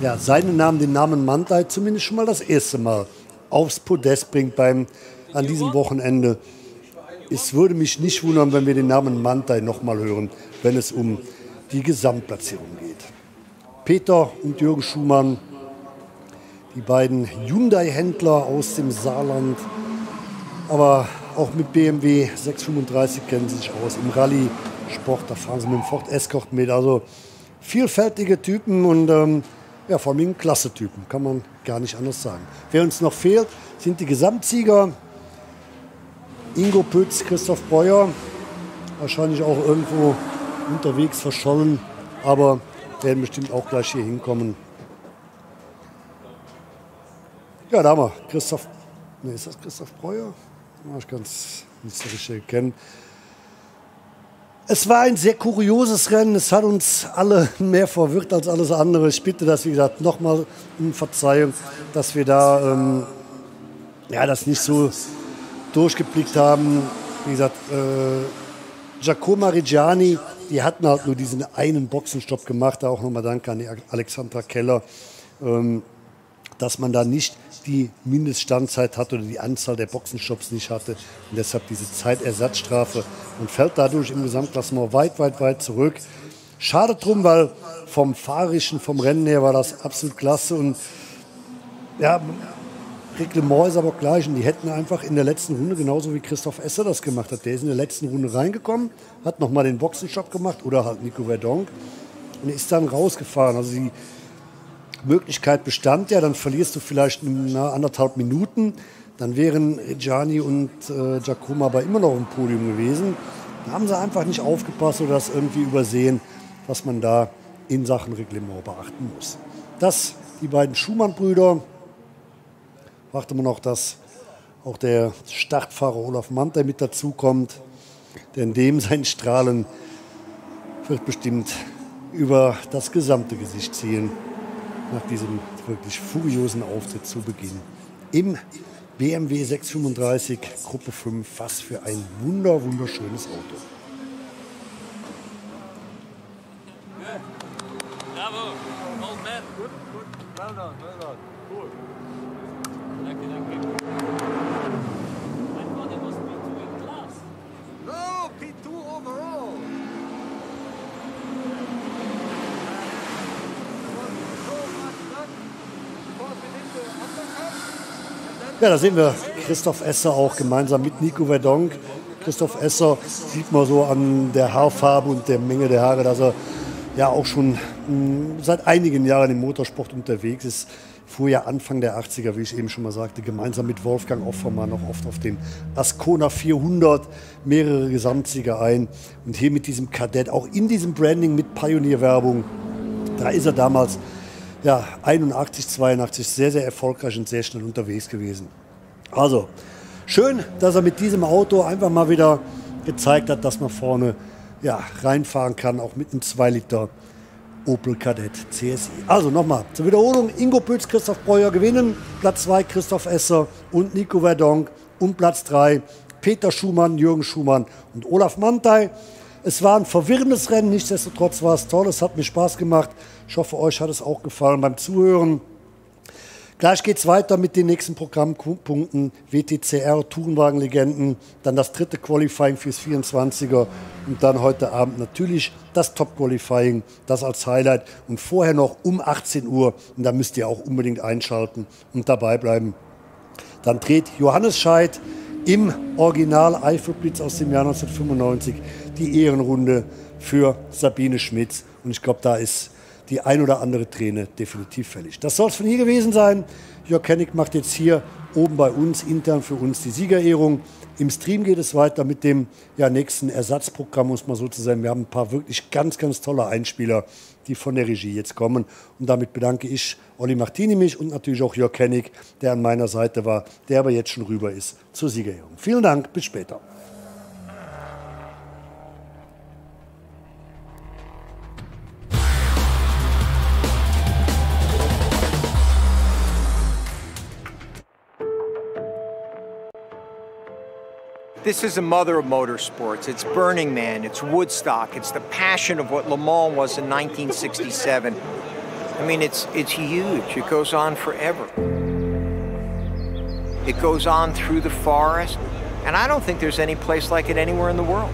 ja, seinen Namen, den Namen Mantei, zumindest schon mal das erste Mal aufs Podest bringt beim, an diesem Wochenende. Es würde mich nicht wundern, wenn wir den Namen Mantei nochmal hören, wenn es um die Gesamtplatzierung geht. Peter und Jürgen Schumann, die beiden Hyundai-Händler aus dem Saarland, aber auch mit BMW 635 kennen sie sich aus. Im Rallye-Sport, da fahren sie mit dem Ford Escort mit. Also vielfältige Typen und ähm, ja, vor allem klasse Typen, kann man gar nicht anders sagen. Wer uns noch fehlt, sind die Gesamtsieger. Ingo Pütz, Christoph Breuer, wahrscheinlich auch irgendwo unterwegs verschollen, aber werden bestimmt auch gleich hier hinkommen. Ja, da haben wir Christoph. Nee, ist das Christoph Breuer? Ich kann es nicht so richtig erkennen. Es war ein sehr kurioses Rennen. Es hat uns alle mehr verwirrt als alles andere. Ich bitte das, wie gesagt, nochmal um Verzeihung, dass wir da ähm, ja, das nicht so durchgeblickt haben. Wie gesagt, äh, Giacomo Reggiani, die hatten halt nur diesen einen Boxenstopp gemacht. Da auch nochmal Danke an die Alexandra Keller, ähm, dass man da nicht die Mindeststandzeit hatte oder die Anzahl der Boxenstopps nicht hatte. Und deshalb diese Zeitersatzstrafe und fällt dadurch im Gesamtklassement weit, weit, weit zurück. Schade drum, weil vom Fahrischen, vom Rennen her war das absolut klasse. Und ja, Reglement ist aber gleich. Und die hätten einfach in der letzten Runde, genauso wie Christoph Esser das gemacht hat, der ist in der letzten Runde reingekommen, hat nochmal den Boxenstopp gemacht oder halt Nico Verdonk und ist dann rausgefahren. Also die Möglichkeit bestand ja, dann verlierst du vielleicht na, anderthalb Minuten. Dann wären Reggiani und äh, Giacomo aber immer noch im Podium gewesen. Da haben sie einfach nicht aufgepasst oder das irgendwie übersehen, was man da in Sachen Reglement beachten muss. Das, die beiden Schumann-Brüder, warten wir noch, dass auch der Startfahrer Olaf Mantei mit dazukommt. Denn dem sein Strahlen wird bestimmt über das gesamte Gesicht ziehen nach diesem wirklich furiosen Auftritt zu Beginn. Im BMW 635 Gruppe 5, was für ein wunder, wunderschönes Auto. Bravo, old man. Good, good. Well done, well done. Cool. Danke, danke. I thought it was P2 in class. No, P2 overall. Ja, da sehen wir Christoph Esser auch gemeinsam mit Nico Verdonk. Christoph Esser sieht man so an der Haarfarbe und der Menge der Haare, dass er ja auch schon mh, seit einigen Jahren im Motorsport unterwegs ist. Fuhr ja Anfang der 80er, wie ich eben schon mal sagte, gemeinsam mit Wolfgang Offermann noch oft auf dem Ascona 400 mehrere Gesamtsieger ein. Und hier mit diesem Kadett, auch in diesem Branding mit Pionierwerbung, da ist er damals ja, 81, 82 sehr, sehr erfolgreich und sehr schnell unterwegs gewesen. Also, schön, dass er mit diesem Auto einfach mal wieder gezeigt hat, dass man vorne ja, reinfahren kann, auch mit einem 2 Liter Opel Kadett CSI. Also nochmal zur Wiederholung: Ingo Pütz, Christoph Breuer gewinnen, Platz 2 Christoph Esser und Nico Verdonk und Platz 3 Peter Schumann, Jürgen Schumann und Olaf Mantei. Es war ein verwirrendes Rennen, nichtsdestotrotz war es toll, es hat mir Spaß gemacht. Ich hoffe, euch hat es auch gefallen beim Zuhören. Gleich geht es weiter mit den nächsten Programmpunkten. WTCR, Tourenwagenlegenden, dann das dritte Qualifying fürs 24er und dann heute Abend natürlich das Top-Qualifying, das als Highlight und vorher noch um 18 Uhr, und da müsst ihr auch unbedingt einschalten und dabei bleiben. Dann dreht Johannes Scheid im Original Eifelblitz aus dem Jahr 1995 die Ehrenrunde für Sabine Schmitz und ich glaube, da ist die ein oder andere Träne definitiv fällig. Das soll es von hier gewesen sein. Jörg Kennig macht jetzt hier oben bei uns intern für uns die Siegerehrung. Im Stream geht es weiter mit dem ja, nächsten Ersatzprogramm, muss man sozusagen. Wir haben ein paar wirklich ganz, ganz tolle Einspieler, die von der Regie jetzt kommen. Und damit bedanke ich Olli Martini mich und natürlich auch Jörg Kennig, der an meiner Seite war, der aber jetzt schon rüber ist zur Siegerehrung. Vielen Dank, bis später. This is the mother of motorsports. It's Burning Man, it's Woodstock, it's the passion of what Le Mans was in 1967. I mean, it's, it's huge. It goes on forever. It goes on through the forest, and I don't think there's any place like it anywhere in the world.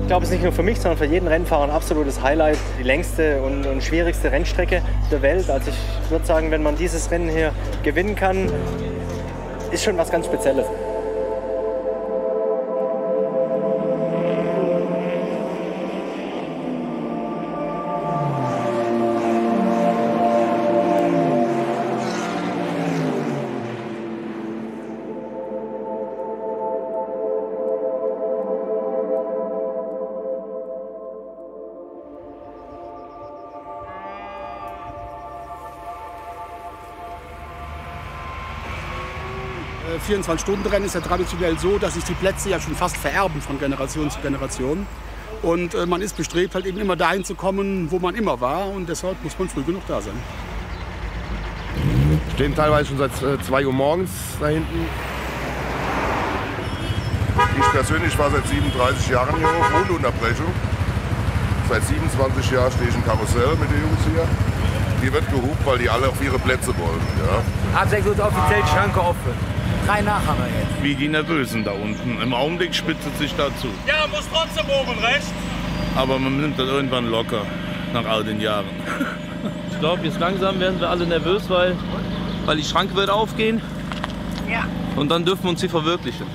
Ich glaube, es ist nicht nur für mich, sondern für jeden Rennfahrer ein absolutes Highlight. Die längste und, und schwierigste Rennstrecke der Welt. Also ich würde sagen, wenn man dieses Rennen hier gewinnen kann, ist schon was ganz Spezielles. 24-Stunden-Rennen ist ja traditionell so, dass sich die Plätze ja schon fast vererben von Generation zu Generation. Und äh, man ist bestrebt, halt eben immer dahin zu kommen, wo man immer war. Und deshalb muss man früh genug da sein. Stehen teilweise schon seit 2 Uhr morgens da hinten. Ich persönlich war seit 37 Jahren hier ohne Unterbrechung. Seit 27 Jahren stehe ich im Karussell mit den Jungs hier. Hier wird gehupt, weil die alle auf ihre Plätze wollen. Ja. Ab 6 Uhr ist offiziell die Schranke offen. Drei Nachhammer jetzt. Wie die Nervösen da unten. Im Augenblick spitzt es sich dazu. Ja, muss trotzdem oben rechts. Aber man nimmt das irgendwann locker, nach all den Jahren. Ich glaube, jetzt langsam werden wir alle nervös, weil, weil die Schranke wird aufgehen. Ja. Und dann dürfen wir uns sie verwirklichen.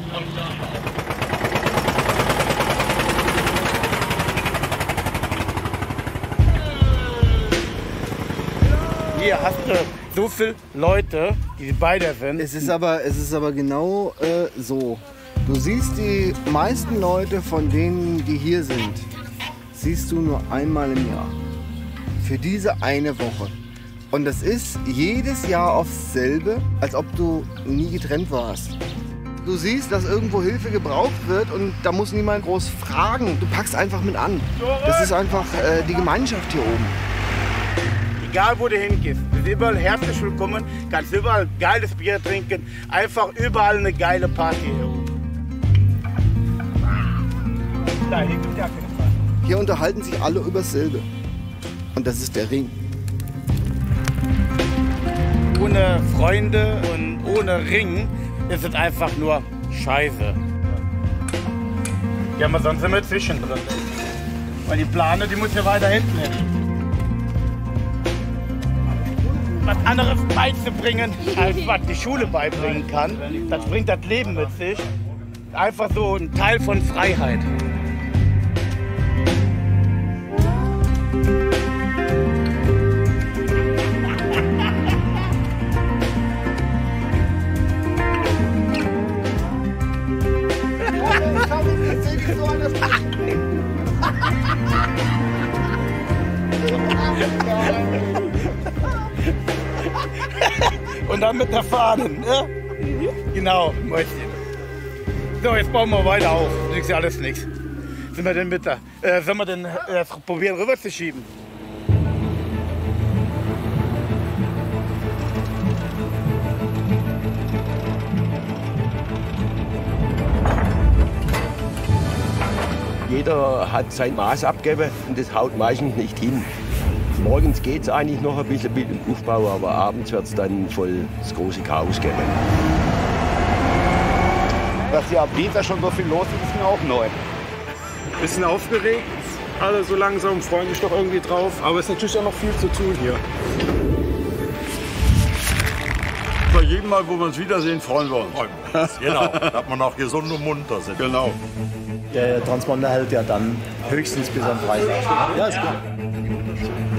Hier hast du so viele Leute, die bei dir sind. Es ist aber, es ist aber genau äh, so. Du siehst die meisten Leute von denen, die hier sind, siehst du nur einmal im Jahr. Für diese eine Woche. Und das ist jedes Jahr aufs selbe, als ob du nie getrennt warst. Du siehst, dass irgendwo Hilfe gebraucht wird und da muss niemand groß fragen. Du packst einfach mit an. Das ist einfach äh, die Gemeinschaft hier oben. Egal wo du hingehst, du bist überall herzlich willkommen, kannst überall geiles Bier trinken, einfach überall eine geile Party hier unterhalten sich alle über dasselbe. Und das ist der Ring. Ohne Freunde und ohne Ring ist es einfach nur Scheiße. Ja, aber sonst sind wir zwischendrin. Weil die Plane, die muss ja weiter hinten hin. Was anderes beizubringen, als was die Schule beibringen kann, das bringt das Leben mit sich. Einfach so ein Teil von Freiheit. Und dann mit der Fahne, ne? Genau, Mäuschen. So, jetzt bauen wir weiter auf. Nix alles nichts. Sind wir denn mit der, äh, sollen wir denn äh, probieren rüber zu schieben? Jeder hat sein Maß abgegeben und das haut meistens nicht hin. Morgens geht es eigentlich noch ein bisschen mit dem Aufbau, aber abends wird es dann voll das große Chaos geben. Dass hier am Dienstag schon so viel los ist, ist mir auch neu. Bisschen aufgeregt, alle so langsam freuen sich doch irgendwie drauf, aber es ist natürlich auch noch viel zu tun hier. Bei jedem Mal, wo wir uns wiedersehen, freuen wir uns. genau, dass wir noch gesund und munter sind. Genau. Der Transponder hält ja dann höchstens bis am Freitag. Ja, ist gut.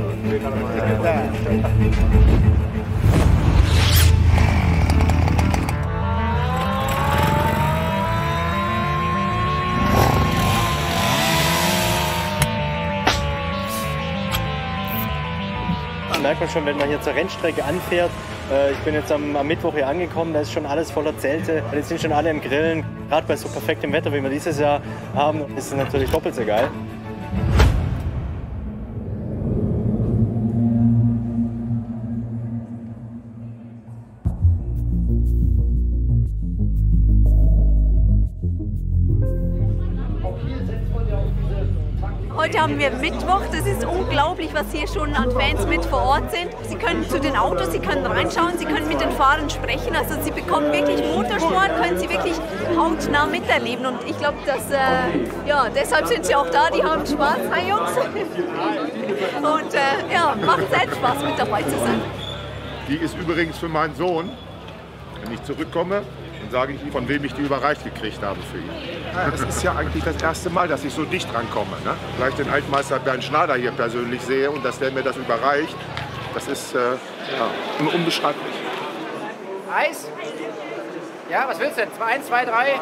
Merkt man schon, wenn man hier zur Rennstrecke anfährt. Äh, Ich bin jetzt am, am Mittwoch hier angekommen, da ist schon alles voller Zelte. Jetzt sind schon alle im Grillen. Gerade bei so perfektem Wetter, wie wir dieses Jahr haben, ist es natürlich doppelt so geil. Wir Mittwoch. Das ist unglaublich, was hier schon an Fans mit vor Ort sind. Sie können zu den Autos, sie können reinschauen, sie können mit den Fahrern sprechen. Also sie bekommen wirklich Motorsport, können sie wirklich hautnah miterleben. Und ich glaube, dass äh, ja, deshalb sind sie auch da. Die haben Spaß, hi Jungs. Und äh, ja, macht selbst Spaß mit dabei zu sein. Die ist übrigens für meinen Sohn. Wenn ich zurückkomme, dann sage ich ihm, von wem ich die überreicht gekriegt habe für ihn. Ja, das ist ja eigentlich das erste Mal, dass ich so dicht rankomme. Ne? Gleich den Altmeister Bernd Schnader hier persönlich sehe und dass der mir das überreicht, das ist äh, ja, unbeschreiblich. Eis? Ja, was willst du denn? 1, 2, 3, 5?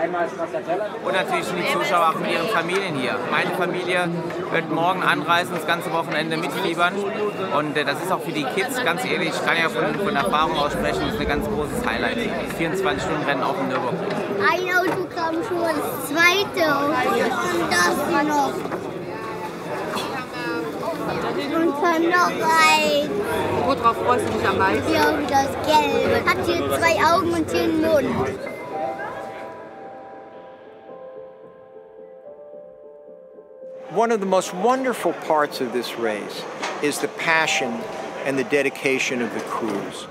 Einmal Stracciatella. Und natürlich sind die Zuschauer auch mit ihren Familien hier. Meine Familie wird morgen anreisen, das ganze Wochenende mitfiebern. Und äh, das ist auch für die Kids, ganz ehrlich, ich kann ja von, von Erfahrung aus sprechen, das ist ein ganz großes Highlight. 24 Stunden Rennen auf dem Nürburgring. Ein Auto kam schon, das zweite und das noch. Und dann noch ein. Worauf freust du dich am meisten? Ja, das Gelbe. Hat hier zwei Augen und hier einen Mund. One of the most wonderful parts of this race is the passion and the dedication of the crews.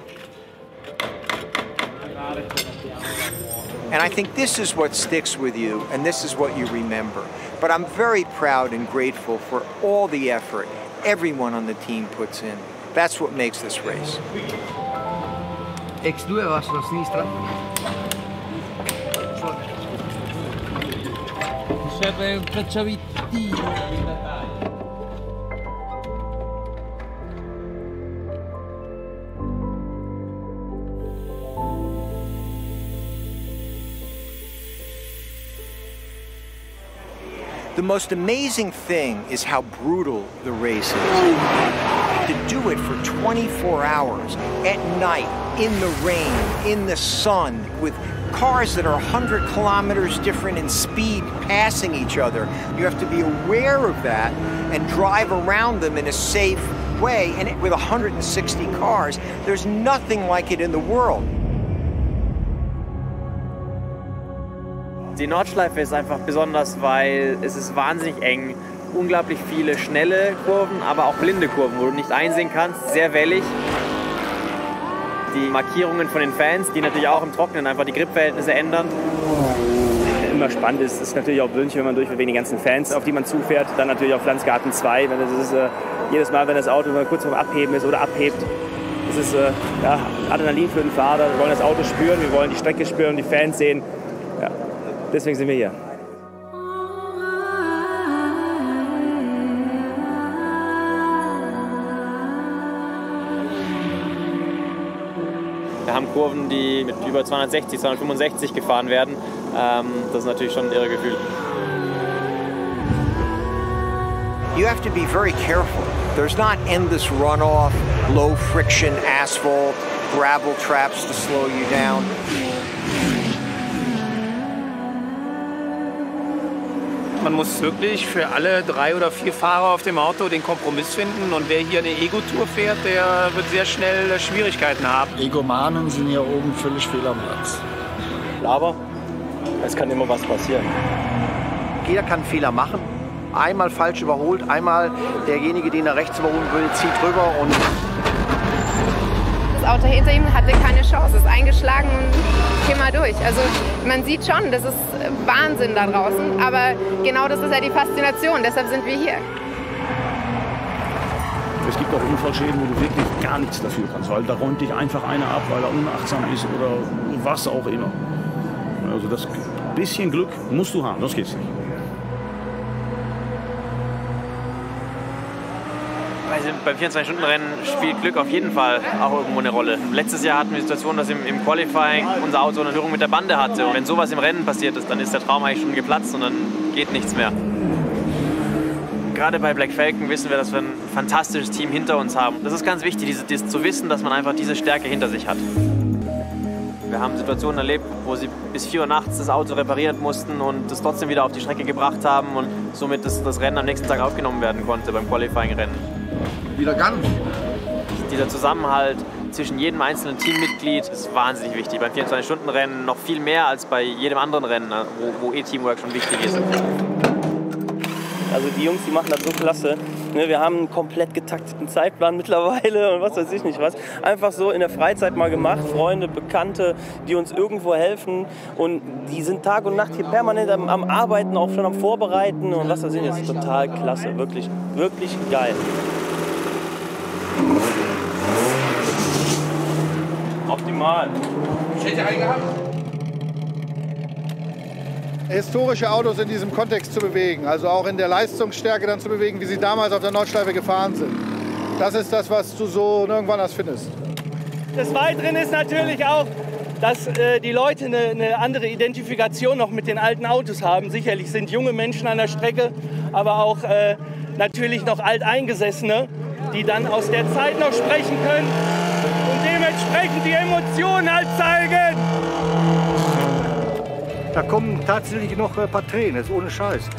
And I think this is what sticks with you and this is what you remember. But I'm very proud and grateful for all the effort everyone on the team puts in. That's what makes this race. X2 verso la sinistra. Serve un cacciavittino. The most amazing thing is how brutal the race is. To do it for 24 hours at night, in the rain, in the sun, with cars that are 100 kilometers different in speed passing each other. You have to be aware of that and drive around them in a safe way. And with 160 cars, there's nothing like it in the world. Die Nordschleife ist einfach besonders, weil es ist wahnsinnig eng. Unglaublich viele schnelle Kurven, aber auch blinde Kurven, wo du nicht einsehen kannst. Sehr wellig. Die Markierungen von den Fans, die natürlich auch im Trockenen einfach die Gripverhältnisse ändern. Immer spannend ist, ist natürlich auch Wünsch, wenn man durch wegen den ganzen Fans, auf die man zufährt. Dann natürlich auch Pflanzgarten 2. Wenn das ist, äh, jedes Mal, wenn das Auto mal kurz vorm Abheben ist oder abhebt, das ist äh, ja, Adrenalin für den Fahrer. Wir wollen das Auto spüren, wir wollen die Strecke spüren, die Fans sehen. Ja, deswegen sind wir hier. Wir haben Kurven, die mit über 260, 265 gefahren werden. Ähm, das ist natürlich schon ein irre Gefühl. You have to be very careful. There's not endless runoff, low friction asphalt, gravel traps to slow you down. Man muss wirklich für alle drei oder vier Fahrer auf dem Auto den Kompromiss finden. Und wer hier eine Ego-Tour fährt, der wird sehr schnell Schwierigkeiten haben. Egomanen sind hier oben völlig fehl am Platz. Aber es kann immer was passieren. Jeder kann Fehler machen. Einmal falsch überholt, einmal derjenige, den er rechts überholen will, zieht rüber und Auto hinter ihm hatte keine Chance, ist eingeschlagen und geh mal durch. Also man sieht schon, das ist Wahnsinn da draußen, aber genau das ist ja die Faszination, deshalb sind wir hier. Es gibt auch Unfallschäden, wo du wirklich gar nichts dafür kannst, weil da räumt dich einfach einer ab, weil er unachtsam ist oder was auch immer. Also das bisschen Glück musst du haben, sonst geht's nicht. Also beim 24-Stunden-Rennen spielt Glück auf jeden Fall auch irgendwo eine Rolle. Letztes Jahr hatten wir die Situation, dass im, im Qualifying unser Auto eine Berührung mit der Bande hatte. Und wenn sowas im Rennen passiert ist, dann ist der Traum eigentlich schon geplatzt und dann geht nichts mehr. Gerade bei Black Falcon wissen wir, dass wir ein fantastisches Team hinter uns haben. Das ist ganz wichtig, diese, das zu wissen, dass man einfach diese Stärke hinter sich hat. Wir haben Situationen erlebt, wo sie bis 4 Uhr nachts das Auto reparieren mussten und es trotzdem wieder auf die Strecke gebracht haben und somit das, das Rennen am nächsten Tag aufgenommen werden konnte beim Qualifying-Rennen. Wieder ganz. Dieser Zusammenhalt zwischen jedem einzelnen Teammitglied ist wahnsinnig wichtig. Beim 24-Stunden-Rennen noch viel mehr als bei jedem anderen Rennen, wo, wo E-Teamwork schon wichtig ist. Also die Jungs, die machen das so klasse. Ne, wir haben einen komplett getakteten Zeitplan mittlerweile und was weiß ich nicht was. Einfach so in der Freizeit mal gemacht. Freunde, Bekannte, die uns irgendwo helfen. Und die sind Tag und Nacht hier permanent am, am Arbeiten, auch schon am Vorbereiten und was weiß ich. Das ist total klasse. Wirklich, wirklich geil. Optimal. Hätte einen gehabt? Historische Autos in diesem Kontext zu bewegen, also auch in der Leistungsstärke dann zu bewegen, wie sie damals auf der Nordschleife gefahren sind. Das ist das, was du so nirgendwo anders findest. Des Weiteren ist natürlich auch dass äh, die Leute eine, eine andere Identifikation noch mit den alten Autos haben. Sicherlich sind junge Menschen an der Strecke, aber auch äh, natürlich noch Alteingesessene, die dann aus der Zeit noch sprechen können und dementsprechend die Emotionen halt zeigen. Da kommen tatsächlich noch ein paar Tränen, ist ohne Scheiß.